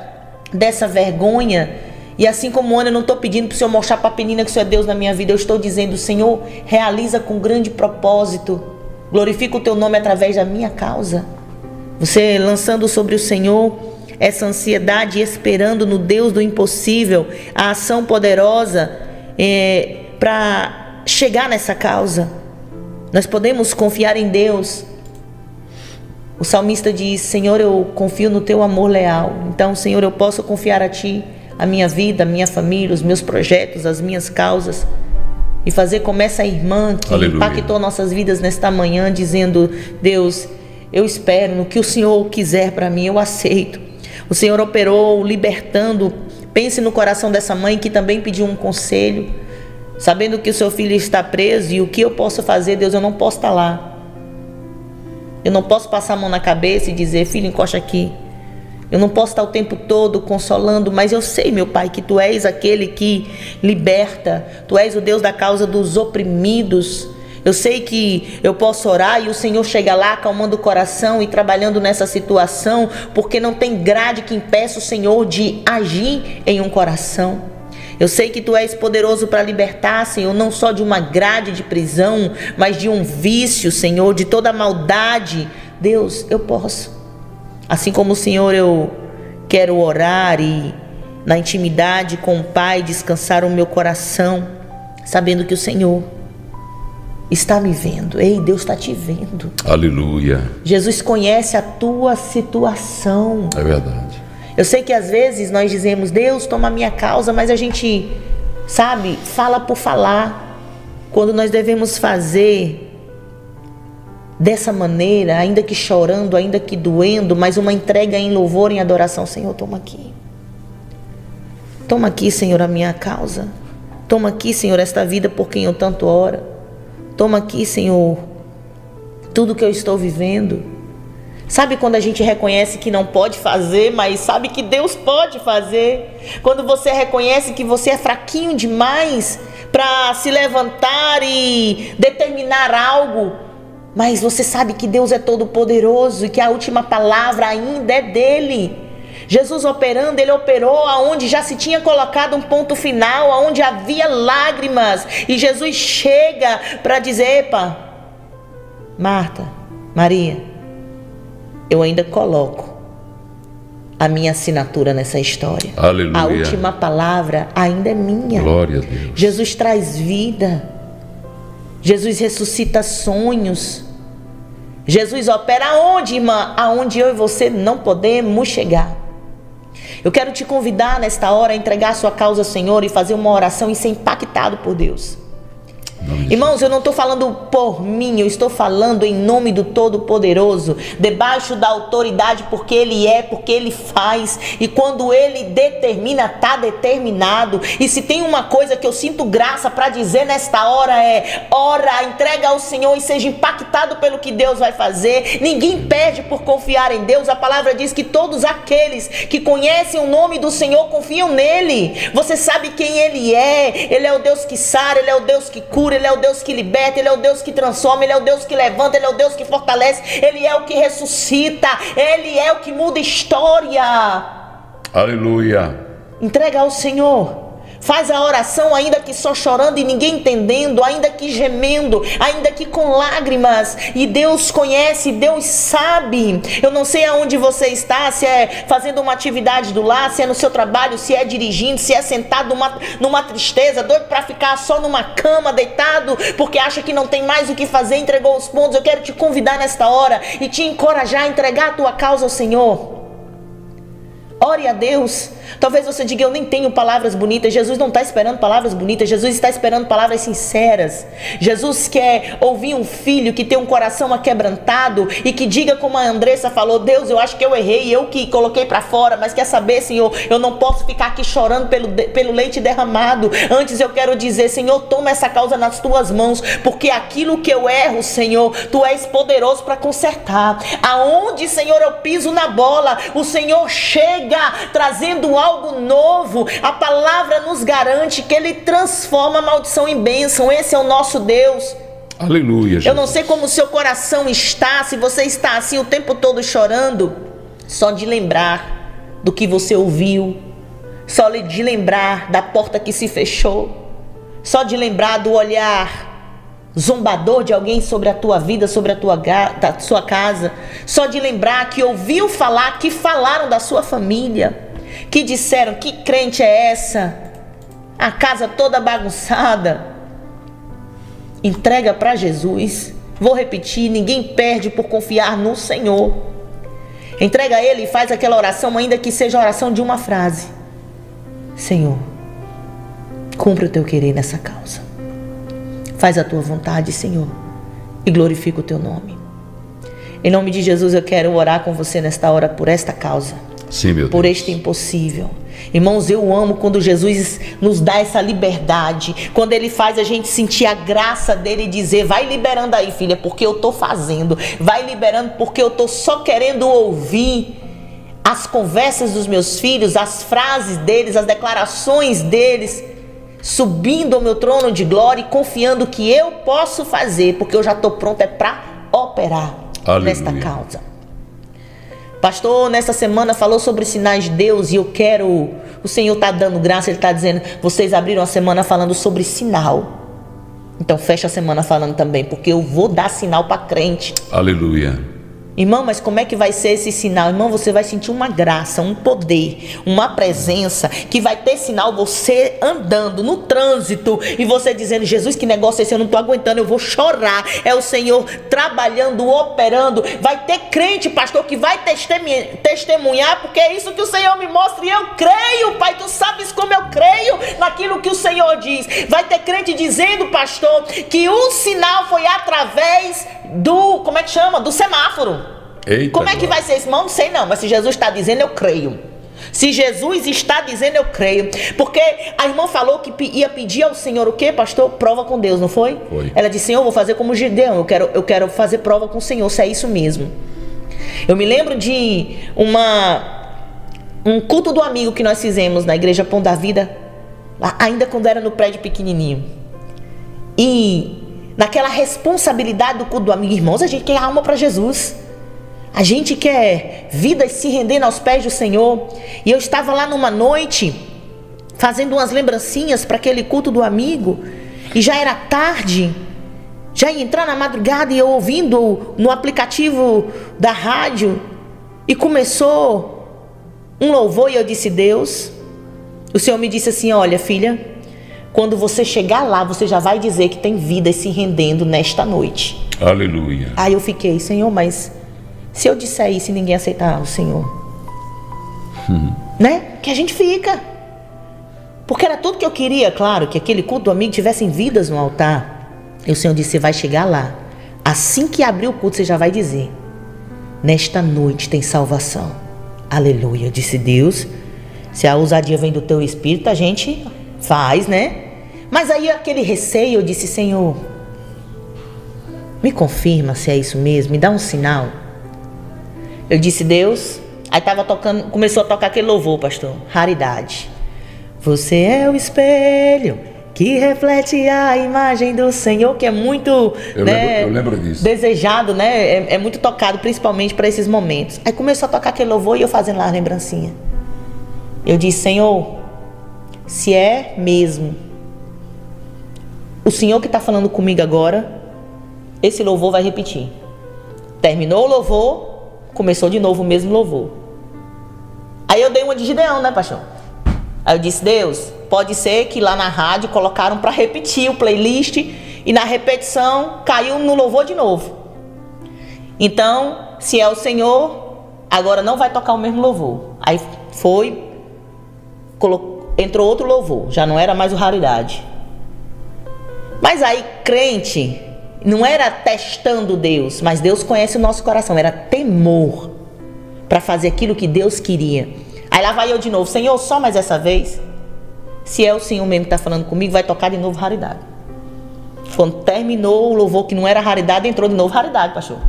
Speaker 2: dessa vergonha. E assim como Ana, eu não estou pedindo para o Senhor mostrar para a menina que o Senhor é Deus na minha vida, eu estou dizendo: Senhor, realiza com grande propósito, glorifica o teu nome através da minha causa. Você lançando sobre o Senhor essa ansiedade, esperando no Deus do impossível, a ação poderosa é, para chegar nessa causa. Nós podemos confiar em Deus. O salmista diz: Senhor, eu confio no teu amor leal. Então, Senhor, eu posso confiar a ti a minha vida, a minha família, os meus projetos, as minhas causas. E fazer como essa irmã que Aleluia. impactou nossas vidas nesta manhã, dizendo: Deus, eu espero no que o Senhor quiser para mim, eu aceito. O Senhor operou libertando. Pense no coração dessa mãe que também pediu um conselho sabendo que o seu filho está preso e o que eu posso fazer, Deus, eu não posso estar lá. Eu não posso passar a mão na cabeça e dizer, filho, encosta aqui. Eu não posso estar o tempo todo consolando, mas eu sei, meu Pai, que tu és aquele que liberta, tu és o Deus da causa dos oprimidos. Eu sei que eu posso orar e o Senhor chega lá acalmando o coração e trabalhando nessa situação, porque não tem grade que impeça o Senhor de agir em um coração. Eu sei que tu és poderoso para libertar, Senhor, não só de uma grade de prisão, mas de um vício, Senhor, de toda maldade. Deus, eu posso. Assim como o Senhor, eu quero orar e na intimidade com o Pai descansar o meu coração, sabendo que o Senhor está me vendo. Ei, Deus está te vendo.
Speaker 1: Aleluia.
Speaker 2: Jesus conhece a tua situação.
Speaker 1: É verdade.
Speaker 2: Eu sei que às vezes nós dizemos, Deus toma a minha causa, mas a gente, sabe, fala por falar. Quando nós devemos fazer dessa maneira, ainda que chorando, ainda que doendo, mas uma entrega em louvor, em adoração, Senhor, toma aqui. Toma aqui, Senhor, a minha causa. Toma aqui, Senhor, esta vida por quem eu tanto oro. Toma aqui, Senhor, tudo que eu estou vivendo. Sabe quando a gente reconhece que não pode fazer, mas sabe que Deus pode fazer? Quando você reconhece que você é fraquinho demais para se levantar e determinar algo, mas você sabe que Deus é todo poderoso e que a última palavra ainda é dele. Jesus operando, ele operou aonde já se tinha colocado um ponto final, aonde havia lágrimas, e Jesus chega para dizer: "Epa, Marta, Maria, eu ainda coloco a minha assinatura nessa história.
Speaker 1: Aleluia.
Speaker 2: A última palavra ainda é minha.
Speaker 1: Glória a Deus.
Speaker 2: Jesus traz vida. Jesus ressuscita sonhos. Jesus opera aonde, irmã? Aonde eu e você não podemos chegar. Eu quero te convidar nesta hora a entregar a sua causa ao Senhor e fazer uma oração e ser impactado por Deus. Irmãos, eu não estou falando por mim, eu estou falando em nome do Todo-Poderoso, debaixo da autoridade, porque Ele é, porque Ele faz, e quando Ele determina, está determinado. E se tem uma coisa que eu sinto graça para dizer nesta hora é: ora, entrega ao Senhor e seja impactado pelo que Deus vai fazer. Ninguém perde por confiar em Deus. A palavra diz que todos aqueles que conhecem o nome do Senhor confiam nele. Você sabe quem Ele é, Ele é o Deus que sara, Ele é o Deus que cura ele é o Deus que liberta, Ele é o Deus que transforma, Ele é o Deus que levanta, Ele é o Deus que fortalece, Ele é o que ressuscita, Ele é o que muda história.
Speaker 1: Aleluia.
Speaker 2: Entrega ao Senhor. Faz a oração ainda que só chorando e ninguém entendendo, ainda que gemendo, ainda que com lágrimas. E Deus conhece, Deus sabe. Eu não sei aonde você está, se é fazendo uma atividade do lar, se é no seu trabalho, se é dirigindo, se é sentado numa, numa tristeza, doido para ficar só numa cama, deitado, porque acha que não tem mais o que fazer, entregou os pontos. Eu quero te convidar nesta hora e te encorajar a entregar a tua causa ao Senhor. Ore a Deus. Talvez você diga, eu nem tenho palavras bonitas. Jesus não está esperando palavras bonitas. Jesus está esperando palavras sinceras. Jesus quer ouvir um filho que tem um coração aquebrantado e que diga como a Andressa falou: Deus, eu acho que eu errei, eu que coloquei para fora, mas quer saber, Senhor, eu não posso ficar aqui chorando pelo, pelo leite derramado. Antes eu quero dizer, Senhor, toma essa causa nas tuas mãos, porque aquilo que eu erro, Senhor, tu és poderoso para consertar. Aonde, Senhor, eu piso na bola, o Senhor chega trazendo algo novo. A palavra nos garante que ele transforma a maldição em bênção. Esse é o nosso Deus.
Speaker 1: Aleluia. Jesus.
Speaker 2: Eu não sei como o seu coração está, se você está assim o tempo todo chorando, só de lembrar do que você ouviu, só de lembrar da porta que se fechou, só de lembrar do olhar zombador de alguém sobre a tua vida, sobre a tua da sua casa, só de lembrar que ouviu falar, que falaram da sua família que disseram: Que crente é essa? A casa toda bagunçada. Entrega para Jesus. Vou repetir: ninguém perde por confiar no Senhor. Entrega a Ele e faz aquela oração, ainda que seja a oração de uma frase: Senhor, cumpre o teu querer nessa causa. Faz a tua vontade, Senhor, e glorifica o teu nome. Em nome de Jesus, eu quero orar com você nesta hora por esta causa.
Speaker 1: Sim, meu
Speaker 2: por
Speaker 1: Deus.
Speaker 2: este impossível. Irmãos, eu amo quando Jesus nos dá essa liberdade, quando ele faz a gente sentir a graça dele e dizer: vai liberando aí, filha, porque eu tô fazendo, vai liberando porque eu tô só querendo ouvir as conversas dos meus filhos, as frases deles, as declarações deles, subindo ao meu trono de glória e confiando que eu posso fazer, porque eu já tô pronta é para operar
Speaker 1: Aleluia.
Speaker 2: nesta causa. Pastor, nessa semana falou sobre sinais de Deus e eu quero. O Senhor está dando graça, Ele está dizendo. Vocês abriram a semana falando sobre sinal. Então fecha a semana falando também, porque eu vou dar sinal para crente.
Speaker 1: Aleluia.
Speaker 2: Irmão, mas como é que vai ser esse sinal? Irmão, você vai sentir uma graça, um poder, uma presença que vai ter sinal você andando no trânsito e você dizendo: Jesus, que negócio é esse? Eu não estou aguentando, eu vou chorar. É o Senhor trabalhando, operando. Vai ter crente, pastor, que vai testemunhar, porque é isso que o Senhor me mostra e eu creio, Pai. Tu sabes como eu creio naquilo que o Senhor diz. Vai ter crente dizendo, pastor, que o sinal foi através do, como é que chama? Do semáforo.
Speaker 1: Eita
Speaker 2: como é que vai ser isso? Não, sei não, mas se Jesus está dizendo, eu creio. Se Jesus está dizendo, eu creio. Porque a irmã falou que ia pedir ao Senhor o quê, pastor? Prova com Deus, não foi?
Speaker 1: Foi.
Speaker 2: Ela disse, Senhor, eu vou fazer como Gideão, eu quero, eu quero fazer prova com o Senhor, se é isso mesmo. Eu me lembro de uma um culto do amigo que nós fizemos na igreja Pão da Vida, ainda quando era no prédio pequenininho. E naquela responsabilidade do culto do amigo, irmãos, a gente quer alma para Jesus. A gente quer vidas se rendendo aos pés do Senhor. E eu estava lá numa noite fazendo umas lembrancinhas para aquele culto do amigo, e já era tarde. Já ia entrar na madrugada e eu ouvindo no aplicativo da rádio e começou um louvor e eu disse: "Deus, o Senhor me disse assim: "Olha, filha, quando você chegar lá, você já vai dizer que tem vidas se rendendo nesta noite.
Speaker 1: Aleluia.
Speaker 2: Aí eu fiquei, Senhor, mas se eu disser isso e ninguém aceitar o Senhor,
Speaker 1: Hum.
Speaker 2: né? Que a gente fica. Porque era tudo que eu queria, claro, que aquele culto do amigo tivessem vidas no altar. E o Senhor disse: você vai chegar lá. Assim que abrir o culto, você já vai dizer: Nesta noite tem salvação. Aleluia. Disse Deus. Se a ousadia vem do teu espírito, a gente faz, né? Mas aí aquele receio, eu disse: Senhor, me confirma se é isso mesmo, me dá um sinal. Eu disse: Deus. Aí tava tocando, começou a tocar aquele louvor, pastor. Raridade. Você é o espelho que reflete a imagem do Senhor, que é muito
Speaker 1: Eu,
Speaker 2: né,
Speaker 1: lembro, eu lembro disso.
Speaker 2: desejado, né? É, é muito tocado, principalmente para esses momentos. Aí começou a tocar aquele louvor e eu fazendo lá a lembrancinha. Eu disse, Senhor, se é mesmo o Senhor que está falando comigo agora, esse louvor vai repetir. Terminou o louvor, começou de novo o mesmo louvor. Aí eu dei uma de Gideão, né, paixão? Aí eu disse, Deus, pode ser que lá na rádio colocaram para repetir o playlist e na repetição caiu no louvor de novo. Então, se é o Senhor, agora não vai tocar o mesmo louvor. Aí foi, colocou, entrou outro louvor, já não era mais o raridade. Mas aí, crente, não era testando Deus, mas Deus conhece o nosso coração, era temor para fazer aquilo que Deus queria. Aí lá vai eu de novo, Senhor, só mais essa vez. Se é o Senhor mesmo que está falando comigo, vai tocar de novo raridade. Quando terminou o louvor que não era raridade, entrou de novo raridade, pastor.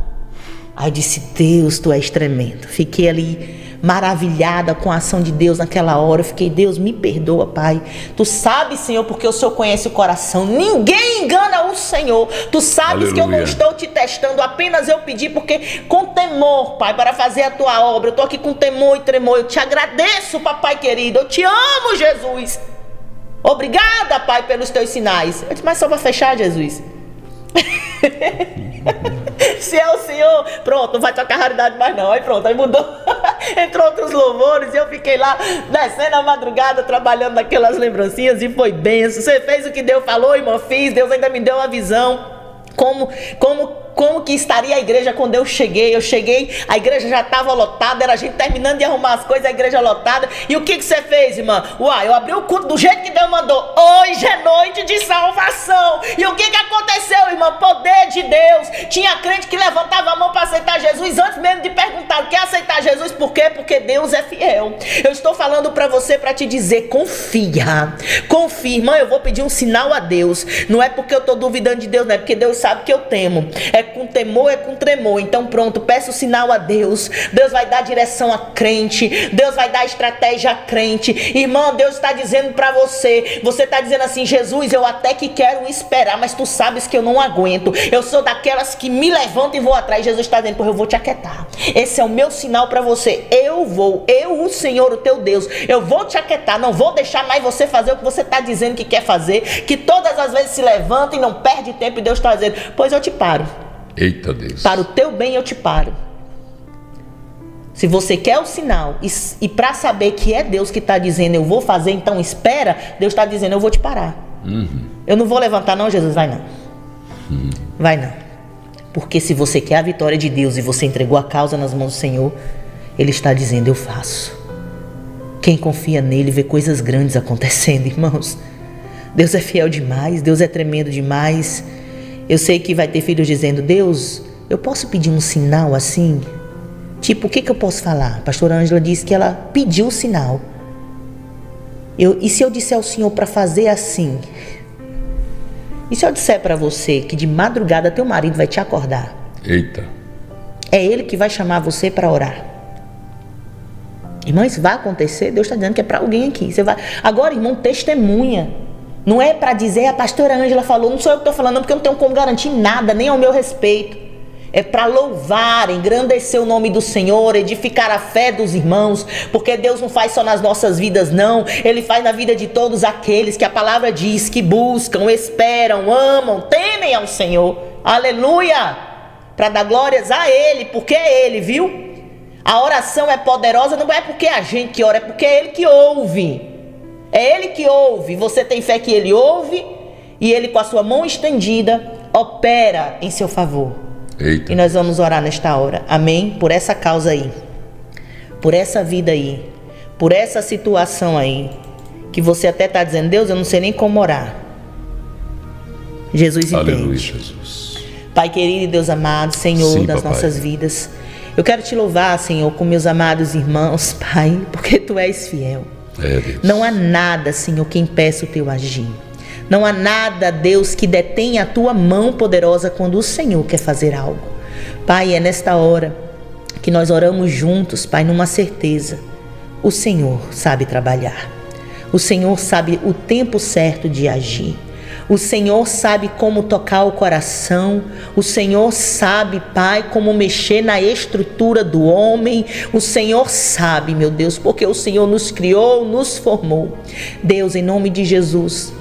Speaker 2: Aí eu disse, Deus, tu és tremendo. Fiquei ali maravilhada com a ação de Deus naquela hora. Eu fiquei, Deus, me perdoa, Pai. Tu sabes, Senhor, porque o Senhor conhece o coração. Ninguém engana o Senhor. Tu sabes Aleluia. que eu não estou te testando, apenas eu pedi, porque com temor, Pai, para fazer a tua obra. Eu estou aqui com temor e tremor. Eu te agradeço, Papai querido. Eu te amo, Jesus. Obrigada, Pai, pelos teus sinais. Eu disse, mas só para fechar, Jesus. Se é o Senhor, pronto, não vai tocar raridade mais não. Aí pronto, aí mudou. Entrou outros louvores e eu fiquei lá descendo a madrugada, trabalhando naquelas lembrancinhas e foi benção. Você fez o que Deus falou, irmão, fiz. Deus ainda me deu uma visão. Como, como como que estaria a igreja quando eu cheguei? Eu cheguei, a igreja já estava lotada, era a gente terminando de arrumar as coisas, a igreja lotada. E o que, que você fez, irmã? Uai, eu abri o culto do jeito que Deus mandou. Hoje é noite de salvação. E o que, que aconteceu, irmã? Poder de Deus. Tinha crente que levantava a mão para aceitar Jesus antes mesmo de perguntar: quer aceitar Jesus? Por quê? Porque Deus é fiel. Eu estou falando para você para te dizer: confia. Confia, irmã. Eu vou pedir um sinal a Deus. Não é porque eu estou duvidando de Deus, não é porque Deus sabe que eu temo. É com temor, é com tremor. Então, pronto, peço sinal a Deus. Deus vai dar direção a crente. Deus vai dar estratégia a crente. Irmão, Deus está dizendo para você. Você está dizendo assim: Jesus, eu até que quero esperar, mas tu sabes que eu não aguento. Eu sou daquelas que me levanto e vou atrás. Jesus está dizendo: eu vou te aquietar. Esse é o meu sinal para você. Eu vou, eu, o Senhor, o teu Deus, eu vou te aquietar. Não vou deixar mais você fazer o que você está dizendo que quer fazer. Que todas as vezes se levanta e não perde tempo. E Deus está dizendo: Pois eu te paro.
Speaker 1: Eita Deus.
Speaker 2: Para o teu bem eu te paro. Se você quer o sinal e, e para saber que é Deus que está dizendo eu vou fazer, então espera, Deus está dizendo eu vou te parar. Uhum. Eu não vou levantar, não, Jesus, vai não. Uhum. Vai não. Porque se você quer a vitória de Deus e você entregou a causa nas mãos do Senhor, Ele está dizendo eu faço. Quem confia nele vê coisas grandes acontecendo, irmãos. Deus é fiel demais, Deus é tremendo demais. Eu sei que vai ter filhos dizendo: Deus, eu posso pedir um sinal assim? Tipo, o que, que eu posso falar? A pastora Ângela disse que ela pediu o sinal. Eu, e se eu disser ao Senhor para fazer assim? E se eu disser para você que de madrugada teu marido vai te acordar?
Speaker 1: Eita.
Speaker 2: É ele que vai chamar você para orar. Irmão, isso vai acontecer? Deus está dizendo que é para alguém aqui. Você vai. Agora, irmão, testemunha. Não é para dizer a pastora Ângela falou, não sou eu que estou falando, porque eu não tenho como garantir nada, nem ao meu respeito. É para louvar, engrandecer o nome do Senhor, edificar a fé dos irmãos, porque Deus não faz só nas nossas vidas, não. Ele faz na vida de todos aqueles que a palavra diz que buscam, esperam, amam, temem ao Senhor. Aleluia! Para dar glórias a Ele, porque é Ele, viu? A oração é poderosa, não é porque a gente ora, é porque é Ele que ouve. É Ele que ouve. Você tem fé que Ele ouve e Ele, com a sua mão estendida, opera em seu favor.
Speaker 1: Eita.
Speaker 2: E nós vamos orar nesta hora. Amém? Por essa causa aí. Por essa vida aí. Por essa situação aí. Que você até está dizendo, Deus, eu não sei nem como orar. Jesus entende.
Speaker 1: Aleluia, Jesus.
Speaker 2: Pai querido e Deus amado, Senhor Sim, das papai. nossas vidas. Eu quero te louvar, Senhor, com meus amados irmãos, Pai, porque tu és fiel.
Speaker 1: É.
Speaker 2: Não há nada, Senhor, que impeça o teu agir. Não há nada, Deus, que detenha a tua mão poderosa quando o Senhor quer fazer algo. Pai, é nesta hora que nós oramos juntos, Pai, numa certeza. O Senhor sabe trabalhar. O Senhor sabe o tempo certo de agir. O Senhor sabe como tocar o coração. O Senhor sabe, Pai, como mexer na estrutura do homem. O Senhor sabe, meu Deus, porque o Senhor nos criou, nos formou. Deus, em nome de Jesus,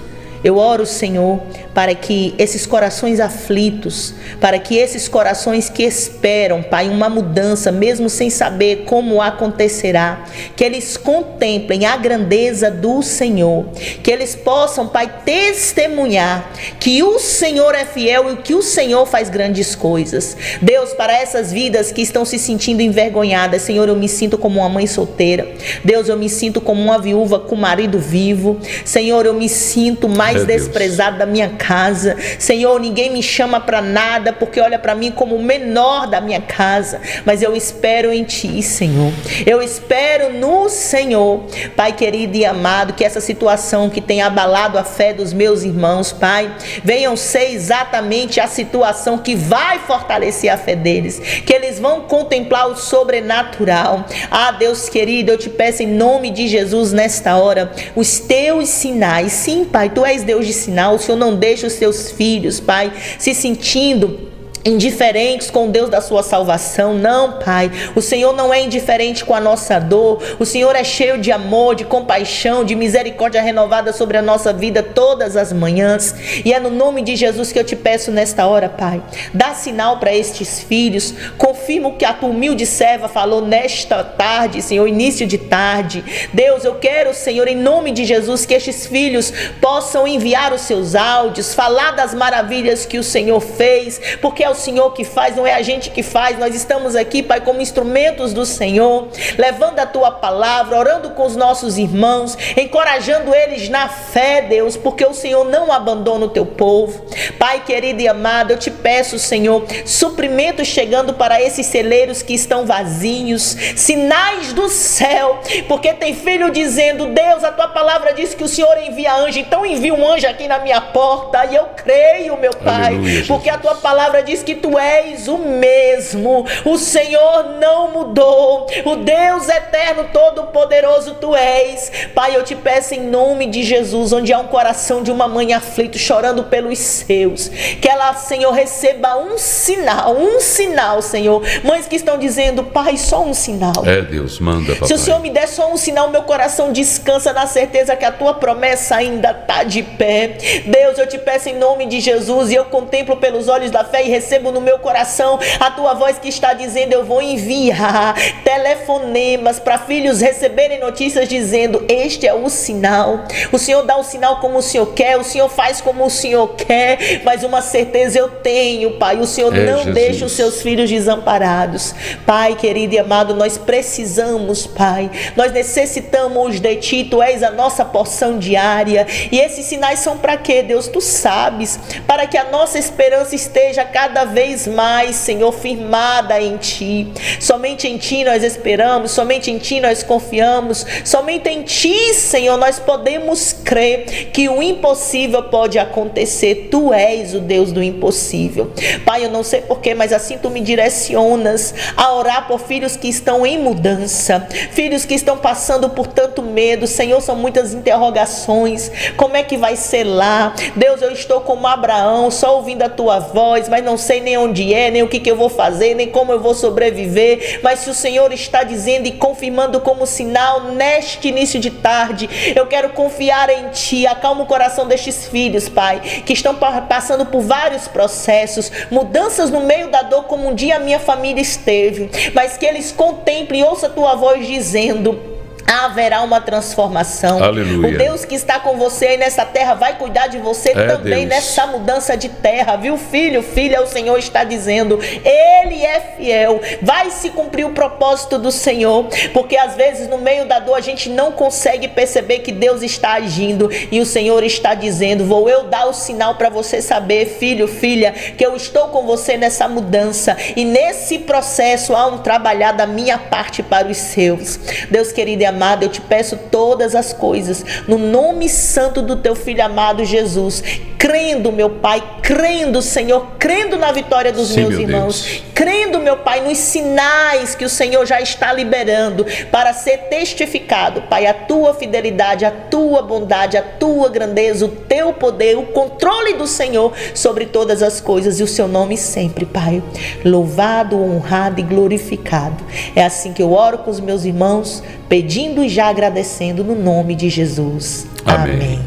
Speaker 2: eu oro, Senhor, para que esses corações aflitos, para que esses corações que esperam, Pai, uma mudança, mesmo sem saber como acontecerá, que eles contemplem a grandeza do Senhor, que eles possam, Pai, testemunhar que o Senhor é fiel e que o Senhor faz grandes coisas. Deus, para essas vidas que estão se sentindo envergonhadas, Senhor, eu me sinto como uma mãe solteira. Deus, eu me sinto como uma viúva com marido vivo. Senhor, eu me sinto mais mais desprezado da minha casa. Senhor, ninguém me chama para nada porque olha para mim como o menor da minha casa, mas eu espero em ti, Senhor. Eu espero no Senhor. Pai querido e amado, que essa situação que tem abalado a fé dos meus irmãos, Pai, venham ser exatamente a situação que vai fortalecer a fé deles, que eles vão contemplar o sobrenatural. Ah, Deus querido, eu te peço em nome de Jesus nesta hora, os teus sinais. Sim, Pai, tu és és Deus de sinal, o Senhor não deixa os seus filhos, Pai, se sentindo indiferentes com Deus da sua salvação. Não, Pai. O Senhor não é indiferente com a nossa dor. O Senhor é cheio de amor, de compaixão, de misericórdia renovada sobre a nossa vida todas as manhãs. E é no nome de Jesus que eu te peço nesta hora, Pai. Dá sinal para estes filhos. Confirma o que a tua humilde serva falou nesta tarde, Senhor, início de tarde. Deus, eu quero, Senhor, em nome de Jesus, que estes filhos possam enviar os seus áudios, falar das maravilhas que o Senhor fez, porque é o Senhor que faz, não é a gente que faz. Nós estamos aqui, Pai, como instrumentos do Senhor, levando a tua palavra, orando com os nossos irmãos, encorajando eles na fé, Deus, porque o Senhor não abandona o teu povo. Pai querido e amado, eu te peço, Senhor, suprimento chegando para esses celeiros que estão vazios, sinais do céu, porque tem filho dizendo: Deus, a tua palavra diz que o Senhor envia anjo, então envia um anjo aqui na minha porta, e eu creio, meu Pai, Aleluia, porque a tua palavra diz que tu és o mesmo. O Senhor não mudou. O Deus eterno, todo-poderoso tu és. Pai, eu te peço em nome de Jesus, onde há um coração de uma mãe aflito chorando pelos seus, que ela, Senhor, receba um sinal, um sinal, Senhor. Mães que estão dizendo, Pai, só um sinal.
Speaker 1: É Deus, manda, papai.
Speaker 2: Se o Senhor me der só um sinal, meu coração descansa na certeza que a tua promessa ainda está de pé. Deus, eu te peço em nome de Jesus e eu contemplo pelos olhos da fé e recebo recebo no meu coração a tua voz que está dizendo: Eu vou enviar telefonemas para filhos receberem notícias dizendo: Este é o sinal. O Senhor dá o sinal como o Senhor quer, o Senhor faz como o Senhor quer, mas uma certeza eu tenho, Pai: o Senhor é, não Jesus. deixa os seus filhos desamparados. Pai querido e amado, nós precisamos, Pai, nós necessitamos de Ti, Tu és a nossa porção diária. E esses sinais são para quê, Deus? Tu sabes, para que a nossa esperança esteja cada cada vez mais, Senhor, firmada em Ti. Somente em Ti nós esperamos, somente em Ti nós confiamos, somente em Ti, Senhor, nós podemos crer que o impossível pode acontecer. Tu és o Deus do impossível. Pai, eu não sei porquê, mas assim Tu me direcionas a orar por filhos que estão em mudança, filhos que estão passando por tanto medo. Senhor, são muitas interrogações. Como é que vai ser lá? Deus, eu estou como Abraão, só ouvindo a Tua voz, mas não sei nem onde é, nem o que, que eu vou fazer, nem como eu vou sobreviver. Mas se o Senhor está dizendo e confirmando como sinal neste início de tarde, eu quero confiar em Ti. Acalma o coração destes filhos, Pai, que estão passando por vários processos, mudanças no meio da dor, como um dia a minha família esteve. Mas que eles contemplem e ouçam a Tua voz dizendo haverá uma transformação.
Speaker 1: Aleluia.
Speaker 2: O Deus que está com você aí nessa terra vai cuidar de você é também Deus. nessa mudança de terra, viu, filho? Filha, o Senhor está dizendo, Ele é fiel, vai se cumprir o propósito do Senhor, porque às vezes no meio da dor a gente não consegue perceber que Deus está agindo e o Senhor está dizendo, vou eu dar o sinal para você saber, filho, filha, que eu estou com você nessa mudança e nesse processo há um trabalhar da minha parte para os seus. Deus querido e amado, amado, eu te peço todas as coisas, no nome santo do teu filho amado Jesus, crendo, meu Pai, crendo, Senhor, crendo na vitória dos
Speaker 1: Sim,
Speaker 2: meus
Speaker 1: meu
Speaker 2: irmãos,
Speaker 1: Deus.
Speaker 2: crendo, meu Pai, nos sinais que o Senhor já está liberando para ser testificado, Pai, a tua fidelidade, a tua bondade, a tua grandeza, o teu poder, o controle do Senhor sobre todas as coisas e o seu nome sempre, Pai, louvado, honrado e glorificado. É assim que eu oro com os meus irmãos, pedindo e já agradecendo no nome de Jesus.
Speaker 1: Amém.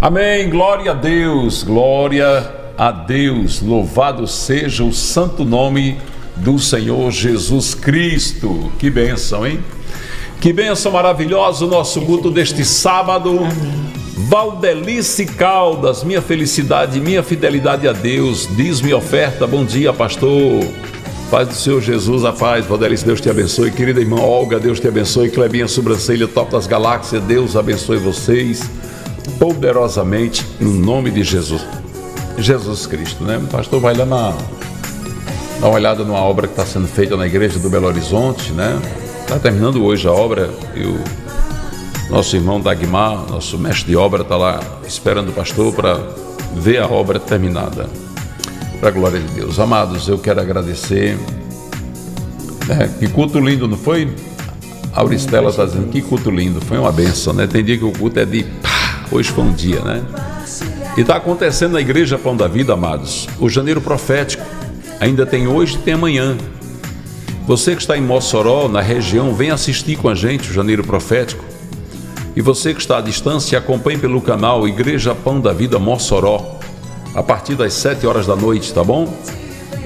Speaker 1: Amém. Glória a Deus. Glória a Deus. Louvado seja o santo nome do Senhor Jesus Cristo. Que bênção, hein? Que bênção maravilhosa o nosso culto deste sábado. Valdelice Caldas, minha felicidade, minha fidelidade a Deus. Diz-me oferta. Bom dia, pastor. Paz do Senhor Jesus, a paz. Valdelice, Deus te abençoe. Querida irmã Olga, Deus te abençoe. Clebinha Sobrancelha, top das galáxias, Deus abençoe vocês poderosamente no nome de Jesus. Jesus Cristo, né? O pastor vai lá na, uma olhada numa obra que está sendo feita na igreja do Belo Horizonte, né? Está terminando hoje a obra e o nosso irmão Dagmar, nosso mestre de obra, está lá esperando o pastor para ver a obra terminada. Para a glória de Deus. Amados, eu quero agradecer. né? que culto lindo, não foi? Auristela está dizendo que culto lindo, foi uma benção, né? Tem dia que o culto é de pá, hoje foi um dia, né? E está acontecendo na Igreja Pão da Vida, amados, o janeiro profético. Ainda tem hoje e tem amanhã. Você que está em Mossoró, na região, vem assistir com a gente o janeiro profético. E você que está à distância, acompanhe pelo canal Igreja Pão da Vida Mossoró, a partir das 7 horas da noite, tá bom?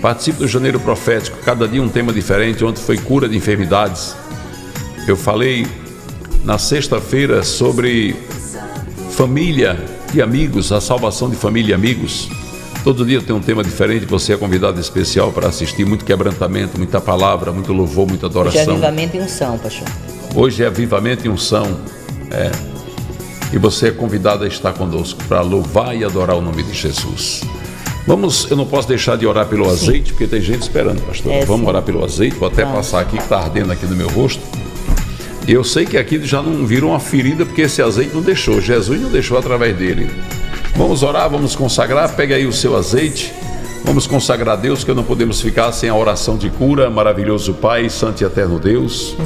Speaker 1: Participe do janeiro profético, cada dia um tema diferente. Ontem foi cura de enfermidades. Eu falei na sexta-feira sobre família e amigos, a salvação de família e amigos. Todo dia tem um tema diferente, você é convidado especial para assistir, muito quebrantamento, muita palavra, muito louvor, muita
Speaker 2: Hoje é
Speaker 1: adoração.
Speaker 2: avivamento e unção, pastor.
Speaker 1: Hoje é avivamento e unção. É. E você é convidado a estar conosco para louvar e adorar o nome de Jesus. Vamos, eu não posso deixar de orar pelo azeite, porque tem gente esperando, pastor.
Speaker 2: É,
Speaker 1: Vamos
Speaker 2: sim.
Speaker 1: orar pelo azeite, vou até
Speaker 2: Vamos.
Speaker 1: passar aqui que está ardendo aqui no meu rosto. E eu sei que aqui já não viram uma ferida, porque esse azeite não deixou, Jesus não deixou através dele. Vamos orar, vamos consagrar, pega aí o seu azeite. Vamos consagrar a Deus, que não podemos ficar sem a oração de cura, maravilhoso Pai, Santo e Eterno Deus.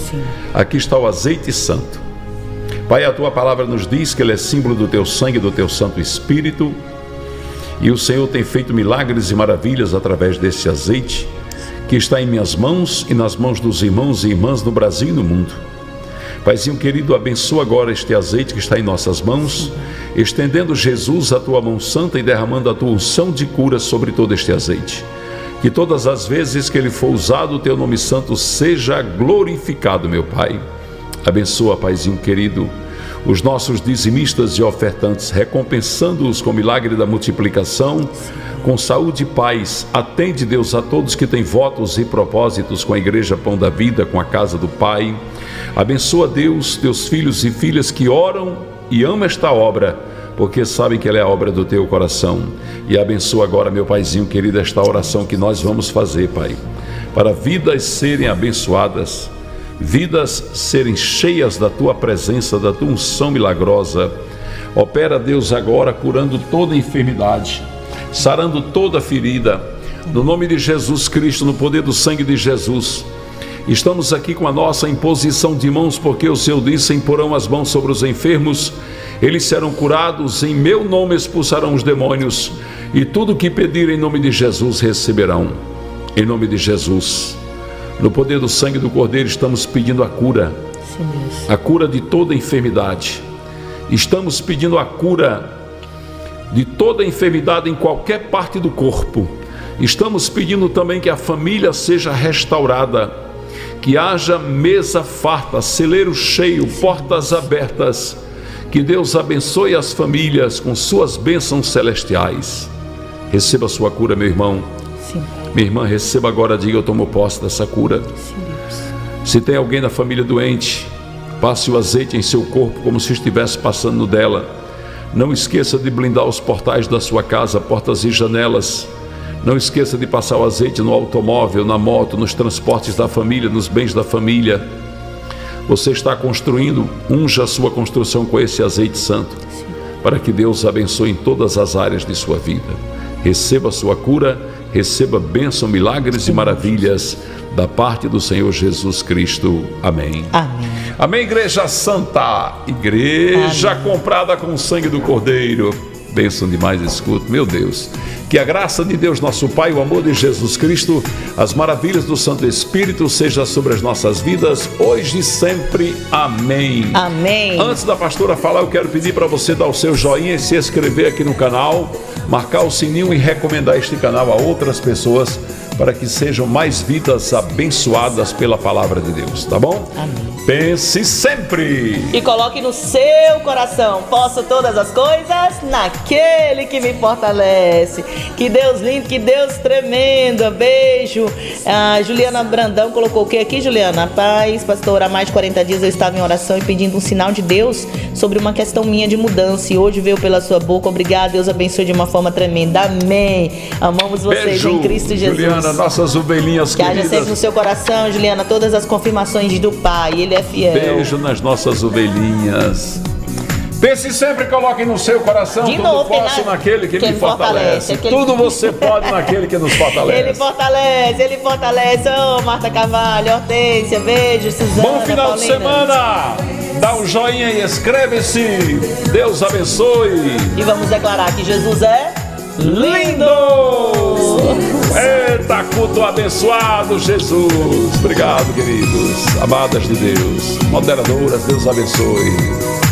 Speaker 1: Aqui está o azeite santo. Pai, a tua palavra nos diz que ele é símbolo do teu sangue e do teu Santo Espírito. E o Senhor tem feito milagres e maravilhas através desse azeite que está em minhas mãos e nas mãos dos irmãos e irmãs no Brasil e no mundo. Paizinho querido, abençoa agora este azeite que está em nossas mãos, estendendo Jesus a tua mão santa e derramando a tua unção de cura sobre todo este azeite. Que todas as vezes que ele for usado, o teu nome santo seja glorificado, meu Pai. Abençoa, Paizinho querido, os nossos dizimistas e ofertantes, recompensando-os com o milagre da multiplicação, com saúde e paz. Atende, Deus, a todos que têm votos e propósitos com a Igreja Pão da Vida, com a casa do Pai. Abençoa, Deus, teus filhos e filhas que oram e amam esta obra, porque sabem que ela é a obra do teu coração. E abençoa agora, meu Paizinho querido, esta oração que nós vamos fazer, Pai, para vidas serem abençoadas vidas serem cheias da tua presença, da tua unção milagrosa. Opera, Deus, agora curando toda enfermidade, sarando toda ferida, no nome de Jesus Cristo, no poder do sangue de Jesus. Estamos aqui com a nossa imposição de mãos, porque o Senhor disse: imporão as mãos sobre os enfermos, eles serão curados, em meu nome expulsarão os demônios, e tudo que pedirem em nome de Jesus receberão. Em nome de Jesus. No poder do sangue do Cordeiro, estamos pedindo a cura,
Speaker 2: Sim,
Speaker 1: a cura de toda enfermidade. Estamos pedindo a cura de toda enfermidade em qualquer parte do corpo. Estamos pedindo também que a família seja restaurada, que haja mesa farta, celeiro cheio, portas abertas. Que Deus abençoe as famílias com suas bênçãos celestiais. Receba a sua cura, meu irmão. Minha irmã, receba agora, diga eu tomo posse dessa cura. Se tem alguém da família doente, passe o azeite em seu corpo como se estivesse passando no dela. Não esqueça de blindar os portais da sua casa, portas e janelas. Não esqueça de passar o azeite no automóvel, na moto, nos transportes da família, nos bens da família. você está construindo, unja a sua construção com esse azeite santo, para que Deus abençoe em todas as áreas de sua vida. Receba a sua cura, receba bênção, milagres e maravilhas da parte do Senhor Jesus Cristo. Amém.
Speaker 2: Amém.
Speaker 1: Amém, Igreja Santa, igreja
Speaker 2: Amém.
Speaker 1: comprada com o sangue do Cordeiro. Bênção demais, escuto, meu Deus. Que a graça de Deus, nosso Pai, o amor de Jesus Cristo, as maravilhas do Santo Espírito seja sobre as nossas vidas, hoje e sempre. Amém.
Speaker 2: Amém.
Speaker 1: Antes da pastora falar, eu quero pedir para você dar o seu joinha e se inscrever aqui no canal, marcar o sininho e recomendar este canal a outras pessoas para que sejam mais vidas abençoadas pela palavra de Deus, tá bom?
Speaker 2: Amém.
Speaker 1: Pense sempre.
Speaker 2: E coloque no seu coração: posso todas as coisas naquele que me fortalece. Que Deus lindo, que Deus tremendo. Beijo. A Juliana Brandão colocou o que aqui, Juliana? Paz, pastor, há mais de 40 dias eu estava em oração e pedindo um sinal de Deus sobre uma questão minha de mudança. E hoje veio pela sua boca. Obrigado, Deus abençoe de uma forma tremenda. Amém. Amamos vocês
Speaker 1: Beijo,
Speaker 2: em Cristo Jesus.
Speaker 1: Juliana, nossas ovelhinhas
Speaker 2: Que haja
Speaker 1: queridas.
Speaker 2: sempre no seu coração, Juliana, todas as confirmações do Pai. Ele é fiel.
Speaker 1: Beijo nas nossas ovelhinhas. Pense sempre, coloque no seu coração
Speaker 2: De
Speaker 1: tudo
Speaker 2: novo,
Speaker 1: posso
Speaker 2: na-
Speaker 1: naquele que
Speaker 2: quem
Speaker 1: me fortalece.
Speaker 2: fortalece, aquele
Speaker 1: Tudo
Speaker 2: que-
Speaker 1: você pode naquele que nos fortalece.
Speaker 2: Ele fortalece, ele fortalece. Ô, Marta Cavalho, Hortência, beijo, Suzana,
Speaker 1: Bom final de
Speaker 2: Paulina.
Speaker 1: semana! Dá um joinha e inscreve-se. Deus abençoe.
Speaker 2: E vamos declarar que Jesus é
Speaker 1: Lindo! Eita, culto abençoado, Jesus. Obrigado, queridos. Amadas de Deus. Moderadoras, Deus abençoe.